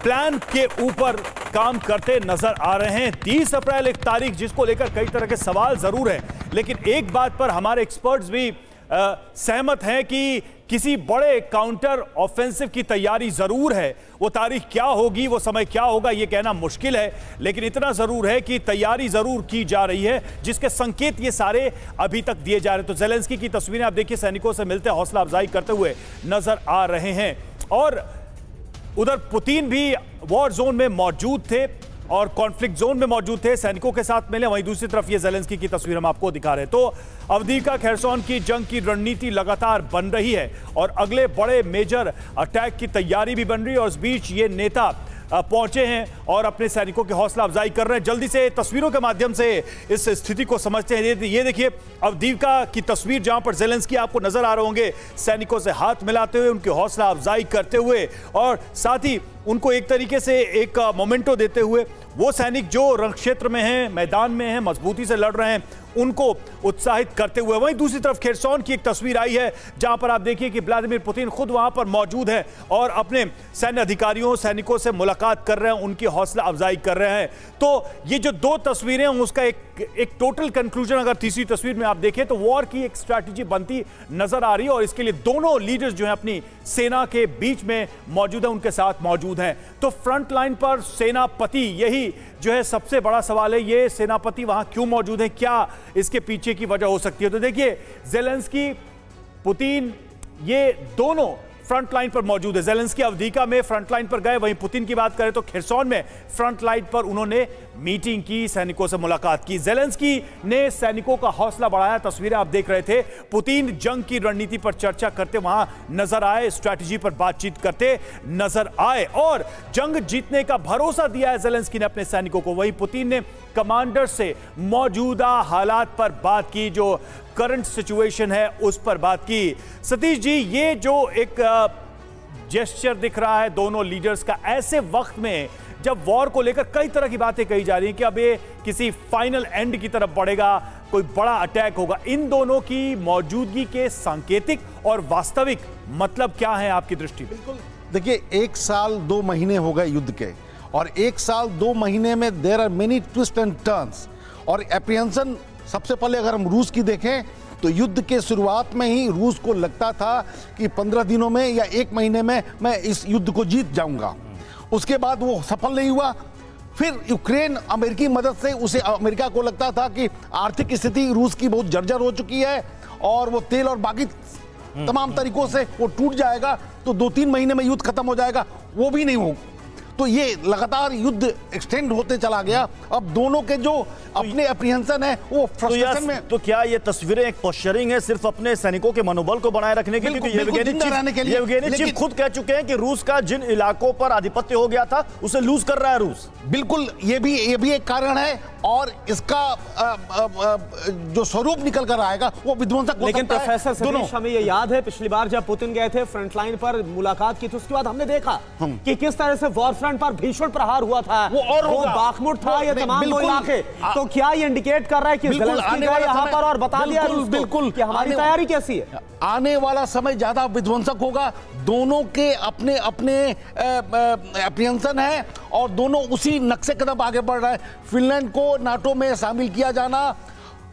प्लान के ऊपर काम करते नज़र आ रहे हैं। 30 अप्रैल एक तारीख जिसको लेकर कई तरह के सवाल ज़रूर हैं। लेकिन एक बात पर हमारे एक्सपर्ट्स भी अ, सहमत हैं कि किसी बड़े काउंटर ऑफेंसिव की तैयारी ज़रूर है। वो तारीख क्या होगी वो समय क्या होगा ये कहना मुश्किल है। लेकिन इतना ज़रूर है कि तैयारी ज़रूर की जा रही है जिसके संकेत ये सारे अभी तक दिए जा रहे हैं। तो जेलेंस्की की तस्वीरें आप देखिए सैनिकों से मिलते हौसला अफजाई करते हुए नज़र आ रहे हैं। और उधर पुतिन भी वॉर जोन में मौजूद थे और कॉन्फ्लिक्ट जोन में मौजूद थे। सैनिकों के साथ मिले, वहीं दूसरी तरफ़ ये जेलेंस्की की तस्वीर हम आपको दिखा रहे हैं। तो अवधीका खैरसौन की जंग की रणनीति लगातार बन रही है और अगले बड़े मेजर अटैक की तैयारी भी बन रही है और इस बीच ये नेता पहुँचे हैं और अपने सैनिकों की हौसला अफजाई कर रहे हैं। जल्दी से तस्वीरों के माध्यम से इस स्थिति को समझते हैं। ये- देखिए अवदीका की तस्वीर जहाँ पर जेलेंसकी आपको नज़र आ रहे होंगे, सैनिकों से हाथ मिलाते हुए, उनकी हौसला अफजाई करते हुए और साथ ही उनको एक तरीके से एक मोमेंटो देते हुए वो सैनिक जो रण क्षेत्र में हैं, मैदान में हैं, मजबूती से लड़ रहे हैं, उनको उत्साहित करते हुए वहीं दूसरी तरफ़ खेरसौन की एक तस्वीर आई है, जहाँ पर आप देखिए कि व्लादिमीर पुतिन खुद वहाँ पर मौजूद है और अपने सैन्य अधिकारियों, सैनिकों से मुलाकात कर रहे हैं, उनकी हौसला अफजाई कर रहे हैं। तो ये जो दो तस्वीरें उसका एक एक टोटल कंक्लूजन अगर तीसरी तस्वीर में आप देखें तो वॉर की एक स्ट्रैटेजी बनती नज़र आ रही है और इसके लिए दोनों लीडर्स जो है अपनी सेना के बीच में मौजूद है, उनके साथ मौजूद हैं। तो फ्रंट लाइन पर सेनापति यही जो है, सबसे बड़ा सवाल है, ये सेनापति वहाँ क्यों मौजूद है? क्या इसके पीछे की वजह हो सकती है? तो देखिए, जेलेंस्की, पुतिन, ये दोनों फ्रंट लाइन पर मौजूद है। जेलेंस्की अवधीका में फ्रंट लाइन पर गए, वहीं पुतिन की बात करें तो खिरसौन में फ्रंट लाइन पर उन्होंने मीटिंग की, सैनिकों से मुलाकात की। जेलेंस्की ने सैनिकों का हौसला बढ़ाया, तस्वीरें आप देख रहे थे। पुतिन जंग की रणनीति पर चर्चा करते, वहाँ नज़र आए, स्ट्रैटेजी पर बातचीत करते नज़र आए और जंग जीतने का भरोसा दिया है जेलेंस्की ने अपने सैनिकों को। वहीं पुतिन ने कमांडर से मौजूदा हालात पर बात की, जो करंट सिचुएशन है, उस पर बात की। सतीश जी, ये जो एक जेस्चर दिख रहा है दोनों लीडर्स का, ऐसे वक्त में जब वॉर को लेकर कई तरह की बातें कही जा रही हैं कि अब ये किसी फाइनल एंड की तरफ़ बढ़ेगा, कोई बड़ा अटैक होगा, इन दोनों की मौजूदगी के सांकेतिक और वास्तविक मतलब क्या है आपकी दृष्टि में? देखिए, एक साल दो महीने हो गए युद्ध के, और एक साल दो महीने में there are many twist and turns और एप्रियंसन सबसे पहले अगर हम रूस की देखें तो युद्ध के शुरुआत में ही रूस को लगता था कि पंद्रह दिनों में या एक महीने में मैं इस युद्ध को जीत जाऊँगा। उसके बाद वो सफल नहीं हुआ। फिर यूक्रेन अमेरिकी मदद से उसे अमेरिका को लगता था कि आर्थिक स्थिति रूस की बहुत जर्जर हो चुकी है और वो तेल और बाकी तमाम तरीकों से वो टूट जाएगा तो दो तीन महीने में युद्ध खत्म हो जाएगा। वो भी नहीं हो तो ये लगातार युद्ध एक्सटेंड होते चला गया। अब दोनों के जो अपने अप्रिहेंशन है वो तो, फ्रस्ट्रेशन यह, में तो क्या ये तस्वीरें एक पोस्चरिंग है सिर्फ़ अपने सैनिकों के मनोबल को बनाए रखने के लिए? चीफ खुद कह चुके हैं कि रूस का जिन इलाकों पर आधिपत्य हो गया था उसे लूज कर रहा है रूस। बिल्कुल ये भी ये भी एक कारण है और इसका जो स्वरूप निकल कर आएगा वो विध्वंसक लेकिन प्रोफेसर सतीश हमें ये याद है पिछली बार जब पुतिन गए थे फ्रंट लाइन पर मुलाकात की थी उसके बाद हमने देखा कि किस तरह से वॉर फ्रंट पर भीषण प्रहार हुआ था। वो और वो बाखमुट था ये तमाम बिल्कुल। इलाके। तो क्या ये इंडिकेट कर रहा है कि बिल्कुल, आने वाला यहाँ पर और बता दिया बिल्कुल। कि हमारी तैयारी कैसी है? आने वाला समय ज़्यादा विध्वंसक होगा। दोनों के अपने अपने अप्रियंसन है और दोनों उसी नक्शे कदम आगे बढ़ रहे हैं। फिनलैंड को नाटो में शामिल किया जाना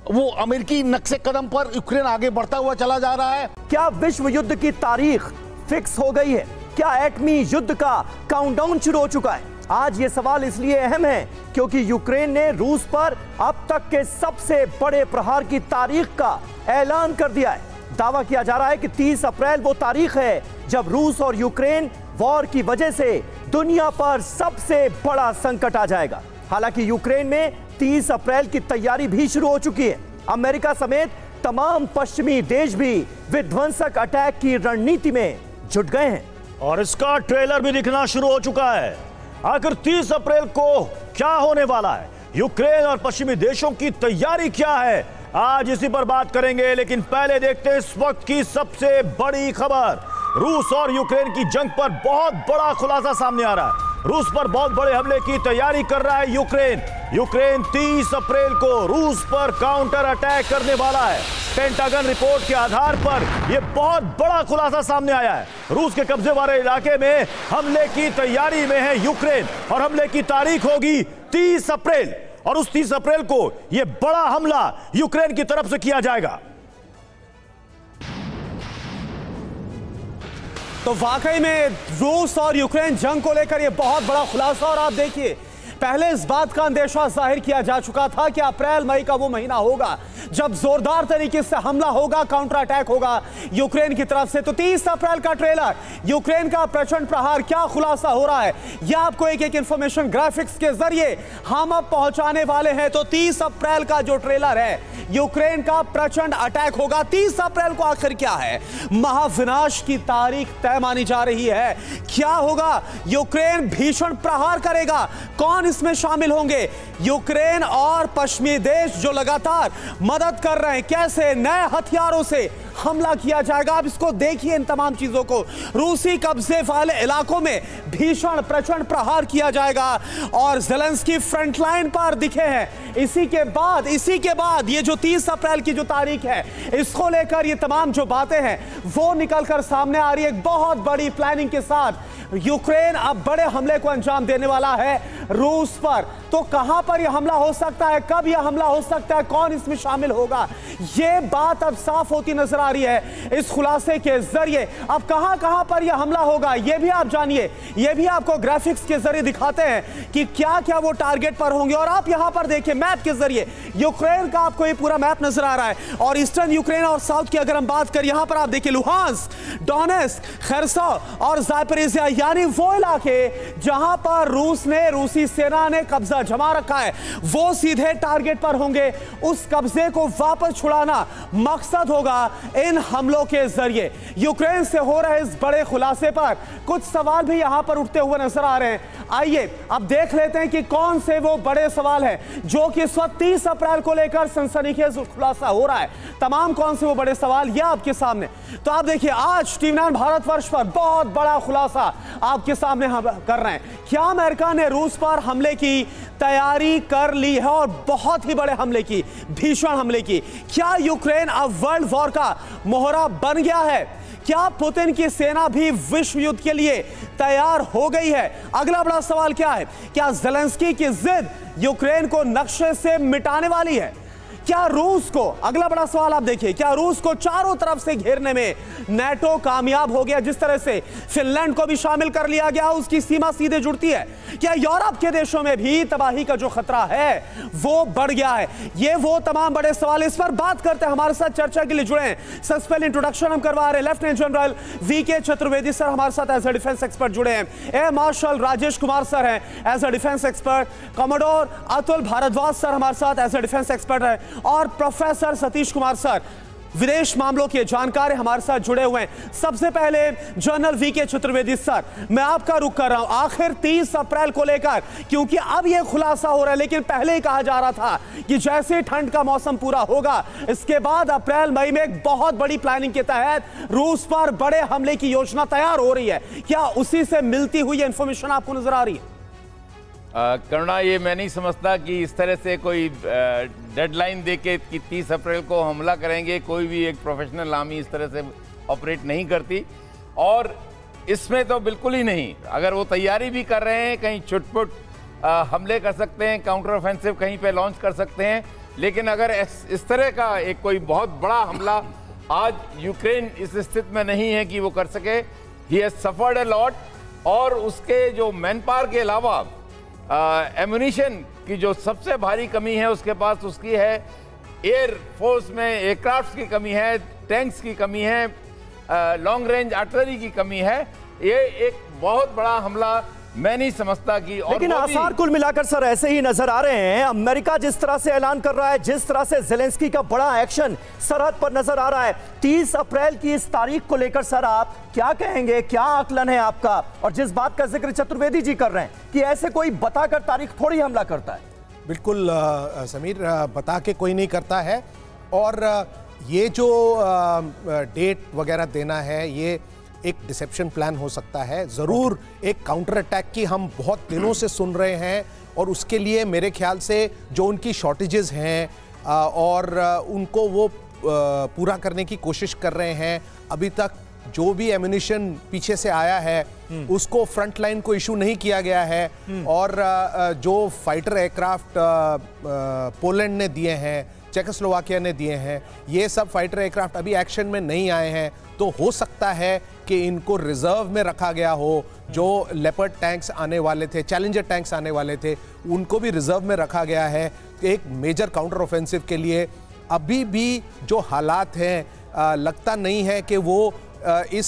वो अमेरिकी नक्शे कदम पर यूक्रेन आगे बढ़ता हुआ चला जा रहा है। क्या विश्व युद्ध की तारीख फिक्स हो गई है? क्या एटमी युद्ध का काउंटडाउन शुरू हो चुका है? आज ये सवाल इसलिए अहम है क्योंकि यूक्रेन ने रूस पर अब तक के सबसे बड़े प्रहार की तारीख का ऐलान कर दिया है। दावा किया जा रहा है कि 30 अप्रैल वो तारीख है जब रूस और यूक्रेन वॉर की वजह से दुनिया पर सबसे बड़ा संकट आ जाएगा। हालाँकि यूक्रेन में 30 अप्रैल की तैयारी भी शुरू हो चुकी है। अमेरिका समेत तमाम पश्चिमी देश भी विध्वंसक अटैक की रणनीति में जुट गए हैं। और इसका ट्रेलर भी दिखना शुरू हो चुका है। आखिर 30 अप्रैल को क्या होने वाला है? यूक्रेन और पश्चिमी देशों की तैयारी क्या है? आज इसी पर बात करेंगे, लेकिन पहले देखते हैं इस वक्त की सबसे बड़ी खबर। रूस और यूक्रेन की जंग पर बहुत बड़ा खुलासा सामने आ रहा है। रूस पर बहुत बड़े हमले की तैयारी कर रहा है यूक्रेन। यूक्रेन 30 अप्रैल को रूस पर काउंटर अटैक करने वाला है। पेंटागन रिपोर्ट के आधार पर यह बहुत बड़ा खुलासा सामने आया है। रूस के कब्जे वाले इलाके में हमले की तैयारी में है यूक्रेन और हमले की तारीख होगी 30 अप्रैल। और उस 30 अप्रैल को यह बड़ा हमला यूक्रेन की तरफ़ से किया जाएगा। तो वाकई में रूस और यूक्रेन जंग को लेकर यह बहुत बड़ा खुलासा और आप देखिए पहले इस बात का अंदेशा ज़ाहिर किया जा चुका था कि अप्रैल, मई का वो महीना होगा, जब जोरदार तरीके से हमला होगा काउंटर अटैक होगा यूक्रेन की तरफ़ से। तो 30 अप्रैल का ट्रेलर यूक्रेन का प्रचंड प्रहार, क्या खुलासा हो रहा है? यह आपको एक एक इंफॉर्मेशन ग्राफिक्स के ज़रिए हम अब पहुँचाने वाले हैं। तो 30 अप्रैल का जो ट्रेलर है, यूक्रेन का प्रचंड अटैक होगा। 30 अप्रैल को आखिर क्या है? महाविनाश की तारीख तय मानी जा रही है। क्या होगा? यूक्रेन भीषण प्रहार करेगा। कौन इसमें शामिल होंगे यूक्रेन और पश्चिमी देश जो लगातार मदद कर रहे हैं। कैसे नए हथियारों से हमला किया जाएगा। आप इसको देखिए इन तमाम चीज़ों को। रूसी कब्जे वाले इलाकों में भीषण प्रचंड प्रहार किया जाएगा और जेलेंस्की फ्रंटलाइन पर दिखे हैं। इसी के बाद, इसी के बाद ये जो 30 अप्रैल की जो तारीख है, इसको लेकर ये तमाम जो बातें हैं, वो निकलकर सामने आ रही है। एक बहुत बड़ी प्लानिंग के साथ यूक्रेन अब बड़े हमले को अंजाम देने वाला है रूस पर। तो कहाँ पर यह हमला हो सकता है? कब यह हमला हो सकता है? कौन इसमें शामिल होगा? यह बात अब साफ़ होती नज़र आ रही है इस खुलासे के ज़रिए। अब कहाँ कहाँ पर यह हमला होगा यह भी आप जानिए। यह भी आपको ग्राफिक्स के ज़रिए दिखाते हैं कि क्या क्या वो टारगेट पर होंगे। और आप यहाँ पर देखिए मैप के ज़रिए। यूक्रेन का आपको ये पूरा मैप नज़र आ रहा है। और ईस्टर्न यूक्रेन और साउथ की अगर हम बात करें, यहाँ पर आप देखिए लुहांस डोनेस खरसा और जायपरेजिया यानी वो इलाके जहाँ पर रूस ने, रूसी सेना ने कब्जा जमा रखा है। वो सीधे टारगेट पर होंगे। उस कब्जे को वापस छुड़ाना मकसद होगा। इन हमलों के ज़रिए। यूक्रेन से हो रहे इस बड़े खुलासे पर कुछ सवाल भी यहाँ पर उठते हुए नज़र आ रहे हैं। आइए, अब देख लेते हैं कि कौन से वो बड़े सवाल हैं, जो कि इस वक्त तीस अप्रैल को लेकर सनसनीखेज खुलासा हो रहा है। तमाम कौन से वो बड़े सवाल, ये आपके सामने। तो आप देखिए, आज टीवी नाइन भारतवर्ष पर बहुत बड़ा खुलासा आपके सामने हम कर रहे हैं। क्या अमेरिका ने रूस पर हमले की तैयारी कर ली है और बहुत ही बड़े हमले की, भीषण हमले की। क्या यूक्रेन अब वर्ल्ड वॉर का मोहरा बन गया है? क्या पुतिन की सेना भी विश्व युद्ध के लिए तैयार हो गई है? अगला बड़ा सवाल क्या है? क्या जेलेंस्की की जिद यूक्रेन को नक्शे से मिटाने वाली है? क्या रूस को, अगला बड़ा सवाल आप देखिए, क्या रूस को चारों तरफ़ से घेरने में नेटो कामयाब हो गया, जिस तरह से फिनलैंड को भी शामिल कर लिया गया, उसकी सीमा सीधे जुड़ती है। क्या यूरोप के देशों में भी तबाही का जो खतरा है, वो बढ़ गया है? ये वो तमाम बड़े सवाल इस पर बात करते हैं, हमारे साथ चर्चा के लिए जुड़े हैं। सबसे पहले इंट्रोडक्शन हम करवा रहे लेफ्टिनेंट जनरल वी के चतुर्वेदी सर हमारे साथ एज अ डिफेंस एक्सपर्ट जुड़े हैं। Air marshal Rajesh Kumar sir हैं। As a defence expert commodore Atul Bhardwaj sir हमारे साथ एज अ डिफेंस एक्सपर्ट है। और प्रोफेसर सतीश कुमार सर, विदेश मामलों के जानकार हमारे साथ जुड़े हुए हैं। सबसे पहले जनरल वी के चतुर्वेदी सर, मैं आपका रुख कर रहा हूँ। आखिर 30 अप्रैल को लेकर, क्योंकि अब यह खुलासा हो रहा है, लेकिन पहले ही कहा जा रहा था कि जैसे ठंड का मौसम पूरा होगा, इसके बाद अप्रैल, मई में एक बहुत बड़ी प्लानिंग के तहत रूस पर बड़े हमले की योजना तैयार हो रही है। क्या उसी से मिलती हुई इंफॉर्मेशन आपको नज़र आ रही है? करुणा ये मैं नहीं समझता कि इस तरह से कोई डेडलाइन दे के कि तीस अप्रैल को हमला करेंगे कोई भी एक प्रोफेशनल आर्मी इस तरह से ऑपरेट नहीं करती। और इसमें तो बिल्कुल ही नहीं अगर वो तैयारी भी कर रहे हैं कहीं छुटपुट हमले कर सकते हैं काउंटर ऑफेंसिव कहीं पे लॉन्च कर सकते हैं लेकिन अगर इस, तरह का एक कोई बहुत बड़ा हमला आज यूक्रेन इस स्थिति में नहीं है कि वो कर सके he has suffered a lot और उसके जो मैन पावर के अलावा एमुनिशन की जो सबसे भारी कमी है उसके पास उसकी है एयर फोर्स में एयरक्राफ्ट की कमी है टैंक्स की कमी है लॉन्ग रेंज आर्टिलरी की कमी है। ये एक बहुत बड़ा हमला मैं नहीं समझता कि और लेकिन आसार कुल मिलाकर सर ऐसे ही नज़र आ रहे हैं। अमेरिका जिस तरह से ऐलान कर रहा है जिस तरह से जेलेंस्की का बड़ा एक्शन सरहद पर नज़र आ रहा है 30 अप्रैल की इस तारीख को लेकर सर आप क्या कहेंगे क्या आकलन है आपका? और जिस बात का ज़िक्र चतुर्वेदी जी कर रहे हैं कि ऐसे कोई बताकर तारीख थोड़ी हमला करता है। बिल्कुल समीर बता के कोई नहीं करता है। और ये जो डेट वगैरह देना है ये एक डिसेप्शन प्लान हो सकता है ज़रूर okay. एक काउंटर अटैक की हम बहुत दिनों से सुन रहे हैं और उसके लिए मेरे ख्याल से जो उनकी शॉर्टेजेस हैं और उनको वो पूरा करने की कोशिश कर रहे हैं अभी तक जो भी एम्यूनिशन पीछे से आया है हम्म। उसको फ्रंट लाइन को इशू नहीं किया गया है हम्म। और जो फाइटर एयरक्राफ्ट पोलैंड ने दिए हैं चेकोस्लोवाकिया ने दिए हैं ये सब फाइटर एयरक्राफ्ट अभी एक्शन में नहीं आए हैं तो हो सकता है कि इनको रिज़र्व में रखा गया हो, जो लेपर्ड टैंक्स आने वाले थे चैलेंजर टैंक्स आने वाले थे, उनको भी रिज़र्व में रखा गया है एक मेजर काउंटर ऑफेंसिव के लिए। अभी भी जो हालात हैं लगता नहीं है कि वो इस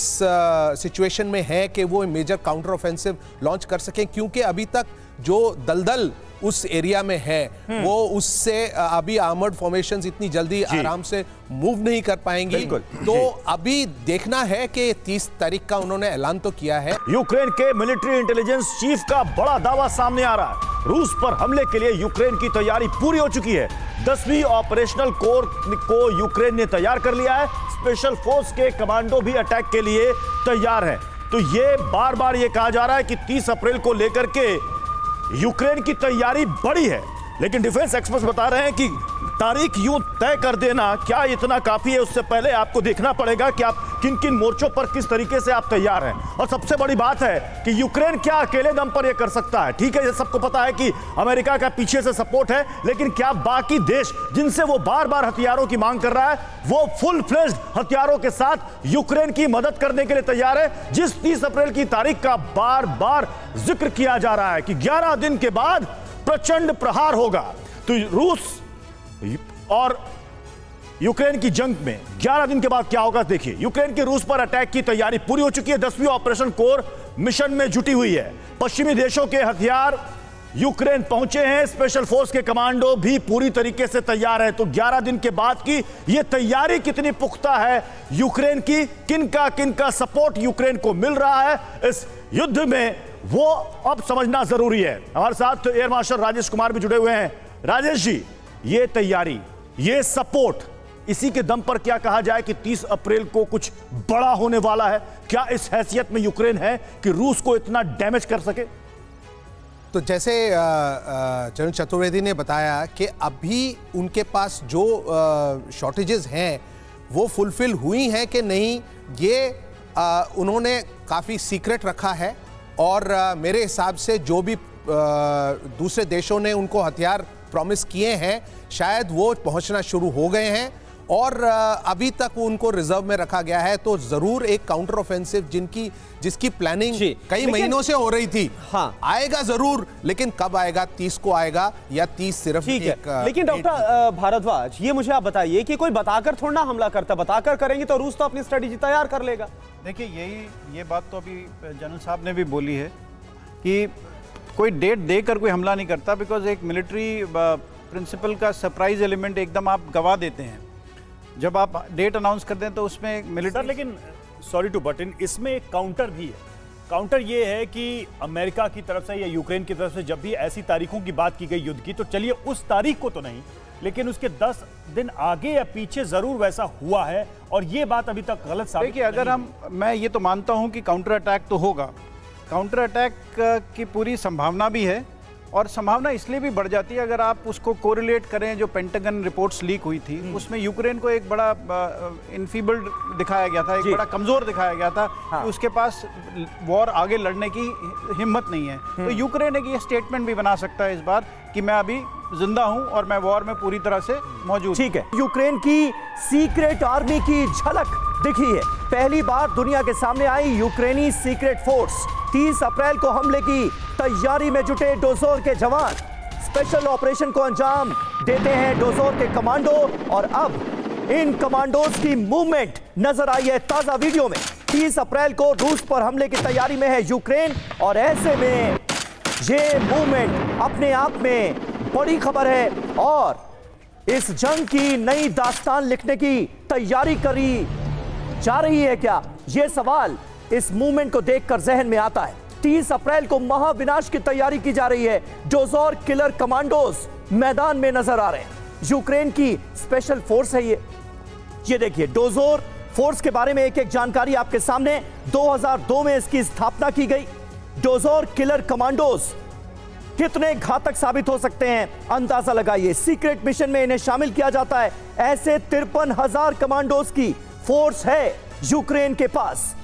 सिचुएशन में है कि वो मेजर काउंटर ऑफेंसिव लॉन्च कर सकें, क्योंकि अभी तक जो दलदल उस एरिया में है हम्म। वो उससे अभी आर्मर्ड फॉर्मेशंस इतनी जल्दी आराम से मूव नहीं कर पाएँगी। तो अभी देखना है कि 30 तारीख का उन्होंने ऐलान तो किया है। यूक्रेन के मिलिट्री इंटेलिजेंस चीफ का बड़ा दावा सामने आ रहा है। रूस पर हमले के लिए यूक्रेन की तैयारी पूरी हो चुकी है। दसवीं ऑपरेशनल कोर को यूक्रेन ने तैयार कर लिया है। स्पेशल फोर्स के कमांडो भी अटैक के लिए तैयार है। तो ये बार बार ये कहा जा रहा है कि 30 अप्रैल को लेकर के यूक्रेन की तैयारी बड़ी है लेकिन डिफेंस एक्सपर्ट्स बता रहे हैं कि तारीख यूँ तय कर देना। क्या इतना काफ़ी है? उससे पहले आपको देखना पड़ेगा कि आप किन किन मोर्चों पर किस तरीके से आप तैयार हैं। और सबसे बड़ी बात है कि यूक्रेन क्या अकेले दम पर यह कर सकता है। ठीक है, ये सबको पता है कि अमेरिका का पीछे से सपोर्ट है, लेकिन क्या बाकी देश जिनसे वो बार बार हथियारों की मांग कर रहा है, वो फुल फ्लेज हथियारों के साथ यूक्रेन की मदद करने के लिए तैयार है, जिस तीस अप्रैल की तारीख का बार बार ज़िक्र किया जा रहा है कि ग्यारह दिन के बाद प्रचंड प्रहार होगा। तो रूस और यूक्रेन की जंग में 11 दिन के बाद क्या होगा, देखिए, यूक्रेन के रूस पर अटैक की तैयारी पूरी हो चुकी है। दसवीं ऑपरेशन कोर मिशन में जुटी हुई है। पश्चिमी देशों के हथियार यूक्रेन पहुँचे हैं। स्पेशल फोर्स के कमांडो भी पूरी तरीके से तैयार है। तो 11 दिन के बाद की यह तैयारी कितनी पुख्ता है, यूक्रेन की, किन का किन का सपोर्ट यूक्रेन को मिल रहा है, इस युद्ध में वो अब समझना ज़रूरी है। हमारे साथ एयर मार्शल राजेश कुमार भी जुड़े हुए हैं। राजेश जी ये तैयारी ये सपोर्ट इसी के दम पर क्या कहा जाए कि 30 अप्रैल को कुछ बड़ा होने वाला है। क्या इस हैसियत में यूक्रेन है कि रूस को इतना डैमेज कर सके? तो जैसे चरण चतुर्वेदी ने बताया कि अभी उनके पास जो शॉर्टेजेस हैं वो फुलफिल हुई हैं कि नहीं ये आ, उन्होंने काफ़ी सीक्रेट रखा है और आ, मेरे हिसाब से जो भी आ, दूसरे देशों ने उनको हथियार प्रॉमिस किए हैं शायद वो पहुँचना शुरू हो गए हैं और अभी तक उनको रिज़र्व में रखा गया है तो ज़रूर एक काउंटर ऑफेंसिव जिनकी जिसकी प्लानिंग कई महीनों से हो रही थी। हाँ। आएगा ज़रूर लेकिन कब आएगा तीस को आएगा या तीस सिर्फ़ ठीक है। लेकिन डॉक्टर भारद्वाज ये मुझे आप बताइए कि कोई बताकर थोड़ा ना हमला करता बताकर करेंगे तो रूस तो अपनी स्ट्रेटेजी तैयार कर लेगा। देखिए यही ये बात तो अभी जनरल साहब ने भी बोली है कि कोई डेट देकर कोई हमला नहीं करता बिकॉज़ एक मिलिट्री प्रिंसिपल का सरप्राइज़ एलिमेंट एकदम आप गवा देते हैं। जब आप डेट अनाउंस कर दें तो उसमें मिलिट्री लेकिन सॉरी टू बट इन इसमें एक काउंटर भी है। काउंटर ये है कि अमेरिका की तरफ़ से या यूक्रेन की तरफ़ से जब भी ऐसी तारीखों की बात की गई युद्ध की तो चलिए उस तारीख को तो नहीं लेकिन उसके 10 दिन आगे या पीछे ज़रूर वैसा हुआ है और ये बात अभी तक गलत साबित देखिए अगर हम मैं ये तो मानता हूँ कि काउंटर अटैक तो होगा। काउंटर अटैक की पूरी संभावना भी है और संभावना इसलिए भी बढ़ जाती है अगर आप उसको कोरिलेट करें जो पेंटागन रिपोर्ट्स लीक हुई थी उसमें यूक्रेन को एक बड़ा इनफीबल्ड दिखाया गया था एक बड़ा कमज़ोर दिखाया गया था हाँ। कि उसके पास वॉर आगे लड़ने की हिम्मत नहीं है। तो यूक्रेन एक ये स्टेटमेंट भी बना सकता है इस बार कि मैं अभी ज़िंदा हूँ और मैं वॉर में पूरी तरह से मौजूद ठीक है। यूक्रेन की सीक्रेट आर्मी की झलक दिखी है। पहली बार दुनिया के सामने आई यूक्रेनी सीक्रेट फोर्स। 30 अप्रैल को हमले की तैयारी में जुटे डोजोर के जवान। स्पेशल ऑपरेशन को अंजाम देते हैं डोजोर के कमांडो और अब इन कमांडोज की मूवमेंट नज़र आई है ताज़ा वीडियो में। 30 अप्रैल को रूस पर हमले की तैयारी में है यूक्रेन और ऐसे में ये मूवमेंट अपने आप में बड़ी खबर है और इस जंग की नई दास्तान लिखने की तैयारी करी जा रही है क्या? यह सवाल इस मूवमेंट को देखकर जहन में आता है। 30 अप्रैल को महाविनाश की तैयारी की जा रही है। डोजोर किलर कमांडोज मैदान में नज़र आ रहे हैं। यूक्रेन की स्पेशल फोर्स है ये। ये देखिए, डोजोर फोर्स के बारे में एक एक जानकारी आपके सामने। 2002 में इसकी स्थापना की गई। डोजोर किलर कमांडोज। कितने घातक साबित हो सकते हैं? अंदाज़ा लगाइए। सीक्रेट मिशन में इन्हें शामिल किया जाता है। ऐसे तिरपन हज़ार कमांडोज की फोर्स है यूक्रेन के पास।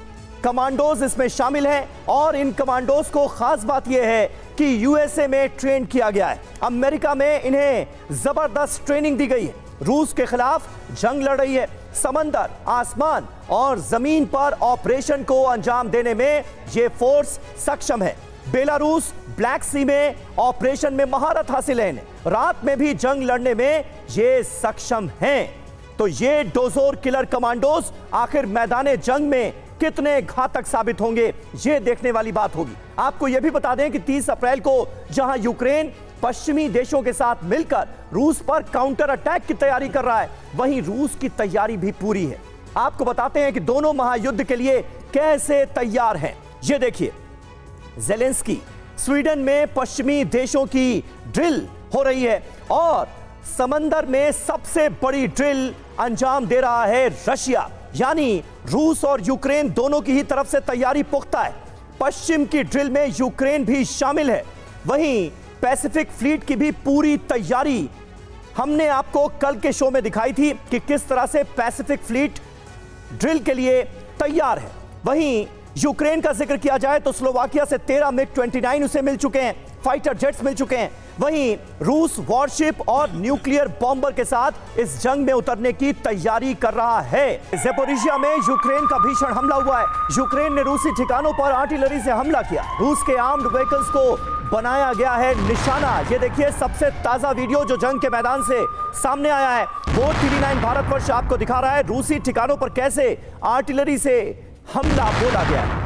कमांडोज इसमें शामिल हैं और इन कमांडोज को खास बात यह है कि यूएसए में ट्रेन किया गया है। अमेरिका में इन्हें ज़बरदस्त ट्रेनिंग दी गई है। रूस के खिलाफ जंग लड़ रही है। समंदर, आसमान और ज़मीन पर ऑपरेशन को अंजाम देने में यह फोर्स सक्षम है। बेलारूस, ब्लैक सी में ऑपरेशन में महारत हासिल है। रात में भी जंग लड़ने में ये सक्षम हैं। तो ये डोजोर किलर कमांडोज आखिर मैदान जंग में कितने घातक साबित होंगे, ये देखने वाली बात होगी। आपको यह भी बता दें कि 30 अप्रैल को जहाँ यूक्रेन पश्चिमी देशों के साथ मिलकर रूस पर काउंटर अटैक की तैयारी कर रहा है। वहीं रूस की तैयारी भी पूरी है। आपको बताते हैं कि दोनों महायुद्ध के लिए कैसे तैयार हैं। ये देखिए, जेलेंस्की, स्वीडन में पश्चिमी देशों की ड्रिल हो रही है और समंदर में सबसे बड़ी ड्रिल अंजाम दे रहा है रशिया। यानी रूस और यूक्रेन दोनों की ही तरफ़ से तैयारी पुख्ता है। पश्चिम की ड्रिल में यूक्रेन भी शामिल है। वहीं पैसिफिक फ्लीट की भी पूरी तैयारी। हमने आपको कल के शो में दिखाई थी कि किस तरह से पैसिफिक फ्लीट ड्रिल के लिए तैयार है। वहीं यूक्रेन का ज़िक्र किया जाए तो स्लोवाकिया से 13 मिग 29 उसे मिल चुके हैं, फाइटर जेट्स मिल चुके हैं। वहीं रूस वॉरशिप और न्यूक्लियर बॉम्बर के साथ इस जंग में उतरने की तैयारी कर रहा है। जेपोरिशिया में यूक्रेन का भीषण हमला हुआ है। यूक्रेन ने रूसी ठिकानों पर आर्टिलरी से हमला किया। रूस के आर्म्ड व्हीकल्स को बनाया गया है निशाना। ये देखिए, सबसे ताज़ा वीडियो जो जंग के मैदान से सामने आया है, वो टीवी नाइन भारत भारतवर्ष आपको दिखा रहा है, रूसी ठिकानों पर कैसे आर्टिलरी से हमला बोला गया है।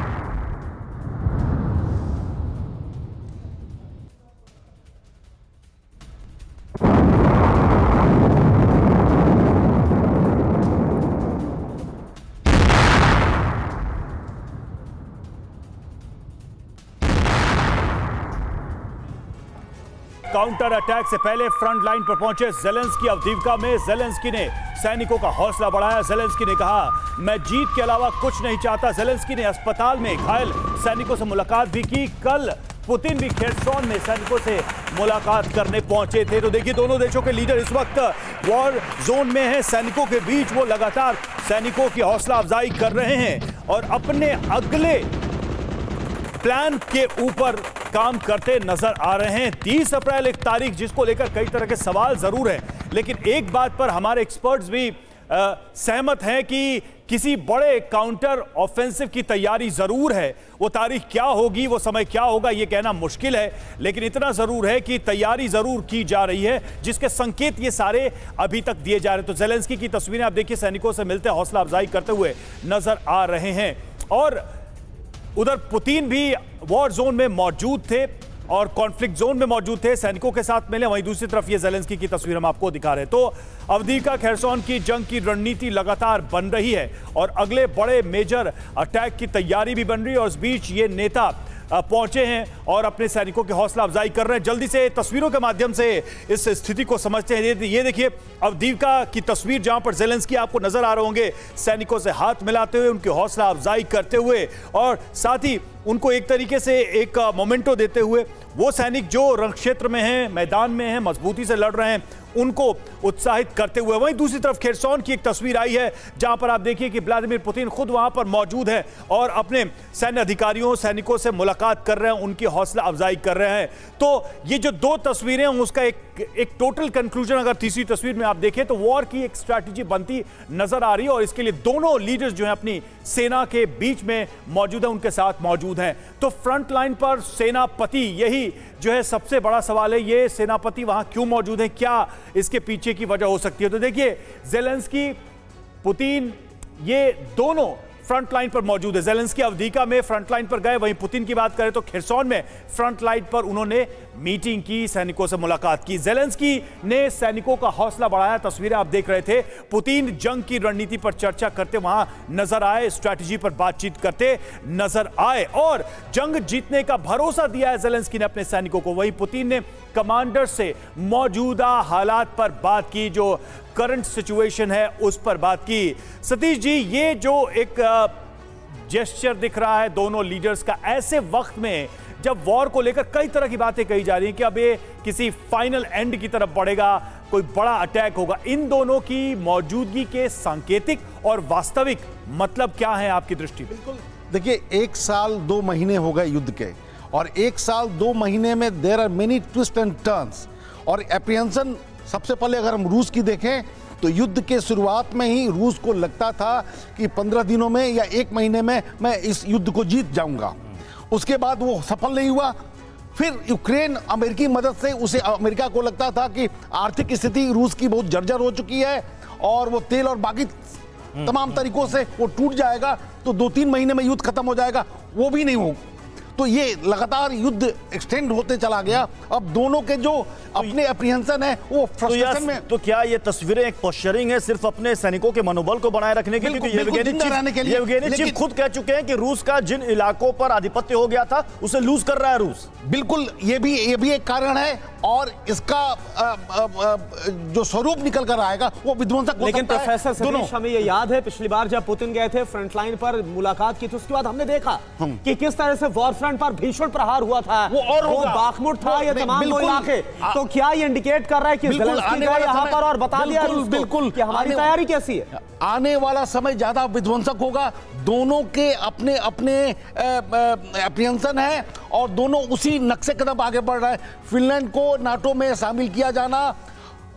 काउंटर अटैक से पहले फ्रंट लाइन पर पहुँचे जेलेंस्की अवधीवका में। जेलेंस्की ने सैनिकों का हौसला बढ़ाया। जेलेंस्की ने कहा, मैं जीत के अलावा कुछ नहीं चाहता। जेलेंस्की ने अस्पताल में घायल सैनिकों से मुलाकात भी की। कल पुतिन भी खेरसौन में सैनिकों से मुलाकात करने पहुँचे थे। तो देखिए, दोनों देशों के लीडर इस वक्त वॉर जोन में हैं। सैनिकों के बीच वो लगातार सैनिकों की हौसला अफजाई कर रहे हैं और अपने अगले प्लान के ऊपर काम करते नज़र आ रहे हैं। 30 अप्रैल एक तारीख जिसको लेकर कई तरह के सवाल ज़रूर है। लेकिन एक बात पर हमारे एक्सपर्ट्स भी आ, सहमत हैं कि किसी बड़े काउंटर ऑफेंसिव की तैयारी ज़रूर है। वो तारीख क्या होगी वो समय क्या होगा ये कहना मुश्किल है। लेकिन इतना ज़रूर है कि तैयारी ज़रूर की जा रही है जिसके संकेत ये सारे अभी तक दिए जा रहे हैं। तो जेलेंस्की की तस्वीरें आप देखिए सैनिकों से मिलते हौसला अफजाई करते हुए नज़र आ रहे हैं। और उधर पुतिन भी वॉर जोन में मौजूद थे और कॉन्फ्लिक्ट जोन में मौजूद थे। सैनिकों के साथ मिले, वहीं दूसरी तरफ़ ये जेलेंस्की की तस्वीर हम आपको दिखा रहे हैं। तो अवधीका खैरसौन की जंग की रणनीति लगातार बन रही है और अगले बड़े मेजर अटैक की तैयारी भी बन रही है और इस बीच ये नेता पहुँचे हैं और अपने सैनिकों की हौसला अफजाई कर रहे हैं। जल्दी से तस्वीरों के माध्यम से इस स्थिति को समझते हैं। ये देखिए अवदीविका की तस्वीर जहाँ पर जेलेंस्की आपको नज़र आ रहे होंगे, सैनिकों से हाथ मिलाते हुए, उनकी हौसला अफजाई करते हुए और साथ ही उनको एक तरीके से एक मोमेंटो देते हुए वो सैनिक जो रण क्षेत्र में हैं, मैदान में हैं, मजबूती से लड़ रहे हैं, उनको उत्साहित करते हुए वहीं दूसरी तरफ़ खेरसौन की एक तस्वीर आई है, जहाँ पर आप देखिए कि व्लादिमीर पुतिन खुद वहाँ पर मौजूद है और अपने सैन्य अधिकारियों, सैनिकों से मुलाकात कर रहे हैं, उनकी हौसला अफजाई कर रहे हैं। तो ये जो दो तस्वीरें हैं, उसका एक एक टोटल कंक्लूजन अगर तीसरी तस्वीर में आप देखें तो वॉर की एक स्ट्रैटेजी बनती नज़र आ रही है और इसके लिए दोनों लीडर्स जो है अपनी सेना के बीच में मौजूद है, उनके साथ मौजूद हैं। तो फ्रंट लाइन पर सेनापति, यही जो है सबसे बड़ा सवाल है, ये सेनापति वहाँ क्यों मौजूद है? क्या इसके पीछे की वजह हो सकती है? तो देखिए जेलेंस्की पुतिन ये दोनों फ्रंट लाइन पर मौजूद है। जेलेंस की अवधिका में फ्रंट लाइन पर गए, वहीं पुतिन की बात करें तो खिरसौन में फ्रंट लाइन पर उन्होंने मीटिंग की, सैनिकों से मुलाकात की। जेलेंस्की ने सैनिकों का हौसला बढ़ाया, तस्वीरें आप देख रहे थे। पुतिन जंग की रणनीति पर चर्चा करते, वहाँ नज़र आए, स्ट्रैटेजी पर बातचीत करते नज़र आए और जंग जीतने का भरोसा दिया है जेलेंस्की ने अपने सैनिकों को। वहीं पुतिन ने कमांडर से मौजूदा हालात पर बात की, जो करंट सिचुएशन है, उस पर बात की। सतीश जी, ये जो एक जेस्चर दिख रहा है दोनों लीडर्स का, ऐसे वक्त में जब वॉर को लेकर कई तरह की बातें कही जा रही हैं कि अब ये किसी फाइनल एंड की तरफ़ बढ़ेगा, कोई बड़ा अटैक होगा, इन दोनों की मौजूदगी के सांकेतिक और वास्तविक मतलब क्या है आपकी दृष्टि बिल्कुल। देखिए, एक साल दो महीने हो गए युद्ध के, और एक साल दो महीने में there are many twist and turns और एप्रियंसन सबसे पहले अगर हम रूस की देखें तो युद्ध के शुरुआत में ही रूस को लगता था कि पंद्रह दिनों में या एक महीने में मैं इस युद्ध को जीत जाऊँगा। उसके बाद वो सफल नहीं हुआ। फिर यूक्रेन अमेरिकी मदद से उसे अमेरिका को लगता था कि आर्थिक स्थिति रूस की बहुत जर्जर हो चुकी है और वो तेल और बाकी तमाम तरीकों से वो टूट जाएगा तो दो तीन महीने में युद्ध खत्म हो जाएगा। वो भी नहीं हो तो ये लगातार युद्ध एक्सटेंड होते चला गया। अब दोनों के जो तो अपने अप्रिहेंशन है वो फ्रस्ट्रेशन तो में तो क्या ये तस्वीरें एक पोस्चरिंग है सिर्फ़ अपने सैनिकों के मनोबल को बनाए रखने के लिए? खुद कह चुके हैं कि रूस का जिन इलाकों पर आधिपत्य हो गया था उसे लूज कर रहा है रूस। बिल्कुल ये भी ये भी एक कारण है और इसका आ, आ, आ, जो स्वरूप निकल कर आएगा वो विध्वंसक लेकिन प्रोफेसर सतीश हमें ये याद है पिछली बार जब पुतिन गए थे फ्रंटलाइन पर मुलाकात की थी उसके बाद हमने देखा कि किस तरह से वॉर फ्रंट पर भीषण प्रहार हुआ था। वो और वो बाखमुट था ये तमाम इलाके। तो क्या ये इंडिकेट कर रहा है कि यहाँ पर और बता दिया बिल्कुल कि हमारी तैयारी कैसी है। आने वाला समय ज़्यादा विध्वंसक होगा। दोनों के अपने अपने अप्रियंसन है और दोनों उसी नक्शे कदम आगे बढ़ रहे हैं। फिनलैंड को नाटो में शामिल किया जाना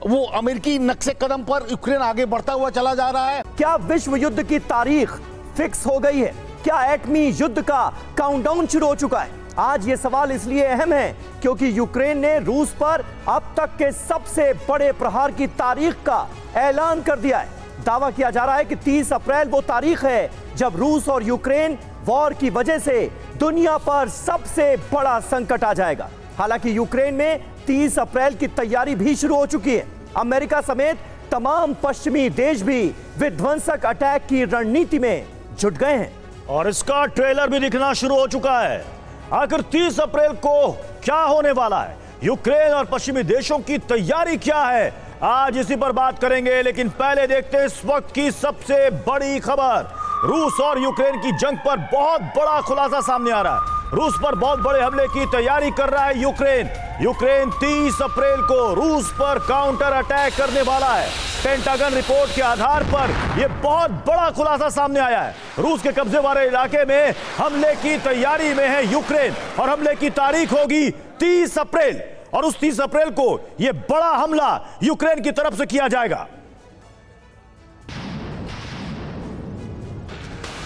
वो अमेरिकी नक्शे कदम पर यूक्रेन आगे बढ़ता हुआ चला जा रहा है। क्या विश्व युद्ध की तारीख फिक्स हो गई है? क्या एटमी युद्ध का काउंटडाउन शुरू हो चुका है? आज ये सवाल इसलिए अहम है क्योंकि यूक्रेन ने रूस पर अब तक के सबसे बड़े प्रहार की तारीख का ऐलान कर दिया है। दावा किया जा रहा है कि 30 अप्रैल वो तारीख है जब रूस और यूक्रेन वॉर की वजह से दुनिया पर सबसे बड़ा संकट आ जाएगा। हालाँकि यूक्रेन में 30 अप्रैल की तैयारी भी शुरू हो चुकी है। अमेरिका समेत तमाम पश्चिमी देश भी विध्वंसक अटैक की रणनीति में जुट गए हैं। और इसका ट्रेलर भी दिखना शुरू हो चुका है। आखिर 30 अप्रैल को क्या होने वाला है? यूक्रेन और पश्चिमी देशों की तैयारी क्या है? आज इसी पर बात करेंगे, लेकिन पहले देखते हैं इस वक्त की सबसे बड़ी खबर। रूस और यूक्रेन की जंग पर बहुत बड़ा खुलासा सामने आ रहा है। रूस पर बहुत बड़े हमले की तैयारी कर रहा है यूक्रेन। यूक्रेन 30 अप्रैल को रूस पर काउंटर अटैक करने वाला है। पेंटागन रिपोर्ट के आधार पर यह बहुत बड़ा खुलासा सामने आया है। रूस के कब्जे वाले इलाके में हमले की तैयारी में है यूक्रेन और हमले की तारीख होगी 30 अप्रैल। और उस 30 अप्रैल को यह बड़ा हमला यूक्रेन की तरफ़ से किया जाएगा।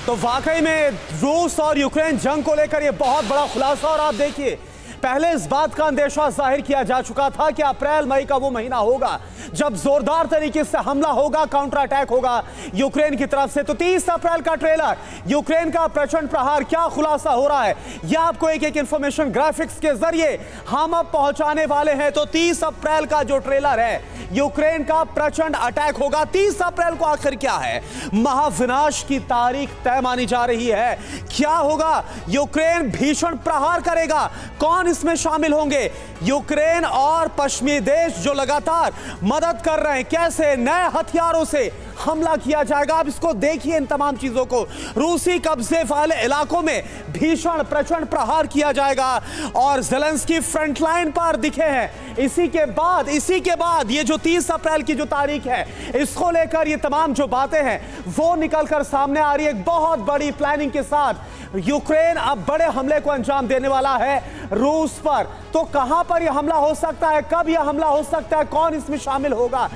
तो वाकई में रूस और यूक्रेन जंग को लेकर यह बहुत बड़ा खुलासा और आप देखिए पहले इस बात का अंदेशा ज़ाहिर किया जा चुका था कि अप्रैल, मई का वो महीना होगा, जब जोरदार तरीके से हमला होगा काउंटर अटैक होगा यूक्रेन की तरफ़ से। तो 30 अप्रैल का ट्रेलर यूक्रेन का प्रचंड प्रहार, क्या खुलासा हो रहा है? यह आपको एक एक इंफॉर्मेशन ग्राफिक्स के ज़रिए हम अब पहुँचाने वाले हैं। तो 30 अप्रैल का जो ट्रेलर है, यूक्रेन का प्रचंड अटैक होगा। 30 अप्रैल को आखिर क्या है? महाविनाश की तारीख तय मानी जा रही है। क्या होगा? यूक्रेन भीषण प्रहार करेगा। कौन इसमें शामिल होंगे। यूक्रेन और पश्चिमी देश जो लगातार मदद कर रहे हैं, कैसे नए हथियारों से हमला किया जाएगा? आप इसको देखिए इन तमाम चीज़ों को। रूसी कब्जे वाले इलाकों में भीषण प्रचंड प्रहार किया जाएगा और जेलेंस्की फ्रंटलाइन पर दिखे हैं। इसी के बाद, इसी के बाद ये जो 30 अप्रैल की जो तारीख है, इसको लेकर ये तमाम जो बातें हैं, वो निकलकर सामने आ रही है। एक बहुत बड़ी प्लानिंग के साथ यूक्रेन अब बड़े हमले को अंजाम देने वाला है। रूस पर। तो कहाँ पर यह हमला हो सकता है? कब यह हमला हो सकता है? कौन इसमें शामिल होगा?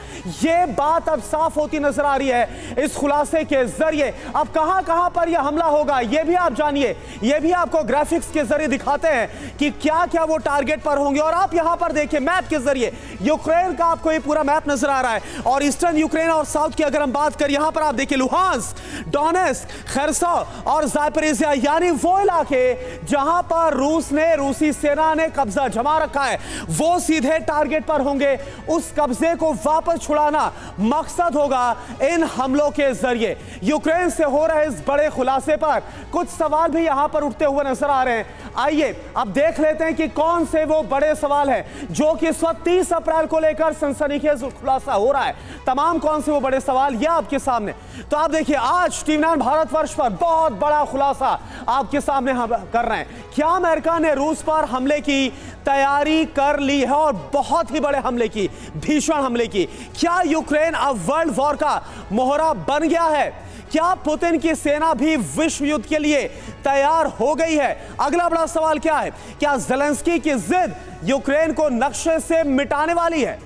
यह बात अब साफ़ होती नज़र आ रही है इस खुलासे के ज़रिए। अब कहाँ कहाँ पर यह हमला होगा? यह भी आप जानिए। यह भी आपको ग्राफिक्स के ज़रिए दिखाते हैं कि क्या क्या वो टारगेट पर होंगे। और आप यहाँ पर देखिए मैप के ज़रिए। यूक्रेन का आपको पूरा मैप नज़र आ रहा है। और ईस्टर्न यूक्रेन और साउथ की अगर हम बात करें, यहाँ पर आप देखिए लुहांस डोनेस खरसा और जायपरेजिया यानी वो इलाके जहाँ पर रूस ने रूसी सेना ने कब्जा जमा रखा है। वो सीधे टारगेट पर होंगे। उस कब्जे को वापस छुड़ाना मकसद होगा इन हमलों के ज़रिए। यूक्रेन से हो रहे इस बड़े खुलासे पर कुछ सवाल भी यहाँ पर उठते हुए नज़र आ रहे हैं। आइए, अब देख लेते हैं कि कौन से वो बड़े सवाल हैं, जो कि इस वक्त तीस अप्रैल को लेकर सनसनीखेज खुलासा हो रहा है। तमाम कौन से वो बड़े सवाल, ये आपके सामने। तो आप देखिए, आज टीवी नाइन भारतवर्ष पर बहुत बड़ा खुलासा आपके सामने हम कर रहे हैं। क्या अमेरिका ने रूस पर हमले की तैयारी कर ली है और बहुत ही बड़े हमले की, भीषण हमले की। क्या यूक्रेन अब वर्ल्ड वॉर का मोहरा बन गया है? क्या पुतिन की सेना भी विश्व युद्ध के लिए तैयार हो गई है? अगला बड़ा सवाल क्या है? क्या जेलेंस्की की जिद यूक्रेन को नक्शे से मिटाने वाली है?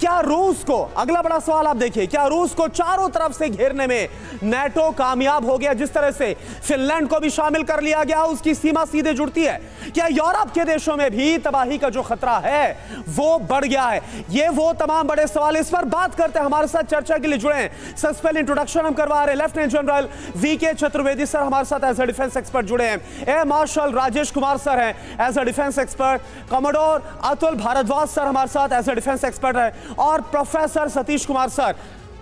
क्या रूस को अगला बड़ा सवाल आप देखिए, क्या रूस को चारों तरफ़ से घेरने में नेटो कामयाब हो गया? जिस तरह से फिनलैंड को भी शामिल कर लिया गया, उसकी सीमा सीधे जुड़ती है। क्या यूरोप के देशों में भी तबाही का जो खतरा है, वो बढ़ गया है? ये वो तमाम बड़े सवाल इस पर बात करते हैं। हमारे साथ चर्चा के लिए जुड़े हैं। सबसे पहले इंट्रोडक्शन हम करवा रहे लेफ्टिनेंट जनरल वी के चतुर्वेदी सर हमारे साथ एज अ डिफेंस एक्सपर्ट जुड़े हैं। Air marshal Rajesh Kumar sir हैं as a defence expert commodore Atul Bhardwaj sir हमारे साथ एज अ डिफेंस एक्सपर्ट है। और प्रोफेसर सतीश कुमार सर,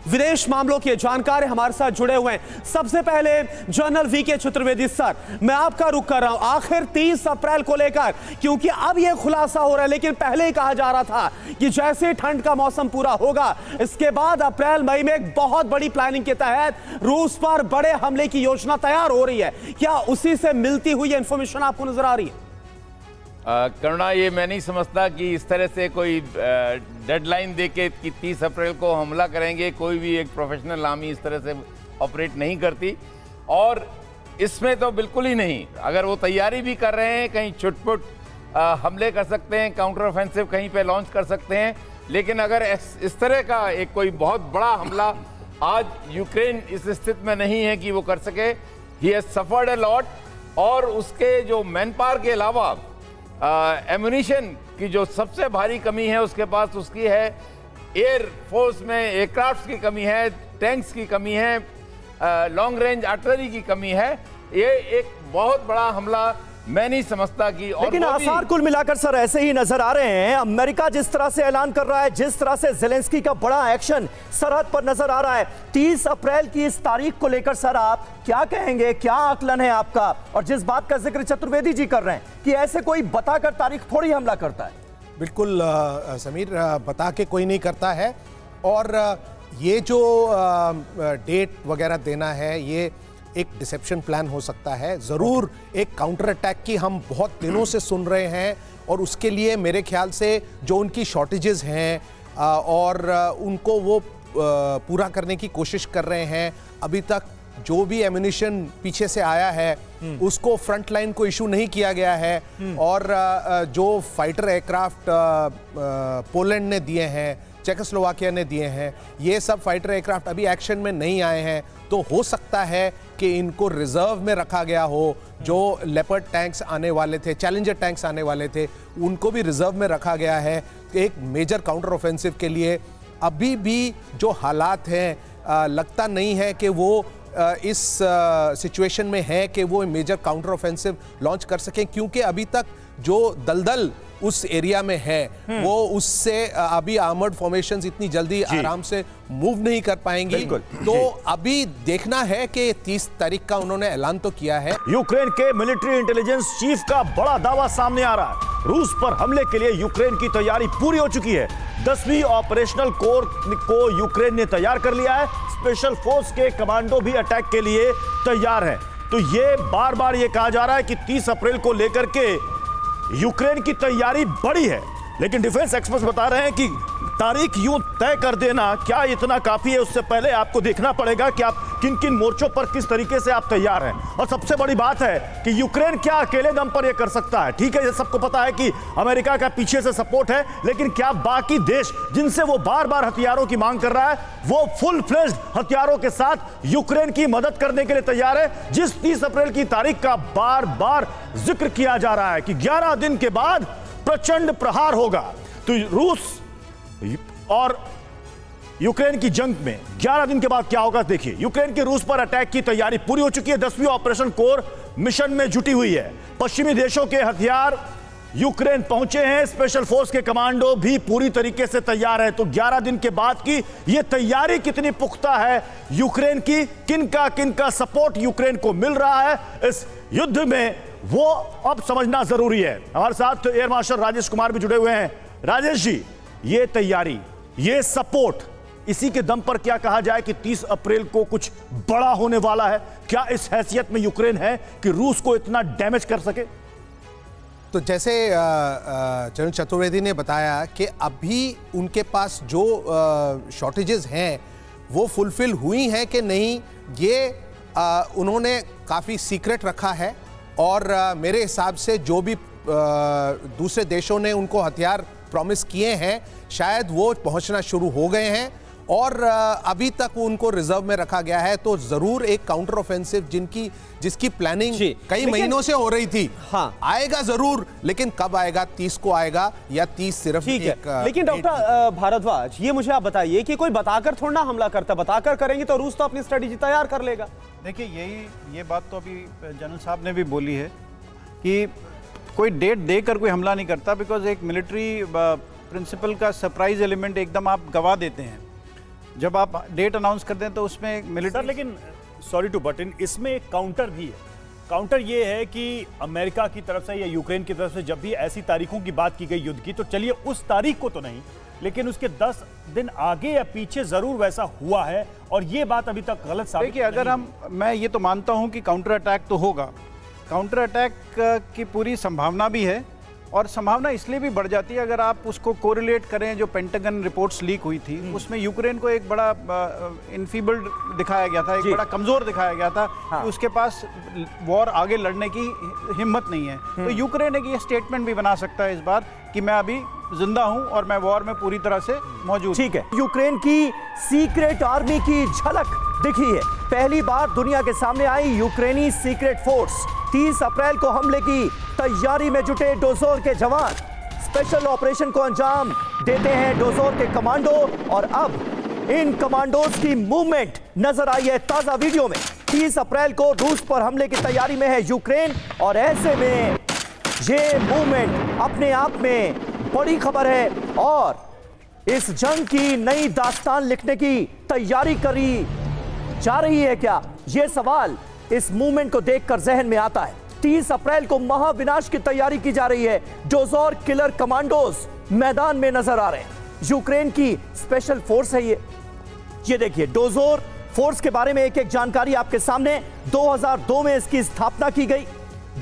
विदेश मामलों के जानकार हमारे साथ जुड़े हुए हैं। सबसे पहले जनरल वी के चतुर्वेदी सर, मैं आपका रुख कर रहा हूँ। आखिर 30 अप्रैल को लेकर, क्योंकि अब यह खुलासा हो रहा है, लेकिन पहले ही कहा जा रहा था कि जैसे ठंड का मौसम पूरा होगा, इसके बाद अप्रैल, मई में एक बहुत बड़ी प्लानिंग के तहत रूस पर बड़े हमले की योजना तैयार हो रही है। क्या उसी से मिलती हुई इंफॉर्मेशन आपको नज़र आ रही है? करुणा, ये मैं नहीं समझता कि इस तरह से कोई डेडलाइन दे के कि तीस अप्रैल को हमला करेंगे, कोई भी एक प्रोफेशनल आर्मी इस तरह से ऑपरेट नहीं करती। और इसमें तो बिल्कुल ही नहीं, अगर वो तैयारी भी कर रहे हैं, कहीं छुटपुट हमले कर सकते हैं काउंटर ऑफेंसिव कहीं पे लॉन्च कर सकते हैं, लेकिन अगर इस तरह का एक कोई बहुत बड़ा हमला आज यूक्रेन इस स्थिति में नहीं है कि वो कर सके he has suffered a lot और उसके जो मैन पावर के अलावा एमुनिशन की जो सबसे भारी कमी है उसके पास उसकी है एयर फोर्स में एयरक्राफ्ट की कमी है टैंक्स की कमी है लॉन्ग रेंज आर्टिलरी की कमी है। ये एक बहुत बड़ा हमला मैं नहीं समझता कि और लेकिन आसार कुल मिलाकर सर ऐसे ही नज़र आ रहे हैं। अमेरिका जिस तरह से ऐलान कर रहा है जिस तरह से जेलेंस्की का बड़ा एक्शन सरहद पर नज़र आ रहा है 30 अप्रैल की इस तारीख को लेकर सर आप क्या कहेंगे क्या आकलन है आपका? और जिस बात का ज़िक्र चतुर्वेदी जी कर रहे हैं कि ऐसे कोई बताकर तारीख थोड़ी हमला करता है। बिल्कुल समीर बता के कोई नहीं करता है। और ये जो डेट वगैरह देना है ये एक डिसेप्शन प्लान हो सकता है ज़रूर एक काउंटर अटैक की हम बहुत दिनों से सुन रहे हैं और उसके लिए मेरे ख्याल से जो उनकी शॉर्टेजेस हैं और उनको वो पूरा करने की कोशिश कर रहे हैं अभी तक जो भी एम्यूनिशन पीछे से आया है। उसको फ्रंट लाइन को इशू नहीं किया गया है। और जो फाइटर एयरक्राफ्ट पोलैंड ने दिए हैं चेकोस्लोवाकिया ने दिए हैं। ये सब फाइटर एयरक्राफ्ट अभी एक्शन में नहीं आए हैं। तो हो सकता है कि इनको रिज़र्व में रखा गया हो, जो लेपर्ड टैंक्स आने वाले थे चैलेंजर टैंक्स आने वाले थे, उनको भी रिज़र्व में रखा गया है एक मेजर काउंटर ऑफेंसिव के लिए। अभी भी जो हालात हैं लगता नहीं है कि वो इस सिचुएशन में है कि वो मेजर काउंटर ऑफेंसिव लॉन्च कर सकें, क्योंकि अभी तक जो दलदल उस एरिया में है वो उससे अभी आर्मर्ड फॉर्मेशंस इतनी जल्दी आराम से मूव नहीं कर पाएँगी। तो अभी देखना है कि 30 तारीख का उन्होंने ऐलान तो किया है। यूक्रेन के मिलिट्री इंटेलिजेंस चीफ का बड़ा दावा सामने आ रहा है। रूस पर हमले के लिए यूक्रेन की तैयारी पूरी हो चुकी है। दसवीं ऑपरेशनल कोर को यूक्रेन ने तैयार कर लिया है। स्पेशल फोर्स के कमांडो भी अटैक के लिए तैयार है। तो ये बार बार ये कहा जा रहा है कि 30 अप्रैल को लेकर के यूक्रेन की तैयारी बड़ी है। लेकिन डिफेंस एक्सपर्ट्स बता रहे हैं कि तारीख यूँ तय कर देना, क्या इतना काफ़ी है, उससे पहले आपको देखना पड़ेगा कि आप किन किन मोर्चों पर किस तरीके से आप तैयार हैं। और सबसे बड़ी बात है कि यूक्रेन क्या अकेले दम पर यह कर सकता है, ठीक है? ये सबको पता है कि अमेरिका का पीछे से सपोर्ट है, लेकिन क्या बाकी देश जिनसे वो बार बार हथियारों की मांग कर रहा है, वो फुल फ्लेज्ड हथियारों के साथ यूक्रेन की मदद करने के लिए तैयार है, जिस 30 अप्रैल की तारीख का बार बार ज़िक्र किया जा रहा है कि 11 दिन के बाद प्रचंड प्रहार होगा। तो रूस और यूक्रेन की जंग में 11 दिन के बाद क्या होगा, देखिए। यूक्रेन के रूस पर अटैक की तैयारी पूरी हो चुकी है। दसवीं ऑपरेशन कोर मिशन में जुटी हुई है। पश्चिमी देशों के हथियार यूक्रेन पहुँचे हैं। स्पेशल फोर्स के कमांडो भी पूरी तरीके से तैयार है। तो 11 दिन के बाद की यह तैयारी कितनी पुख्ता है? यूक्रेन की किनका किनका सपोर्ट यूक्रेन को मिल रहा है? इस युद्ध में वो अब समझना ज़रूरी है। हमारे साथ एयर मार्शल राजेश कुमार भी जुड़े हुए हैं। राजेश जी, ये तैयारी, ये सपोर्ट इसी के दम पर क्या कहा जाए कि 30 अप्रैल को कुछ बड़ा होने वाला है? क्या इस हैसियत में यूक्रेन है कि रूस को इतना डैमेज कर सके? तो जैसे चरण चतुर्वेदी ने बताया कि अभी उनके पास जो शॉर्टेजेस हैं वो फुलफिल हुई हैं कि नहीं ये आ, उन्होंने काफ़ी सीक्रेट रखा है और आ, मेरे हिसाब से जो भी आ, दूसरे देशों ने उनको हथियार प्रॉमिस किए हैं शायद वो पहुँचना शुरू हो गए हैं। और अभी तक उनको रिज़र्व में रखा गया है तो ज़रूर एक काउंटर ऑफेंसिव जिनकी जिसकी प्लानिंग कई महीनों से हो रही थी। हाँ। आएगा ज़रूर लेकिन कब आएगा तीस को आएगा या तीस सिर्फ़ ठीक है। लेकिन डॉक्टर भारद्वाज ये मुझे आप बताइए कि कोई बताकर थोड़ा हमला करता। बताकर करेंगे तो रूस तो अपनी स्ट्रेटेजी तैयार कर लेगा। देखिए यही ये बात तो अभी जनरल साहब ने भी बोली है कि कोई डेट देकर कोई हमला नहीं करता बिकॉज़ एक मिलिट्री प्रिंसिपल का सरप्राइज़ एलिमेंट एकदम आप गवा देते हैं। जब आप डेट अनाउंस कर दें तो उसमें मिलिटर लेकिन सॉरी टू बट इन इसमें एक काउंटर भी है। काउंटर ये है कि अमेरिका की तरफ़ से या यूक्रेन की तरफ़ से जब भी ऐसी तारीखों की बात की गई युद्ध की तो चलिए उस तारीख को तो नहीं लेकिन उसके 10 दिन आगे या पीछे ज़रूर वैसा हुआ है और ये बात अभी तक गलत साबित देखिए अगर हम मैं ये तो मानता हूँ कि काउंटर अटैक तो होगा। काउंटर अटैक की पूरी संभावना भी है और संभावना इसलिए भी बढ़ जाती है अगर आप उसको कोरिलेट करें जो पेंटागन रिपोर्ट्स लीक हुई थी हम्म। उसमें यूक्रेन को एक बड़ा इनफीबल्ड दिखाया गया था एक बड़ा कमज़ोर दिखाया गया था हाँ। कि उसके पास वॉर आगे लड़ने की हिम्मत नहीं है तो हम्म। यूक्रेन एक ये स्टेटमेंट भी बना सकता है इस बार कि मैं अभी ज़िंदा हूँ और मैं वॉर में पूरी तरह से मौजूद ठीक है यूक्रेन की सीक्रेट आर्मी की झलक दिखी है पहली बार दुनिया के सामने आई यूक्रेनी सीक्रेट फोर्स। 30 अप्रैल को हमले की तैयारी में जुटे डोजोर के जवान। स्पेशल ऑपरेशन को अंजाम देते हैं डोजोर के कमांडो, और अब इन कमांडोज की मूवमेंट नज़र आई है ताज़ा वीडियो में। 30 अप्रैल को रूस पर हमले की तैयारी में है यूक्रेन, और ऐसे में ये मूवमेंट अपने आप में बड़ी खबर है, और इस जंग की नई दास्तान लिखने की तैयारी करी जा रही है क्या? यह सवाल इस मूवमेंट को देखकर जहन में आता है। 30 अप्रैल को महाविनाश की तैयारी की जा रही है डोजोर किलर कमांडोज मैदान में नज़र आ रहे हैं। यूक्रेन की स्पेशल फोर्स है ये। ये देखिए, डोजोर फोर्स के बारे में एक एक जानकारी आपके सामने। 2002 में इसकी स्थापना की गई।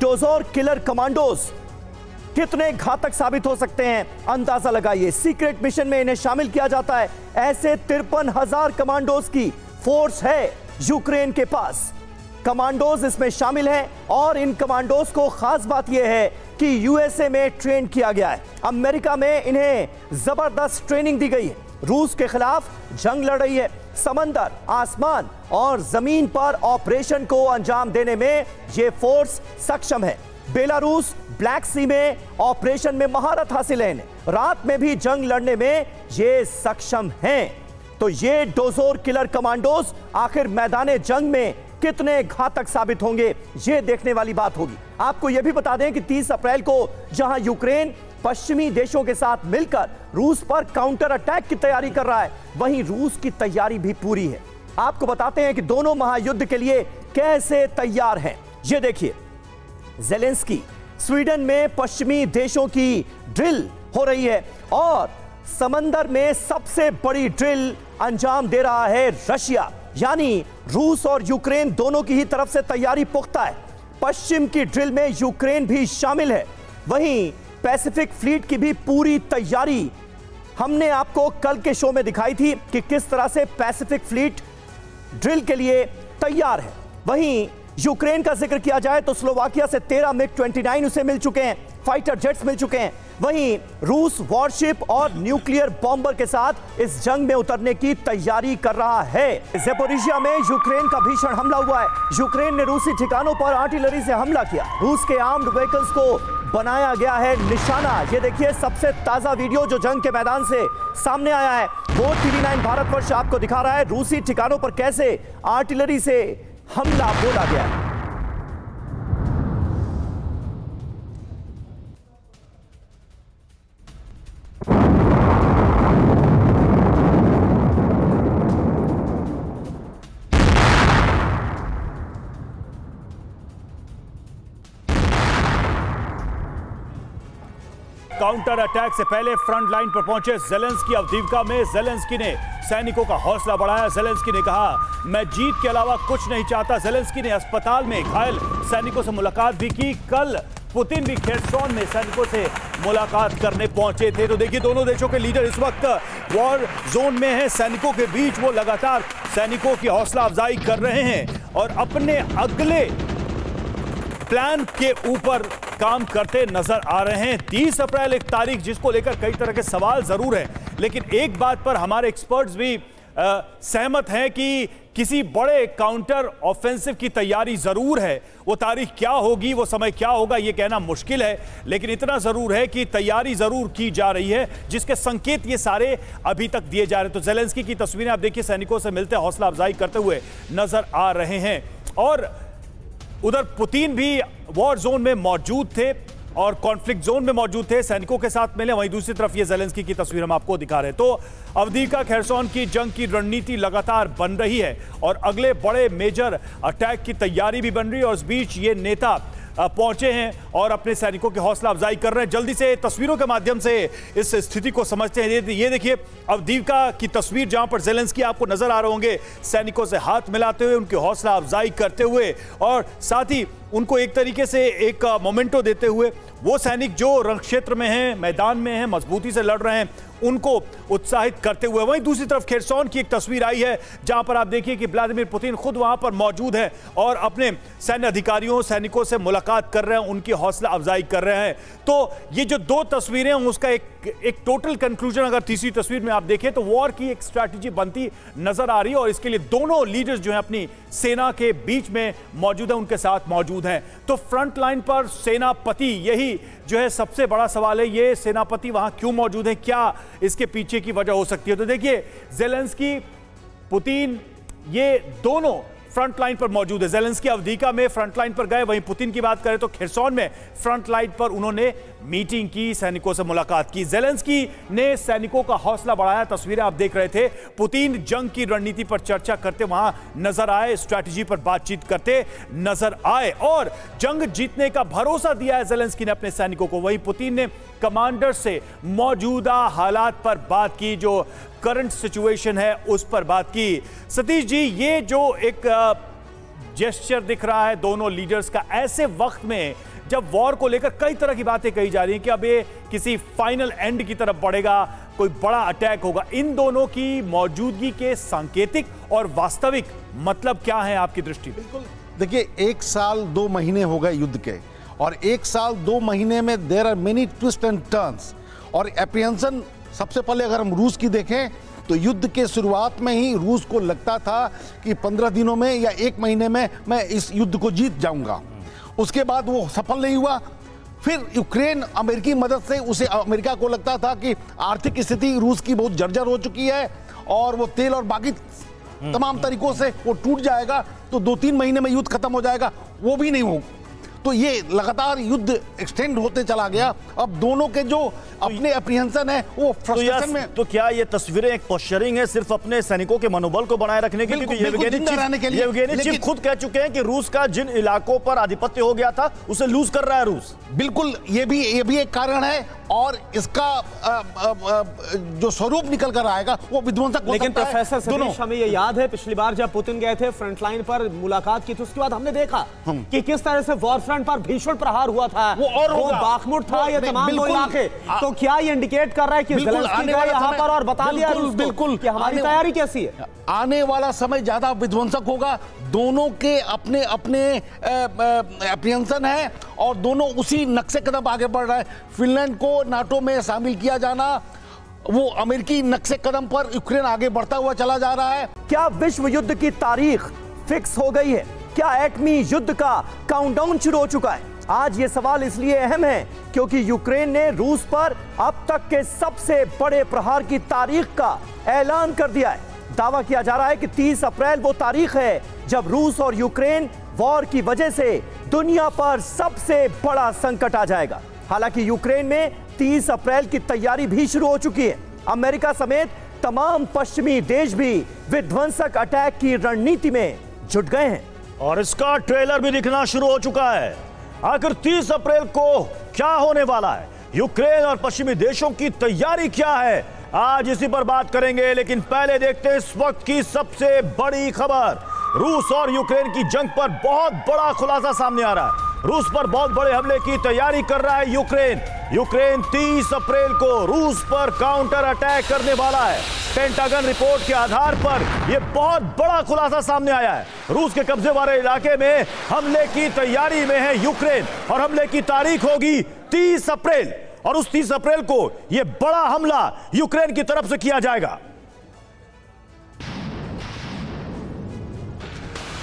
डोजोर किलर कमांडोज कितने घातक साबित हो सकते हैं? अंदाज़ा लगाइए। सीक्रेट मिशन में इन्हें शामिल किया जाता है। ऐसे तिरपन हज़ार कमांडोज की फोर्स है यूक्रेन के पास। कमांडोज इसमें शामिल हैं और इन कमांडोज को खास बात यह है कि यूएसए में ट्रेन किया गया है। अमेरिका में इन्हें ज़बरदस्त ट्रेनिंग दी गई है। रूस के खिलाफ जंग लड़ रही है। समंदर, आसमान और ज़मीन पर ऑपरेशन को अंजाम देने में यह फोर्स सक्षम है। बेलारूस ब्लैक सी में ऑपरेशन में महारत हासिल है। रात में भी जंग लड़ने में ये सक्षम हैं। तो ये डोजोर किलर कमांडोज आखिर मैदान जंग में कितने घातक साबित होंगे, ये देखने वाली बात होगी। आपको यह भी बता दें कि 30 अप्रैल को जहाँ यूक्रेन पश्चिमी देशों के साथ मिलकर रूस पर काउंटर अटैक की तैयारी कर रहा है, वहीं रूस की तैयारी भी पूरी है। आपको बताते हैं कि दोनों महायुद्ध के लिए कैसे तैयार हैं। ये देखिए, जेलेंस्की स्वीडन में पश्चिमी देशों की ड्रिल हो रही है और समंदर में सबसे बड़ी ड्रिल अंजाम दे रहा है रशिया। यानी रूस और यूक्रेन दोनों की ही तरफ़ से तैयारी पुख्ता है। पश्चिम की ड्रिल में यूक्रेन भी शामिल है। वहीं पैसिफिक फ्लीट की भी पूरी तैयारी हमने आपको कल के शो में दिखाई थी कि किस तरह से पैसिफिक फ्लीट ड्रिल के लिए तैयार है। वहीं यूक्रेन का ज़िक्र किया जाए तो स्लोवाकिया से 13 मिग 29 उसे मिल चुके हैं। फाइटर जेट्स मिल चुके हैं। वहीं रूस वॉरशिप और न्यूक्लियर बॉम्बर के साथ इस जंग में उतरने की तैयारी कर रहा है। जेपोरिशिया में यूक्रेन का भीषण हमला हुआ है। यूक्रेन ने रूसी ठिकानों पर आर्टिलरी से हमला किया। रूस के आर्म्ड व्हीकल्स को बनाया गया है निशाना। ये देखिए, सबसे ताज़ा वीडियो जो जंग के मैदान से सामने आया है, वो टीवी नाइन भारतवर्ष आपको दिखा रहा है। रूसी ठिकानों पर कैसे आर्टिलरी से हमला बोला गया है। काउंटर अटैक से पहले फ्रंट लाइन पर पहुँचे जेलेंस्की अवधीवका में। जेलेंस्की ने सैनिकों का हौसला बढ़ाया। जेलेंस्की ने कहा, मैं जीत के अलावा कुछ नहीं चाहता। जेलेंस्की ने अस्पताल में घायल सैनिकों से मुलाकात भी की। कल पुतिन भी खेरसौन में सैनिकों से मुलाकात करने पहुँचे थे। तो देखिए, दोनों देशों के लीडर इस वक्त वॉर जोन में हैं। सैनिकों के बीच वो लगातार सैनिकों की हौसला अफजाई कर रहे हैं और अपने अगले प्लान के ऊपर काम करते नज़र आ रहे हैं। 30 अप्रैल एक तारीख जिसको लेकर कई तरह के सवाल ज़रूर हैं। लेकिन एक बात पर हमारे एक्सपर्ट्स भी आ, सहमत हैं कि किसी बड़े काउंटर ऑफेंसिव की तैयारी ज़रूर है। वो तारीख क्या होगी वो समय क्या होगा ये कहना मुश्किल है। लेकिन इतना ज़रूर है कि तैयारी ज़रूर की जा रही है जिसके संकेत ये सारे अभी तक दिए जा रहे हैं। तो जेलेंस्की की तस्वीरें आप देखिए सैनिकों से मिलते हौसला अफजाई करते हुए नज़र आ रहे हैं। और उधर पुतिन भी वॉर जोन में मौजूद थे और कॉन्फ्लिक्ट जोन में मौजूद थे। सैनिकों के साथ मिले, वहीं दूसरी तरफ़ ये जेलेंस्की की तस्वीर हम आपको दिखा रहे हैं। तो अवधिका खैरसौन की जंग की रणनीति लगातार बन रही है और अगले बड़े मेजर अटैक की तैयारी भी बन रही है और इस बीच ये नेता पहुँचे हैं और अपने सैनिकों की हौसला अफजाई कर रहे हैं। जल्दी से तस्वीरों के माध्यम से इस स्थिति को समझते हैं। ये देखिए, अब दीपिका की तस्वीर जहाँ पर जेलेंस की आपको नज़र आ रहे होंगे, सैनिकों से हाथ मिलाते हुए उनकी हौसला अफजाई करते हुए और साथ ही उनको एक तरीके से एक मोमेंटो देते हुए वो सैनिक जो रंग क्षेत्र में हैं, मैदान में हैं, मजबूती से लड़ रहे हैं, उनको उत्साहित करते हुए वहीं दूसरी तरफ़ खेरसौन की एक तस्वीर आई है, जहाँ पर आप देखिए कि व्लादिमीर पुतिन खुद वहाँ पर मौजूद है और अपने सैन्य अधिकारियों, सैनिकों से मुलाकात कर रहे हैं, उनकी हौसला अफजाई कर रहे हैं। तो ये जो दो तस्वीरें उसका एक एक टोटल कंक्लूजन अगर तीसरी तस्वीर में आप देखें तो वॉर की एक स्ट्रैटेजी बनती नज़र आ रही है और इसके लिए दोनों लीडर्स जो है अपनी सेना के बीच में मौजूद है, उनके साथ मौजूद हैं। तो फ्रंट लाइन पर सेनापति यही जो है सबसे बड़ा सवाल है, ये सेनापति वहाँ क्यों मौजूद है, क्या इसके पीछे की वजह हो सकती है? तो देखिए जेलेंस्की पुतिन ये दोनों फ्रंट लाइन पर मौजूद है। जेलेंस की अवधिका में फ्रंट लाइन पर गए, वहीं पुतिन की बात करें तो खिरसौन में फ्रंट लाइन पर उन्होंने मीटिंग की, सैनिकों से मुलाकात की। जेलेंस्की ने सैनिकों का हौसला बढ़ाया, तस्वीरें आप देख रहे थे। पुतिन जंग की रणनीति पर चर्चा करते, वहाँ नज़र आए, स्ट्रैटेजी पर बातचीत करते नज़र आए और जंग जीतने का भरोसा दिया है जेलेंस्की ने अपने सैनिकों को। वहीं पुतिन ने कमांडर से मौजूदा हालात पर बात की, जो करंट सिचुएशन है, उस पर बात की। सतीश जी, ये जो एक जेस्चर दिख रहा है दोनों लीडर्स का, ऐसे वक्त में जब वॉर को लेकर कई तरह की बातें कही जा रही हैं कि अब ये किसी फाइनल एंड की तरफ़ बढ़ेगा, कोई बड़ा अटैक होगा, इन दोनों की मौजूदगी के सांकेतिक और वास्तविक मतलब क्या है आपकी दृष्टि बिल्कुल। देखिए, एक साल दो महीने हो गए युद्ध के, और एक साल दो महीने में there are many twist and turns और एप्रियंसन सबसे पहले अगर हम रूस की देखें तो युद्ध के शुरुआत में ही रूस को लगता था कि पंद्रह दिनों में या एक महीने में मैं इस युद्ध को जीत जाऊँगा। उसके बाद वो सफल नहीं हुआ। फिर यूक्रेन अमेरिकी मदद से उसे अमेरिका को लगता था कि आर्थिक स्थिति रूस की बहुत जर्जर हो चुकी है और वो तेल और बाकी तमाम तरीकों से वो टूट जाएगा तो दो तीन महीने में युद्ध खत्म हो जाएगा। वो भी नहीं हो तो ये लगातार युद्ध एक्सटेंड होते चला गया। अब दोनों के जो अपने अप्रीहेंशन है वो तो, फ्रस्ट्रेशन यह, में तो क्या ये तस्वीरें एक पोस्चरिंग है सिर्फ़ अपने सैनिकों के मनोबल को बनाए रखने के लिए? चीफ खुद कह चुके हैं कि रूस का जिन इलाकों पर आधिपत्य हो गया था उसे लूज कर रहा है रूस। बिल्कुल ये भी ये भी एक कारण है और इसका जो स्वरूप निकल कर आएगा वो विध्वंसक लेकिन प्रोफेसर दोनों। हमें ये याद है पिछली बार जब पुतिन गए थे फ्रंट लाइन पर मुलाकात की थी उसके बाद हमने देखा कि किस तरह से वॉर फ्रंट पर भीषण प्रहार हुआ था। वो और होगा। बाखमुट था ये तमाम वो बिल्कुल। इलाके। तो क्या ये इंडिकेट कर रहा है कि यहाँ पर और बता दिया बिल्कुल, हमारी तैयारी कैसी है? आने वाला समय ज़्यादा विध्वंसक होगा। दोनों के अपने अपने अप्रियंसन है और दोनों उसी नक्शे कदम आगे बढ़ रहे है। फिनलैंड को नाटो में शामिल किया जाना वो अमेरिकी नक्शे कदम पर यूक्रेन आगे बढ़ता हुआ चला जा रहा है। क्या विश्व युद्ध की तारीख फिक्स हो गई है? क्या एटमी युद्ध का काउंटडाउन शुरू हो चुका है? आज ये सवाल इसलिए अहम है क्योंकि यूक्रेन ने रूस पर अब तक के सबसे बड़े प्रहार की तारीख का ऐलान कर दिया है। दावा किया जा रहा है कि 30 अप्रैल वो तारीख है जब रूस और यूक्रेन वॉर की वजह से दुनिया पर सबसे बड़ा संकट आ जाएगा। हालाँकि यूक्रेन में 30 अप्रैल की तैयारी भी शुरू हो चुकी है। अमेरिका समेत तमाम पश्चिमी देश भी विध्वंसक अटैक की रणनीति में जुट गए हैं। और इसका ट्रेलर भी दिखना शुरू हो चुका है। आखिर 30 अप्रैल को क्या होने वाला है? यूक्रेन और पश्चिमी देशों की तैयारी क्या है? आज इसी पर बात करेंगे, लेकिन पहले देखते हैं इस वक्त की सबसे बड़ी खबर। रूस और यूक्रेन की जंग पर बहुत बड़ा खुलासा सामने आ रहा है। रूस पर बहुत बड़े हमले की तैयारी कर रहा है यूक्रेन। यूक्रेन 30 अप्रैल को रूस पर काउंटर अटैक करने वाला है। पेंटागन रिपोर्ट के आधार पर यह बहुत बड़ा खुलासा सामने आया है। रूस के कब्जे वाले इलाके में हमले की तैयारी में है यूक्रेन और हमले की तारीख होगी 30 अप्रैल। और उस 30 अप्रैल को यह बड़ा हमला यूक्रेन की तरफ़ से किया जाएगा।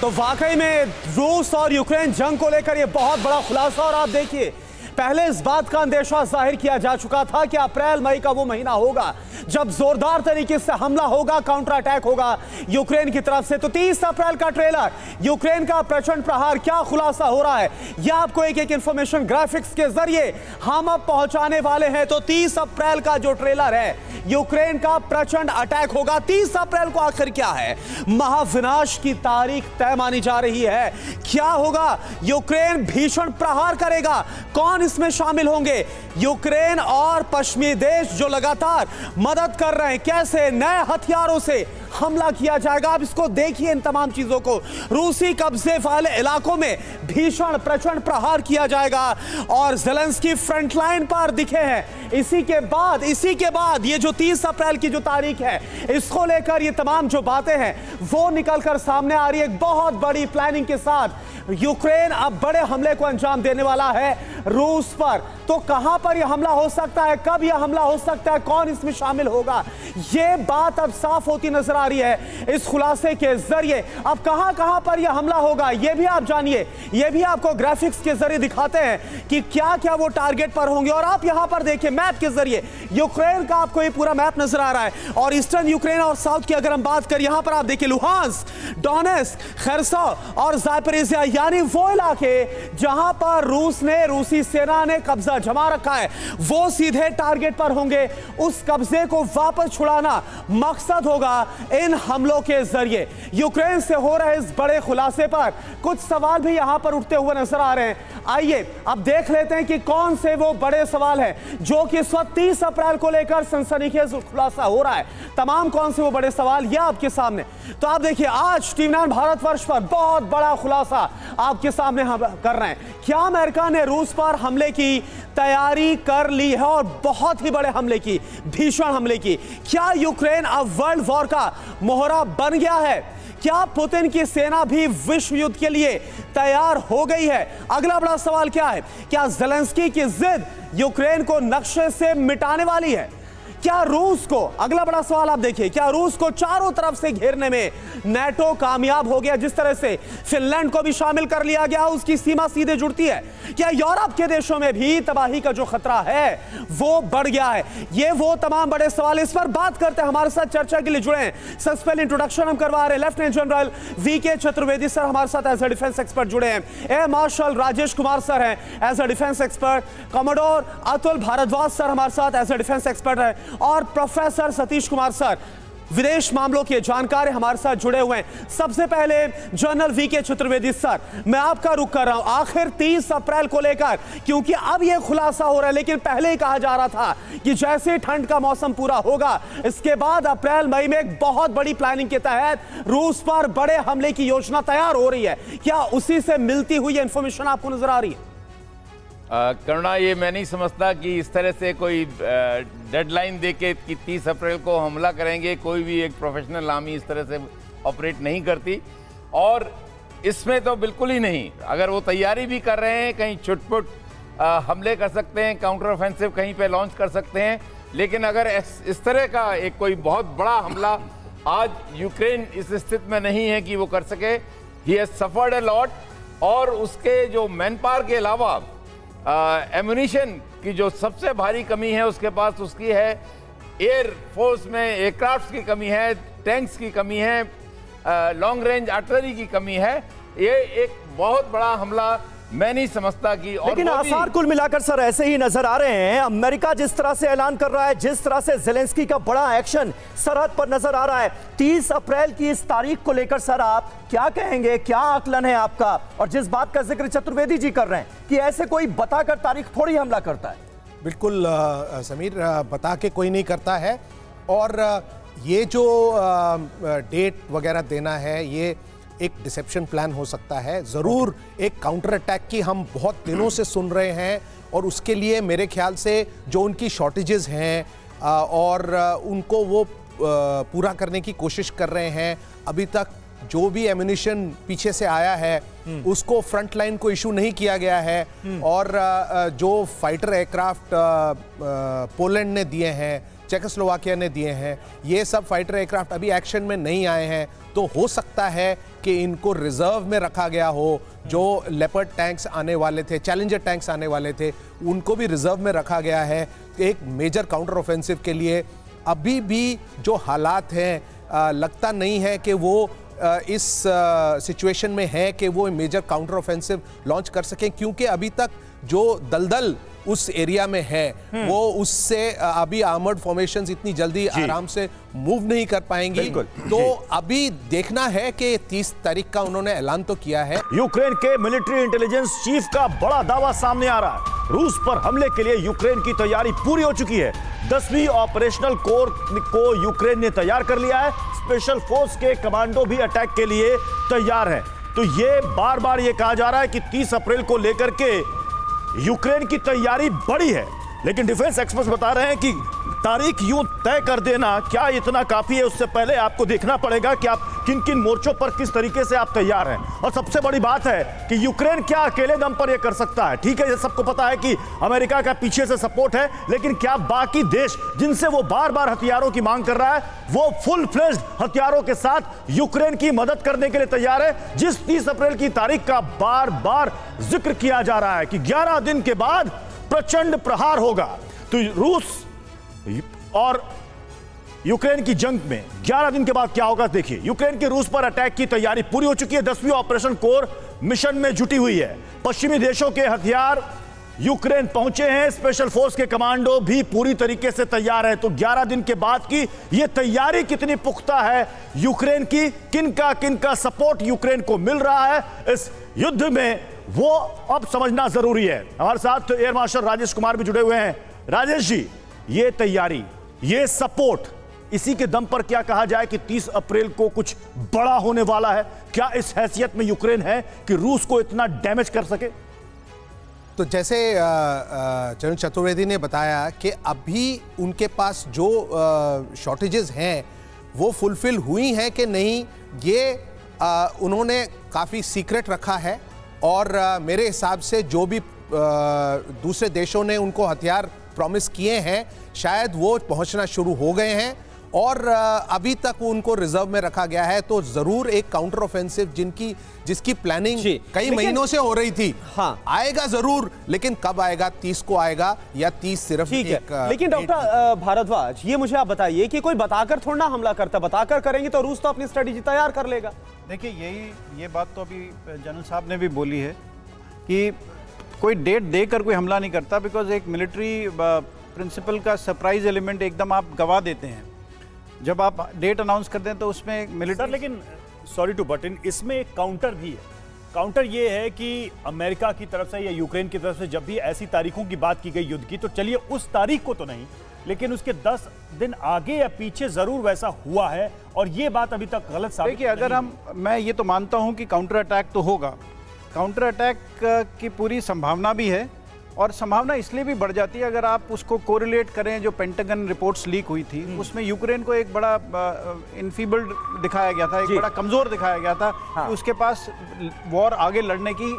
तो वाकई में रूस और यूक्रेन जंग को लेकर यह बहुत बड़ा खुलासा और आप देखिए पहले इस बात का अंदेशा ज़ाहिर किया जा चुका था कि अप्रैल, मई का वो महीना होगा, जब जोरदार तरीके से हमला होगा काउंटर अटैक होगा यूक्रेन की तरफ़ से। तो 30 अप्रैल का ट्रेलर यूक्रेन का प्रचंड प्रहार, क्या खुलासा हो रहा है? यह आपको एक एक इंफॉर्मेशन ग्राफिक्स के ज़रिए हम अब पहुँचाने वाले हैं। तो 30 अप्रैल का जो ट्रेलर है, यूक्रेन का प्रचंड अटैक होगा। 30 अप्रैल को आखिर क्या है? महाविनाश की तारीख तय मानी जा रही है। क्या होगा? यूक्रेन भीषण प्रहार करेगा। कौन इसमें शामिल होंगे। यूक्रेन और पश्चिमी देश जो लगातार मदद कर रहे हैं, कैसे नए हथियारों से हमला किया जाएगा? आप इसको देखिए इन तमाम चीज़ों को। रूसी कब्जे वाले इलाकों में भीषण प्रचंड प्रहार किया जाएगा और जेलेंस्की फ्रंट लाइन पर दिखे हैं। इसी के बाद, इसी के बाद ये जो 30 अप्रैल की जो तारीख है, इसको लेकर ये तमाम जो बातें हैं, वो निकलकर सामने आ रही है। एक बहुत बड़ी प्लानिंग के साथ यूक्रेन अब बड़े हमले को अंजाम देने वाला है रूस पर। तो कहाँ पर यह हमला हो सकता है? कब यह हमला हो सकता है? कौन इसमें शामिल होगा? यह बात अब साफ़ होती नज़र आ रही है इस खुलासे के ज़रिए। अब कहाँ कहाँ पर यह हमला होगा? यह भी आप जानिए। यह भी आपको ग्राफिक्स के ज़रिए दिखाते हैं कि क्या क्या वो टारगेट पर होंगे। और आप यहाँ पर देखिए मैप के ज़रिए। यूक्रेन का आपको ये पूरा मैप नज़र आ रहा है। और ईस्टर्न यूक्रेन और साउथ की अगर हम बात करें, यहाँ पर आप देखिए लुहांस डोनेस खरसा और जायपरेजिया यानी वो इलाके जहाँ पर रूस ने, रूसी सेना ने कब्जा जमा रखा है, वो सीधे टारगेट पर होंगे। उस कब्जे को वापस छुड़ाना मकसद होगा इन हमलों के ज़रिए। यूक्रेन से हो रहे इस बड़े खुलासे पर कुछ सवाल भी यहाँ पर उठते हुए नज़र आ रहे हैं। आइए, अब देख लेते हैं कि कौन से वो बड़े सवाल हैं, जो कि इस वक्त तीस अप्रैल को लेकर सनसनीखेज खुलासा हो रहा है। तमाम कौन से वो बड़े सवाल, ये आपके सामने। तो आप देखिए, आज टीवी भारतवर्ष पर बहुत बड़ा खुलासा आपके सामने हम कर रहे हैं। क्या अमेरिका ने रूस पर हमले की तैयारी कर ली है और बहुत ही बड़े हमले की, भीषण हमले की? क्या यूक्रेन अब वर्ल्ड वॉर का मोहरा बन गया है? क्या पुतिन की सेना भी विश्व युद्ध के लिए तैयार हो गई है? अगला बड़ा सवाल क्या है? क्या जेलेंस्की की जिद यूक्रेन को नक्शे से मिटाने वाली है? क्या रूस को, अगला बड़ा सवाल आप देखिए, क्या रूस को चारों तरफ़ से घेरने में नेटो कामयाब हो गया? जिस तरह से फिनलैंड को भी शामिल कर लिया गया, उसकी सीमा सीधे जुड़ती है। क्या यूरोप के देशों में भी तबाही का जो खतरा है, वो बढ़ गया है? ये वो तमाम बड़े सवाल इस पर बात करते हैं। हमारे साथ चर्चा के लिए जुड़े हैं। सबसे पहले इंट्रोडक्शन हम करवा रहे हैं। लेफ्टिनेंट जनरल वी के चतुर्वेदी सर हमारे साथ एज अ डिफेंस एक्सपर्ट जुड़े हैं। Air marshal Rajesh Kumar sir हैं। As a defence expert commodore Atul Bhardwaj sir हमारे साथ एज अ डिफेंस एक्सपर्ट हैं। और प्रोफेसर सतीश कुमार सर, विदेश मामलों के जानकार हमारे साथ जुड़े हुए हैं। सबसे पहले जनरल वी के चतुर्वेदी सर, मैं आपका रुख कर रहा हूँ। आखिर 30 अप्रैल को लेकर, क्योंकि अब यह खुलासा हो रहा है, लेकिन पहले ही कहा जा रहा था कि जैसे ठंड का मौसम पूरा होगा, इसके बाद अप्रैल, मई में एक बहुत बड़ी प्लानिंग के तहत रूस पर बड़े हमले की योजना तैयार हो रही है। क्या उसी से मिलती हुई इंफॉर्मेशन आपको नज़र आ रही है? करुणा ये मैं नहीं समझता कि इस तरह से कोई डेडलाइन दे के कि तीस अप्रैल को हमला करेंगे कोई भी एक प्रोफेशनल आर्मी इस तरह से ऑपरेट नहीं करती। और इसमें तो बिल्कुल ही नहीं अगर वो तैयारी भी कर रहे हैं कहीं छुटपुट हमले कर सकते हैं काउंटर ऑफेंसिव कहीं पे लॉन्च कर सकते हैं लेकिन अगर इस, तरह का एक कोई बहुत बड़ा हमला आज यूक्रेन इस स्थिति में नहीं है कि वो कर सके he has suffered a lot और उसके जो मैन के अलावा एमुनिशन की जो सबसे भारी कमी है उसके पास उसकी है एयर फोर्स में एयरक्राफ्ट की कमी है टैंक्स की कमी है लॉन्ग रेंज आर्टिलरी की कमी है। ये एक बहुत बड़ा हमला मैं नहीं समझता कि और लेकिन आसार कुल मिलाकर सर ऐसे ही नज़र आ रहे हैं। अमेरिका जिस तरह से ऐलान कर रहा है जिस तरह से जेलेंस्की का बड़ा एक्शन सरहद पर नज़र आ रहा है 30 अप्रैल की इस तारीख को लेकर सर आप क्या कहेंगे? क्या आकलन है आपका? और जिस बात का ज़िक्र चतुर्वेदी जी कर रहे हैं कि ऐसे कोई बताकर तारीख थोड़ी हमला करता है। बिल्कुल आ, समीर आ, बता के कोई नहीं करता है। और आ, ये जो डेट वगैरह देना है ये एक डिसेप्शन प्लान हो सकता है ज़रूर एक काउंटर अटैक की हम बहुत दिनों से सुन रहे हैं और उसके लिए मेरे ख्याल से जो उनकी शॉर्टेजेस हैं और उनको वो पूरा करने की कोशिश कर रहे हैं अभी तक जो भी एम्यूनिशन पीछे से आया है हम्म। उसको फ्रंट लाइन को इशू नहीं किया गया है हम्म। और जो फाइटर एयरक्राफ्ट पोलैंड ने दिए हैं चेकोस्लोवाकिया ने दिए हैं। ये सब फाइटर एयरक्राफ्ट अभी एक्शन में नहीं आए हैं। तो हो सकता है कि इनको रिज़र्व में रखा गया हो, जो लेपर्ड टैंक्स आने वाले थे चैलेंजर टैंक्स आने वाले थे, उनको भी रिज़र्व में रखा गया है एक मेजर काउंटर ऑफेंसिव के लिए। अभी भी जो हालात हैं लगता नहीं है कि वो इस सिचुएशन में है कि वो मेजर काउंटर ऑफेंसिव लॉन्च कर सकें, क्योंकि अभी तक जो दलदल उस एरिया में है हम्म। वो उससे अभी आर्मर्ड फॉर्मेशंस इतनी जल्दी आराम से मूव नहीं कर पाएँगी। तो अभी देखना है कि 30 तारीख का उन्होंने ऐलान तो किया है। यूक्रेन के मिलिट्री इंटेलिजेंस चीफ का बड़ा दावा सामने आ रहा है। रूस पर हमले के लिए यूक्रेन की तैयारी पूरी हो चुकी है। दसवीं ऑपरेशनल कोर को यूक्रेन ने तैयार कर लिया है। स्पेशल फोर्स के कमांडो भी अटैक के लिए तैयार है। तो ये बार बार ये कहा जा रहा है कि 30 अप्रैल को लेकर के यूक्रेन की तैयारी बड़ी है लेकिन डिफेंस एक्सपर्ट्स बता रहे हैं कि तारीख यूँ तय कर देना। क्या इतना काफ़ी है, उससे पहले आपको देखना पड़ेगा कि आप किन किन मोर्चों पर किस तरीके से आप तैयार हैं। और सबसे बड़ी बात है कि यूक्रेन क्या अकेले दम पर यह कर सकता है। ठीक है, ये सबको पता है कि अमेरिका का पीछे से सपोर्ट है, लेकिन क्या बाकी देश जिनसे वो बार बार हथियारों की मांग कर रहा है, वो फुल फ्लेज हथियारों के साथ यूक्रेन की मदद करने के लिए तैयार है, जिस तीस अप्रैल की तारीख का बार बार ज़िक्र किया जा रहा है कि ग्यारह दिन के बाद प्रचंड प्रहार होगा। तो रूस और यूक्रेन की जंग में 11 दिन के बाद क्या होगा, देखिए, यूक्रेन के रूस पर अटैक की तैयारी पूरी हो चुकी है। दसवीं ऑपरेशन कोर मिशन में जुटी हुई है। पश्चिमी देशों के हथियार यूक्रेन पहुँचे हैं। स्पेशल फोर्स के कमांडो भी पूरी तरीके से तैयार है। तो 11 दिन के बाद की यह तैयारी कितनी पुख्ता है यूक्रेन की? किन का किन का सपोर्ट यूक्रेन को मिल रहा है इस युद्ध में, वो अब समझना ज़रूरी है। हमारे साथ एयर मार्शल राजेश कुमार भी जुड़े हुए हैं। राजेश जी ये तैयारी ये सपोर्ट इसी के दम पर क्या कहा जाए कि 30 अप्रैल को कुछ बड़ा होने वाला है। क्या इस हैसियत में यूक्रेन है कि रूस को इतना डैमेज कर सके? तो जैसे चरण चतुर्वेदी ने बताया कि अभी उनके पास जो शॉर्टेजेस हैं वो फुलफिल हुई हैं कि नहीं ये आ, उन्होंने काफ़ी सीक्रेट रखा है और आ, मेरे हिसाब से जो भी आ, दूसरे देशों ने उनको हथियार प्रॉमिस किए हैं शायद वो पहुँचना शुरू हो गए हैं। और अभी तक उनको रिज़र्व में रखा गया है तो ज़रूर एक काउंटर ऑफेंसिव जिनकी जिसकी प्लानिंग कई महीनों से हो रही थी। हाँ। आएगा ज़रूर लेकिन कब आएगा तीस को आएगा या तीस सिर्फ़ ठीक है। लेकिन डॉक्टर भारद्वाज ये मुझे आप बताइए कि कोई बताकर थोड़ा हमला करता बताकर करेंगे तो रूस तो अपनी स्ट्रेटेजी तैयार कर लेगा। देखिए यही ये बात तो अभी जनरल साहब ने भी बोली है कि कोई डेट देकर कोई हमला नहीं करता बिकॉज़ एक मिलिट्री प्रिंसिपल का सरप्राइज़ एलिमेंट एकदम आप गवा देते हैं। जब आप डेट अनाउंस कर दें तो उसमें मिलिट्री लेकिन सॉरी टू बट इन इसमें एक काउंटर भी है। काउंटर ये है कि अमेरिका की तरफ़ से या यूक्रेन की तरफ़ से जब भी ऐसी तारीखों की बात की गई युद्ध की तो चलिए उस तारीख को तो नहीं लेकिन उसके 10 दिन आगे या पीछे ज़रूर वैसा हुआ है और ये बात अभी तक गलत साबित देखिए अगर हम मैं ये तो मानता हूँ कि काउंटर अटैक तो होगा। काउंटर अटैक की पूरी संभावना भी है और संभावना इसलिए भी बढ़ जाती है अगर आप उसको कोरिलेट करें जो पेंटागन रिपोर्ट्स लीक हुई थी हम्म। उसमें यूक्रेन को एक बड़ा इनफीबल्ड दिखाया गया था एक बड़ा कमज़ोर दिखाया गया था हाँ। कि उसके पास वॉर आगे लड़ने की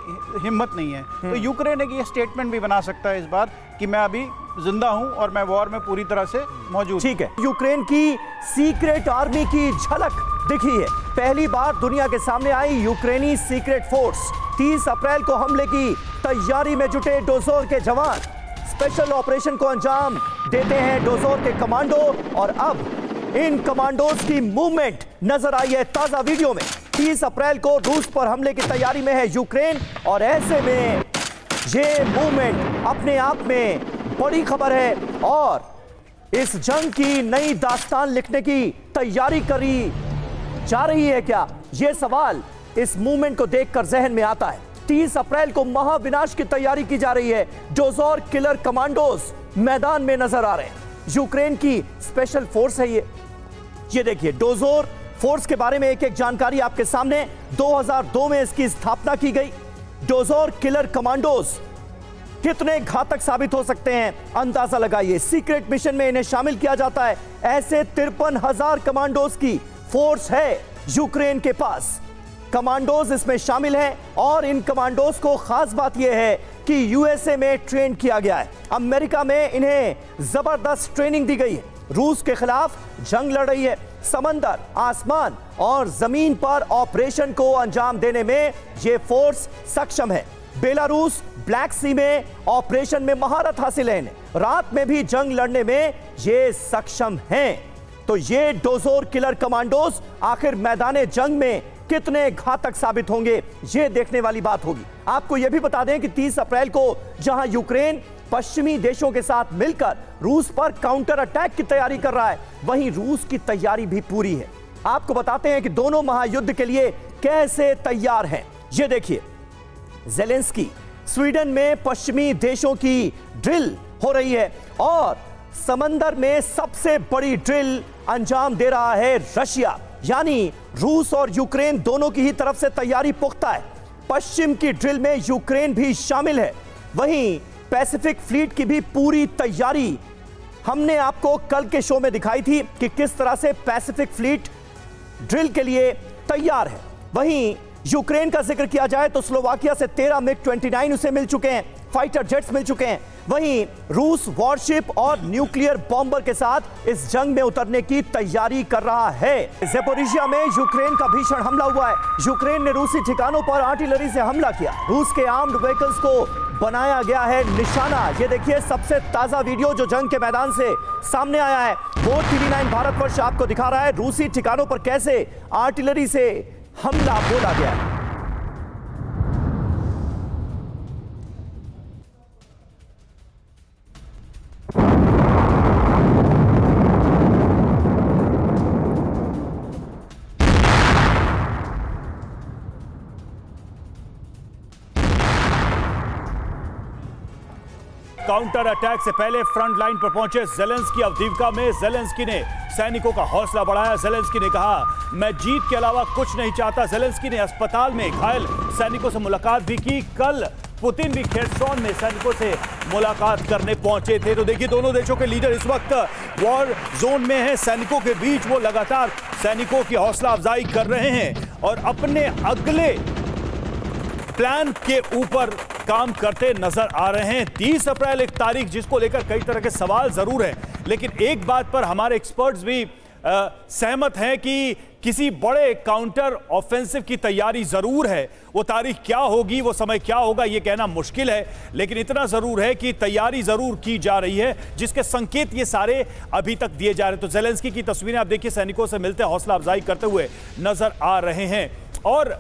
हिम्मत नहीं है तो हम्म। यूक्रेन एक ये स्टेटमेंट भी बना सकता है इस बार कि मैं अभी ज़िंदा हूँ और मैं वॉर में पूरी तरह से मौजूद ठीक है यूक्रेन की सीक्रेट आर्मी की झलक दिखी है पहली बार दुनिया के सामने आई यूक्रेनी सीक्रेट फोर्स 30 अप्रैल को हमले की तैयारी में जुटे डोजोर के जवान। स्पेशल ऑपरेशन को अंजाम देते हैं डोजोर के कमांडो और अब इन कमांडोज की मूवमेंट नज़र आई है ताज़ा वीडियो में। 30 अप्रैल को रूस पर हमले की तैयारी में है यूक्रेन और ऐसे में ये मूवमेंट अपने आप में बड़ी खबर है और इस जंग की नई दास्तान लिखने की तैयारी करी जा रही है क्या? यह सवाल इस मूवमेंट को देखकर जहन में आता है। 30 अप्रैल को महाविनाश की तैयारी की जा रही है डोजोर किलर कमांडोज मैदान में नज़र आ रहे हैं। यूक्रेन की स्पेशल फोर्स है ये। ये देखिए, डोजोर फोर्स के बारे में एक एक जानकारी आपके सामने। 2002 में इसकी स्थापना की गई। डोजोर किलर कमांडोज कितने घातक साबित हो सकते हैं, अंदाज़ा लगाइए। सीक्रेट मिशन में इन्हें शामिल किया जाता है। ऐसे तिरपन हज़ार कमांडोज की फोर्स है यूक्रेन के पास। कमांडोज इसमें शामिल हैं और इन कमांडोज को खास बात यह है कि यूएसए में ट्रेन किया गया है। अमेरिका में इन्हें ज़बरदस्त ट्रेनिंग दी गई है। रूस के खिलाफ जंग लड़ रही है। समंदर, आसमान और ज़मीन पर ऑपरेशन को अंजाम देने में यह फोर्स सक्षम है। बेलारूस, ब्लैक सी में ऑपरेशन में महारत हासिल है रात में भी जंग लड़ने में ये सक्षम हैं। तो ये डोजोर किलर कमांडोज आखिर मैदान जंग में कितने घातक साबित होंगे, ये देखने वाली बात होगी। आपको यह भी बता दें कि 30 अप्रैल को जहाँ यूक्रेन पश्चिमी देशों के साथ मिलकर रूस पर काउंटर अटैक की तैयारी कर रहा है, वहीं रूस की तैयारी भी पूरी है। आपको बताते हैं कि दोनों महायुद्ध के लिए कैसे तैयार हैं। ये देखिए, जेलेंस्की स्वीडन में पश्चिमी देशों की ड्रिल हो रही है और समंदर में सबसे बड़ी ड्रिल अंजाम दे रहा है रशिया। यानी रूस और यूक्रेन दोनों की ही तरफ़ से तैयारी पुख्ता है। पश्चिम की ड्रिल में यूक्रेन भी शामिल है। वहीं पैसिफिक फ्लीट की भी पूरी तैयारी हमने आपको कल के शो में दिखाई थी कि किस तरह से पैसिफिक फ्लीट ड्रिल के लिए तैयार है। वहीं यूक्रेन का ज़िक्र किया जाए तो स्लोवाकिया से 13 मिग 29 उसे मिल चुके हैं। फाइटर जेट्स मिल चुके हैं। वहीं रूस वॉरशिप और न्यूक्लियर बॉम्बर के साथ इस जंग में उतरने की तैयारी कर रहा है। जेपोरिशिया में यूक्रेन का भीषण हमला हुआ है। यूक्रेन ने रूसी ठिकानों पर आर्टिलरी से हमला किया। रूस के आर्म्ड व्हीकल्स को बनाया गया है निशाना। ये देखिए, सबसे ताज़ा वीडियो जो जंग के मैदान से सामने आया है। वो टीवी नाइन भारतवर्ष आपको दिखा रहा है। रूसी ठिकानों पर कैसे आर्टिलरी से हमला बोला गया। है काउंटर अटैक से पहले फ्रंट लाइन पर पहुँचे जेलेंस्की अवधीवका में। जेलेंस्की ने सैनिकों का हौसला बढ़ाया। जेलेंस्की ने कहा, मैं जीत के अलावा कुछ नहीं चाहता। जेलेंस्की ने अस्पताल में घायल सैनिकों से मुलाकात भी की। कल पुतिन भी खेरसौन में सैनिकों से मुलाकात करने पहुँचे थे। तो देखिए, दोनों देशों के लीडर इस वक्त वॉर जोन में हैं। सैनिकों के बीच वो लगातार सैनिकों की हौसला अफजाई कर रहे हैं और अपने अगले प्लान के ऊपर काम करते नज़र आ रहे हैं। 30 अप्रैल एक तारीख जिसको लेकर कई तरह के सवाल ज़रूर हैं। लेकिन एक बात पर हमारे एक्सपर्ट्स भी अ, सहमत हैं कि किसी बड़े काउंटर ऑफेंसिव की तैयारी ज़रूर है। वो तारीख क्या होगी वो समय क्या होगा ये कहना मुश्किल है। लेकिन इतना ज़रूर है कि तैयारी ज़रूर की जा रही है जिसके संकेत ये सारे अभी तक दिए जा रहे हैं। तो जेलेंस्की की तस्वीरें आप देखिए सैनिकों से मिलते हौसला अफजाई करते हुए नज़र आ रहे हैं। और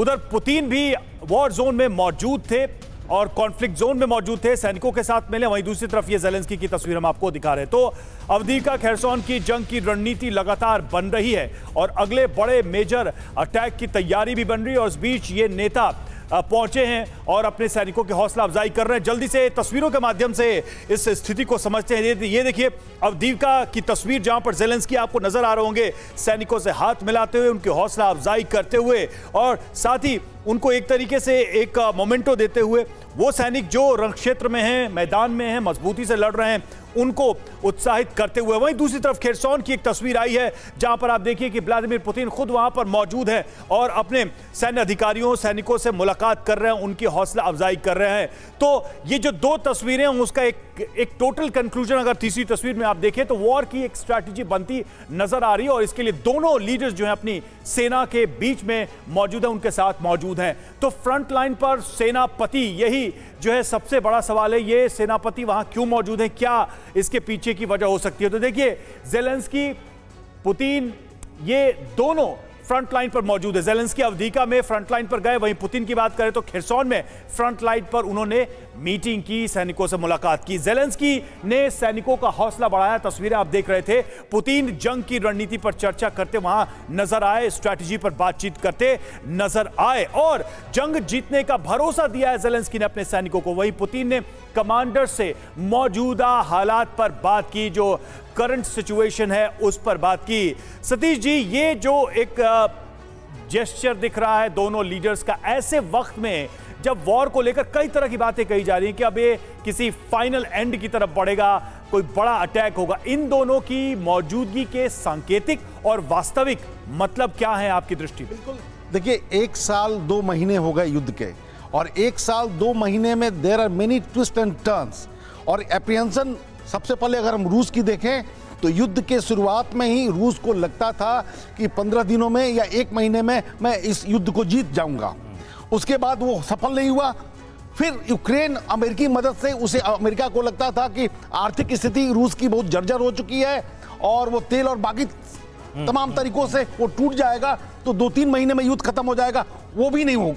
उधर पुतिन भी वॉर जोन में मौजूद थे और कॉन्फ्लिक्ट जोन में मौजूद थे। सैनिकों के साथ मिले, वहीं दूसरी तरफ़ ये जेलेंस्की की तस्वीर हम आपको दिखा रहे हैं। तो अवधिका खेरसौन की जंग की रणनीति लगातार बन रही है और अगले बड़े मेजर अटैक की तैयारी भी बन रही है और इस बीच ये नेता पहुँचे हैं और अपने सैनिकों की हौसला अफजाई कर रहे हैं। जल्दी से तस्वीरों के माध्यम से इस स्थिति को समझते हैं। ये- देखिए दीविका की तस्वीर जहाँ पर जेलेंसकी आपको नज़र आ रहे होंगे, सैनिकों से हाथ मिलाते हुए उनकी हौसला अफजाई करते हुए और साथ ही उनको एक तरीके से एक मोमेंटो देते हुए वो सैनिक जो रण क्षेत्र में हैं, मैदान में हैं, मजबूती से लड़ रहे हैं, उनको उत्साहित करते हुए वहीं दूसरी तरफ़ खेरसौन की एक तस्वीर आई है, जहाँ पर आप देखिए कि व्लादिमीर पुतिन खुद वहाँ पर मौजूद है और अपने सैन्य अधिकारियों, सैनिकों से मुलाकात कर रहे हैं, उनकी हौसला अफजाई कर रहे हैं। तो ये जो दो तस्वीरें उसका एक एक टोटल कंक्लूजन अगर तीसरी तस्वीर में आप देखें तो वॉर की एक स्ट्रैटेजी बनती नज़र आ रही है और इसके लिए दोनों लीडर्स जो हैं अपनी सेना के बीच में मौजूद है, उनके साथ मौजूद हैं। तो फ्रंट लाइन पर सेनापति यही जो है सबसे बड़ा सवाल है, ये सेनापति वहाँ क्यों मौजूद है, क्या इसके पीछे की वजह हो सकती है? तो देखिए जेलेंस्की पुतिन ये दोनों फ्रंट लाइन पर मौजूद है। जेलेंस्की अवधीका में फ्रंट लाइन पर गए, वहीं पुतिन की बात करें तो खिरसौन में फ्रंट लाइन पर उन्होंने मीटिंग की, सैनिकों से मुलाकात की। जेलेंस्की ने सैनिकों का हौसला बढ़ाया, तस्वीरें आप देख रहे थे। पुतिन जंग की रणनीति पर चर्चा करते, वहाँ नज़र आए, स्ट्रैटेजी पर बातचीत करते नज़र आए और जंग जीतने का भरोसा दिया है जेलेंस्की ने अपने सैनिकों को। वहीं पुतिन ने कमांडर से मौजूदा हालात पर बात की, जो करंट सिचुएशन है, उस पर बात की। सतीश जी, ये जो एक जेस्चर दिख रहा है दोनों लीडर्स का, ऐसे वक्त में जब वॉर को लेकर कई तरह की बातें कही जा रही हैं कि अब ये किसी फाइनल एंड की तरफ़ बढ़ेगा, कोई बड़ा अटैक होगा। इन दोनों की मौजूदगी के सांकेतिक और वास्तविक मतलब क्या है आपकी दृष्टि में? देखिए, एक साल दो महीने हो गए युद्ध के, और एक साल दो महीने में there are many twist and turns और एप्रियंसन सबसे पहले अगर हम रूस की देखें तो युद्ध के शुरुआत में ही रूस को लगता था कि पंद्रह दिनों में या एक महीने में मैं इस युद्ध को जीत जाऊँगा। उसके बाद वो सफल नहीं हुआ। फिर यूक्रेन अमेरिकी मदद से उसे अमेरिका को लगता था कि आर्थिक स्थिति रूस की बहुत जर्जर हो चुकी है और वो तेल और बाकी तमाम तरीकों से वो टूट जाएगा तो दो तीन महीने में युद्ध खत्म हो जाएगा। वो भी नहीं हो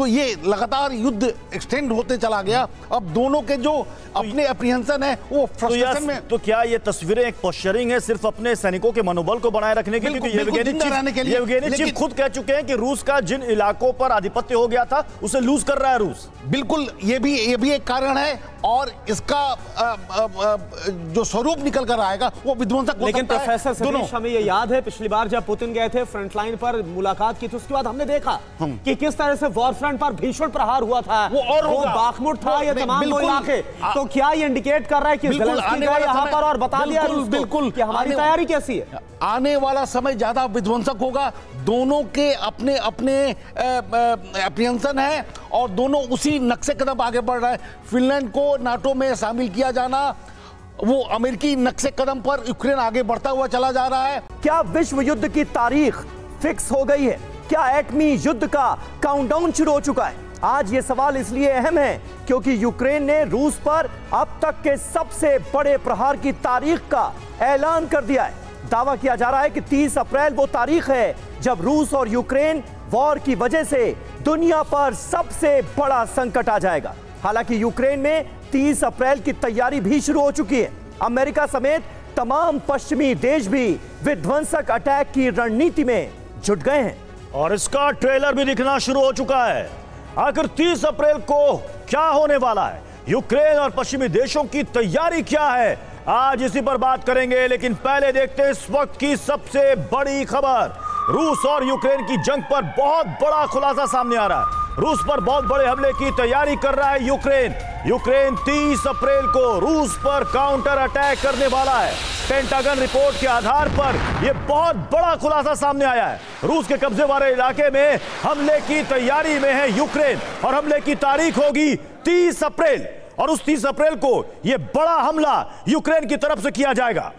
तो ये लगातार युद्ध एक्सटेंड होते चला गया। अब दोनों के जो अपने अप्रिहेंशन है वो तो, फ्रस्ट्रेशन यह, में तो क्या ये तस्वीरें एक पोस्चरिंग है सिर्फ़ अपने सैनिकों के मनोबल को बनाए रखने के लिए? चीफ खुद कह चुके हैं कि रूस का जिन इलाकों पर आधिपत्य हो गया था उसे लूज कर रहा है रूस। बिल्कुल ये भी ये भी एक कारण है और इसका अ, अ, अ, जो स्वरूप निकल कर आएगा वो विध्वंसक लेकिन प्रोफेसर दोनों। हमें ये याद है पिछली बार जब पुतिन गए थे फ्रंट लाइन पर मुलाकात की थी उसके बाद हमने देखा कि किस तरह से वॉर फ्रंट पर भीषण प्रहार हुआ था। वो और होगा। बाखमुट था ये तमाम वो बिल्कुल। इलाके। तो क्या ये इंडिकेट कर रहा है कि यहाँ पर और बता दिया बिल्कुल, कि हमारी तैयारी कैसी है? आने वाला समय ज़्यादा विध्वंसक होगा। दोनों के अपने अपने अप्रियंसन है और दोनों उसी नक्शे कदम आगे बढ़ रहे हैं। फिनलैंड को नाटो में शामिल किया जाना वो अमेरिकी नक्शे कदम पर यूक्रेन आगे बढ़ता हुआ चला जा रहा है। क्या विश्व युद्ध की तारीख फिक्स हो गई है? क्या एटमी युद्ध का काउंटडाउन शुरू हो चुका है? आज ये सवाल इसलिए अहम है क्योंकि यूक्रेन ने रूस पर अब तक के सबसे बड़े प्रहार की तारीख का ऐलान कर दिया है। दावा किया जा रहा है कि 30 अप्रैल वो तारीख है जब रूस और यूक्रेन वॉर की वजह से दुनिया पर सबसे बड़ा संकट आ जाएगा। हालाँकि यूक्रेन में 30 अप्रैल की तैयारी भी शुरू हो चुकी है। अमेरिका समेत तमाम पश्चिमी देश भी विध्वंसक अटैक की रणनीति में जुट गए हैं। और इसका ट्रेलर भी दिखना शुरू हो चुका है। आखिर 30 अप्रैल को क्या होने वाला है? यूक्रेन और पश्चिमी देशों की तैयारी क्या है? आज इसी पर बात करेंगे, लेकिन पहले देखते हैं इस वक्त की सबसे बड़ी खबर। रूस और यूक्रेन की जंग पर बहुत बड़ा खुलासा सामने आ रहा है। रूस पर बहुत बड़े हमले की तैयारी कर रहा है यूक्रेन। यूक्रेन 30 अप्रैल को रूस पर काउंटर अटैक करने वाला है। पेंटागन रिपोर्ट के आधार पर यह बहुत बड़ा खुलासा सामने आया है। रूस के कब्जे वाले इलाके में हमले की तैयारी में है यूक्रेन और हमले की तारीख होगी 30 अप्रैल। और उस 30 अप्रैल को यह बड़ा हमला यूक्रेन की तरफ़ से किया जाएगा।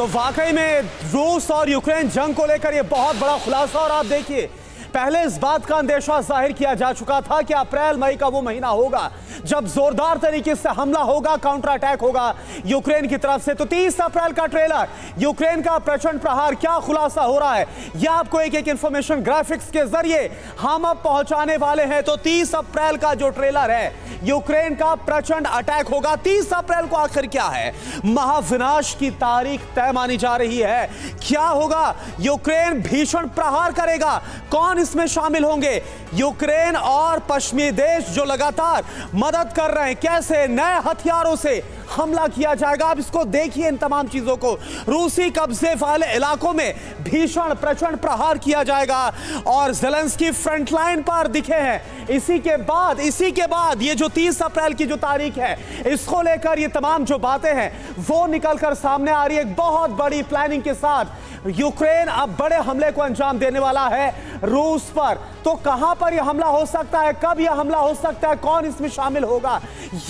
तो वाकई में रूस और यूक्रेन जंग को लेकर यह बहुत बड़ा खुलासा और आप देखिए पहले इस बात का अंदेशा ज़ाहिर किया जा चुका था कि अप्रैल, मई का वो महीना होगा, जब जोरदार तरीके से हमला होगा काउंटर अटैक होगा यूक्रेन की तरफ़ से। तो 30 अप्रैल का ट्रेलर यूक्रेन का प्रचंड प्रहार, क्या खुलासा हो रहा है? यह आपको एक एक इंफॉर्मेशन ग्राफिक्स के ज़रिए हम अब पहुँचाने वाले हैं। तो 30 अप्रैल का जो ट्रेलर है, यूक्रेन का प्रचंड अटैक होगा। 30 अप्रैल को आखिर क्या है? महाविनाश की तारीख तय मानी जा रही है। क्या होगा? यूक्रेन भीषण प्रहार करेगा। कौन इसमें शामिल होंगे यूक्रेन और पश्चिमी देश जो लगातार मदद कर रहे हैं। कैसे नए हथियारों से हमला किया जाएगा? आप इसको देखिए इन तमाम चीज़ों को। रूसी कब्जे वाले इलाकों में भीषण प्रचंड प्रहार किया जाएगा और जेलेंस्की फ्रंटलाइन पर दिखे हैं। इसी के बाद, इसी के बाद ये जो 30 अप्रैल की जो तारीख है, इसको लेकर ये तमाम जो बातें हैं, वो निकलकर सामने आ रही है। एक बहुत बड़ी प्लानिंग के साथ यूक्रेन अब बड़े हमले को अंजाम देने वाला है रूस पर। तो कहाँ पर यह हमला हो सकता है? कब यह हमला हो सकता है? कौन इसमें शामिल होगा?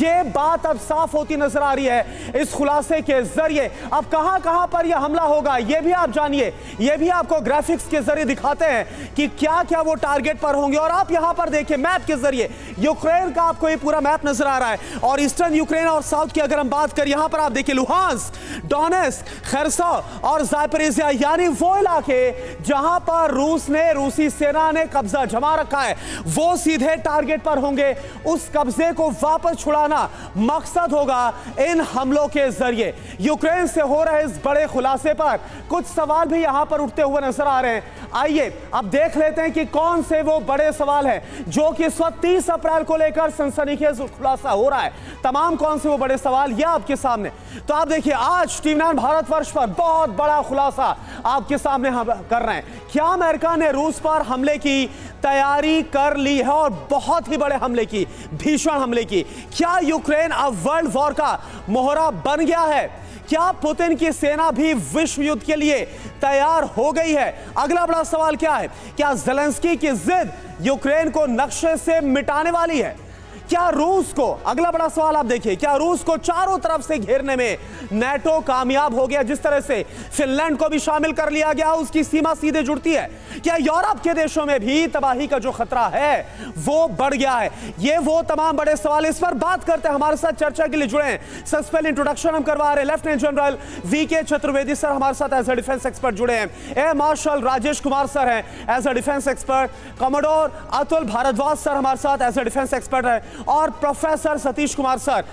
यह बात अब साफ़ होती नज़र आ रही है इस खुलासे के ज़रिए। अब कहाँ कहाँ पर यह हमला होगा? यह भी आप जानिए। यह भी आपको ग्राफिक्स के ज़रिए दिखाते हैं कि क्या क्या वो टारगेट पर होंगे। और आप यहाँ पर देखिए मैप के ज़रिए। यूक्रेन का आपको ये पूरा मैप नज़र आ रहा है। और ईस्टर्न यूक्रेन और साउथ की अगर हम बात करें, यहाँ पर आप देखिए लुहांस डोनेस खरसा और जायपरेजिया यानी वो इलाके जहाँ पर रूस ने, रूसी सेना ने कब्जा जमा रखा है, वो सीधे टारगेट पर होंगे। उस कब्जे को वापस छुड़ाना मकसद होगा इन हमलों के ज़रिए। यूक्रेन से हो रहे इस बड़े खुलासे पर कुछ सवाल भी यहाँ पर उठते हुए नज़र आ रहे हैं। आइए, अब देख लेते हैं कि कौन से वो बड़े सवाल हैं, जो कि इस वक्त तीस अप्रैल को लेकर सनसनीखेज खुलासा हो रहा है। तमाम कौन से वो बड़े सवाल, ये आपके सामने। तो आप देखिए, आज टीवी भारतवर्ष पर बहुत बड़ा खुलासा आपके सामने हम कर रहे हैं। क्या अमेरिका ने रूस पर हमले की तैयारी कर ली है और बहुत ही बड़े हमले की, भीषण हमले की? क्या यूक्रेन अब वर्ल्ड वॉर का मोहरा बन गया है? क्या पुतिन की सेना भी विश्व युद्ध के लिए तैयार हो गई है? अगला बड़ा सवाल क्या है? क्या जेलेंस्की की जिद यूक्रेन को नक्शे से मिटाने वाली है? क्या रूस को, अगला बड़ा सवाल आप देखिए, क्या रूस को चारों तरफ़ से घेरने में नेटो कामयाब हो गया, जिस तरह से फिनलैंड को भी शामिल कर लिया गया, उसकी सीमा सीधे जुड़ती है। क्या यूरोप के देशों में भी तबाही का जो खतरा है, वो बढ़ गया है? ये वो तमाम बड़े सवाल इस पर बात करते हैं, हमारे साथ चर्चा के लिए जुड़े हैं। सबसे पहले इंट्रोडक्शन हम करवा रहे लेफ्टिनेंट जनरल वी के चतुर्वेदी सर हमारे साथ एज अ डिफेंस एक्सपर्ट जुड़े हैं। Air marshal Rajesh Kumar sir हैं as a defence expert commodore Atul Bhardwaj sir हमारे साथ एज अ डिफेंस एक्सपर्ट है। और प्रोफेसर सतीश कुमार सर,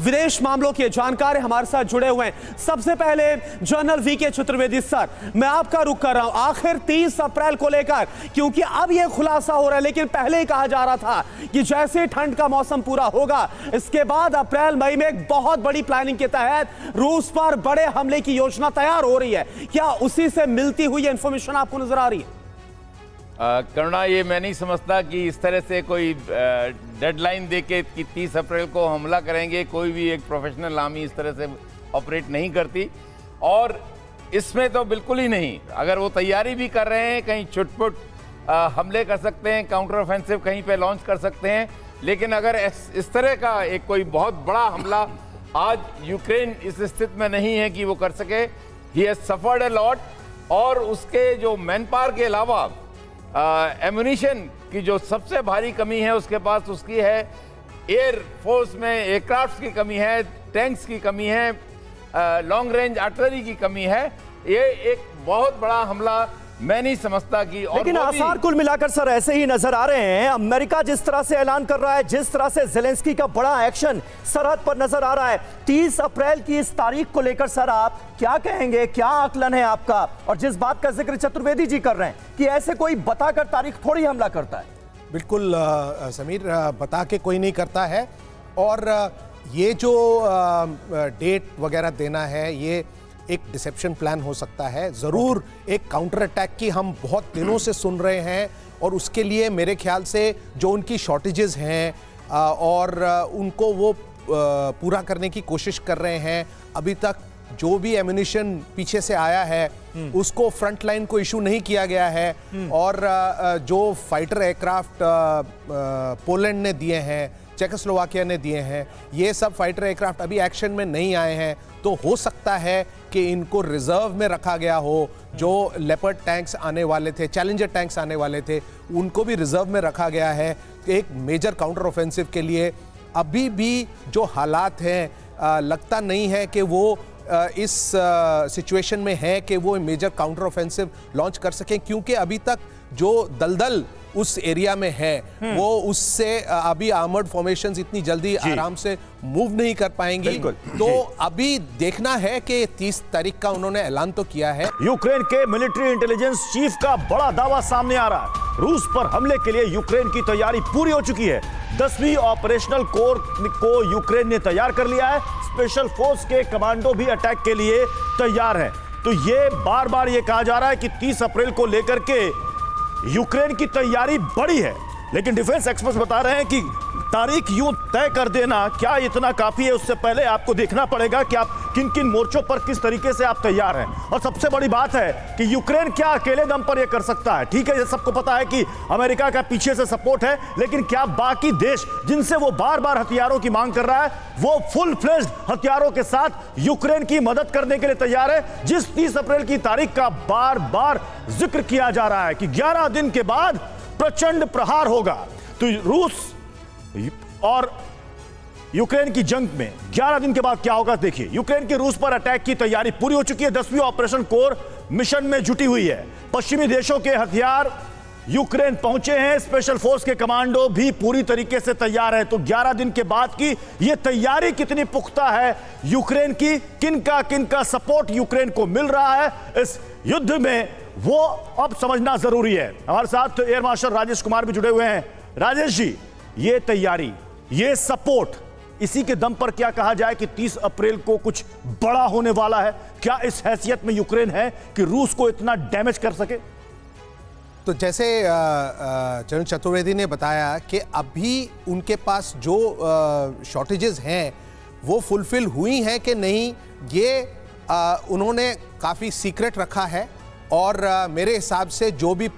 विदेश मामलों के जानकार हमारे साथ जुड़े हुए हैं। सबसे पहले जनरल वी के चतुर्वेदी सर, मैं आपका रुख कर रहा हूँ। आखिर 30 अप्रैल को लेकर, क्योंकि अब यह खुलासा हो रहा है, लेकिन पहले ही कहा जा रहा था कि जैसे ठंड का मौसम पूरा होगा, इसके बाद अप्रैल, मई में एक बहुत बड़ी प्लानिंग के तहत रूस पर बड़े हमले की योजना तैयार हो रही है। क्या उसी से मिलती हुई इंफॉर्मेशन आपको नज़र आ रही है? करुणा, ये मैं नहीं समझता कि इस तरह से कोई डेडलाइन दे के कि तीस अप्रैल को हमला करेंगे, कोई भी एक प्रोफेशनल आर्मी इस तरह से ऑपरेट नहीं करती। और इसमें तो बिल्कुल ही नहीं, अगर वो तैयारी भी कर रहे हैं, कहीं छुटपुट हमले कर सकते हैं काउंटर ऑफेंसिव कहीं पे लॉन्च कर सकते हैं, लेकिन अगर इस तरह का एक कोई बहुत बड़ा हमला आज यूक्रेन इस स्थिति में नहीं है कि वो कर सके he has suffered a lot और उसके जो मैन पावर के अलावा एमुनिशन की जो सबसे भारी कमी है उसके पास उसकी है एयर फोर्स में एयरक्राफ्ट की कमी है टैंक्स की कमी है लॉन्ग रेंज आर्टिलरी की कमी है। ये एक बहुत बड़ा हमला मैं नहीं समझता कि और लेकिन आसार कुल मिलाकर सर ऐसे ही नज़र आ रहे हैं। अमेरिका जिस तरह से ऐलान कर रहा है जिस तरह से जेलेंस्की का बड़ा एक्शन सरहद पर नज़र आ रहा है 30 अप्रैल की इस तारीख को लेकर सर आप क्या कहेंगे क्या आकलन है आपका? और जिस बात का ज़िक्र चतुर्वेदी जी कर रहे हैं कि ऐसे कोई बताकर तारीख थोड़ी हमला करता है। बिल्कुल आ, समीर आ, बता के कोई नहीं करता है। और आ, ये जो डेट वगैरह देना है ये एक डिसेप्शन प्लान हो सकता है। ज़रूर एक काउंटर अटैक की हम बहुत दिनों से सुन रहे हैं और उसके लिए मेरे ख्याल से जो उनकी शॉर्टेजेस हैं और उनको वो पूरा करने की कोशिश कर रहे हैं। अभी तक जो भी एम्यूनिशन पीछे से आया है, उसको फ्रंट लाइन को इशू नहीं किया गया है। और जो फाइटर एयरक्राफ्ट पोलैंड ने दिए हैं चेकोस्लोवाकिया ने दिए हैं। ये सब फाइटर एयरक्राफ्ट अभी एक्शन में नहीं आए हैं। तो हो सकता है कि इनको रिज़र्व में रखा गया हो, जो लेपर्ड टैंक्स आने वाले थे चैलेंजर टैंक्स आने वाले थे, उनको भी रिज़र्व में रखा गया है एक मेजर काउंटर ऑफेंसिव के लिए। अभी भी जो हालात हैं लगता नहीं है कि वो इस सिचुएशन में है कि वो मेजर काउंटर ऑफेंसिव लॉन्च कर सकें, क्योंकि अभी तक जो दलदल उस एरिया में है हम्म। वो उससे अभी आर्मर्ड फॉर्मेशंस इतनी जल्दी आराम से मूव नहीं कर पाएँगी। तो अभी देखना है कि 30 तारीख का उन्होंने ऐलान तो किया है। यूक्रेन के मिलिट्री इंटेलिजेंस चीफ का बड़ा दावा सामने आ रहा है। रूस पर हमले के लिए यूक्रेन की तैयारी पूरी हो चुकी है। दसवीं ऑपरेशनल कोर को यूक्रेन ने तैयार कर लिया है। स्पेशल फोर्स के कमांडो भी अटैक के लिए तैयार है। तो ये बार बार ये कहा जा रहा है कि 30 अप्रैल को लेकर के यूक्रेन की तैयारी बड़ी है लेकिन डिफेंस एक्सपर्ट्स बता रहे हैं कि तारीख यूँ तय कर देना। क्या इतना काफ़ी है, उससे पहले आपको देखना पड़ेगा कि आप किन किन मोर्चों पर किस तरीके से आप तैयार हैं। और सबसे बड़ी बात है कि यूक्रेन क्या अकेले दम पर यह कर सकता है। ठीक है, ये सबको पता है कि अमेरिका का पीछे से सपोर्ट है, लेकिन क्या बाकी देश जिनसे वो बार बार हथियारों की मांग कर रहा है, वो फुल फ्लेज हथियारों के साथ यूक्रेन की मदद करने के लिए तैयार है, जिस तीस अप्रैल की तारीख का बार बार ज़िक्र किया जा रहा है कि ग्यारह दिन के बाद प्रचंड प्रहार होगा। तो रूस और यूक्रेन की जंग में 11 दिन के बाद क्या होगा, देखिए, यूक्रेन के रूस पर अटैक की तैयारी पूरी हो चुकी है। दसवीं ऑपरेशन कोर मिशन में जुटी हुई है। पश्चिमी देशों के हथियार यूक्रेन पहुँचे हैं। स्पेशल फोर्स के कमांडो भी पूरी तरीके से तैयार है। तो 11 दिन के बाद की यह तैयारी कितनी पुख्ता है यूक्रेन की? किन का किन का सपोर्ट यूक्रेन को मिल रहा है इस युद्ध में, वो अब समझना ज़रूरी है। हमारे साथ एयर मार्शल राजेश कुमार भी जुड़े हुए हैं। राजेश जी ये तैयारी ये सपोर्ट इसी के दम पर क्या कहा जाए कि 30 अप्रैल को कुछ बड़ा होने वाला है। क्या इस हैसियत में यूक्रेन है कि रूस को इतना डैमेज कर सके? तो जैसे चरण चतुर्वेदी ने बताया कि अभी उनके पास जो शॉर्टेजेस हैं वो फुलफिल हुई हैं कि नहीं ये आ, उन्होंने काफ़ी सीक्रेट रखा है और आ, मेरे हिसाब से जो भी आ,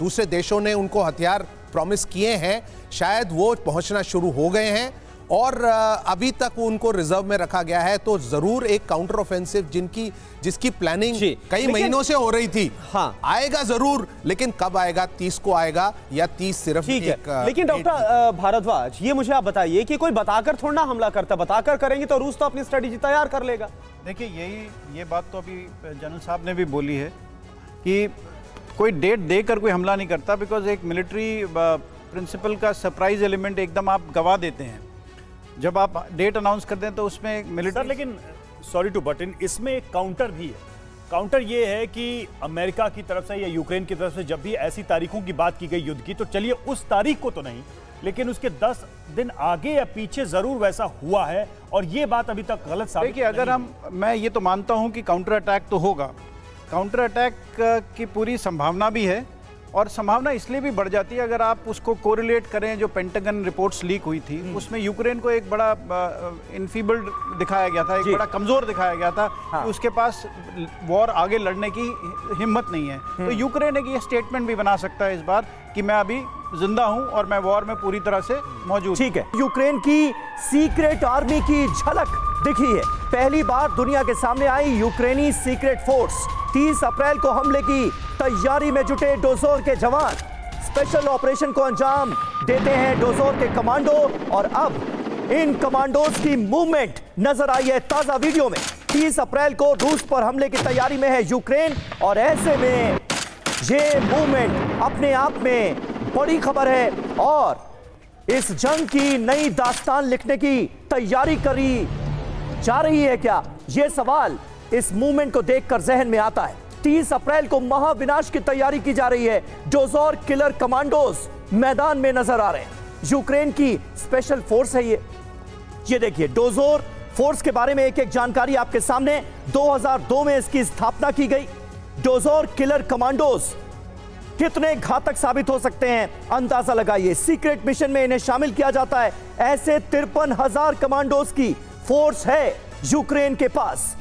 दूसरे देशों ने उनको हथियार प्रॉमिस किए हैं शायद वो पहुँचना शुरू हो गए हैं। और अभी तक उनको रिज़र्व में रखा गया है तो ज़रूर एक काउंटर ऑफेंसिव जिनकी जिसकी प्लानिंग कई महीनों से हो रही थी। हाँ। आएगा ज़रूर लेकिन कब आएगा तीस को आएगा या तीस सिर्फ़ ठीक है। लेकिन डॉक्टर भारद्वाज ये मुझे आप बताइए कि कोई बताकर थोड़ा हमला करता बताकर करेंगे तो रूस तो अपनी स्ट्रेटेजी तैयार कर लेगा। देखिए यही ये बात तो अभी जनरल साहब ने भी बोली है कि कोई डेट देकर कोई हमला नहीं करता बिकॉज़ एक मिलिट्री प्रिंसिपल का सरप्राइज़ एलिमेंट एकदम आप गवा देते हैं। जब आप डेट अनाउंस कर दें तो उसमें मिलिट्री लेकिन सॉरी टू बट इन इसमें एक काउंटर भी है। काउंटर ये है कि अमेरिका की तरफ़ से या यूक्रेन की तरफ़ से जब भी ऐसी तारीखों की बात की गई युद्ध की तो चलिए उस तारीख को तो नहीं लेकिन उसके 10 दिन आगे या पीछे ज़रूर वैसा हुआ है और ये बात अभी तक गलत साबित देखिए अगर हम मैं ये तो मानता हूँ कि काउंटर अटैक तो होगा। काउंटर अटैक की पूरी संभावना भी है और संभावना इसलिए भी बढ़ जाती है अगर आप उसको कोरिलेट करें जो पेंटागन रिपोर्ट्स लीक हुई थी हम्म। उसमें यूक्रेन को एक बड़ा इनफीबल्ड दिखाया गया था एक बड़ा कमज़ोर दिखाया गया था हाँ। कि उसके पास वॉर आगे लड़ने की हिम्मत नहीं है तो हम्म। यूक्रेन एक ये स्टेटमेंट भी बना सकता है इस बार कि मैं अभी ज़िंदा हूँ और मैं वॉर में पूरी तरह से मौजूद ठीक है यूक्रेन की सीक्रेट आर्मी की झलक दिखी है पहली बार दुनिया के सामने आई यूक्रेनी सीक्रेट फोर्स 30 अप्रैल को हमले की तैयारी में जुटे डोजोर के जवान। स्पेशल ऑपरेशन को अंजाम देते हैं डोजोर के कमांडो और अब इन कमांडोज की मूवमेंट नज़र आई है ताज़ा वीडियो में। 30 अप्रैल को रूस पर हमले की तैयारी में है यूक्रेन और ऐसे में ये मूवमेंट अपने आप में बड़ी खबर है और इस जंग की नई दास्तान लिखने की तैयारी करी जा रही है क्या? यह सवाल इस मूवमेंट को देखकर जहन में आता है। 30 अप्रैल को महाविनाश की तैयारी की जा रही है डोजोर किलर कमांडोज मैदान में नज़र आ रहे हैं। यूक्रेन की स्पेशल फोर्स है ये। ये देखिए, डोजोर फोर्स के बारे में एक एक जानकारी आपके सामने। 2002 में इसकी स्थापना की गई। डोजोर किलर कमांडोज कितने घातक साबित हो सकते हैं, अंदाज़ा लगाइए। सीक्रेट मिशन में इन्हें शामिल किया जाता है। ऐसे तिरपन हज़ार कमांडोज की फोर्स है यूक्रेन के पास।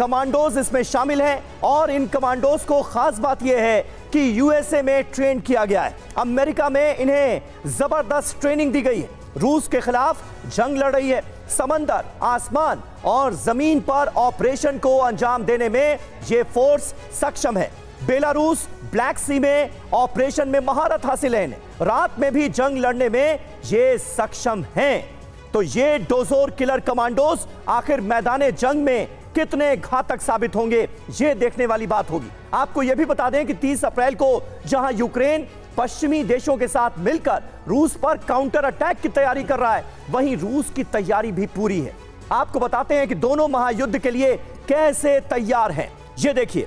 कमांडोज इसमें शामिल हैं और इन कमांडोज को खास बात यह है कि यूएसए में ट्रेन किया गया है। अमेरिका में इन्हें ज़बरदस्त ट्रेनिंग दी गई है। रूस के खिलाफ जंग लड़ रही है। समंदर, आसमान और ज़मीन पर ऑपरेशन को अंजाम देने में ये फोर्स सक्षम है। बेलारूस, ब्लैक सी में ऑपरेशन में महारत हासिल है रात में भी जंग लड़ने में ये सक्षम हैं। तो ये डोजोर किलर कमांडोज आखिर मैदान जंग में कितने घातक साबित होंगे, ये देखने वाली बात होगी। आपको यह भी बता दें कि 30 अप्रैल को जहाँ यूक्रेन पश्चिमी देशों के साथ मिलकर रूस पर काउंटर अटैक की तैयारी कर रहा है, वहीं रूस की तैयारी भी पूरी है। आपको बताते हैं कि दोनों महायुद्ध के लिए कैसे तैयार हैं। ये देखिए,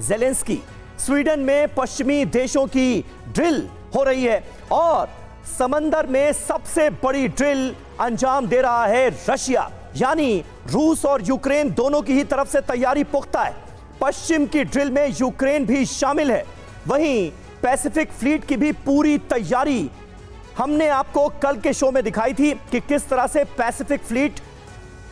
जेलेंस्की स्वीडन में पश्चिमी देशों की ड्रिल हो रही है और समंदर में सबसे बड़ी ड्रिल अंजाम दे रहा है रशिया। यानी रूस और यूक्रेन दोनों की ही तरफ़ से तैयारी पुख्ता है। पश्चिम की ड्रिल में यूक्रेन भी शामिल है। वहीं पैसिफिक फ्लीट की भी पूरी तैयारी हमने आपको कल के शो में दिखाई थी कि किस तरह से पैसिफिक फ्लीट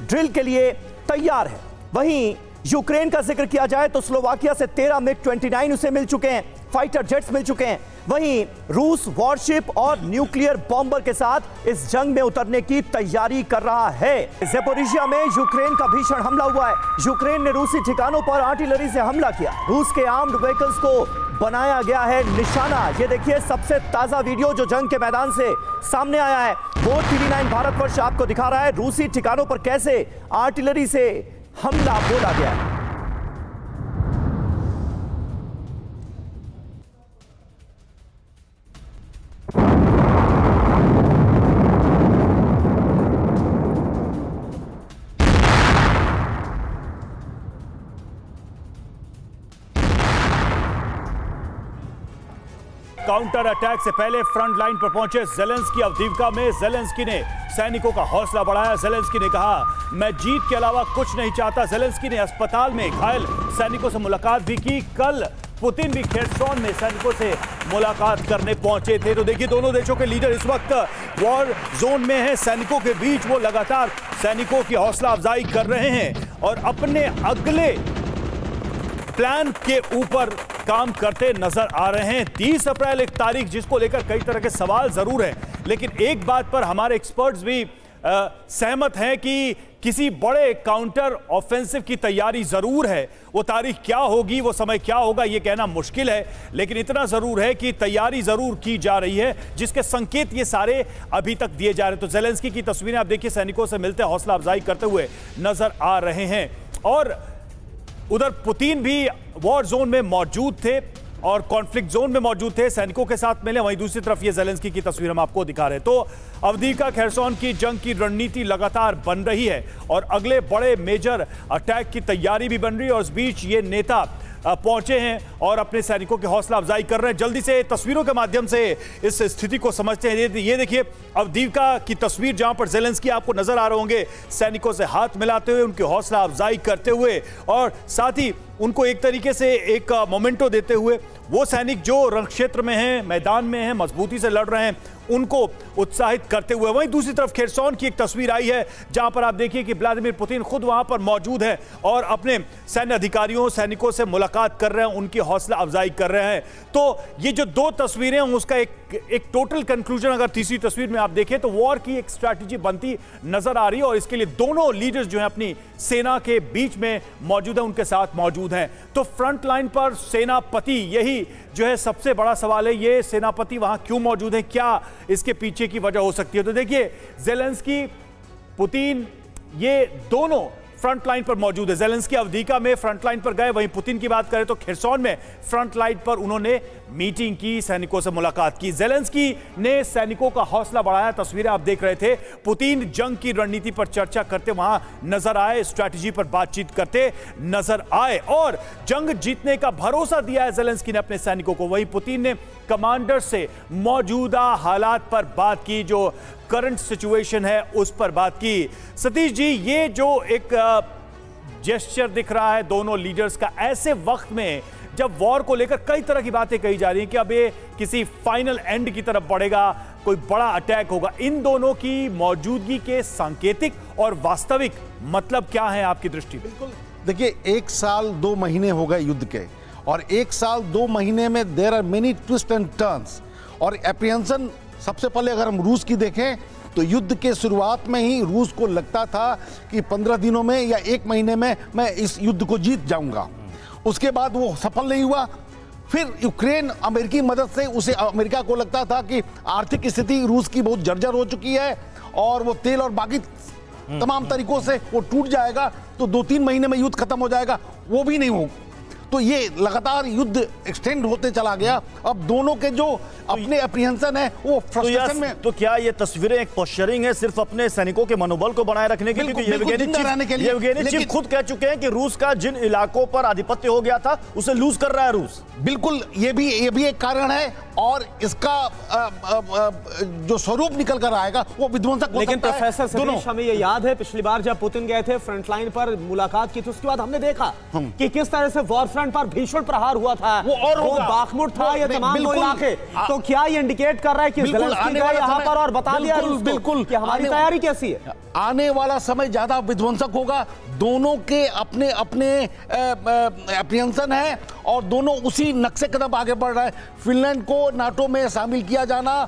ड्रिल के लिए तैयार है। वहीं यूक्रेन का ज़िक्र किया जाए तो स्लोवाकिया से तेरह मिग 29 उसे मिल चुके हैं। फाइटर जेट्स मिल चुके हैं। वहीं रूस वॉरशिप और न्यूक्लियर बॉम्बर के साथ इस जंग में उतरने की तैयारी कर रहा है। जेपोरिशिया में यूक्रेन का भीषण हमला हुआ है। यूक्रेन ने रूसी ठिकानों पर आर्टिलरी से हमला किया। रूस के आर्म्ड व्हीकल्स को बनाया गया है निशाना। ये देखिए, सबसे ताज़ा वीडियो जो जंग के मैदान से सामने आया है, वो टीवी नाइन भारतवर्ष आपको दिखा रहा है। रूसी ठिकानों पर कैसे आर्टिलरी से हमला बोला गया है। काउंटर अटैक से पहले फ्रंट लाइन पर पहुँचे जेलेंस्की। अवधीवका में जेलेंस्की ने सैनिकों का हौसला बढ़ाया। जेलेंस्की ने कहा, मैं जीत के अलावा कुछ नहीं चाहता। जेलेंस्की ने अस्पताल में घायल सैनिकों से मुलाकात भी की। कल पुतिन भी खेरसौन में सैनिकों से मुलाकात करने पहुँचे थे। तो देखिए, दोनों देशों के लीडर इस वक्त वॉर जोन में हैं। सैनिकों के बीच वो लगातार सैनिकों की हौसला अफजाई कर रहे हैं और अपने अगले प्लान के ऊपर काम करते नज़र आ रहे हैं। 30 अप्रैल एक तारीख जिसको लेकर कई तरह के सवाल ज़रूर हैं। लेकिन एक बात पर हमारे एक्सपर्ट्स भी आ, सहमत हैं कि किसी बड़े काउंटर ऑफेंसिव की तैयारी ज़रूर है। वो तारीख क्या होगी वो समय क्या होगा ये कहना मुश्किल है। लेकिन इतना ज़रूर है कि तैयारी ज़रूर की जा रही है जिसके संकेत ये सारे अभी तक दिए जा रहे हैं। तो जेलेंस्की की तस्वीरें आप देखिए सैनिकों से मिलते हौसला अफजाई करते हुए नज़र आ रहे हैं। और उधर पुतिन भी वॉर जोन में मौजूद थे और कॉन्फ्लिक्ट जोन में मौजूद थे। सैनिकों के साथ मिले, वहीं दूसरी तरफ़ ये जेलेंस्की की तस्वीर हम आपको दिखा रहे हैं। तो अवधिका खैरसोन की जंग की रणनीति लगातार बन रही है और अगले बड़े मेजर अटैक की तैयारी भी बन रही है और इस बीच ये नेता पहुँचे हैं और अपने सैनिकों की हौसला अफजाई कर रहे हैं। जल्दी से तस्वीरों के माध्यम से इस स्थिति को समझते हैं। ये देखिए अवदीवका की तस्वीर जहाँ पर जेलेंसकी आपको नज़र आ रहे होंगे, सैनिकों से हाथ मिलाते हुए उनकी हौसला अफजाई करते हुए और साथ ही उनको एक तरीके से एक मोमेंटो देते हुए वो सैनिक जो रण क्षेत्र में हैं, मैदान में हैं, मजबूती से लड़ रहे हैं, उनको उत्साहित करते हुए वहीं दूसरी तरफ़ खेरसौन की एक तस्वीर आई है, जहाँ पर आप देखिए कि व्लादिमीर पुतिन खुद वहाँ पर मौजूद हैं और अपने सैन्य अधिकारियों, सैनिकों से मुलाकात कर रहे हैं, उनकी हौसला अफजाई कर रहे हैं। तो ये जो दो तस्वीरें उसका एक एक टोटल कंक्लूजन अगर तीसरी तस्वीर में आप देखें तो वॉर की एक स्ट्रैटेजी बनती नज़र आ रही है और इसके लिए दोनों लीडर्स जो है अपनी सेना के बीच में मौजूद है, उनके साथ मौजूद हैं। तो फ्रंट लाइन पर सेनापति, यही जो है सबसे बड़ा सवाल है, ये सेनापति वहाँ क्यों मौजूद है? क्या इसके पीछे की वजह हो सकती है? तो देखिए जेलेंस्की पुतिन ये दोनों फ्रंट लाइन पर मौजूद है। जेलेंस की अवधिका में फ्रंट लाइन पर गए, वहीं पुतिन की बात करें तो खिरसौन में फ्रंट लाइन पर उन्होंने मीटिंग की, सैनिकों से मुलाकात की। जेलेंस्की ने सैनिकों का हौसला बढ़ाया, तस्वीरें आप देख रहे थे। पुतिन जंग की रणनीति पर चर्चा करते, वहाँ नज़र आए, स्ट्रैटेजी पर बातचीत करते नज़र आए और जंग जीतने का भरोसा दिया है जेलेंस्की ने अपने सैनिकों को। वहीं पुतिन ने कमांडर से मौजूदा हालात पर बात की, जो करंट सिचुएशन है, उस पर बात की। सतीश जी, ये जो एक जेस्चर दिख रहा है दोनों लीडर्स का, ऐसे वक्त में जब वॉर को लेकर कई तरह की बातें कही जा रही हैं कि अब ये किसी फाइनल एंड की तरफ़ बढ़ेगा, कोई बड़ा अटैक होगा, इन दोनों की मौजूदगी के सांकेतिक और वास्तविक मतलब क्या है आपकी दृष्टि में? देखिए, एक साल दो महीने हो गए युद्ध के, और एक साल दो महीने में there are many twist and turns और एप्रियंसन सबसे पहले अगर हम रूस की देखें तो युद्ध के शुरुआत में ही रूस को लगता था कि पंद्रह दिनों में या एक महीने में मैं इस युद्ध को जीत जाऊँगा। उसके बाद वो सफल नहीं हुआ। फिर यूक्रेन अमेरिकी मदद से उसे अमेरिका को लगता था कि आर्थिक स्थिति रूस की बहुत जर्जर हो चुकी है और वो तेल और बाकी तमाम तरीकों से वो टूट जाएगा तो दो तीन महीने में युद्ध खत्म हो जाएगा। वो भी नहीं हो तो ये लगातार युद्ध एक्सटेंड होते चला गया। अब दोनों के जो अपने अप्रिहेंशन है वो तो, फ्रस्ट्रेशन में तो क्या ये तस्वीरें एक पोस्चरिंग है सिर्फ़ अपने सैनिकों के मनोबल को बनाए रखने के? लिए। चीफ खुद कह चुके हैं कि रूस का जिन इलाकों पर आधिपत्य हो गया था उसे लूज कर रहा है रूस। बिल्कुल ये भी ये भी एक कारण है और इसका जो स्वरूप निकल कर आएगा वो विध्वंसक लेकिन प्रोफेसर सतीश हमें ये याद है पिछली बार जब पुतिन गए थे फ्रंट लाइन पर मुलाकात की थी उसके बाद हमने देखा कि किस तरह से वॉर फ्रंट पर भीषण प्रहार हुआ था। वो और वो बाखमुट था ये तमाम बिल्कुल। इलाके। तो क्या ये इंडिकेट कर रहा है कि यहाँ पर और बता दिया बिल्कुल। कि हमारी तैयारी कैसी है। आने वाला समय ज़्यादा विध्वंसक होगा। दोनों के अपने अपने अप्रियंसन है और दोनों उसी नक्शे कदम आगे बढ़ रहे हैं। फिनलैंड को नाटो में शामिल किया जाना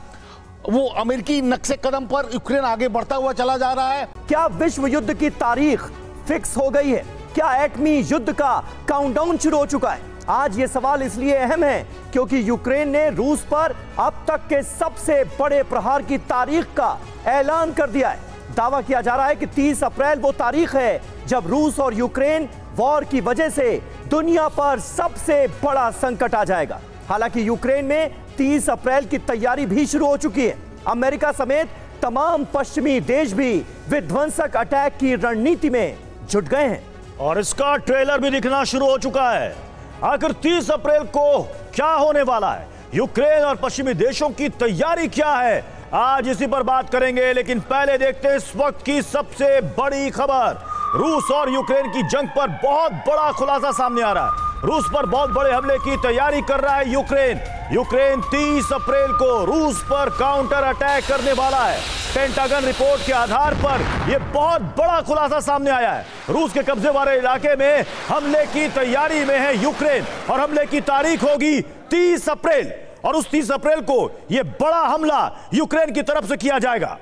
वो अमेरिकी नक्शे कदम पर यूक्रेन आगे बढ़ता हुआ चला जा रहा है। क्या विश्व युद्ध की तारीख फिक्स हो गई है? क्या एटमी युद्ध का काउंटडाउन शुरू हो चुका है? आज ये सवाल इसलिए अहम है क्योंकि यूक्रेन ने रूस पर अब तक के सबसे बड़े प्रहार की तारीख का ऐलान कर दिया है। दावा किया जा रहा है कि 30 अप्रैल वो तारीख है जब रूस और यूक्रेन वॉर की वजह से दुनिया पर सबसे बड़ा संकट आ जाएगा। हालाँकि यूक्रेन में 30 अप्रैल की तैयारी भी शुरू हो चुकी है। अमेरिका समेत तमाम पश्चिमी देश भी विध्वंसक अटैक की रणनीति में जुट गए हैं। और इसका ट्रेलर भी दिखना शुरू हो चुका है। आखिर 30 अप्रैल को क्या होने वाला है? यूक्रेन और पश्चिमी देशों की तैयारी क्या है? आज इसी पर बात करेंगे, लेकिन पहले देखते हैं इस वक्त की सबसे बड़ी खबर। रूस और यूक्रेन की जंग पर बहुत बड़ा खुलासा सामने आ रहा है। रूस पर बहुत बड़े हमले की तैयारी कर रहा है यूक्रेन। यूक्रेन 30 अप्रैल को रूस पर काउंटर अटैक करने वाला है। पेंटागन रिपोर्ट के आधार पर यह बहुत बड़ा खुलासा सामने आया है। रूस के कब्जे वाले इलाके में हमले की तैयारी में है यूक्रेन और हमले की तारीख होगी 30 अप्रैल। और उस 30 अप्रैल को यह बड़ा हमला यूक्रेन की तरफ़ से किया जाएगा।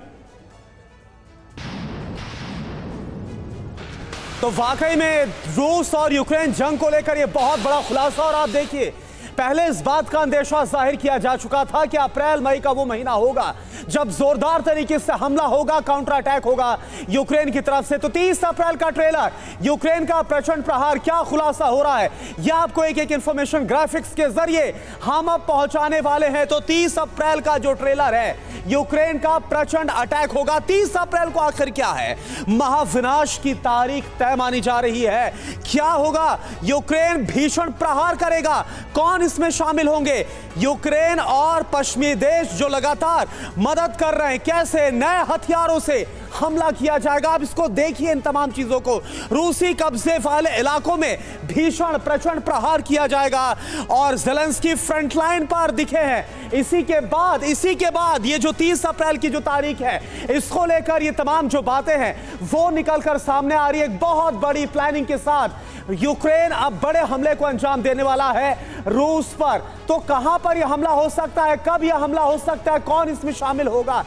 तो वाकई में रूस और यूक्रेन जंग को लेकर यह बहुत बड़ा खुलासा और आप देखिए पहले इस बात का अंदेशा ज़ाहिर किया जा चुका था कि अप्रैल, मई का वो महीना होगा, जब जोरदार तरीके से हमला होगा काउंटर अटैक होगा यूक्रेन की तरफ़ से। तो 30 अप्रैल का ट्रेलर यूक्रेन का प्रचंड प्रहार, क्या खुलासा हो रहा है? यह आपको एक एक इंफॉर्मेशन ग्राफिक्स के ज़रिए हम अब पहुँचाने वाले हैं। तो 30 अप्रैल का जो ट्रेलर है, यूक्रेन का प्रचंड अटैक होगा। 30 अप्रैल को आखिर क्या है? महाविनाश की तारीख तय मानी जा रही है। क्या होगा? यूक्रेन भीषण प्रहार करेगा। कौन इसमें शामिल होंगे यूक्रेन और पश्चिमी देश जो लगातार मदद कर रहे हैं। कैसे नए हथियारों से हमला किया जाएगा? आप इसको देखिए इन तमाम चीज़ों को। रूसी कब्जे वाले इलाकों में भीषण प्रचंड प्रहार किया जाएगा और जेलेंस्की फ्रंट लाइन पर दिखे हैं। इसी के बाद, इसी के बाद ये जो 30 अप्रैल की जो तारीख है, इसको लेकर ये तमाम जो बातें हैं, वो निकलकर सामने आ रही है। बहुत बड़ी प्लानिंग के साथ यूक्रेन अब बड़े हमले को अंजाम देने वाला है रूस पर। तो कहाँ पर यह हमला हो सकता है? कब यह हमला हो सकता है? कौन इसमें शामिल होगा?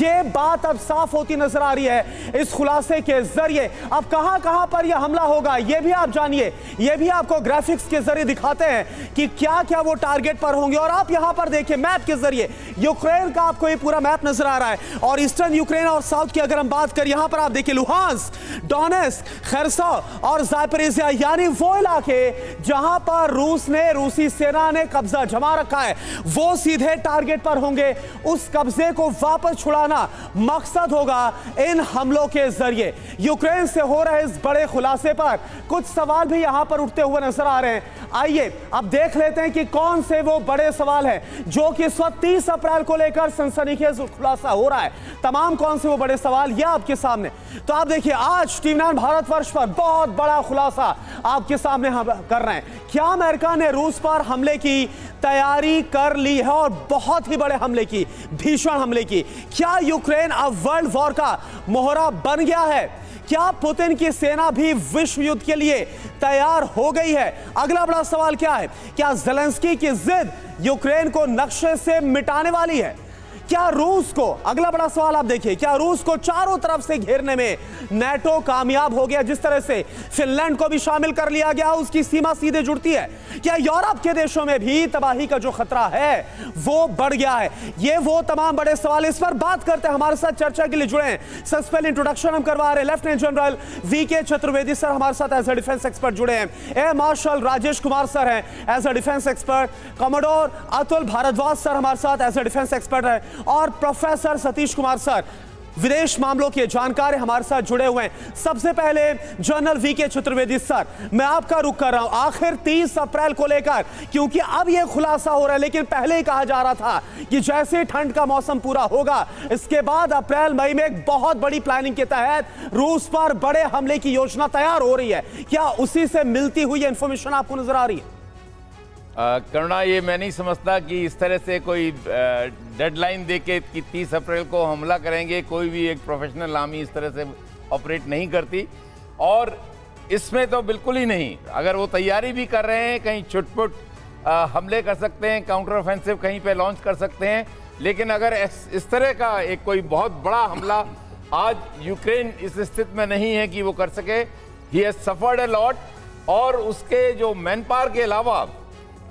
यह बात अब साफ़ होती नज़र आ रही है इस खुलासे के ज़रिए। अब कहाँ कहाँ पर यह हमला होगा? यह भी आप जानिए। यह भी आपको ग्राफिक्स के ज़रिए दिखाते हैं कि क्या क्या वो टारगेट पर होंगे। और आप यहाँ पर देखिए मैप के ज़रिए। यूक्रेन का आपको ये पूरा मैप नज़र आ रहा है। और ईस्टर्न यूक्रेन और साउथ की अगर हम बात करें, यहाँ पर आप देखिए लुहांस डोनेस खरसा और जायपरेजिया यानी वो इलाके जहाँ पर रूस ने, रूसी सेना ने कब्जा जमा रखा है, वो सीधे टारगेट पर होंगे। उस कब्जे को वापस छुड़ाना मकसद होगा इन हमलों के ज़रिए। यूक्रेन से हो रहे इस बड़े खुलासे पर कुछ सवाल भी यहाँ पर उठते हुए नज़र आ रहे हैं। आइए, अब देख लेते हैं कि कौन से वो बड़े सवाल हैं, जो कि इस वक्त तीस अप्रैल को लेकर सनसनीखेज खुलासा हो रहा है। तमाम कौन से वो बड़े सवाल यह आपके सामने। तो आप देखिए, आज टीवी नाइन भारतवर्ष पर बहुत बड़ा खुलासा आपके सामने हम कर रहे हैं। क्या अमेरिका ने रूस पर हमले की तैयारी कर ली है और बहुत ही बड़े हमले की, भीषण हमले की? क्या यूक्रेन अब वर्ल्ड वॉर का मोहरा बन गया है? क्या पुतिन की सेना भी विश्व युद्ध के लिए तैयार हो गई है? अगला बड़ा सवाल क्या है? क्या जेलेंस्की की जिद यूक्रेन को नक्शे से मिटाने वाली है? क्या रूस को, अगला बड़ा सवाल आप देखिए, क्या रूस को चारों तरफ़ से घेरने में नेटो कामयाब हो गया, जिस तरह से फिनलैंड को भी शामिल कर लिया गया, उसकी सीमा सीधे जुड़ती है। क्या यूरोप के देशों में भी तबाही का जो खतरा है, वो बढ़ गया है? ये वो तमाम बड़े सवाल इस पर बात करते हैं, हमारे साथ चर्चा के लिए जुड़े हैं। सबसे पहले इंट्रोडक्शन हम करवा रहे लेफ्टिनेंट जनरल वी के चतुर्वेदी सर हमारे साथ एज अ डिफेंस एक्सपर्ट जुड़े हैं। Air marshal Rajesh Kumar sir हैं as a defence expert commodore Atul Bhardwaj sir हमारे साथ एज अ डिफेंस एक्सपर्ट है। और प्रोफेसर सतीश कुमार सर, विदेश मामलों के जानकार हमारे साथ जुड़े हुए हैं। सबसे पहले जनरल वी के चतुर्वेदी सर, मैं आपका रुख कर रहा हूँ। आखिर 30 अप्रैल को लेकर, क्योंकि अब यह खुलासा हो रहा है, लेकिन पहले ही कहा जा रहा था कि जैसे ठंड का मौसम पूरा होगा, इसके बाद अप्रैल, मई में एक बहुत बड़ी प्लानिंग के तहत रूस पर बड़े हमले की योजना तैयार हो रही है। क्या उसी से मिलती हुई इंफॉर्मेशन आपको नज़र आ रही है? करुणा, ये मैं नहीं समझता कि इस तरह से कोई डेडलाइन दे के कि तीस अप्रैल को हमला करेंगे, कोई भी एक प्रोफेशनल आर्मी इस तरह से ऑपरेट नहीं करती। और इसमें तो बिल्कुल ही नहीं, अगर वो तैयारी भी कर रहे हैं, कहीं छुटपुट हमले कर सकते हैं काउंटर ऑफेंसिव कहीं पे लॉन्च कर सकते हैं, लेकिन अगर इस तरह का एक कोई बहुत बड़ा हमला आज यूक्रेन इस स्थिति में नहीं है कि वो कर सके ही सफर्ड अ लॉट और उसके जो मैन पावर के अलावा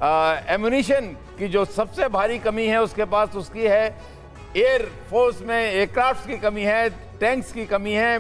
एमुनिशन की जो सबसे भारी कमी है उसके पास उसकी है एयर फोर्स में एयरक्राफ्ट की कमी है टैंक्स की कमी है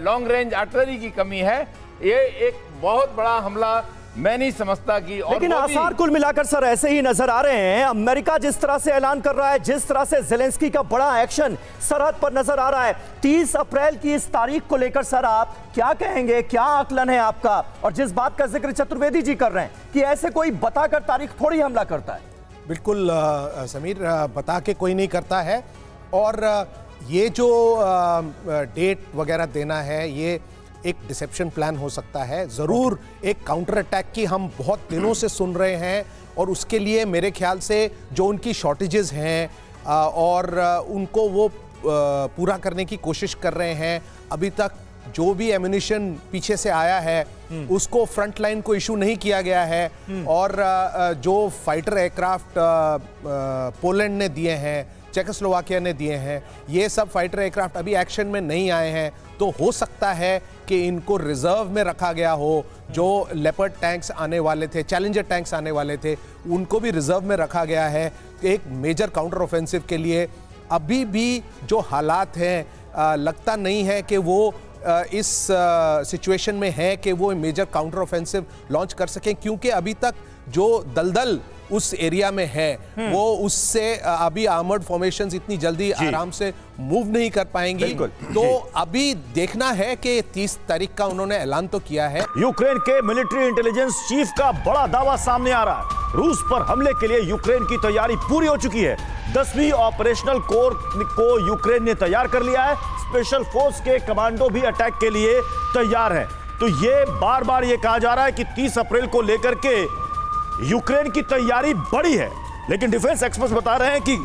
लॉन्ग रेंज आर्टिलरी की कमी है। ये एक बहुत बड़ा हमला मैं नहीं समझता कि और लेकिन आसार कुल मिलाकर सर ऐसे ही नज़र आ रहे हैं। अमेरिका जिस तरह से ऐलान कर रहा है जिस तरह से जेलेंस्की का बड़ा एक्शन सरहद पर नज़र आ रहा है 30 अप्रैल की इस तारीख को लेकर सर आप क्या कहेंगे क्या आकलन है आपका? और जिस बात का ज़िक्र चतुर्वेदी जी कर रहे हैं कि ऐसे कोई बताकर तारीख थोड़ी हमला करता है। बिल्कुल आ, समीर आ, बता के कोई नहीं करता है। और आ, ये जो डेट वगैरह देना है ये एक डिसेप्शन प्लान हो सकता है ज़रूर एक काउंटर अटैक की हम बहुत दिनों से सुन रहे हैं और उसके लिए मेरे ख्याल से जो उनकी शॉर्टेजेस हैं और उनको वो पूरा करने की कोशिश कर रहे हैं अभी तक जो भी एम्यूनिशन पीछे से आया है हम्म। उसको फ्रंट लाइन को इशू नहीं किया गया है हम्म। और जो फाइटर एयरक्राफ्ट पोलैंड ने दिए हैं चेकोस्लोवाकिया ने दिए हैं। ये सब फाइटर एयरक्राफ्ट अभी एक्शन में नहीं आए हैं। तो हो सकता है कि इनको रिज़र्व में रखा गया हो, जो लेपर्ड टैंक्स आने वाले थे चैलेंजर टैंक्स आने वाले थे, उनको भी रिज़र्व में रखा गया है एक मेजर काउंटर ऑफेंसिव के लिए। अभी भी जो हालात हैं लगता नहीं है कि वो इस सिचुएशन में है कि वो मेजर काउंटर ऑफेंसिव लॉन्च कर सकें, क्योंकि अभी तक जो दलदल उस एरिया में है हम्म। वो उससे अभी आर्मर्ड फॉर्मेशंस इतनी जल्दी आराम से मूव नहीं कर पाएँगी। तो अभी देखना है कि 30 तारीख का उन्होंने ऐलान तो किया है। यूक्रेन के मिलिट्री इंटेलिजेंस चीफ का बड़ा दावा सामने आ रहा है। रूस पर हमले के लिए यूक्रेन की तैयारी पूरी हो चुकी है। दसवीं ऑपरेशनल कोर को यूक्रेन ने तैयार कर लिया है। स्पेशल फोर्स के कमांडो भी अटैक के लिए तैयार है। तो ये बार बार ये कहा जा रहा है कि 30 अप्रैल को लेकर के यूक्रेन की तैयारी बड़ी है लेकिन डिफेंस एक्सपर्ट्स बता रहे हैं कि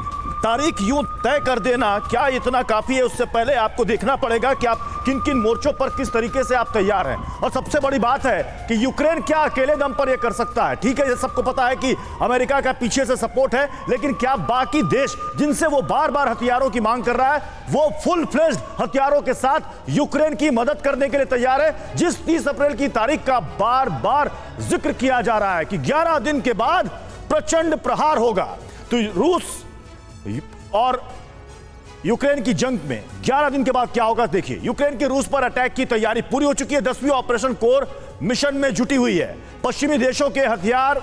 तारीख यूँ तय कर देना। क्या इतना काफ़ी है, उससे पहले आपको देखना पड़ेगा कि आप किन किन मोर्चों पर किस तरीके से आप तैयार हैं। और सबसे बड़ी बात है कि यूक्रेन क्या अकेले दम पर यह कर सकता है। ठीक है, ये सबको पता है कि अमेरिका का पीछे से सपोर्ट है, लेकिन क्या बाकी देश जिनसे वो बार बार हथियारों की मांग कर रहा है, वो फुल फ्लेज हथियारों के साथ यूक्रेन की मदद करने के लिए तैयार है, जिस तीस अप्रैल की तारीख का बार बार ज़िक्र किया जा रहा है कि ग्यारह दिन के बाद प्रचंड प्रहार होगा। तो रूस और यूक्रेन की जंग में 11 दिन के बाद क्या होगा, देखिए, यूक्रेन के रूस पर अटैक की तैयारी पूरी हो चुकी है। दसवीं ऑपरेशन कोर मिशन में जुटी हुई है। पश्चिमी देशों के हथियार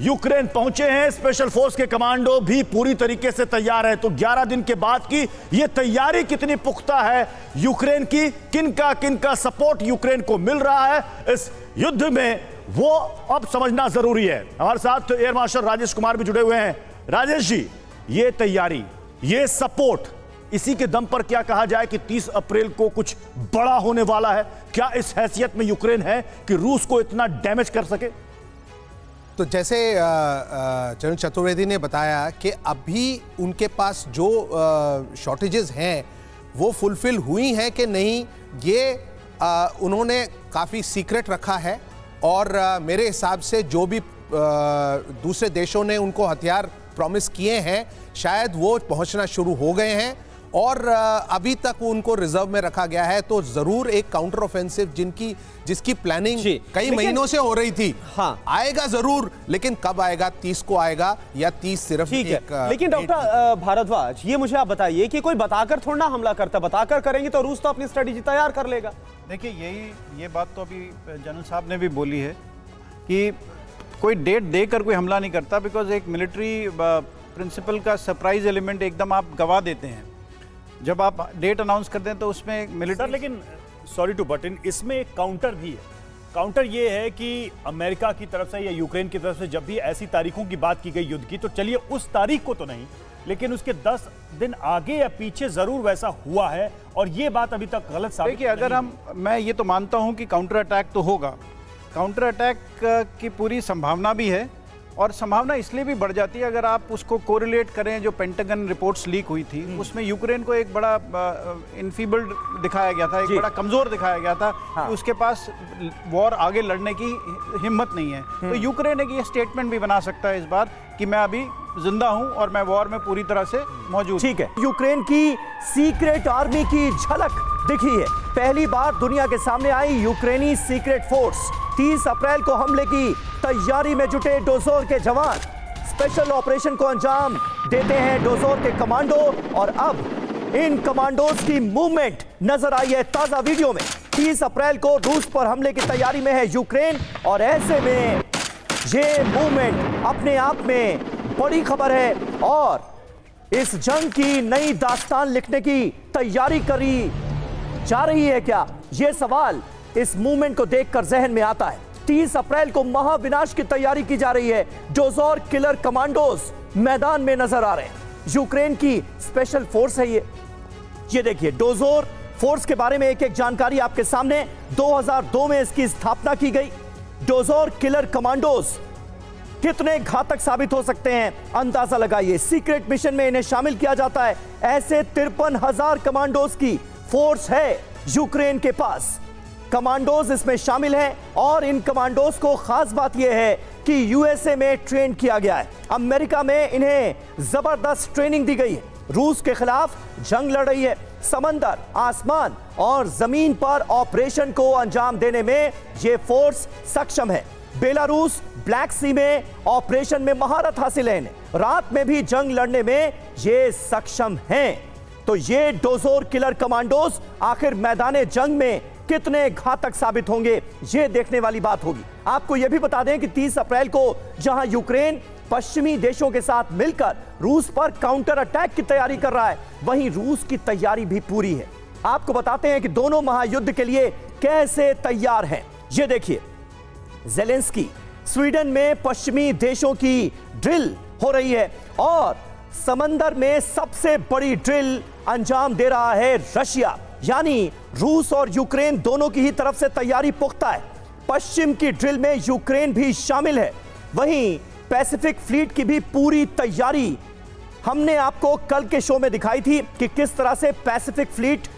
यूक्रेन पहुँचे हैं। स्पेशल फोर्स के कमांडो भी पूरी तरीके से तैयार है। तो 11 दिन के बाद की यह तैयारी कितनी पुख्ता है यूक्रेन की? किन का किन का सपोर्ट यूक्रेन को मिल रहा है इस युद्ध में, वो अब समझना ज़रूरी है। हमारे साथ एयर मार्शल राजेश कुमार भी जुड़े हुए हैं। राजेश जी ये तैयारी ये सपोर्ट इसी के दम पर क्या कहा जाए कि 30 अप्रैल को कुछ बड़ा होने वाला है? क्या इस हैसियत में यूक्रेन है कि रूस को इतना डैमेज कर सके? तो जैसे चरण चतुर्वेदी ने बताया कि अभी उनके पास जो शॉर्टेजेस हैं वो फुलफिल हुई हैं कि नहीं ये आ, उन्होंने काफ़ी सीक्रेट रखा है और आ, मेरे हिसाब से जो भी आ, दूसरे देशों ने उनको हथियार प्रॉमिस किए हैं शायद वो पहुँचना शुरू हो गए हैं। और अभी तक उनको रिज़र्व में रखा गया है तो ज़रूर एक काउंटर ऑफेंसिव जिनकी जिसकी प्लानिंग कई महीनों से हो रही थी। हाँ। आएगा ज़रूर लेकिन कब आएगा तीस को आएगा या तीस सिर्फ़ ठीक है। लेकिन डॉक्टर भारद्वाज ये मुझे आप बताइए कि कोई बताकर थोड़ा ना हमला करता बताकर करेंगे तो रूस तो अपनी स्ट्रेटेजी तैयार कर लेगा। देखिए यही ये बात तो अभी जनरल साहब ने भी बोली है कि कोई डेट देकर कोई हमला नहीं करता बिकॉज़ एक मिलिट्री प्रिंसिपल का सरप्राइज़ एलिमेंट एकदम आप गवा देते हैं। जब आप डेट अनाउंस करते हैं तो उसमें मिलिट्री लेकिन सॉरी टू बट इन इसमें एक काउंटर भी है। काउंटर ये है कि अमेरिका की तरफ़ से या यूक्रेन की तरफ़ से जब भी ऐसी तारीखों की बात की गई युद्ध की तो चलिए उस तारीख को तो नहीं लेकिन उसके 10 दिन आगे या पीछे ज़रूर वैसा हुआ है और ये बात अभी तक गलत साबित देखिए अगर हम मैं ये तो मानता हूँ कि काउंटर अटैक तो होगा। काउंटर अटैक की पूरी संभावना भी है और संभावना इसलिए भी बढ़ जाती है अगर आप उसको कोरिलेट करें जो पेंटागन रिपोर्ट्स लीक हुई थी हम्म। उसमें यूक्रेन को एक बड़ा इनफीबल्ड दिखाया गया था एक बड़ा कमज़ोर दिखाया गया था हाँ। कि उसके पास वॉर आगे लड़ने की हिम्मत नहीं है तो हम्म। यूक्रेन एक ये स्टेटमेंट भी बना सकता है इस बार कि मैं अभी ज़िंदा हूँ और मैं वॉर में पूरी तरह से मौजूद ठीक है यूक्रेन की सीक्रेट आर्मी की झलक दिखी है। पहली बार दुनिया के सामने आई यूक्रेनी सीक्रेट फोर्स। 30 अप्रैल को हमले की तैयारी में जुटे डोजोर के जवान। स्पेशल ऑपरेशन को अंजाम देते हैं डोजोर के कमांडो और अब इन कमांडोज की मूवमेंट नज़र आई है ताज़ा वीडियो में। 30 अप्रैल को रूस पर हमले की तैयारी में है यूक्रेन और ऐसे में ये मूवमेंट अपने आप में बड़ी खबर है और इस जंग की नई दास्तान लिखने की तैयारी करी जा रही है क्या? यह सवाल इस मूवमेंट को देखकर जहन में आता है। 30 अप्रैल को महाविनाश की तैयारी की जा रही है डोजोर किलर कमांडोज मैदान में नज़र आ रहे हैं। यूक्रेन की स्पेशल फोर्स है ये। ये देखिए डोजोर फोर्स के बारे में एक एक जानकारी आपके सामने। 2002 में इसकी स्थापना की गई। डोजोर किलर कमांडोज कितने घातक साबित हो सकते हैं? अंदाज़ा लगाइए। सीक्रेट मिशन में इन्हें शामिल किया जाता है। ऐसे तिरपन हज़ार कमांडोज की फोर्स है यूक्रेन के पास। कमांडोज इसमें शामिल हैं और इन कमांडोज को खास बात यह है कि यूएसए में ट्रेन किया गया है। अमेरिका में इन्हें ज़बरदस्त ट्रेनिंग दी गई है। रूस के खिलाफ जंग लड़ रही है। समंदर, आसमान और ज़मीन पर ऑपरेशन को अंजाम देने में ये फोर्स सक्षम है। बेलारूस, ब्लैक सी में ऑपरेशन में महारत हासिल है। रात में भी जंग लड़ने में ये सक्षम हैं। तो ये डोजोर किलर कमांडोज आखिर मैदान जंग में कितने घातक साबित होंगे, ये देखने वाली बात होगी। आपको यह भी बता दें कि 30 अप्रैल को जहाँ यूक्रेन पश्चिमी देशों के साथ मिलकर रूस पर काउंटर अटैक की तैयारी कर रहा है, वहीं रूस की तैयारी भी पूरी है। आपको बताते हैं कि दोनों महायुद्ध के लिए कैसे तैयार हैं। ये देखिए, जेलेंस्की, स्वीडन में पश्चिमी देशों की ड्रिल हो रही है और समंदर में सबसे बड़ी ड्रिल अंजाम दे रहा है रशिया। यानी रूस और यूक्रेन दोनों की ही तरफ़ से तैयारी पुख्ता है। पश्चिम की ड्रिल में यूक्रेन भी शामिल है। वहीं पैसिफिक फ्लीट की भी पूरी तैयारी हमने आपको कल के शो में दिखाई थी कि किस तरह से पैसिफिक फ्लीट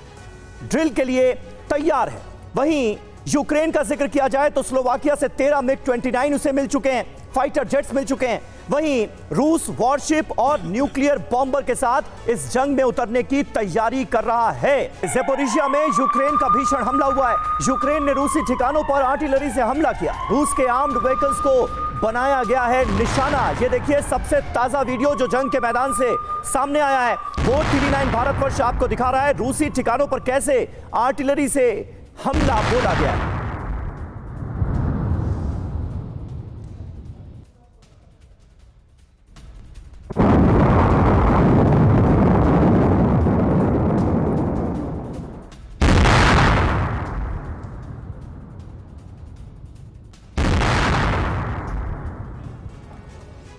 ड्रिल के लिए तैयार है। वहीं यूक्रेन का ज़िक्र किया जाए तो स्लोवाकिया से तेरह मिग 29 उसे मिल चुके हैं। फाइटर जेट्स मिल चुके हैं। वहीं रूस वॉरशिप और न्यूक्लियर बॉम्बर के साथ इस जंग में उतरने की तैयारी कर रहा है। जेपोरिशिया में यूक्रेन का भीषण हमला हुआ है। यूक्रेन ने रूसी ठिकानों पर आर्टिलरी से हमला किया। रूस के आर्म्ड व्हीकल्स को बनाया गया है निशाना। ये देखिए, सबसे ताज़ा वीडियो जो जंग के मैदान से सामने आया है, वो टीवी नाइन भारतवर्ष आपको दिखा रहा है। रूसी ठिकानों पर कैसे आर्टिलरी से हमला बोला गया है।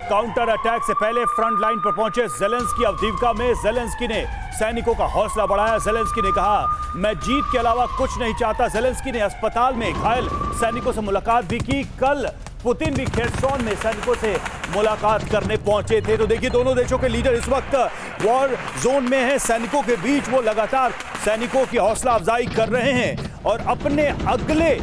काउंटर अटैक से पहले फ्रंट लाइन पर पहुँचे जेलेंस्की अवधीवका में। जेलेंस्की ने सैनिकों का हौसला बढ़ाया। जेलेंस्की ने कहा, मैं जीत के अलावा कुछ नहीं चाहता। जेलेंस्की ने अस्पताल में घायल सैनिकों से मुलाकात भी की। कल पुतिन भी खेरसौन में सैनिकों से मुलाकात करने पहुँचे थे। तो देखिए, दोनों देशों के लीडर इस वक्त वॉर जोन में हैं। सैनिकों के बीच वो लगातार सैनिकों की हौसला अफजाई कर रहे हैं और अपने अगले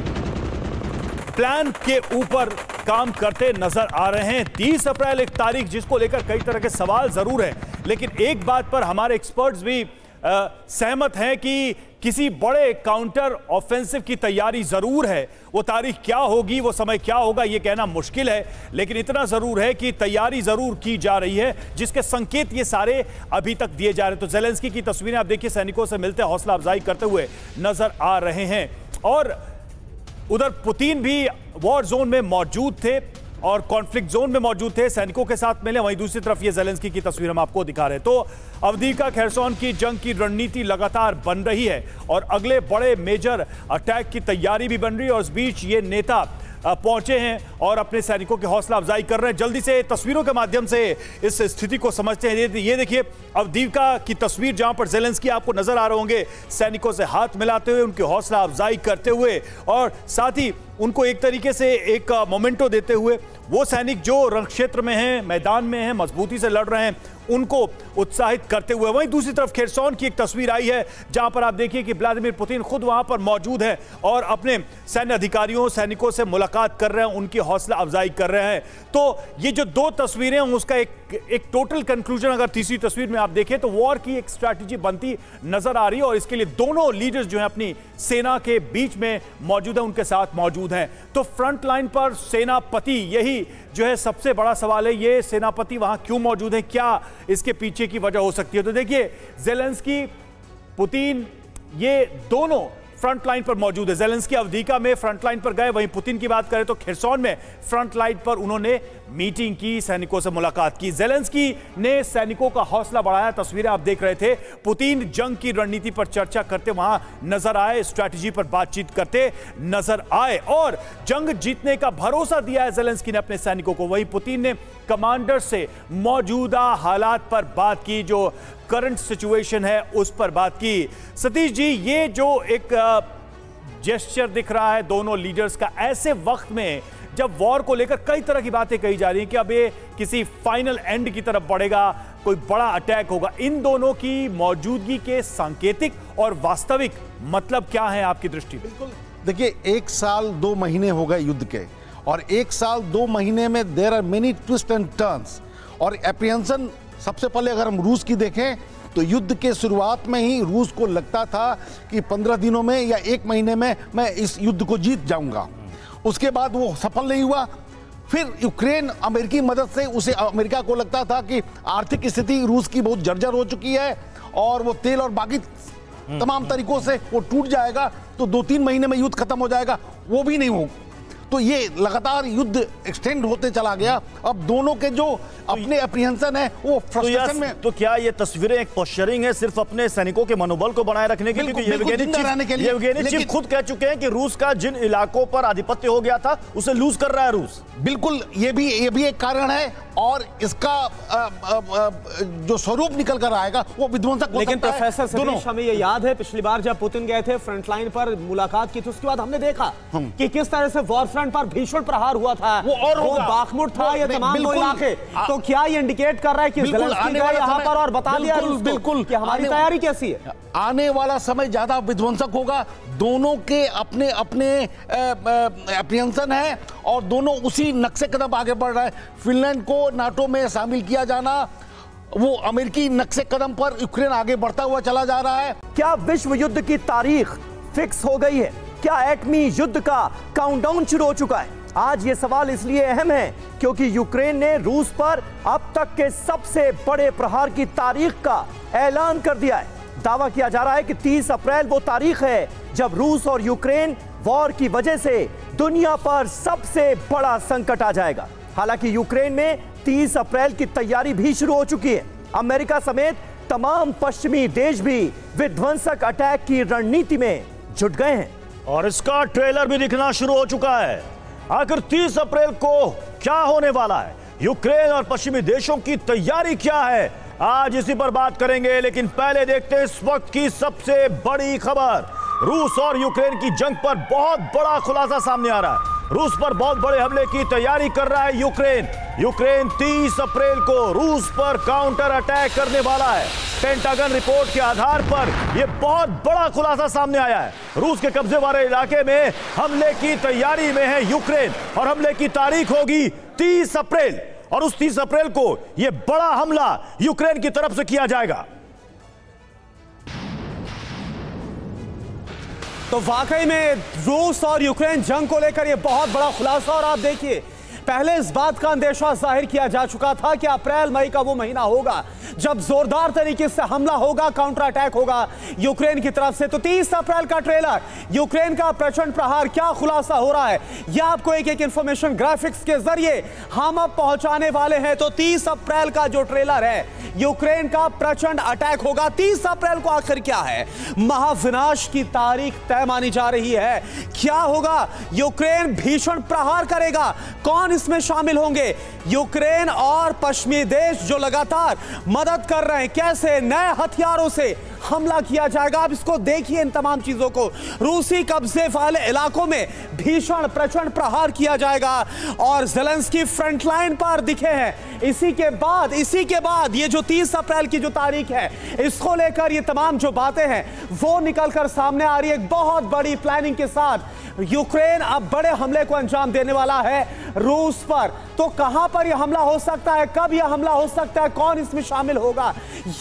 प्लान के ऊपर काम करते नज़र आ रहे हैं। 30 अप्रैल एक तारीख जिसको लेकर कई तरह के सवाल ज़रूर हैं। लेकिन एक बात पर हमारे एक्सपर्ट्स भी आ, सहमत हैं कि किसी बड़े काउंटर ऑफेंसिव की तैयारी ज़रूर है। वो तारीख क्या होगी वो समय क्या होगा ये कहना मुश्किल है। लेकिन इतना ज़रूर है कि तैयारी ज़रूर की जा रही है जिसके संकेत ये सारे अभी तक दिए जा रहे हैं। तो जेलेंस्की की तस्वीरें आप देखिए सैनिकों से मिलते हौसला अफजाई करते हुए नज़र आ रहे हैं। और उधर पुतिन भी वॉर जोन में मौजूद थे और कॉन्फ्लिक्ट जोन में मौजूद थे। सैनिकों के साथ मिले, वहीं दूसरी तरफ़ ये जेलेंस्की की तस्वीर हम आपको दिखा रहे हैं। तो अवधीका खैरसौन की जंग की रणनीति लगातार बन रही है और अगले बड़े मेजर अटैक की तैयारी भी बन रही है और इस बीच ये नेता पहुँचे हैं और अपने सैनिकों की हौसला अफजाई कर रहे हैं। जल्दी से तस्वीरों के माध्यम से इस स्थिति को समझते हैं। ये देखिए अवदीविका की तस्वीर जहाँ पर जेलेंसकी आपको नज़र आ रहे होंगे, सैनिकों से हाथ मिलाते हुए, उनकी हौसला अफजाई करते हुए और साथ ही उनको एक तरीके से एक मोमेंटो देते हुए वो सैनिक जो रण क्षेत्र में हैं, मैदान में हैं, मजबूती से लड़ रहे हैं, उनको उत्साहित करते हुए वहीं दूसरी तरफ़ खेरसौन की एक तस्वीर आई है, जहाँ पर आप देखिए कि व्लादिमीर पुतिन खुद वहाँ पर मौजूद हैं और अपने सैन्य अधिकारियों, सैनिकों से मुलाकात कर रहे हैं, उनकी हौसला अफजाई कर रहे हैं। तो ये जो दो तस्वीरें उसका एक एक टोटल कंक्लूजन अगर तीसरी तस्वीर में आप देखें तो वॉर की एक स्ट्रैटेजी बनती नज़र आ रही है और इसके लिए दोनों लीडर्स जो है अपनी सेना के बीच में मौजूद है, उनके साथ मौजूद हैं। तो फ्रंट लाइन पर सेनापति, यही जो है सबसे बड़ा सवाल है, ये सेनापति वहाँ क्यों मौजूद है? क्या इसके पीछे की वजह हो सकती है? तो देखिए जेलेंस्की पुतिन ये दोनों फ्रंट लाइन पर मौजूद है। जेलेंस की अवधिका में फ्रंट लाइन पर गए, वहीं पुतिन की बात करें तो खिरसौन में फ्रंट लाइन पर उन्होंने मीटिंग की, सैनिकों से मुलाकात की। जेलेंस्की ने सैनिकों का हौसला बढ़ाया, तस्वीरें आप देख रहे थे। पुतिन जंग की रणनीति पर चर्चा करते, वहाँ नज़र आए, स्ट्रैटेजी पर बातचीत करते नज़र आए और जंग जीतने का भरोसा दिया है जेलेंस्की ने अपने सैनिकों को। वहीं पुतिन ने कमांडर से मौजूदा हालात पर बात की, जो करंट सिचुएशन है, उस पर बात की। सतीश जी, ये जो एक जेस्चर दिख रहा है दोनों लीडर्स का, ऐसे वक्त में जब वॉर को लेकर कई तरह की बातें कही जा रही हैं कि अब ये किसी फाइनल एंड की तरफ़ बढ़ेगा, कोई बड़ा अटैक होगा, इन दोनों की मौजूदगी के सांकेतिक और वास्तविक मतलब क्या है आपकी दृष्टि बिल्कुल। देखिए, एक साल दो महीने हो गए युद्ध के, और एक साल दो महीने में there are many twist and turns और एप्रियंसन सबसे पहले अगर हम रूस की देखें तो युद्ध के शुरुआत में ही रूस को लगता था कि पंद्रह दिनों में या एक महीने में मैं इस युद्ध को जीत जाऊँगा। उसके बाद वो सफल नहीं हुआ। फिर यूक्रेन अमेरिकी मदद से उसे अमेरिका को लगता था कि आर्थिक स्थिति रूस की बहुत जर्जर हो चुकी है और वो तेल और बाकी तमाम तरीकों से वो टूट जाएगा तो दो तीन महीने में युद्ध खत्म हो जाएगा। वो भी नहीं हो तो ये लगातार युद्ध एक्सटेंड होते चला गया। अब दोनों के जो अपने अप्रिहेंशन है वो फ्रस्ट्रेशन तो में तो क्या ये तस्वीरें एक पोस्चरिंग है सिर्फ़ अपने सैनिकों के मनोबल को बनाए रखने के लिए? चीफ खुद कह चुके हैं कि रूस का जिन इलाकों पर आधिपत्य हो गया था उसे लूज कर रहा है रूस। बिल्कुल ये भी ये भी एक कारण है और इसका आ, आ, आ, जो स्वरूप निकल कर आएगा वो विध्वंसक लेकिन प्रोफेसर सतीश हमें ये याद है पिछली बार जब पुतिन गए थे फ्रंटलाइन पर मुलाकात की थी उसके बाद हमने देखा कि किस तरह से वॉर फ्रंट पर भीषण प्रहार हुआ था। वो और वो बाखमुट था ये तमाम इलाके। तो क्या ये इंडिकेट कर रहा है कि यहाँ पर और बता दिया बिल्कुल कि हमारी तैयारी कैसी है? आने वाला समय ज़्यादा विध्वंसक होगा। दोनों के अपने अपने अप्रियंसन है और दोनों उसी नक्शे कदम आगे बढ़ रहे हैं। फिनलैंड को नाटो में शामिल किया जाना वो अमेरिकी नक्शे कदम पर यूक्रेन आगे बढ़ता हुआ चला जा रहा है। क्या विश्व युद्ध की तारीख फिक्स हो गई है? क्या एटमी युद्ध का काउंटडाउन शुरू हो चुका है? आज ये सवाल इसलिए अहम है क्योंकि यूक्रेन ने रूस पर अब तक के सबसे बड़े प्रहार की तारीख का ऐलान कर दिया है। दावा किया जा रहा है कि 30 अप्रैल वो तारीख है जब रूस और यूक्रेन वॉर की वजह से दुनिया पर सबसे बड़ा संकट आ जाएगा। हालाँकि यूक्रेन में 30 अप्रैल की तैयारी भी शुरू हो चुकी है। अमेरिका समेत तमाम पश्चिमी देश भी विध्वंसक अटैक की रणनीति में जुट गए हैं। और इसका ट्रेलर भी दिखना शुरू हो चुका है। आखिर 30 अप्रैल को क्या होने वाला है? यूक्रेन और पश्चिमी देशों की तैयारी क्या है? आज इसी पर बात करेंगे, लेकिन पहले देखते हैं इस वक्त की सबसे बड़ी खबर। रूस और यूक्रेन की जंग पर बहुत बड़ा खुलासा सामने आ रहा है। रूस पर बहुत बड़े हमले की तैयारी कर रहा है यूक्रेन। यूक्रेन 30 अप्रैल को रूस पर काउंटर अटैक करने वाला है। पेंटागन रिपोर्ट के आधार पर यह बहुत बड़ा खुलासा सामने आया है। रूस के कब्जे वाले इलाके में हमले की तैयारी में है यूक्रेन, और हमले की तारीख होगी 30 अप्रैल। और उस 30 अप्रैल को यह बड़ा हमला यूक्रेन की तरफ़ से किया जाएगा। तो वाकई में रूस और यूक्रेन जंग को लेकर यह बहुत बड़ा खुलासा और आप देखिए पहले इस बात का अंदेशा ज़ाहिर किया जा चुका था कि अप्रैल, मई का वो महीना होगा, जब जोरदार तरीके से हमला होगा काउंटर अटैक होगा यूक्रेन की तरफ़ से। तो 30 अप्रैल का ट्रेलर यूक्रेन का प्रचंड प्रहार, क्या खुलासा हो रहा है? यह आपको एक एक इंफॉर्मेशन ग्राफिक्स के ज़रिए हम अब पहुँचाने वाले हैं। तो 30 अप्रैल का जो ट्रेलर है, यूक्रेन का प्रचंड अटैक होगा। 30 अप्रैल को आखिर क्या है? महाविनाश की तारीख तय मानी जा रही है। क्या होगा? यूक्रेन भीषण प्रहार करेगा। कौन इसमें शामिल होंगे यूक्रेन और पश्चिमी देश जो लगातार मदद कर रहे हैं। कैसे नए हथियारों से हमला किया जाएगा? आप इसको देखिए इन तमाम चीज़ों को। रूसी कब्जे वाले इलाकों में भीषण प्रचंड प्रहार किया जाएगा और जेलेंस्की फ्रंटलाइन पर दिखे हैं। इसी के बाद, इसी के बाद ये जो 30 अप्रैल की जो तारीख है, इसको लेकर ये तमाम जो बातें हैं, वो निकलकर सामने आ रही है। एक बहुत बड़ी प्लानिंग के साथ यूक्रेन अब बड़े हमले को अंजाम देने वाला है। रूस पर। तो कहाँ पर यह हमला हो सकता है? कब यह हमला हो सकता है? कौन इसमें शामिल होगा?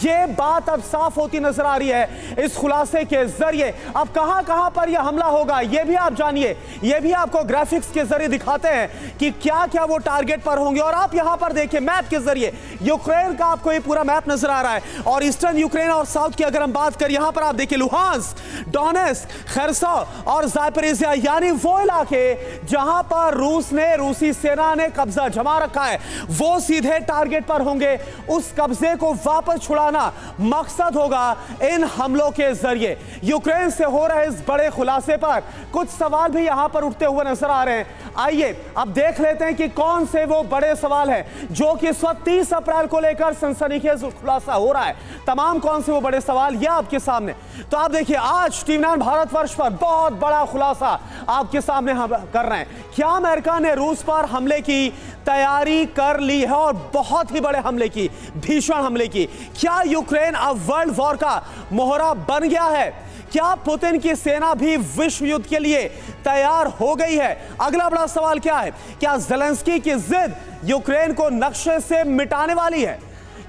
यह बात अब साफ़ होती नज़र आ रही है इस खुलासे के ज़रिए। अब कहाँ कहाँ पर यह हमला होगा? यह भी आप जानिए। यह भी आपको ग्राफिक्स के ज़रिए दिखाते हैं कि क्या क्या वो टारगेट पर होंगे। और आप यहाँ पर देखिए मैप के ज़रिए। यूक्रेन का आपको ये पूरा मैप नज़र आ रहा है। और ईस्टर्न यूक्रेन और साउथ की अगर हम बात करें, यहाँ पर आप देखिए लुहांस डोनेस खरसा और जायपरेजिया यानी वो इलाके जहाँ पर रूस ने रूसी सेना ने कब्जा जमा रखा है। वो सीधे टारगेट पर होंगे। उस कब्जे को वापस छुड़ाना मकसद होगा इन हमलों के ज़रिए। यूक्रेन से हो रहे इस बड़े खुलासे पर कुछ सवाल भी यहाँ पर उठते हुए नज़र आ रहे हैं। आइए, अब देख लेते हैं कि कौन से वो बड़े सवाल हैं, जो कि इस वक्त तीस अप्रैल को लेकर सनसनीखेज खुलासा हो रहा है। तमाम कौन से वो बड़े सवाल, ये आपके सामने। तो आप देखिए, आज टीवी नाइन भारतवर्ष पर बहुत बड़ा खुलासा आपके सामने हम कर रहे हैं। क्या अमेरिका ने रूस पर हमले की तैयारी कर ली है और बहुत ही बड़े हमले की, भीषण हमले की। क्या यूक्रेन अब वर्ल्ड वॉर का मोहरा बन गया है? क्या पुतिन की सेना भी विश्व युद्ध के लिए तैयार हो गई है? अगला बड़ा सवाल क्या है? क्या जेलेंस्की की जिद यूक्रेन को नक्शे से मिटाने वाली है?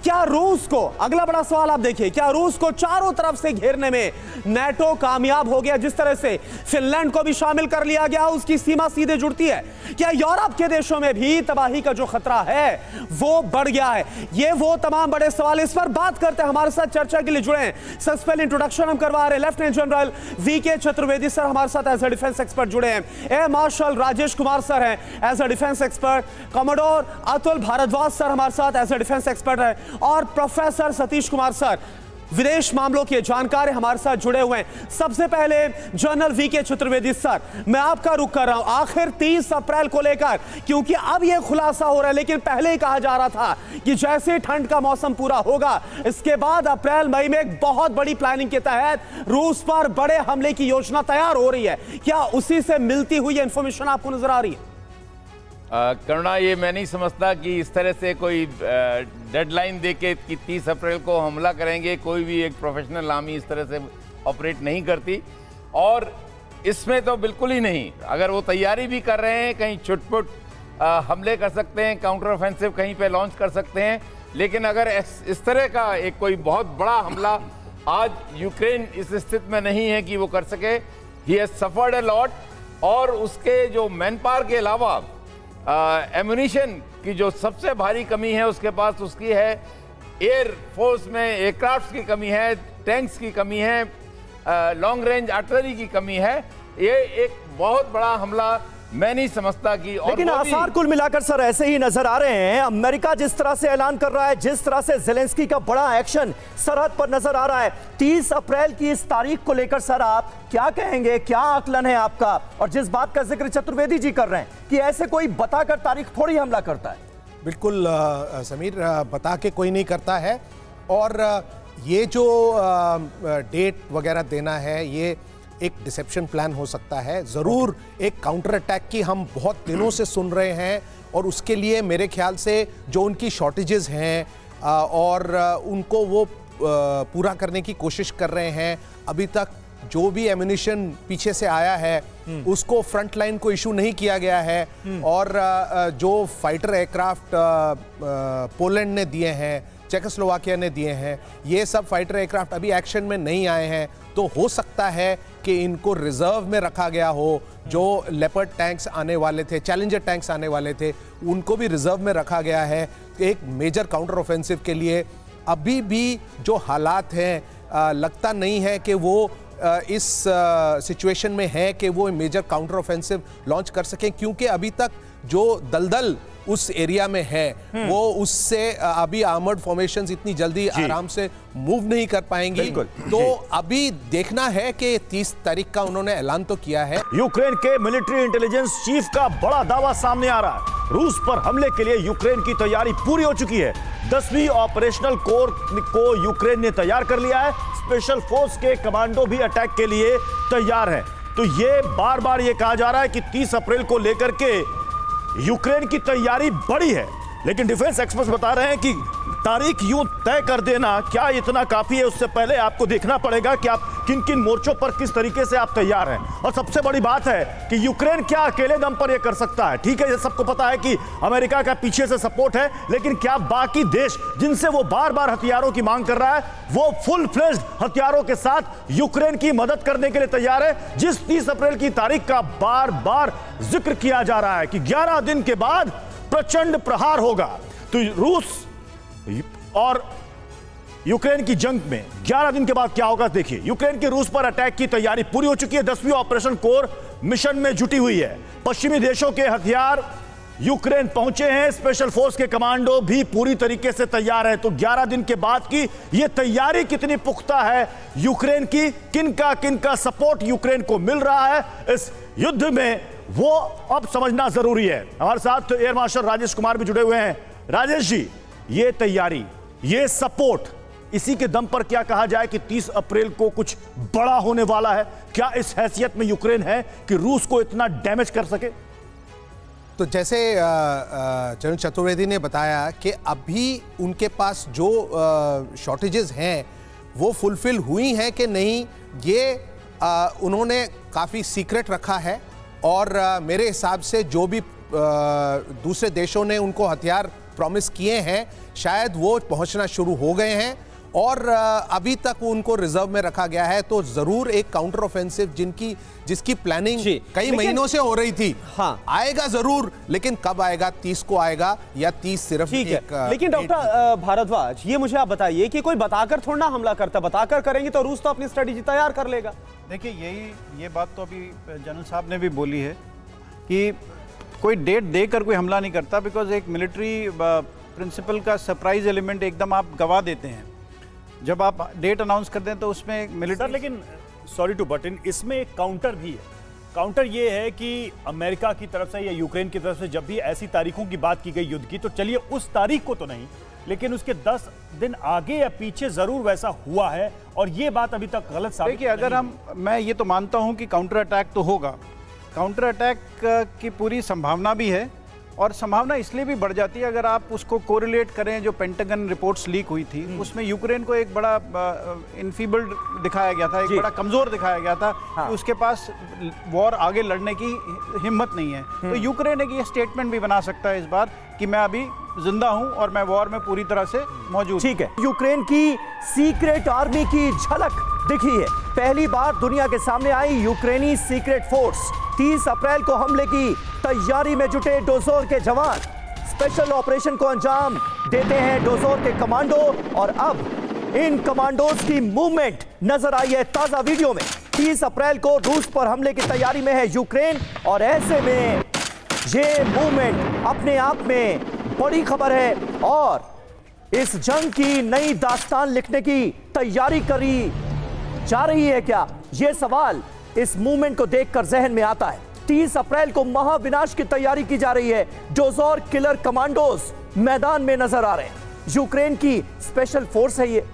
क्या रूस को, अगला बड़ा सवाल आप देखिए, क्या रूस को चारों तरफ़ से घेरने में नेटो कामयाब हो गया, जिस तरह से फिनलैंड को भी शामिल कर लिया गया, उसकी सीमा सीधे जुड़ती है। क्या यूरोप के देशों में भी तबाही का जो खतरा है, वो बढ़ गया है? ये वो तमाम बड़े सवाल इस पर बात करते हैं, हमारे साथ चर्चा के लिए जुड़े हैं। सबसे पहले इंट्रोडक्शन हम करवा रहे लेफ्टिनेंट जनरल वी के चतुर्वेदी सर हमारे साथ एज अ डिफेंस एक्सपर्ट जुड़े हैं। Air marshal Rajesh Kumar sir हैं। As a defence expert commodore Atul Bhardwaj sir हमारे साथ एज अ डिफेंस एक्सपर्ट है। और प्रोफेसर सतीश कुमार सर, विदेश मामलों के जानकार हमारे साथ जुड़े हुए हैं। सबसे पहले जनरल वी के चतुर्वेदी सर, मैं आपका रुख कर रहा हूँ। आखिर 30 अप्रैल को लेकर, क्योंकि अब यह खुलासा हो रहा है, लेकिन पहले ही कहा जा रहा था कि जैसे ठंड का मौसम पूरा होगा, इसके बाद अप्रैल, मई में एक बहुत बड़ी प्लानिंग के तहत रूस पर बड़े हमले की योजना तैयार हो रही है। क्या उसी से मिलती हुई इंफॉर्मेशन आपको नज़र आ रही है? करुणा, ये मैं नहीं समझता कि इस तरह से कोई डेडलाइन दे के कि तीस अप्रैल को हमला करेंगे, कोई भी एक प्रोफेशनल आर्मी इस तरह से ऑपरेट नहीं करती। और इसमें तो बिल्कुल ही नहीं, अगर वो तैयारी भी कर रहे हैं, कहीं छुटपुट हमले कर सकते हैं काउंटर ऑफेंसिव कहीं पे लॉन्च कर सकते हैं, लेकिन अगर इस तरह का एक कोई बहुत बड़ा हमला आज यूक्रेन इस स्थिति में नहीं है कि वो कर सके he has suffered a lot और उसके जो मैन पावर के अलावा एमुनिशन की जो सबसे भारी कमी है उसके पास उसकी है एयर फोर्स में एयरक्राफ्ट की कमी है टैंक्स की कमी है लॉन्ग रेंज आर्टिलरी की कमी है। ये एक बहुत बड़ा हमला मैं नहीं समझता कि और लेकिन आसार कुल मिलाकर सर ऐसे ही नज़र आ रहे हैं। अमेरिका जिस तरह से ऐलान कर रहा है जिस तरह से जेलेंस्की का बड़ा एक्शन सरहद पर नज़र आ रहा है 30 अप्रैल की इस तारीख को लेकर सर आप क्या कहेंगे क्या आकलन है आपका? और जिस बात का ज़िक्र चतुर्वेदी जी कर रहे हैं कि ऐसे कोई बताकर तारीख थोड़ी हमला करता है। बिल्कुल समीर बता के कोई नहीं करता है। और ये जो डेट वगैरह देना है ये एक डिसेप्शन प्लान हो सकता है। ज़रूर एक काउंटर अटैक की हम बहुत दिनों से सुन रहे हैं और उसके लिए मेरे ख्याल से जो उनकी शॉर्टेजेस हैं और उनको वो पूरा करने की कोशिश कर रहे हैं। अभी तक जो भी एमिनिशन पीछे से आया है उसको फ्रंट लाइन को इशू नहीं किया गया है। और अ, अ, जो फाइटर एयरक्राफ्ट पोलैंड ने दिए हैं चेकोस्लोवाकिया ने दिए हैं। ये सब फाइटर एयरक्राफ्ट अभी एक्शन में नहीं आए हैं। तो हो सकता है कि इनको रिज़र्व में रखा गया हो, जो लेपर्ड टैंक्स आने वाले थे चैलेंजर टैंक्स आने वाले थे, उनको भी रिज़र्व में रखा गया है एक मेजर काउंटर ऑफेंसिव के लिए। अभी भी जो हालात हैं लगता नहीं है कि वो इस सिचुएशन में है कि वो मेजर काउंटर ऑफेंसिव लॉन्च कर सकें, क्योंकि अभी तक जो दलदल उस एरिया में है वो उससे अभी आर्मर्ड फॉर्मेशंस इतनी जल्दी आराम से मूव नहीं कर पाएँगी। तो अभी देखना है कि 30 तारीख का उन्होंने ऐलान तो किया है। यूक्रेन के मिलिट्री इंटेलिजेंस चीफ का बड़ा दावा सामने आ रहा है। रूस पर हमले के लिए यूक्रेन की तैयारी पूरी हो चुकी है। दसवीं ऑपरेशनल कोर को यूक्रेन ने तैयार कर लिया है। स्पेशल फोर्स के कमांडो भी अटैक के लिए तैयार है। तो ये बार बार ये कहा जा रहा है कि 30 अप्रैल को लेकर के यूक्रेन की तैयारी बड़ी है लेकिन डिफेंस एक्सपर्ट्स बता रहे हैं कि तारीख यूँ तय कर देना। क्या इतना काफ़ी है? उससे पहले आपको देखना पड़ेगा कि आप किन किन मोर्चों पर किस तरीके से आप तैयार हैं। और सबसे बड़ी बात है कि यूक्रेन क्या अकेले दम पर यह कर सकता है। ठीक है, ये सबको पता है कि अमेरिका का पीछे से सपोर्ट है, लेकिन क्या बाकी देश जिनसे वो बार बार हथियारों की मांग कर रहा है, वो फुल फ्लेज्ड हथियारों के साथ यूक्रेन की मदद करने के लिए तैयार है, जिस 30 अप्रैल की तारीख का बार बार ज़िक्र किया जा रहा है कि 11 दिन के बाद प्रचंड प्रहार होगा। तो रूस और यूक्रेन की जंग में 11 दिन के बाद क्या होगा, देखिए, यूक्रेन के रूस पर अटैक की तैयारी पूरी हो चुकी है। दसवीं ऑपरेशन कोर मिशन में जुटी हुई है। पश्चिमी देशों के हथियार यूक्रेन पहुँचे हैं। स्पेशल फोर्स के कमांडो भी पूरी तरीके से तैयार है। तो 11 दिन के बाद की यह तैयारी कितनी पुख्ता है, यूक्रेन की किन का किन का सपोर्ट यूक्रेन को मिल रहा है, इस युद्ध में वो अब समझना ज़रूरी है। हमारे साथ एयर मार्शल राजेश कुमार भी जुड़े हुए हैं। राजेश जी ये तैयारी ये सपोर्ट इसी के दम पर क्या कहा जाए कि 30 अप्रैल को कुछ बड़ा होने वाला है। क्या इस हैसियत में यूक्रेन है कि रूस को इतना डैमेज कर सके? तो जैसे चरण चतुर्वेदी ने बताया कि अभी उनके पास जो शॉर्टेजेस हैं वो फुलफिल हुई हैं कि नहीं ये अ, उन्होंने काफ़ी सीक्रेट रखा है और अ, मेरे हिसाब से जो भी अ, दूसरे देशों ने उनको हथियार प्रॉमिस किए हैं शायद वो पहुँचना शुरू हो गए हैं और अभी तक उनको रिज़र्व में रखा गया है तो ज़रूर एक काउंटर ऑफेंसिव जिनकी जिसकी प्लानिंग कई लेकिन- महीनों से हो रही थी। हाँ। आएगा ज़रूर लेकिन कब आएगा तीस को आएगा या तीस सिर्फ़ ठीक एक, है लेकिन डॉक्टर भारद्वाज ये मुझे आप बताइए कि कोई बताकर थोड़ा ना हमला करता बताकर करेंगे तो रूस तो अपनी स्ट्रेटेजी तैयार कर लेगा। देखिए यही ये बात तो अभी जनरल साहब ने भी बोली है कि कोई डेट देकर कोई हमला नहीं करता बिकॉज़ एक मिलिट्री प्रिंसिपल का सरप्राइज़ एलिमेंट एकदम आप गवा देते हैं। जब आप डेट अनाउंस कर दें तो उसमें मिलिट्री लेकिन सॉरी टू बट इन इसमें एक काउंटर भी है। काउंटर ये है कि अमेरिका की तरफ़ से या यूक्रेन की तरफ़ से जब भी ऐसी तारीखों की बात की गई युद्ध की तो चलिए उस तारीख को तो नहीं लेकिन उसके 10 दिन आगे या पीछे ज़रूर वैसा हुआ है और ये बात अभी तक गलत साबित देखिए अगर हम मैं ये तो मानता हूँ कि काउंटर अटैक तो होगा। काउंटर अटैक की पूरी संभावना भी है और संभावना इसलिए भी बढ़ जाती है अगर आप उसको कोरिलेट करें जो पेंटागन रिपोर्ट्स लीक हुई थी उसमें यूक्रेन को एक बड़ा इनफीबल्ड दिखाया गया था एक बड़ा कमज़ोर दिखाया गया था हाँ। कि उसके पास वॉर आगे लड़ने की हिम्मत नहीं है। तो यूक्रेन एक ये स्टेटमेंट भी बना सकता है इस बार कि मैं अभी ज़िंदा हूँ और मैं वॉर में पूरी तरह से मौजूद ठीक है। यूक्रेन की सीक्रेट आर्मी की झलक दिखी है पहली बार दुनिया के सामने आई यूक्रेनी सीक्रेट फोर्स। 30 अप्रैल को हमले की तैयारी में जुटे डोजोर के जवान। स्पेशल ऑपरेशन को अंजाम देते हैं डोजोर के कमांडो, और अब इन कमांडोज की मूवमेंट नज़र आई है ताज़ा वीडियो में। 30 अप्रैल को रूस पर हमले की तैयारी में है यूक्रेन, और ऐसे में ये मूवमेंट अपने आप में बड़ी खबर है, और इस जंग की नई दास्तान लिखने की तैयारी करी जा रही है क्या? यह सवाल इस मूवमेंट को देखकर जहन में आता है। 30 अप्रैल को महाविनाश की तैयारी की जा रही है डोजोर किलर कमांडोज मैदान में नज़र आ रहे हैं। यूक्रेन की स्पेशल फोर्स है ये।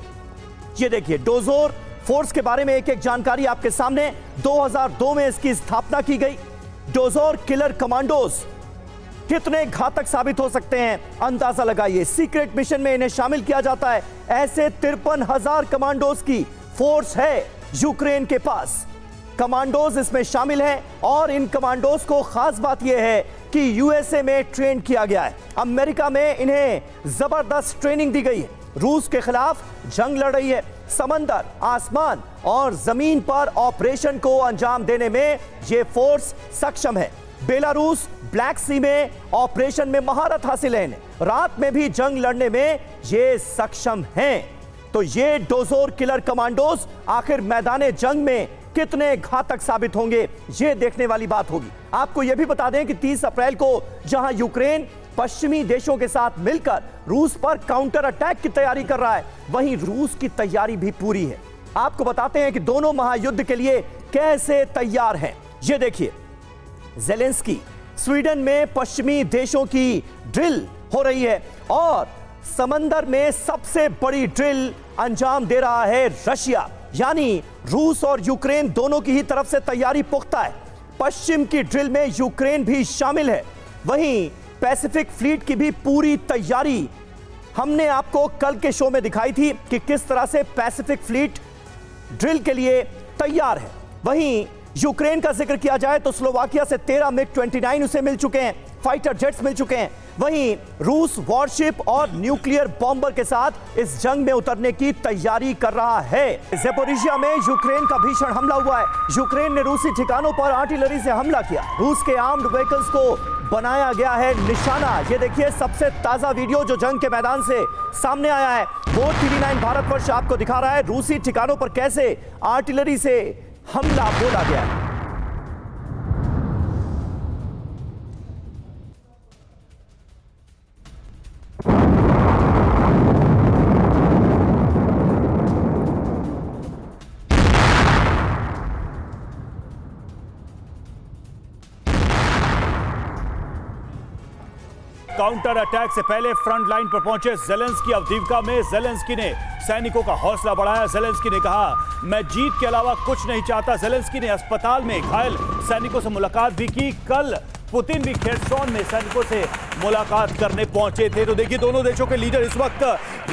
ये देखिए डोजोर फोर्स के बारे में एक एक जानकारी आपके सामने। 2002 में इसकी स्थापना की गई। डोजोर किलर कमांडोज कितने घातक साबित हो सकते हैं? अंदाज़ा लगाइए। सीक्रेट मिशन में इन्हें शामिल किया जाता है। ऐसे तिरपन हज़ार कमांडोज की फोर्स है यूक्रेन के पास। कमांडोज इसमें शामिल हैं और इन कमांडोज को खास बात यह है कि यूएसए में ट्रेन किया गया है। अमेरिका में इन्हें ज़बरदस्त ट्रेनिंग दी गई है। रूस के खिलाफ जंग लड़ रही है। समंदर, आसमान और ज़मीन पर ऑपरेशन को अंजाम देने में यह फोर्स सक्षम है। बेलारूस ब्लैक सी में ऑपरेशन में महारत हासिल है। रात में भी जंग लड़ने में ये सक्षम हैं। तो ये डोजोर किलर कमांडोज आखिर मैदान जंग में कितने घातक साबित होंगे, ये देखने वाली बात होगी। आपको यह भी बता दें कि 30 अप्रैल को जहाँ यूक्रेन पश्चिमी देशों के साथ मिलकर रूस पर काउंटर अटैक की तैयारी कर रहा है, वहीं रूस की तैयारी भी पूरी है। आपको बताते हैं कि दोनों महायुद्ध के लिए कैसे तैयार हैं। ये देखिए, जेलेंस्की, स्वीडन में पश्चिमी देशों की ड्रिल हो रही है और समंदर में सबसे बड़ी ड्रिल अंजाम दे रहा है रशिया। यानी रूस और यूक्रेन दोनों की ही तरफ़ से तैयारी पुख्ता है। पश्चिम की ड्रिल में यूक्रेन भी शामिल है। वहीं पैसिफिक फ्लीट की भी पूरी तैयारी हमने आपको कल के शो में दिखाई थी कि किस तरह से पैसिफिक फ्लीट ड्रिल के लिए तैयार है। वहीं यूक्रेन का ज़िक्र किया जाए तो स्लोवाकिया से 13 मिग 29 उसे मिल चुके हैं। फाइटर जेट्स मिल चुके हैं। वहीं रूस वॉरशिप और न्यूक्लियर बॉम्बर के साथ इस जंग में उतरने की तैयारी कर रहा है। जेपोरिशिया में यूक्रेन का भीषण हमला हुआ है। यूक्रेन ने रूसी ठिकानों पर आर्टिलरी से हमला किया। रूस के आर्म्ड व्हीकल्स को बनाया गया है निशाना। ये देखिए, सबसे ताज़ा वीडियो जो जंग के मैदान से सामने आया है, वो टीवी नाइन भारतवर्ष आपको दिखा रहा है। रूसी ठिकानों पर कैसे आर्टिलरी से हमला बोला गया। है काउंटर अटैक से पहले फ्रंट लाइन पर पहुँचे जेलेंस्की। अवदीवका में जेलेंस्की ने सैनिकों का हौसला बढ़ाया। जेलेंस्की ने कहा, मैं जीत के अलावा कुछ नहीं चाहता। जेलेंस्की ने अस्पताल में घायल सैनिकों से मुलाकात भी की। कल पुतिन भी खेरसौन में सैनिकों से मुलाकात करने पहुँचे थे। तो देखिए, दोनों देशों के लीडर इस वक्त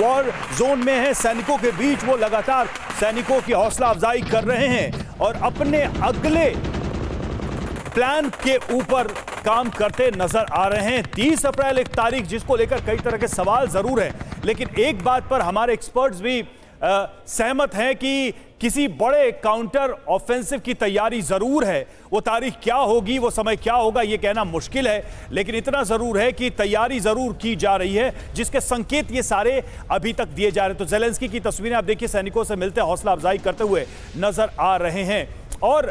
वॉर जोन में हैं। सैनिकों के बीच वो लगातार सैनिकों की हौसला अफजाई कर रहे हैं और अपने अगले प्लान के ऊपर काम करते नज़र आ रहे हैं। 30 अप्रैल एक तारीख जिसको लेकर कई तरह के सवाल ज़रूर हैं। लेकिन एक बात पर हमारे एक्सपर्ट्स भी सहमत हैं कि किसी बड़े काउंटर ऑफेंसिव की तैयारी ज़रूर है। वो तारीख क्या होगी, वो समय क्या होगा, ये कहना मुश्किल है। लेकिन इतना ज़रूर है कि तैयारी ज़रूर की जा रही है, जिसके संकेत ये सारे अभी तक दिए जा रहे हैं। तो जेलेंस्की की तस्वीरें आप देखिए, सैनिकों से मिलते हौसला अफजाई करते हुए नज़र आ रहे हैं। और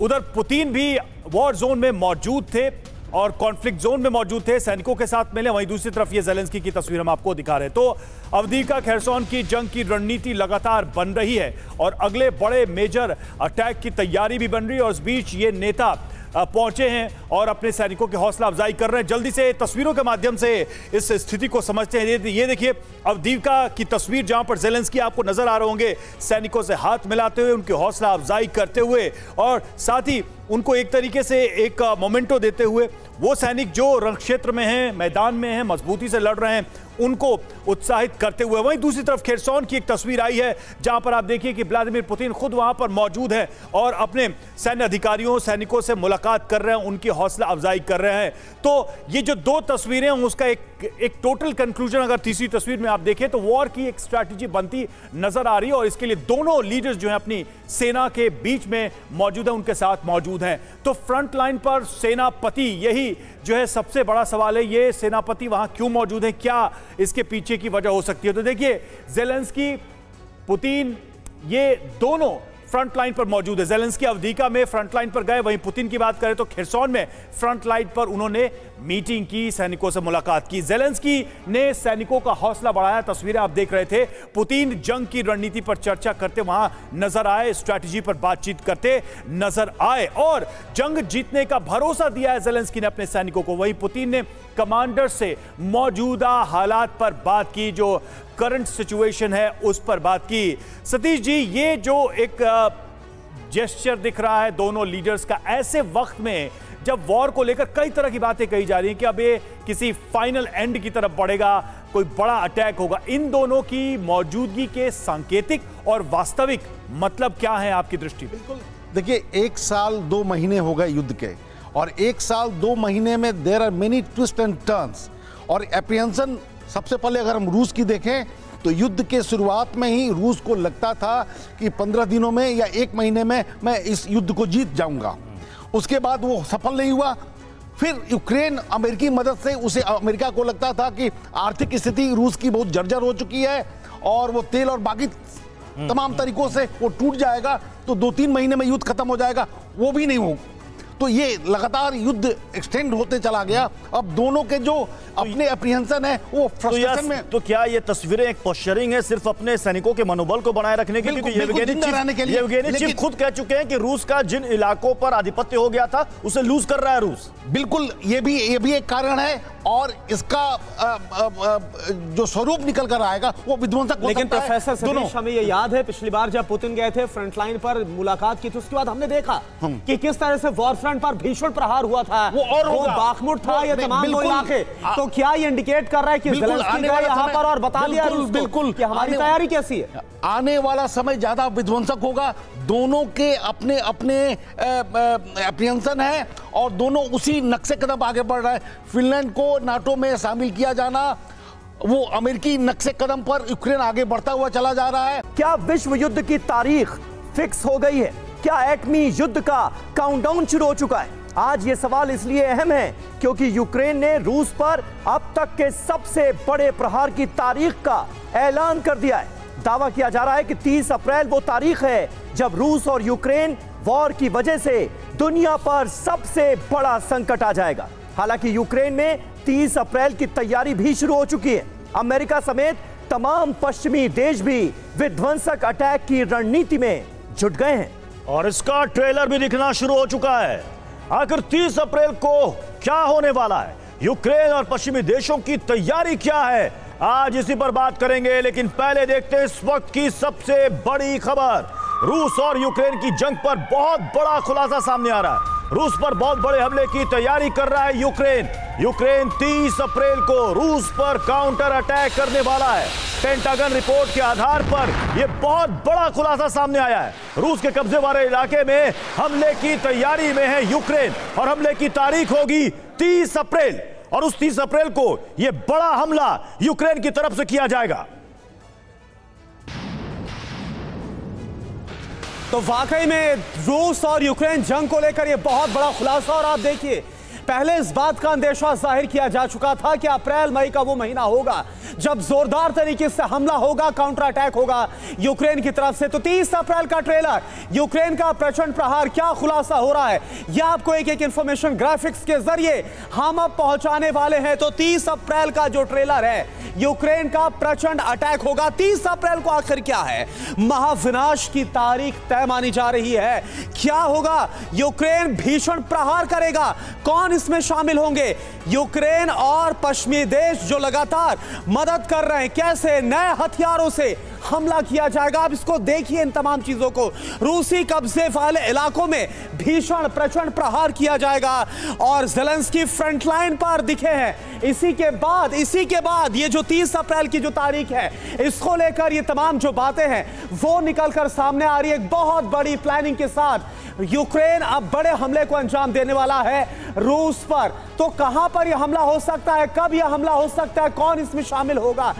उधर पुतिन भी वॉर जोन में मौजूद थे और कॉन्फ्लिक्ट जोन में मौजूद थे। सैनिकों के साथ मिले, वहीं दूसरी तरफ़ ये जेलेंस्की की तस्वीर हम आपको दिखा रहे हैं। तो अवधिका खैरसौन की जंग की रणनीति लगातार बन रही है और अगले बड़े मेजर अटैक की तैयारी भी बन रही है और इस बीच ये नेता पहुँचे हैं और अपने सैनिकों की हौसला अफजाई कर रहे हैं। जल्दी से तस्वीरों के माध्यम से इस स्थिति को समझते हैं। ये देखिए अवदीविका की तस्वीर जहाँ पर जेलेंस की आपको नज़र आ रहे होंगे, सैनिकों से हाथ मिलाते हुए, उनकी हौसला अफजाई करते हुए और साथ ही उनको एक तरीके से एक मोमेंटो देते हुए वो सैनिक जो रण क्षेत्र में हैं, मैदान में हैं, मजबूती से लड़ रहे हैं, उनको उत्साहित करते हुए वहीं दूसरी तरफ़ खेरसौन की एक तस्वीर आई है, जहाँ पर आप देखिए कि व्लादिमीर पुतिन खुद वहाँ पर मौजूद है और अपने सैन्य अधिकारियों, सैनिकों से मुलाकात कर रहे हैं, उनकी हौसला अफजाई कर रहे हैं। तो ये जो दो तस्वीरें हैं, उसका एक एक टोटल कंक्लूजन अगर तीसरी तस्वीर में आप देखें तो वॉर की एक स्ट्रैटेजी बनती नज़र आ रही है और इसके लिए दोनों लीडर्स जो है अपनी सेना के बीच में मौजूद है, उनके साथ मौजूद हैं। तो फ्रंट लाइन पर सेनापति, यही जो है सबसे बड़ा सवाल है, ये सेनापति वहाँ क्यों मौजूद है? क्या इसके पीछे की वजह हो सकती है? तो देखिए जेलेंस्की पुतिन ये दोनों फ्रंट लाइन पर मौजूद है। जेलेंस्की अवधिका में फ्रंट लाइन पर गए, वहीं पुतिन की बात करें तो खिरसौन में फ्रंट लाइन पर उन्होंने मीटिंग की, सैनिकों से मुलाकात की। जेलेंस्की ने सैनिकों का हौसला बढ़ाया, तस्वीरें आप देख रहे थे। पुतिन जंग की रणनीति पर चर्चा करते, वहाँ नज़र आए, स्ट्रैटेजी पर बातचीत करते नज़र आए और जंग जीतने का भरोसा दिया है जेलेंस्की ने अपने सैनिकों को। वहीं पुतिन ने कमांडर से मौजूदा हालात पर बात की, जो करंट सिचुएशन है, उस पर बात की। सतीश जी, ये जो एक जेस्चर दिख रहा है दोनों लीडर्स का, ऐसे वक्त में जब वॉर को लेकर कई तरह की बातें कही जा रही हैं कि अब ये किसी फाइनल एंड की तरफ़ बढ़ेगा, कोई बड़ा अटैक होगा। इन दोनों की मौजूदगी के सांकेतिक और वास्तविक मतलब क्या है आपकी दृष्टि देखिए, एक साल दो महीने हो गए युद्ध के, और एक साल दो महीने में there are many twist and turns और एप्रियंसन सबसे पहले अगर हम रूस की देखें तो युद्ध के शुरुआत में ही रूस को लगता था कि पंद्रह दिनों में या एक महीने में मैं इस युद्ध को जीत जाऊँगा। उसके बाद वो सफल नहीं हुआ। फिर यूक्रेन अमेरिकी मदद से उसे अमेरिका को लगता था कि आर्थिक स्थिति रूस की बहुत जर्जर हो चुकी है और वो तेल और बाकी तमाम तरीकों से वो टूट जाएगा तो दो तीन महीने में युद्ध खत्म हो जाएगा। वो भी नहीं हो तो ये लगातार युद्ध एक्सटेंड होते चला गया। अब दोनों के जो तो अपने अप्रीहेंशन है वो फ्रस्ट्रेशन तो में तो क्या ये तस्वीरें एक पोस्चरिंग है सिर्फ़ अपने सैनिकों के मनोबल को बनाए रखने के लिए? खुद कह चुके हैं कि रूस का जिन इलाकों पर आधिपत्य हो गया था उसे लूज कर रहा है रूस। बिल्कुल ये भी ये भी एक कारण है और इसका आ, आ, आ, जो स्वरूप निकल कर आएगा वो विध्वंसक लेकिन प्रोफेसर हमें ये याद है पिछली बार जब पुतिन गए थे फ्रंटलाइन पर मुलाकात की थी उसके बाद हमने देखा कि किस तरह से वॉर फ्रंट पर भीषण प्रहार हुआ था। वो और वो बाखमुट था ये तमाम इलाके। तो क्या ये इंडिकेट कर रहा है कि यहाँ पर और बता दिया बिल्कुल कि हमारी तैयारी कैसी है? आने वाला समय ज़्यादा विध्वंसक होगा। दोनों के अपने अपने अप्रियंसन है और दोनों उसी नक्शे कदम आगे बढ़ रहे है। फिनलैंड को नाटो में शामिल किया जाना वो अमेरिकी नक्शे कदम पर यूक्रेन आगे बढ़ता हुआ चला जा रहा है। क्या विश्व युद्ध की तारीख फिक्स हो गई है? क्या एटमी युद्ध का काउंटडाउन शुरू हो चुका है? आज ये सवाल इसलिए अहम है क्योंकि यूक्रेन ने रूस पर अब तक के सबसे बड़े प्रहार की तारीख का ऐलान कर दिया है। दावा किया जा रहा है कि 30 अप्रैल वो तारीख है जब रूस और यूक्रेन वॉर की वजह से दुनिया पर सबसे बड़ा संकट आ जाएगा। हालाँकि यूक्रेन में 30 अप्रैल की तैयारी भी शुरू हो चुकी है। अमेरिका समेत तमाम पश्चिमी देश भी विध्वंसक अटैक की रणनीति में जुट गए हैं। और इसका ट्रेलर भी दिखना शुरू हो चुका है। आखिर 30 अप्रैल को क्या होने वाला है? यूक्रेन और पश्चिमी देशों की तैयारी क्या है? आज इसी पर बात करेंगे, लेकिन पहले देखते हैं इस वक्त की सबसे बड़ी खबर। रूस और यूक्रेन की जंग पर बहुत बड़ा खुलासा सामने आ रहा है। रूस पर बहुत बड़े हमले की तैयारी कर रहा है यूक्रेन। यूक्रेन 30 अप्रैल को रूस पर काउंटर अटैक करने वाला है। पेंटागन रिपोर्ट के आधार पर यह बहुत बड़ा खुलासा सामने आया है। रूस के कब्जे वाले इलाके में हमले की तैयारी में है यूक्रेन और हमले की तारीख होगी 30 अप्रैल। और उस 30 अप्रैल को यह बड़ा हमला यूक्रेन की तरफ़ से किया जाएगा। तो वाकई में रूस और यूक्रेन जंग को लेकर यह बहुत बड़ा खुलासा और आप देखिए पहले इस बात का अंदेशा ज़ाहिर किया जा चुका था कि अप्रैल, मई का वो महीना होगा जब जोरदार तरीके से हमला होगा काउंटर अटैक होगा यूक्रेन की तरफ़ से। तो 30 अप्रैल का ट्रेलर यूक्रेन का प्रचंड प्रहार, क्या खुलासा हो रहा है? यह आपको एक एक इंफॉर्मेशन ग्राफिक्स के ज़रिए हम अब पहुँचाने वाले हैं। तो 30 अप्रैल का जो ट्रेलर है, यूक्रेन का प्रचंड अटैक होगा। 30 अप्रैल को आखिर क्या है? महाविनाश की तारीख तय मानी जा रही है। क्या होगा? यूक्रेन भीषण प्रहार करेगा। कौन इसमें शामिल होंगे यूक्रेन और पश्चिमी देश जो लगातार मदद कर रहे हैं। कैसे नए हथियारों से हमला किया जाएगा। आप इसको देखिए इन तमाम चीज़ों को। रूसी कब्जे वाले इलाकों में भीषण प्रचंड प्रहार किया जाएगा और जेलेंस्की फ्रंटलाइन पर दिखे हैं। इसी के बाद, इसी के बाद ये जो 30 अप्रैल की जो तारीख है, इसको लेकर ये तमाम जो बातें हैं, वो निकलकर सामने आ रही है। एक बहुत बड़ी प्लानिंग के साथ यूक्रेन अब बड़े हमले को अंजाम देने वाला है रूस पर। तो कहाँ पर यह हमला हो सकता है? कब यह हमला हो सकता है? कौन इसमें शामिल होगा?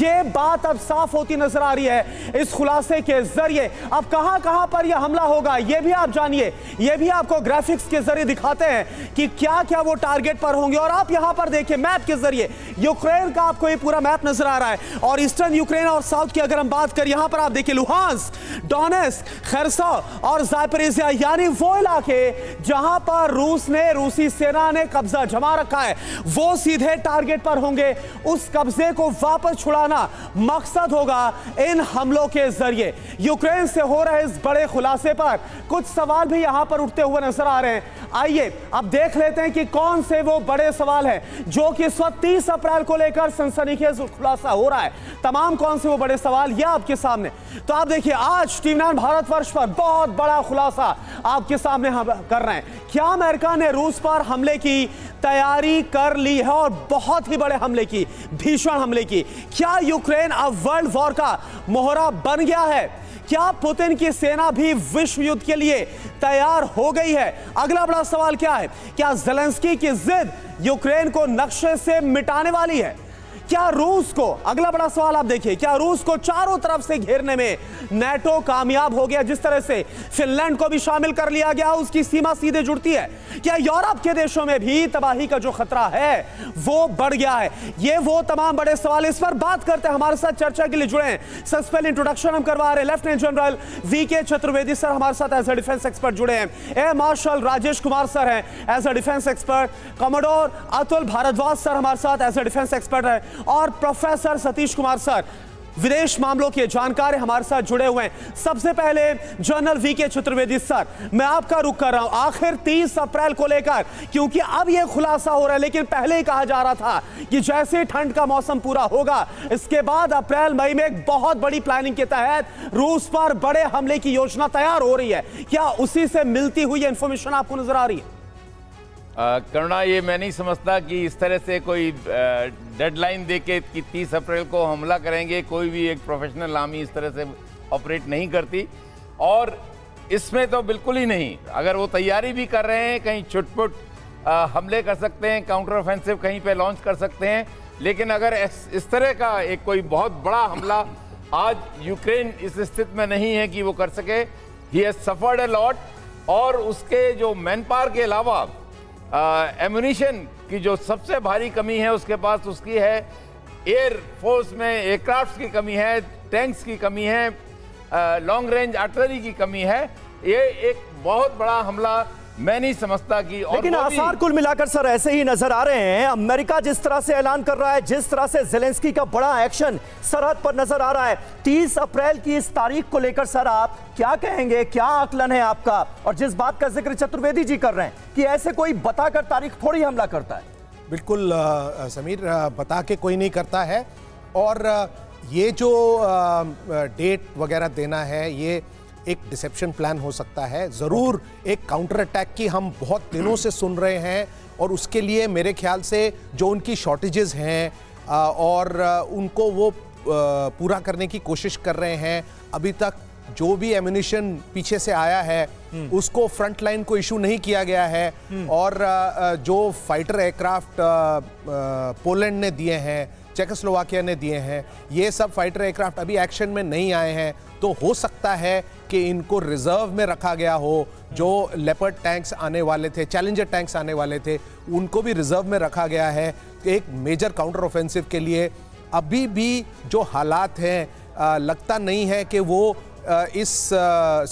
यह बात अब साफ़ होती नज़र आ रही है इस खुलासे के ज़रिए। अब कहाँ कहाँ पर यह हमला होगा यह भी आप जानिए। यह भी आपको ग्राफिक्स के ज़रिए दिखाते हैं कि क्या क्या वो टारगेट पर होंगे। और आप यहाँ पर देखिए मैप के ज़रिए। यूक्रेन का आपको ये पूरा मैप नज़र आ रहा है। और ईस्टर्न यूक्रेन और साउथ की अगर हम बात करें, यहाँ पर आप देखिए लुहांस डोनेस खरसा और जायपरेजिया यानी वो इलाके जहाँ पर रूस ने रूसी सेना ने कब्जा जमा रखा है। वो सीधे टारगेट पर होंगे। उस कब्जे को वापस छुड़ाना मकसद होगा। इन हमलों के ज़रिए। यूक्रेन से हो रहे इस बड़े खुलासे पर कुछ सवाल भी यहाँ पर उठते हुए नज़र आ रहे हैं। आइए, अब देख लेते हैं कि कौन से वो बड़े सवाल हैं, जो कि इस वक्त तीस अप्रैल को लेकर सनसनीखेज खुलासा हो रहा है। तमाम कौन से वो बड़े सवाल यह आपके सामने। तो आप देखिए, आज टीम नाइन भारतवर्ष पर बहुत बड़ा खुलासा आपके सामने हम कर रहे हैं। क्या अमेरिका ने रूस पर हमले की तैयारी कर ली है? और बहुत ही बड़े हमले की, भीषण हमले की। क्या यूक्रेन अब वर्ल्ड वॉर का मोहरा बन गया है। क्या पुतिन की सेना भी विश्व युद्ध के लिए तैयार हो गई है? अगला बड़ा सवाल क्या है? क्या जेलेंस्की की जिद यूक्रेन को नक्शे से मिटाने वाली है? क्या रूस को, अगला बड़ा सवाल आप देखिए, क्या रूस को चारों तरफ़ से घेरने में नेटो कामयाब हो गया? जिस तरह से फिनलैंड को भी शामिल कर लिया गया, उसकी सीमा सीधे जुड़ती है। क्या यूरोप के देशों में भी तबाही का जो खतरा है, वो बढ़ गया है? ये वो तमाम बड़े सवाल इस पर बात करते हैं। हमारे साथ चर्चा के लिए जुड़े हैं। सबसे पहले इंट्रोडक्शन हम करवा रहे हैं। लेफ्टिनेंट जनरल वी के चतुर्वेदी सर हमारे साथ एज ए डिफेंस एक्सपर्ट जुड़े हैं। Air marshal Rajesh Kumar sir हैं। As a defence expert commodore Atul Bhardwaj sir हमारे साथ एज ए डिफेंस एक्सपर्ट है। और प्रोफेसर सतीश कुमार सर, विदेश मामलों के जानकार हमारे साथ जुड़े हुए हैं। सबसे पहले जनरल वी के चतुर्वेदी सर, मैं आपका रुख कर रहा हूँ। आखिर 30 अप्रैल को लेकर, क्योंकि अब यह खुलासा हो रहा है, लेकिन पहले ही कहा जा रहा था कि जैसे ठंड का मौसम पूरा होगा, इसके बाद अप्रैल, मई में एक बहुत बड़ी प्लानिंग के तहत रूस पर बड़े हमले की योजना तैयार हो रही है। क्या उसी से मिलती हुई इंफॉर्मेशन आपको नज़र आ रही है? करुणा ये मैं नहीं समझता कि इस तरह से कोई डेडलाइन दे के कि तीस अप्रैल को हमला करेंगे कोई भी एक प्रोफेशनल आर्मी इस तरह से ऑपरेट नहीं करती। और इसमें तो बिल्कुल ही नहीं अगर वो तैयारी भी कर रहे हैं कहीं छुटपुट हमले कर सकते हैं काउंटर ऑफेंसिव कहीं पे लॉन्च कर सकते हैं लेकिन अगर इस, तरह का एक कोई बहुत बड़ा हमला आज यूक्रेन इस स्थिति में नहीं है कि वो कर सके ही सफर्ड अ लॉट और उसके जो मैन पावर के अलावा एमुनिशन की जो सबसे भारी कमी है उसके पास उसकी है एयर फोर्स में एयरक्राफ्ट की कमी है टैंक्स की कमी है लॉन्ग रेंज आर्टिलरी की कमी है। ये एक बहुत बड़ा हमला मैं नहीं समझता कि और लेकिन आसार कुल मिलाकर सर ऐसे ही नज़र आ रहे हैं। अमेरिका जिस तरह से ऐलान कर रहा है जिस तरह से जेलेंस्की का बड़ा एक्शन सरहद पर नज़र आ रहा है 30 अप्रैल की इस तारीख को लेकर सर आप क्या कहेंगे? क्या आकलन है आपका? और जिस बात का ज़िक्र चतुर्वेदी जी कर रहे हैं कि ऐसे कोई बताकर तारीख थोड़ी हमला करता है। बिल्कुल समीर बता के कोई नहीं करता है। और ये जो डेट वगैरह देना है ये एक डिसेप्शन प्लान हो सकता है। ज़रूर एक काउंटर अटैक की हम बहुत दिनों से सुन रहे हैं और उसके लिए मेरे ख्याल से जो उनकी शॉर्टेजेस हैं और उनको वो पूरा करने की कोशिश कर रहे हैं। अभी तक जो भी एम्यूनिशन पीछे से आया है हम्म। उसको फ्रंट लाइन को इशू नहीं किया गया है। हम्म। और जो फाइटर एयरक्राफ्ट पोलैंड ने दिए हैं चेकोस्लोवाकिया ने दिए हैं ये सब फाइटर एयरक्राफ्ट अभी एक्शन में नहीं आए हैं। तो हो सकता है कि इनको रिज़र्व में रखा गया हो, जो लेपर्ड टैंक्स आने वाले थे चैलेंजर टैंक्स आने वाले थे, उनको भी रिज़र्व में रखा गया है एक मेजर काउंटर ऑफेंसिव के लिए। अभी भी जो हालात हैं लगता नहीं है कि वो इस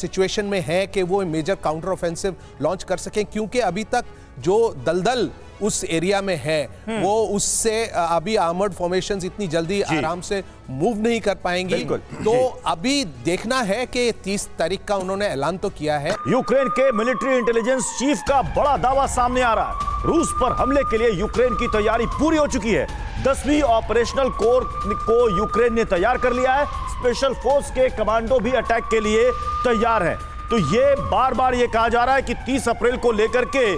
सिचुएशन में है कि वो मेजर काउंटर ऑफेंसिव लॉन्च कर सकें, क्योंकि अभी तक जो दलदल उस एरिया में है हम्म। वो उससे अभी आर्मर्ड फॉर्मेशन इतनी जल्दी आराम से मूव नहीं कर पाएँगी। तो अभी देखना है कि 30 तारीख का उन्होंने ऐलान तो किया है। यूक्रेन के मिलिट्री इंटेलिजेंस चीफ का बड़ा दावा सामने आ रहा है। रूस पर हमले के लिए यूक्रेन की तैयारी पूरी हो चुकी है। दसवीं ऑपरेशनल कोर को यूक्रेन ने तैयार कर लिया है। स्पेशल फोर्स के कमांडो भी अटैक के लिए तैयार है। तो ये बार बार ये कहा जा रहा है कि 30 अप्रैल को लेकर के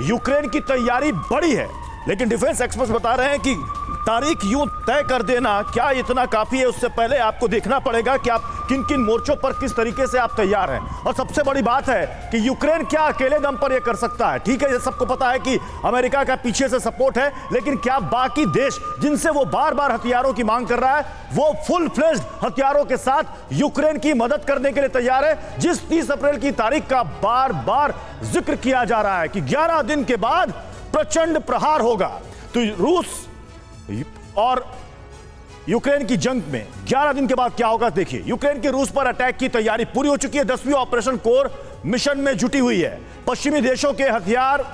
यूक्रेन की तैयारी बड़ी है लेकिन डिफेंस एक्सपर्ट्स बता रहे हैं कि तारीख यूँ तय कर देना। क्या इतना काफ़ी है? उससे पहले आपको देखना पड़ेगा कि आप किन किन मोर्चों पर किस तरीके से आप तैयार हैं। और सबसे बड़ी बात है कि यूक्रेन क्या अकेले दम पर यह कर सकता है। ठीक है, ये सबको पता है कि अमेरिका का पीछे से सपोर्ट है, लेकिन क्या बाकी देश जिनसे वो बार बार हथियारों की मांग कर रहा है, वो फुल फ्लेज्ड हथियारों के साथ यूक्रेन की मदद करने के लिए तैयार है, जिस 30 अप्रैल की तारीख का बार बार ज़िक्र किया जा रहा है कि 11 दिन के बाद प्रचंड प्रहार होगा। तो रूस और यूक्रेन की जंग में 11 दिन के बाद क्या होगा, देखिए यूक्रेन के रूस पर अटैक की तैयारी पूरी हो चुकी है। दसवीं ऑपरेशन कोर मिशन में जुटी हुई है। पश्चिमी देशों के हथियार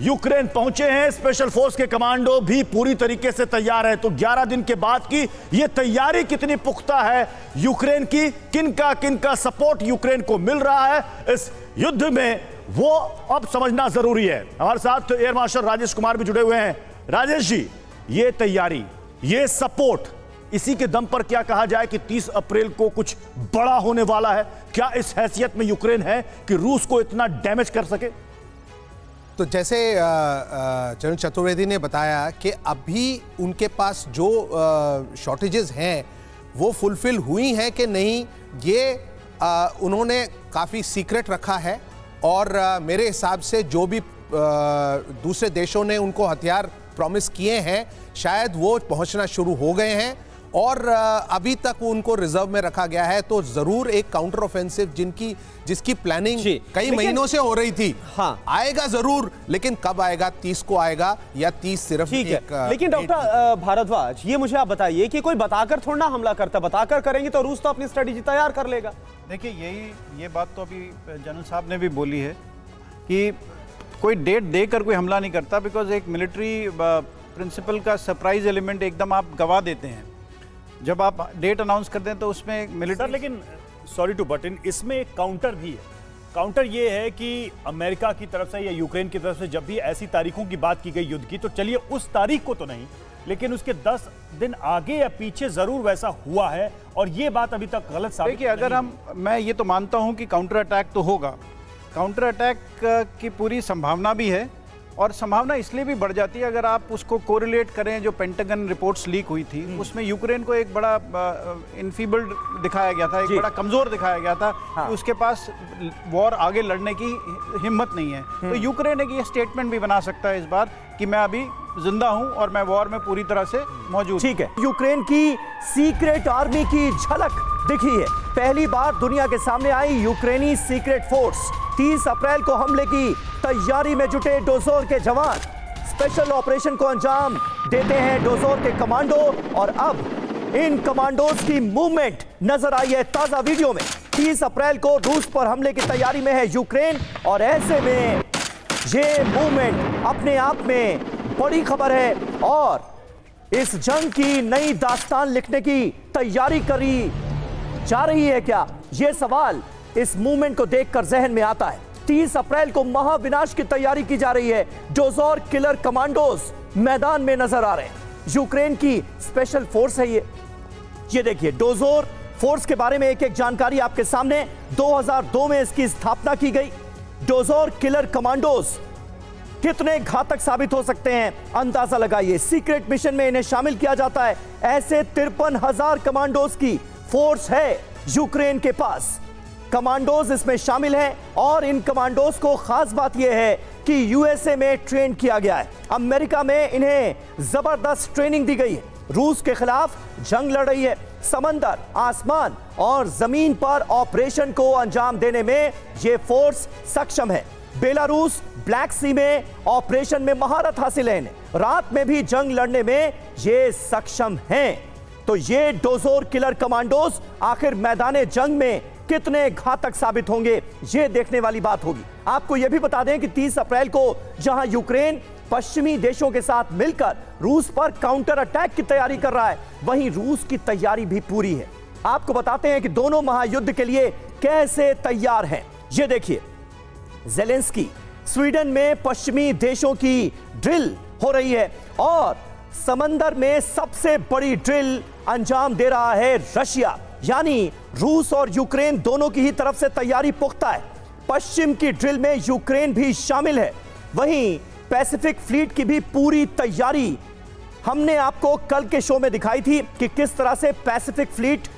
यूक्रेन पहुँचे हैं। स्पेशल फोर्स के कमांडो भी पूरी तरीके से तैयार है। तो 11 दिन के बाद की यह तैयारी कितनी पुख्ता है यूक्रेन की? किनका किनका सपोर्ट यूक्रेन को मिल रहा है इस युद्ध में, वो अब समझना ज़रूरी है। हमारे साथ एयर मार्शल राजेश कुमार भी जुड़े हुए हैं। राजेश जी ये तैयारी, ये सपोर्ट, इसी के दम पर क्या कहा जाए कि 30 अप्रैल को कुछ बड़ा होने वाला है? क्या इस हैसियत में यूक्रेन है कि रूस को इतना डैमेज कर सके? तो जैसे चरण चतुर्वेदी ने बताया कि अभी उनके पास जो शॉर्टेजेस हैं, वो फुलफिल हुई हैं कि नहीं, ये उन्होंने काफ़ी सीक्रेट रखा है और मेरे हिसाब से जो भी दूसरे देशों ने उनको हथियार प्रॉमिस किए हैं शायद वो पहुँचना शुरू हो गए हैं और अभी तक उनको रिज़र्व में रखा गया है तो ज़रूर एक काउंटर ऑफेंसिव जिनकी जिसकी प्लानिंग कई महीनों से हो रही थी। हाँ। आएगा ज़रूर लेकिन कब आएगा तीस को आएगा या तीस सिर्फ़ ठीक है। लेकिन डॉक्टर भारद्वाज ये मुझे आप बताइए कि कोई बताकर थोड़ा ना हमला करता बताकर करेंगे तो रूस तो अपनी स्ट्रेटेजी तैयार कर लेगा। देखिए यही ये बात तो अभी जनरल साहब ने भी बोली है कि कोई डेट देकर कोई हमला नहीं करता बिकॉज़ एक मिलिट्री प्रिंसिपल का सरप्राइज़ एलिमेंट एकदम आप गवा देते हैं। जब आप डेट अनाउंस करते हैं तो उसमें मिलिट्री लेकिन सॉरी टू बट इन इसमें एक काउंटर भी है। काउंटर ये है कि अमेरिका की तरफ़ से या यूक्रेन की तरफ़ से जब भी ऐसी तारीखों की बात की गई युद्ध की तो चलिए उस तारीख को तो नहीं लेकिन उसके 10 दिन आगे या पीछे ज़रूर वैसा हुआ है और ये बात अभी तक गलत साबित देखिए अगर हम मैं ये तो मानता हूँ कि काउंटर अटैक तो होगा। काउंटर अटैक की पूरी संभावना भी है। और संभावना इसलिए भी बढ़ जाती है अगर आप उसको कोरिलेट करें जो पेंटागन रिपोर्ट्स लीक हुई थी हम्म। उसमें यूक्रेन को एक बड़ा इनफीबल्ड दिखाया गया था एक बड़ा कमज़ोर दिखाया गया था हाँ। कि उसके पास वॉर आगे लड़ने की हिम्मत नहीं है तो हम्म। यूक्रेन एक ये स्टेटमेंट भी बना सकता है इस बार कि मैं अभी ज़िंदा हूँ और मैं वॉर में पूरी तरह से मौजूद ठीक है। यूक्रेन की सीक्रेट आर्मी की झलक दिखी है। पहली बार दुनिया के सामने आई यूक्रेनी सीक्रेट फोर्स। 30 अप्रैल को हमले की तैयारी में जुटे डोजोर के जवान। स्पेशल ऑपरेशन को अंजाम देते हैं डोजोर के कमांडो और अब इन कमांडोज की मूवमेंट नज़र आई है ताज़ा वीडियो में। 30 अप्रैल को रूस पर हमले की तैयारी में है यूक्रेन और ऐसे में ये मूवमेंट अपने आप में बड़ी खबर है और इस जंग की नई दास्तान लिखने की तैयारी करी जा रही है क्या? यह सवाल इस मूवमेंट को देखकर जहन में आता है। 30 अप्रैल को महाविनाश की तैयारी की जा रही है डोजोर किलर कमांडोज मैदान में नज़र आ रहे हैं। यूक्रेन की स्पेशल फोर्स है ये। ये देखिए डोजोर फोर्स के बारे में एक एक जानकारी आपके सामने। 2002 में इसकी स्थापना की गई। डोजोर किलर कमांडोज। कितने घातक साबित हो सकते हैं? अंदाज़ा लगाइए। सीक्रेट मिशन में इन्हें शामिल किया जाता है। ऐसे तिरपन हज़ार कमांडोज की फोर्स है यूक्रेन के पास। कमांडोज इसमें शामिल हैं और इन कमांडोज को खास बात यह है कि यूएसए में ट्रेन किया गया है। अमेरिका में इन्हें ज़बरदस्त ट्रेनिंग दी गई है। रूस के खिलाफ जंग लड़ रही है। समंदर, आसमान और ज़मीन पर ऑपरेशन को अंजाम देने में यह फोर्स सक्षम है। बेलारूस ब्लैक सी में ऑपरेशन में महारत हासिल है। रात में भी जंग लड़ने में ये सक्षम हैं। तो ये डोजोर किलर कमांडोज आखिर मैदान जंग में कितने घातक साबित होंगे, ये देखने वाली बात होगी। आपको यह भी बता दें कि 30 अप्रैल को जहाँ यूक्रेन पश्चिमी देशों के साथ मिलकर रूस पर काउंटर अटैक की तैयारी कर रहा है। वहीं रूस की तैयारी भी पूरी है। आपको बताते हैं कि दोनों महायुद्ध के लिए कैसे तैयार हैं। ये देखिए, जेलेंस्की, स्वीडन में पश्चिमी देशों की ड्रिल हो रही है और समंदर में सबसे बड़ी ड्रिल अंजाम दे रहा है रशिया। यानी रूस और यूक्रेन दोनों की ही तरफ़ से तैयारी पुख्ता है। पश्चिम की ड्रिल में यूक्रेन भी शामिल है। वहीं पैसिफिक फ्लीट की भी पूरी तैयारी हमने आपको कल के शो में दिखाई थी कि किस तरह से पैसिफिक फ्लीट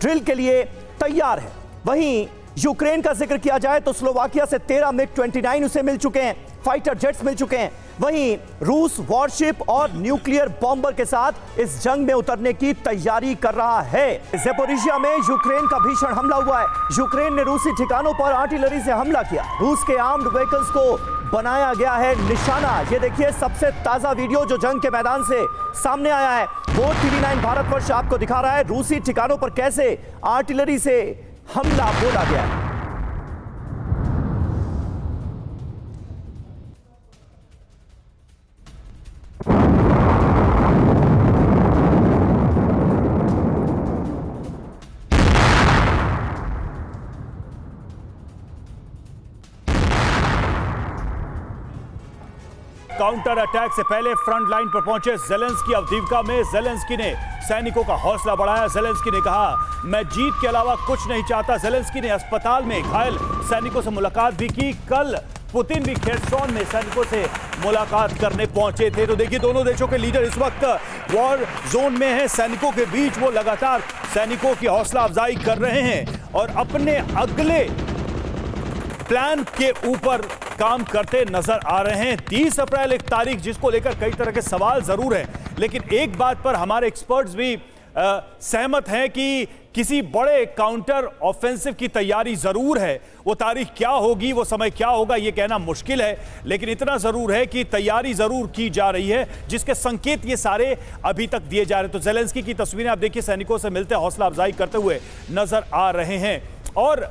ड्रिल के लिए तैयार है। वहीं यूक्रेन का ज़िक्र किया जाए तो स्लोवाकिया से 13 मिग 29 उसे मिल चुके हैं। फाइटर जेट्स मिल चुके हैं। वहीं रूस वॉरशिप और न्यूक्लियर बॉम्बर के साथ इस जंग में उतरने की तैयारी कर रहा है। जेपोरिशिया में यूक्रेन का भीषण हमला हुआ है। यूक्रेन ने रूसी ठिकानों पर आर्टिलरी से हमला किया। रूस के आर्म्ड व्हीकल्स को बनाया गया है निशाना। ये देखिए, सबसे ताज़ा वीडियो जो जंग के मैदान से सामने आया है, वो टीवी नाइन भारतवर्ष आपको दिखा रहा है। रूसी ठिकानों पर कैसे आर्टिलरी से हमला बोला गया है। काउंटर अटैक से पहले फ्रंट लाइन पर पहुँचे जेलेंस्की। अवदीवका में जेलेंस्की ने सैनिकों का हौसला बढ़ाया। जेलेंस्की ने कहा, मैं जीत के अलावा कुछ नहीं चाहता। जेलेंस्की ने अस्पताल में घायल सैनिकों से मुलाकात भी की। कल पुतिन भी खेरसौन में सैनिकों से मुलाकात करने पहुँचे थे। तो देखिए, दोनों देशों के लीडर इस वक्त वॉर जोन में हैं। सैनिकों के बीच वो लगातार सैनिकों की हौसला अफजाई कर रहे हैं और अपने अगले प्लान के ऊपर काम करते नज़र आ रहे हैं। 30 अप्रैल एक तारीख जिसको लेकर कई तरह के सवाल ज़रूर हैं। लेकिन एक बात पर हमारे एक्सपर्ट्स भी अ, सहमत हैं कि किसी बड़े काउंटर ऑफेंसिव की तैयारी ज़रूर है। वो तारीख क्या होगी वो समय क्या होगा ये कहना मुश्किल है। लेकिन इतना ज़रूर है कि तैयारी ज़रूर की जा रही है जिसके संकेत ये सारे अभी तक दिए जा रहे हैं। तो जेलेंस्की की तस्वीरें आप देखिए सैनिकों से मिलते हौसला अफजाई करते हुए नज़र आ रहे हैं। और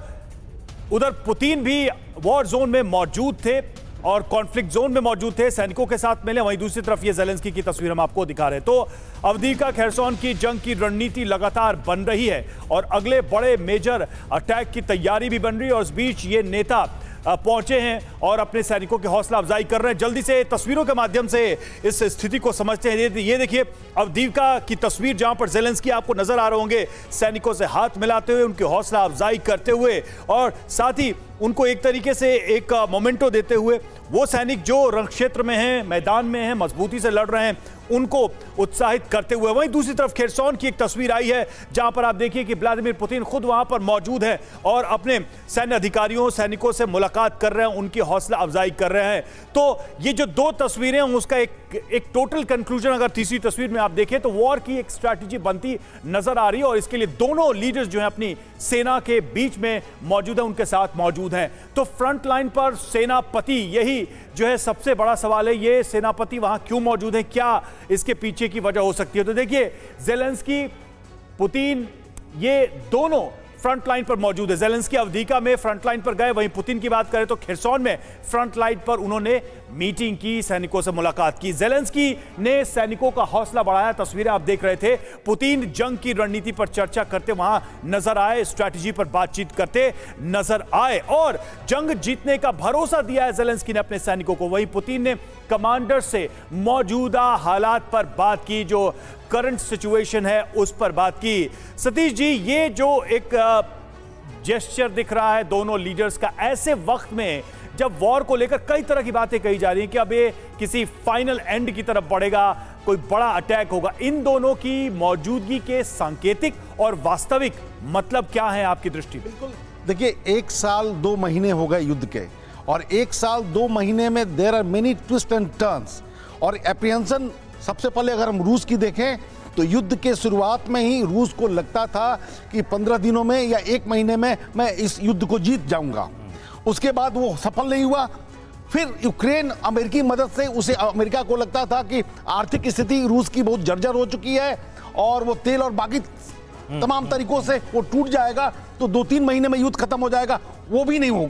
उधर पुतिन भी वॉर जोन में मौजूद थे और कॉन्फ्लिक्ट जोन में मौजूद थे। सैनिकों के साथ मिले, वहीं दूसरी तरफ़ ये जेलेंस्की की तस्वीर हम आपको दिखा रहे हैं। तो अवधिका खेरसोन की जंग की रणनीति लगातार बन रही है और अगले बड़े मेजर अटैक की तैयारी भी बन रही है और इस बीच ये नेता पहुँचे हैं और अपने सैनिकों की हौसला अफजाई कर रहे हैं। जल्दी से तस्वीरों के माध्यम से इस स्थिति को समझते हैं। ये- देखिए अवदीविका की तस्वीर जहाँ पर जेलेंस की आपको नज़र आ रहे होंगे, सैनिकों से हाथ मिलाते हुए, उनकी हौसला अफजाई करते हुए और साथ ही उनको एक तरीके से एक मोमेंटो देते हुए वो सैनिक जो रण क्षेत्र में हैं, मैदान में हैं, मजबूती से लड़ रहे हैं, उनको उत्साहित करते हुए वहीं दूसरी तरफ़ खेरसौन की एक तस्वीर आई है, जहाँ पर आप देखिए कि व्लादिमीर पुतिन खुद वहाँ पर मौजूद है और अपने सैन्य अधिकारियों, सैनिकों से मुलाकात कर रहे हैं, उनकी हौसला अफजाई कर रहे हैं। तो ये जो दो तस्वीरें हैं, उसका एक एक टोटल कंक्लूजन अगर तीसरी तस्वीर में आप देखें तो वॉर की एक स्ट्रैटेजी बनती नज़र आ रही है और इसके लिए दोनों लीडर्स जो है अपनी सेना के बीच में मौजूद है, उनके साथ मौजूद हैं। तो फ्रंट लाइन पर सेनापति, यही जो है सबसे बड़ा सवाल है, ये सेनापति वहाँ क्यों मौजूद है? क्या इसके पीछे की वजह हो सकती है? तो देखिए जेलेंस्की पुतिन ये दोनों फ्रंट लाइन पर मौजूद है। जेलेंस्की अवधीका में फ्रंट लाइन पर गए, वहीं पुतिन की बात करें तो खिरसौन में फ्रंट लाइन पर उन्होंने मीटिंग की, सैनिकों से मुलाकात की। जेलेंस्की ने सैनिकों का हौसला बढ़ाया, तस्वीरें आप देख रहे थे। पुतिन जंग की रणनीति पर चर्चा करते, वहाँ नज़र आए, स्ट्रैटेजी पर बातचीत करते नज़र आए और जंग जीतने का भरोसा दिया है जेलेंस्की ने अपने सैनिकों को। वहीं पुतिन ने कमांडर से मौजूदा हालात पर बात की, जो करंट सिचुएशन है, उस पर बात की। सतीश जी, ये जो एक जेस्चर दिख रहा है दोनों लीडर्स का, ऐसे वक्त में जब वॉर को लेकर कई तरह की बातें कही जा रही हैं कि अब ये किसी फाइनल एंड की तरफ़ बढ़ेगा, कोई बड़ा अटैक होगा। इन दोनों की मौजूदगी के सांकेतिक और वास्तविक मतलब क्या है आपकी दृष्टि में? देखिए, एक साल दो महीने हो गए युद्ध के, और एक साल दो महीने में there are many twist and turns और एप्रियंसन सबसे पहले अगर हम रूस की देखें तो युद्ध के शुरुआत में ही रूस को लगता था कि पंद्रह दिनों में या एक महीने में मैं इस युद्ध को जीत जाऊँगा। उसके बाद वो सफल नहीं हुआ। फिर यूक्रेन अमेरिकी मदद से उसे अमेरिका को लगता था कि आर्थिक स्थिति रूस की बहुत जर्जर हो चुकी है और वो तेल और बाकी तमाम तरीकों से वो टूट जाएगा तो दो तीन महीने में युद्ध खत्म हो जाएगा। वो भी नहीं हो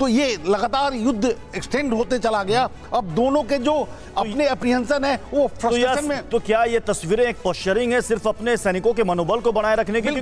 तो ये लगातार युद्ध एक्सटेंड होते चला गया। अब दोनों के जो अपने अप्रिहेंशन है वो तो, फ्रस्ट्रेशन यह, में तो क्या ये तस्वीरें एक पोस्चरिंग है सिर्फ़ अपने सैनिकों के मनोबल को बनाए रखने के? लिए।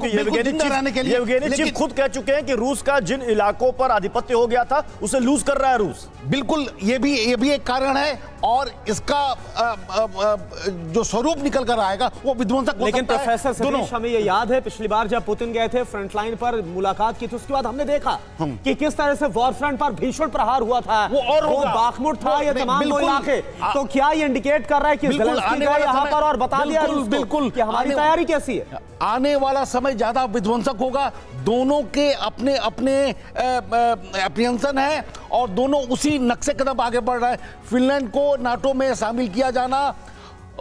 लेकिन- खुद कह चुके हैं कि रूस का जिन इलाकों पर आधिपत्य हो गया था उसे लूज कर रहा है रूस। बिल्कुल ये भी ये भी एक कारण है और इसका अ, अ, अ, जो स्वरूप निकल कर आएगा वो विध्वंसक लेकिन प्रोफेसर सतीश हमें ये याद है पिछली बार जब पुतिन गए थे फ्रंट लाइन पर मुलाकात की थी उसके बाद हमने देखा कि किस तरह से वॉर फ्रंट पर भीषण प्रहार हुआ था। वो और वो बाखमुट था ये तमाम बिल्कुल। इलाके तो क्या ये इंडिकेट कर रहा है कि बिल्कुल, आने वाला यहाँ पर और बता दिया बिल्कुल। कि हमारी तैयारी कैसी है? आने वाला समय ज़्यादा विध्वंसक होगा। दोनों के अपने अपने अप्रियंसन है और दोनों उसी नक्शे कदम आगे बढ़ रहे हैं। फिनलैंड को नाटो में शामिल किया जाना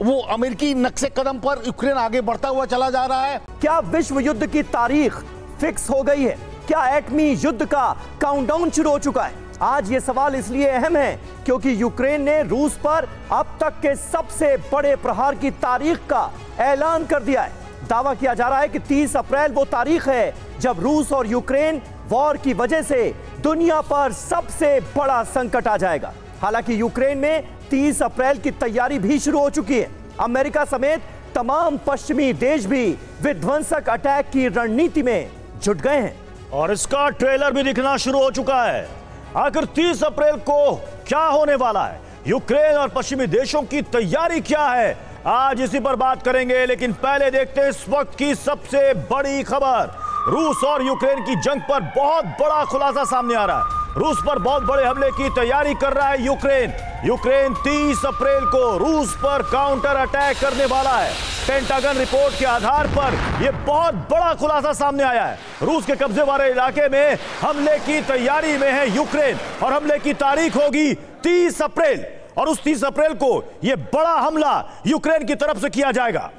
वो अमेरिकी नक्शे कदम पर यूक्रेन आगे बढ़ता हुआ चला जा रहा है। क्या विश्व युद्ध की तारीख फिक्स हो गई है? क्या एटमी युद्ध का काउंटडाउन शुरू हो चुका है? आज ये सवाल इसलिए अहम है क्योंकि यूक्रेन ने रूस पर अब तक के सबसे बड़े प्रहार की तारीख का ऐलान कर दिया है। दावा किया जा रहा है कि 30 अप्रैल वो तारीख है जब रूस और यूक्रेन वॉर की वजह से दुनिया पर सबसे बड़ा संकट आ जाएगा। हालाँकि यूक्रेन में 30 अप्रैल की तैयारी भी शुरू हो चुकी है। अमेरिका समेत तमाम पश्चिमी देश भी विध्वंसक अटैक की रणनीति में जुट गए हैं। और इसका ट्रेलर भी दिखना शुरू हो चुका है। आखिर 30 अप्रैल को क्या होने वाला है? यूक्रेन और पश्चिमी देशों की तैयारी क्या है? आज इसी पर बात करेंगे, लेकिन पहले देखते हैं इस वक्त की सबसे बड़ी खबर। रूस और यूक्रेन की जंग पर बहुत बड़ा खुलासा सामने आ रहा है। रूस पर बहुत बड़े हमले की तैयारी कर रहा है यूक्रेन। यूक्रेन 30 अप्रैल को रूस पर काउंटर अटैक करने वाला है। पेंटागन रिपोर्ट के आधार पर यह बहुत बड़ा खुलासा सामने आया है। रूस के कब्जे वाले इलाके में हमले की तैयारी में है यूक्रेन और हमले की तारीख होगी 30 अप्रैल। और उस 30 अप्रैल को यह बड़ा हमला यूक्रेन की तरफ़ से किया जाएगा।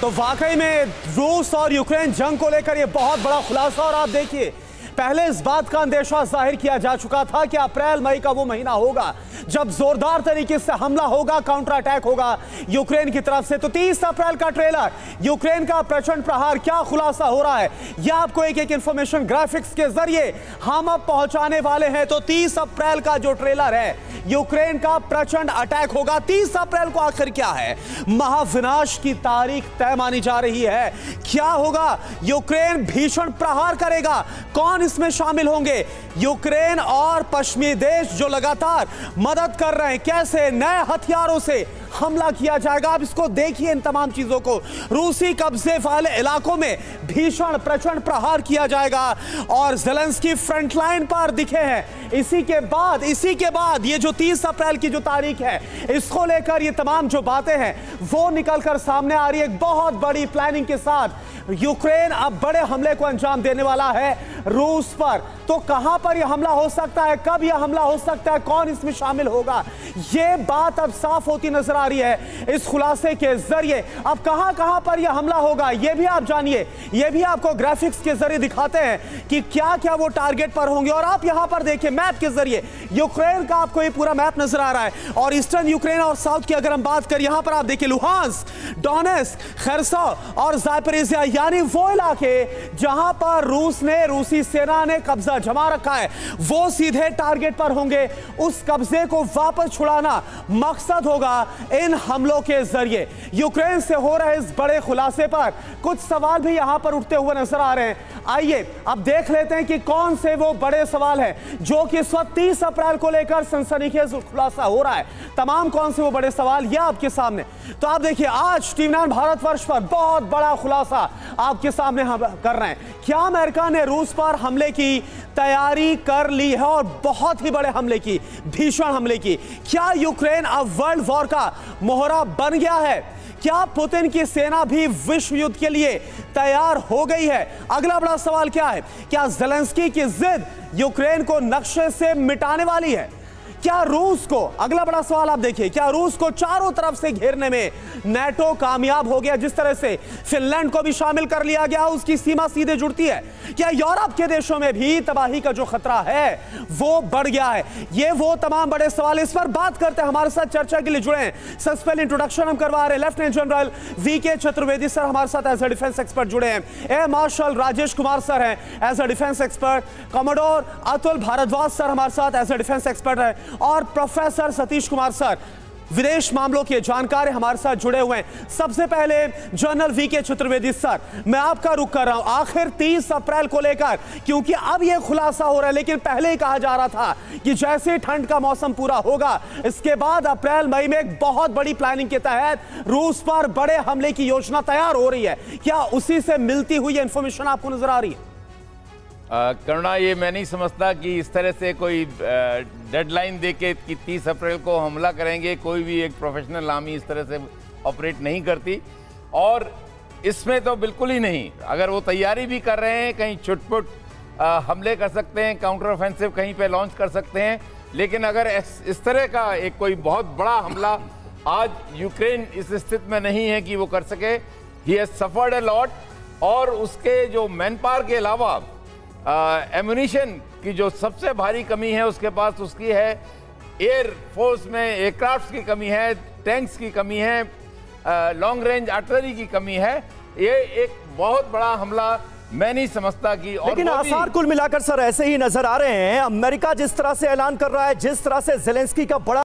तो वाकई में रूस और यूक्रेन जंग को लेकर यह बहुत बड़ा खुलासा और आप देखिए पहले इस बात का अंदेशा ज़ाहिर किया जा चुका था कि अप्रैल, मई का वो महीना होगा जब जोरदार तरीके से हमला होगा काउंटर अटैक होगा यूक्रेन की तरफ़ से। तो 30 अप्रैल का ट्रेलर यूक्रेन का प्रचंड प्रहार, क्या खुलासा हो रहा है? यह आपको एक एक इंफॉर्मेशन ग्राफिक्स के ज़रिए हम अब पहुँचाने वाले हैं। तो 30 अप्रैल का जो ट्रेलर है, यूक्रेन का प्रचंड अटैक होगा। 30 अप्रैल को आखिर क्या है? महाविनाश की तारीख तय मानी जा रही है। क्या होगा? यूक्रेन भीषण प्रहार करेगा। कौन इसमें शामिल होंगे यूक्रेन और पश्चिमी देश जो लगातार मदद कर रहे हैं। कैसे नए हथियारों से हमला किया जाएगा। आप इसको देखिए इन तमाम चीज़ों को। रूसी कब्जे वाले इलाकों में भीषण प्रचंड प्रहार किया जाएगा और जेलेंस्की फ्रंट लाइन पर दिखे हैं। इसी के बाद, इसी के बाद ये जो 30 अप्रैल की जो तारीख है, इसको लेकर ये तमाम जो बातें हैं, वो निकलकर सामने आ रही है। एक बहुत बड़ी प्लानिंग के साथ यूक्रेन अब बड़े हमले को अंजाम देने वाला है रूस पर। तो कहाँ पर यह हमला हो सकता है? कब यह हमला हो सकता है? कौन इसमें शामिल होगा? यह बात अब साफ़ होती नज़र आ रही है इस खुलासे के ज़रिए। अब कहाँ कहाँ पर यह हमला होगा यह भी आप जानिए। यह भी आपको ग्राफिक्स के ज़रिए दिखाते हैं कि क्या क्या वो टारगेट पर होंगे। और आप यहाँ पर देखिए मैप के ज़रिए। यूक्रेन का आपको ये पूरा मैप नज़र आ रहा है। और ईस्टर्न यूक्रेन और साउथ की अगर हम बात करें, यहाँ पर आप देखिए लुहांस डोनेस खरसा और जायपरेजिया यानी वो इलाके जहाँ पर रूस ने रूसी सेना ने कब्जा जमा रखा है। वो सीधे टारगेट पर होंगे। उस कब्जे को वापस छुड़ाना मकसद होगा इन हमलों के ज़रिए। यूक्रेन से हो रहे इस बड़े खुलासे पर कुछ सवाल भी यहाँ पर उठते हुए नज़र आ रहे हैं। आइए, अब देख लेते हैं कि कौन से वो बड़े सवाल हैं, जो कि इस वक्त तीस अप्रैल को लेकर सनसनीखेज खुलासा हो रहा है। तमाम कौन से वो बड़े सवाल यह आपके सामने। तो आप देखिए, आज टीवी नाइन भारतवर्ष पर बहुत बड़ा खुलासा आपके सामने हम कर रहे हैं। क्या अमेरिका ने रूस पर हमले की तैयारी कर ली है और बहुत ही बड़े हमले की, भीषण हमले की? क्या यूक्रेन अब वर्ल्ड वॉर का मोहरा बन गया है। क्या पुतिन की सेना भी विश्व युद्ध के लिए तैयार हो गई है? अगला बड़ा सवाल क्या है? क्या जेलेंस्की की जिद यूक्रेन को नक्शे से मिटाने वाली है? क्या रूस को अगला बड़ा सवाल आप देखिए, क्या रूस को चारों तरफ़ से घेरने में नेटो कामयाब हो गया? जिस तरह से फिनलैंड को भी शामिल कर लिया गया, उसकी सीमा सीधे जुड़ती है। क्या यूरोप के देशों में भी तबाही का जो खतरा है, वो बढ़ गया है? ये वो तमाम बड़े सवाल इस पर बात करते हैं। हमारे साथ चर्चा के लिए जुड़े हैं। सबसे पहले इंट्रोडक्शन हम करवा रहे हैं। लेफ्टिनेंट जनरल वी के चतुर्वेदी सर हमारे साथ एज अ डिफेंस एक्सपर्ट जुड़े हैं। Air marshal Rajesh Kumar sir हैं। As a defence expert commodore Atul Bhardwaj sir हमारे साथ एज अ डिफेंस एक्सपर्ट है। और प्रोफेसर सतीश कुमार सर, विदेश मामलों के जानकार हमारे साथ जुड़े हुए हैं। सबसे पहले जनरल वी के चतुर्वेदी सर, मैं आपका रुख कर रहा हूँ। आखिर 30 अप्रैल को लेकर, क्योंकि अब यह खुलासा हो रहा है, लेकिन पहले ही कहा जा रहा था कि जैसे ठंड का मौसम पूरा होगा, इसके बाद अप्रैल, मई में एक बहुत बड़ी प्लानिंग के तहत रूस पर बड़े हमले की योजना तैयार हो रही है। क्या उसी से मिलती हुई इंफॉर्मेशन आपको नज़र आ रही है? करुणा ये मैं नहीं समझता कि इस तरह से कोई डेडलाइन दे के कि तीस अप्रैल को हमला करेंगे कोई भी एक प्रोफेशनल आर्मी इस तरह से ऑपरेट नहीं करती। और इसमें तो बिल्कुल ही नहीं अगर वो तैयारी भी कर रहे हैं कहीं छुटपुट हमले कर सकते हैं काउंटर ऑफेंसिव कहीं पे लॉन्च कर सकते हैं लेकिन अगर इस, तरह का एक कोई बहुत बड़ा हमला आज यूक्रेन इस स्थिति में नहीं है कि वो कर सके ही सफर्ड अ लॉट और उसके जो मैन पावर के अलावा एमुनिशन की जो सबसे भारी कमी है उसके पास उसकी है एयर फोर्स में एयरक्राफ्ट की कमी है टैंक्स की कमी है लॉन्ग रेंज आर्टलरी की कमी है। ये एक बहुत बड़ा हमला मैं नहीं समझता कि और लेकिन आसार कुल मिलाकर सर ऐसे ही नज़र आ रहे हैं। अमेरिका जिस तरह से ऐलान कर रहा है जिस तरह से जेलेंस्की का बड़ा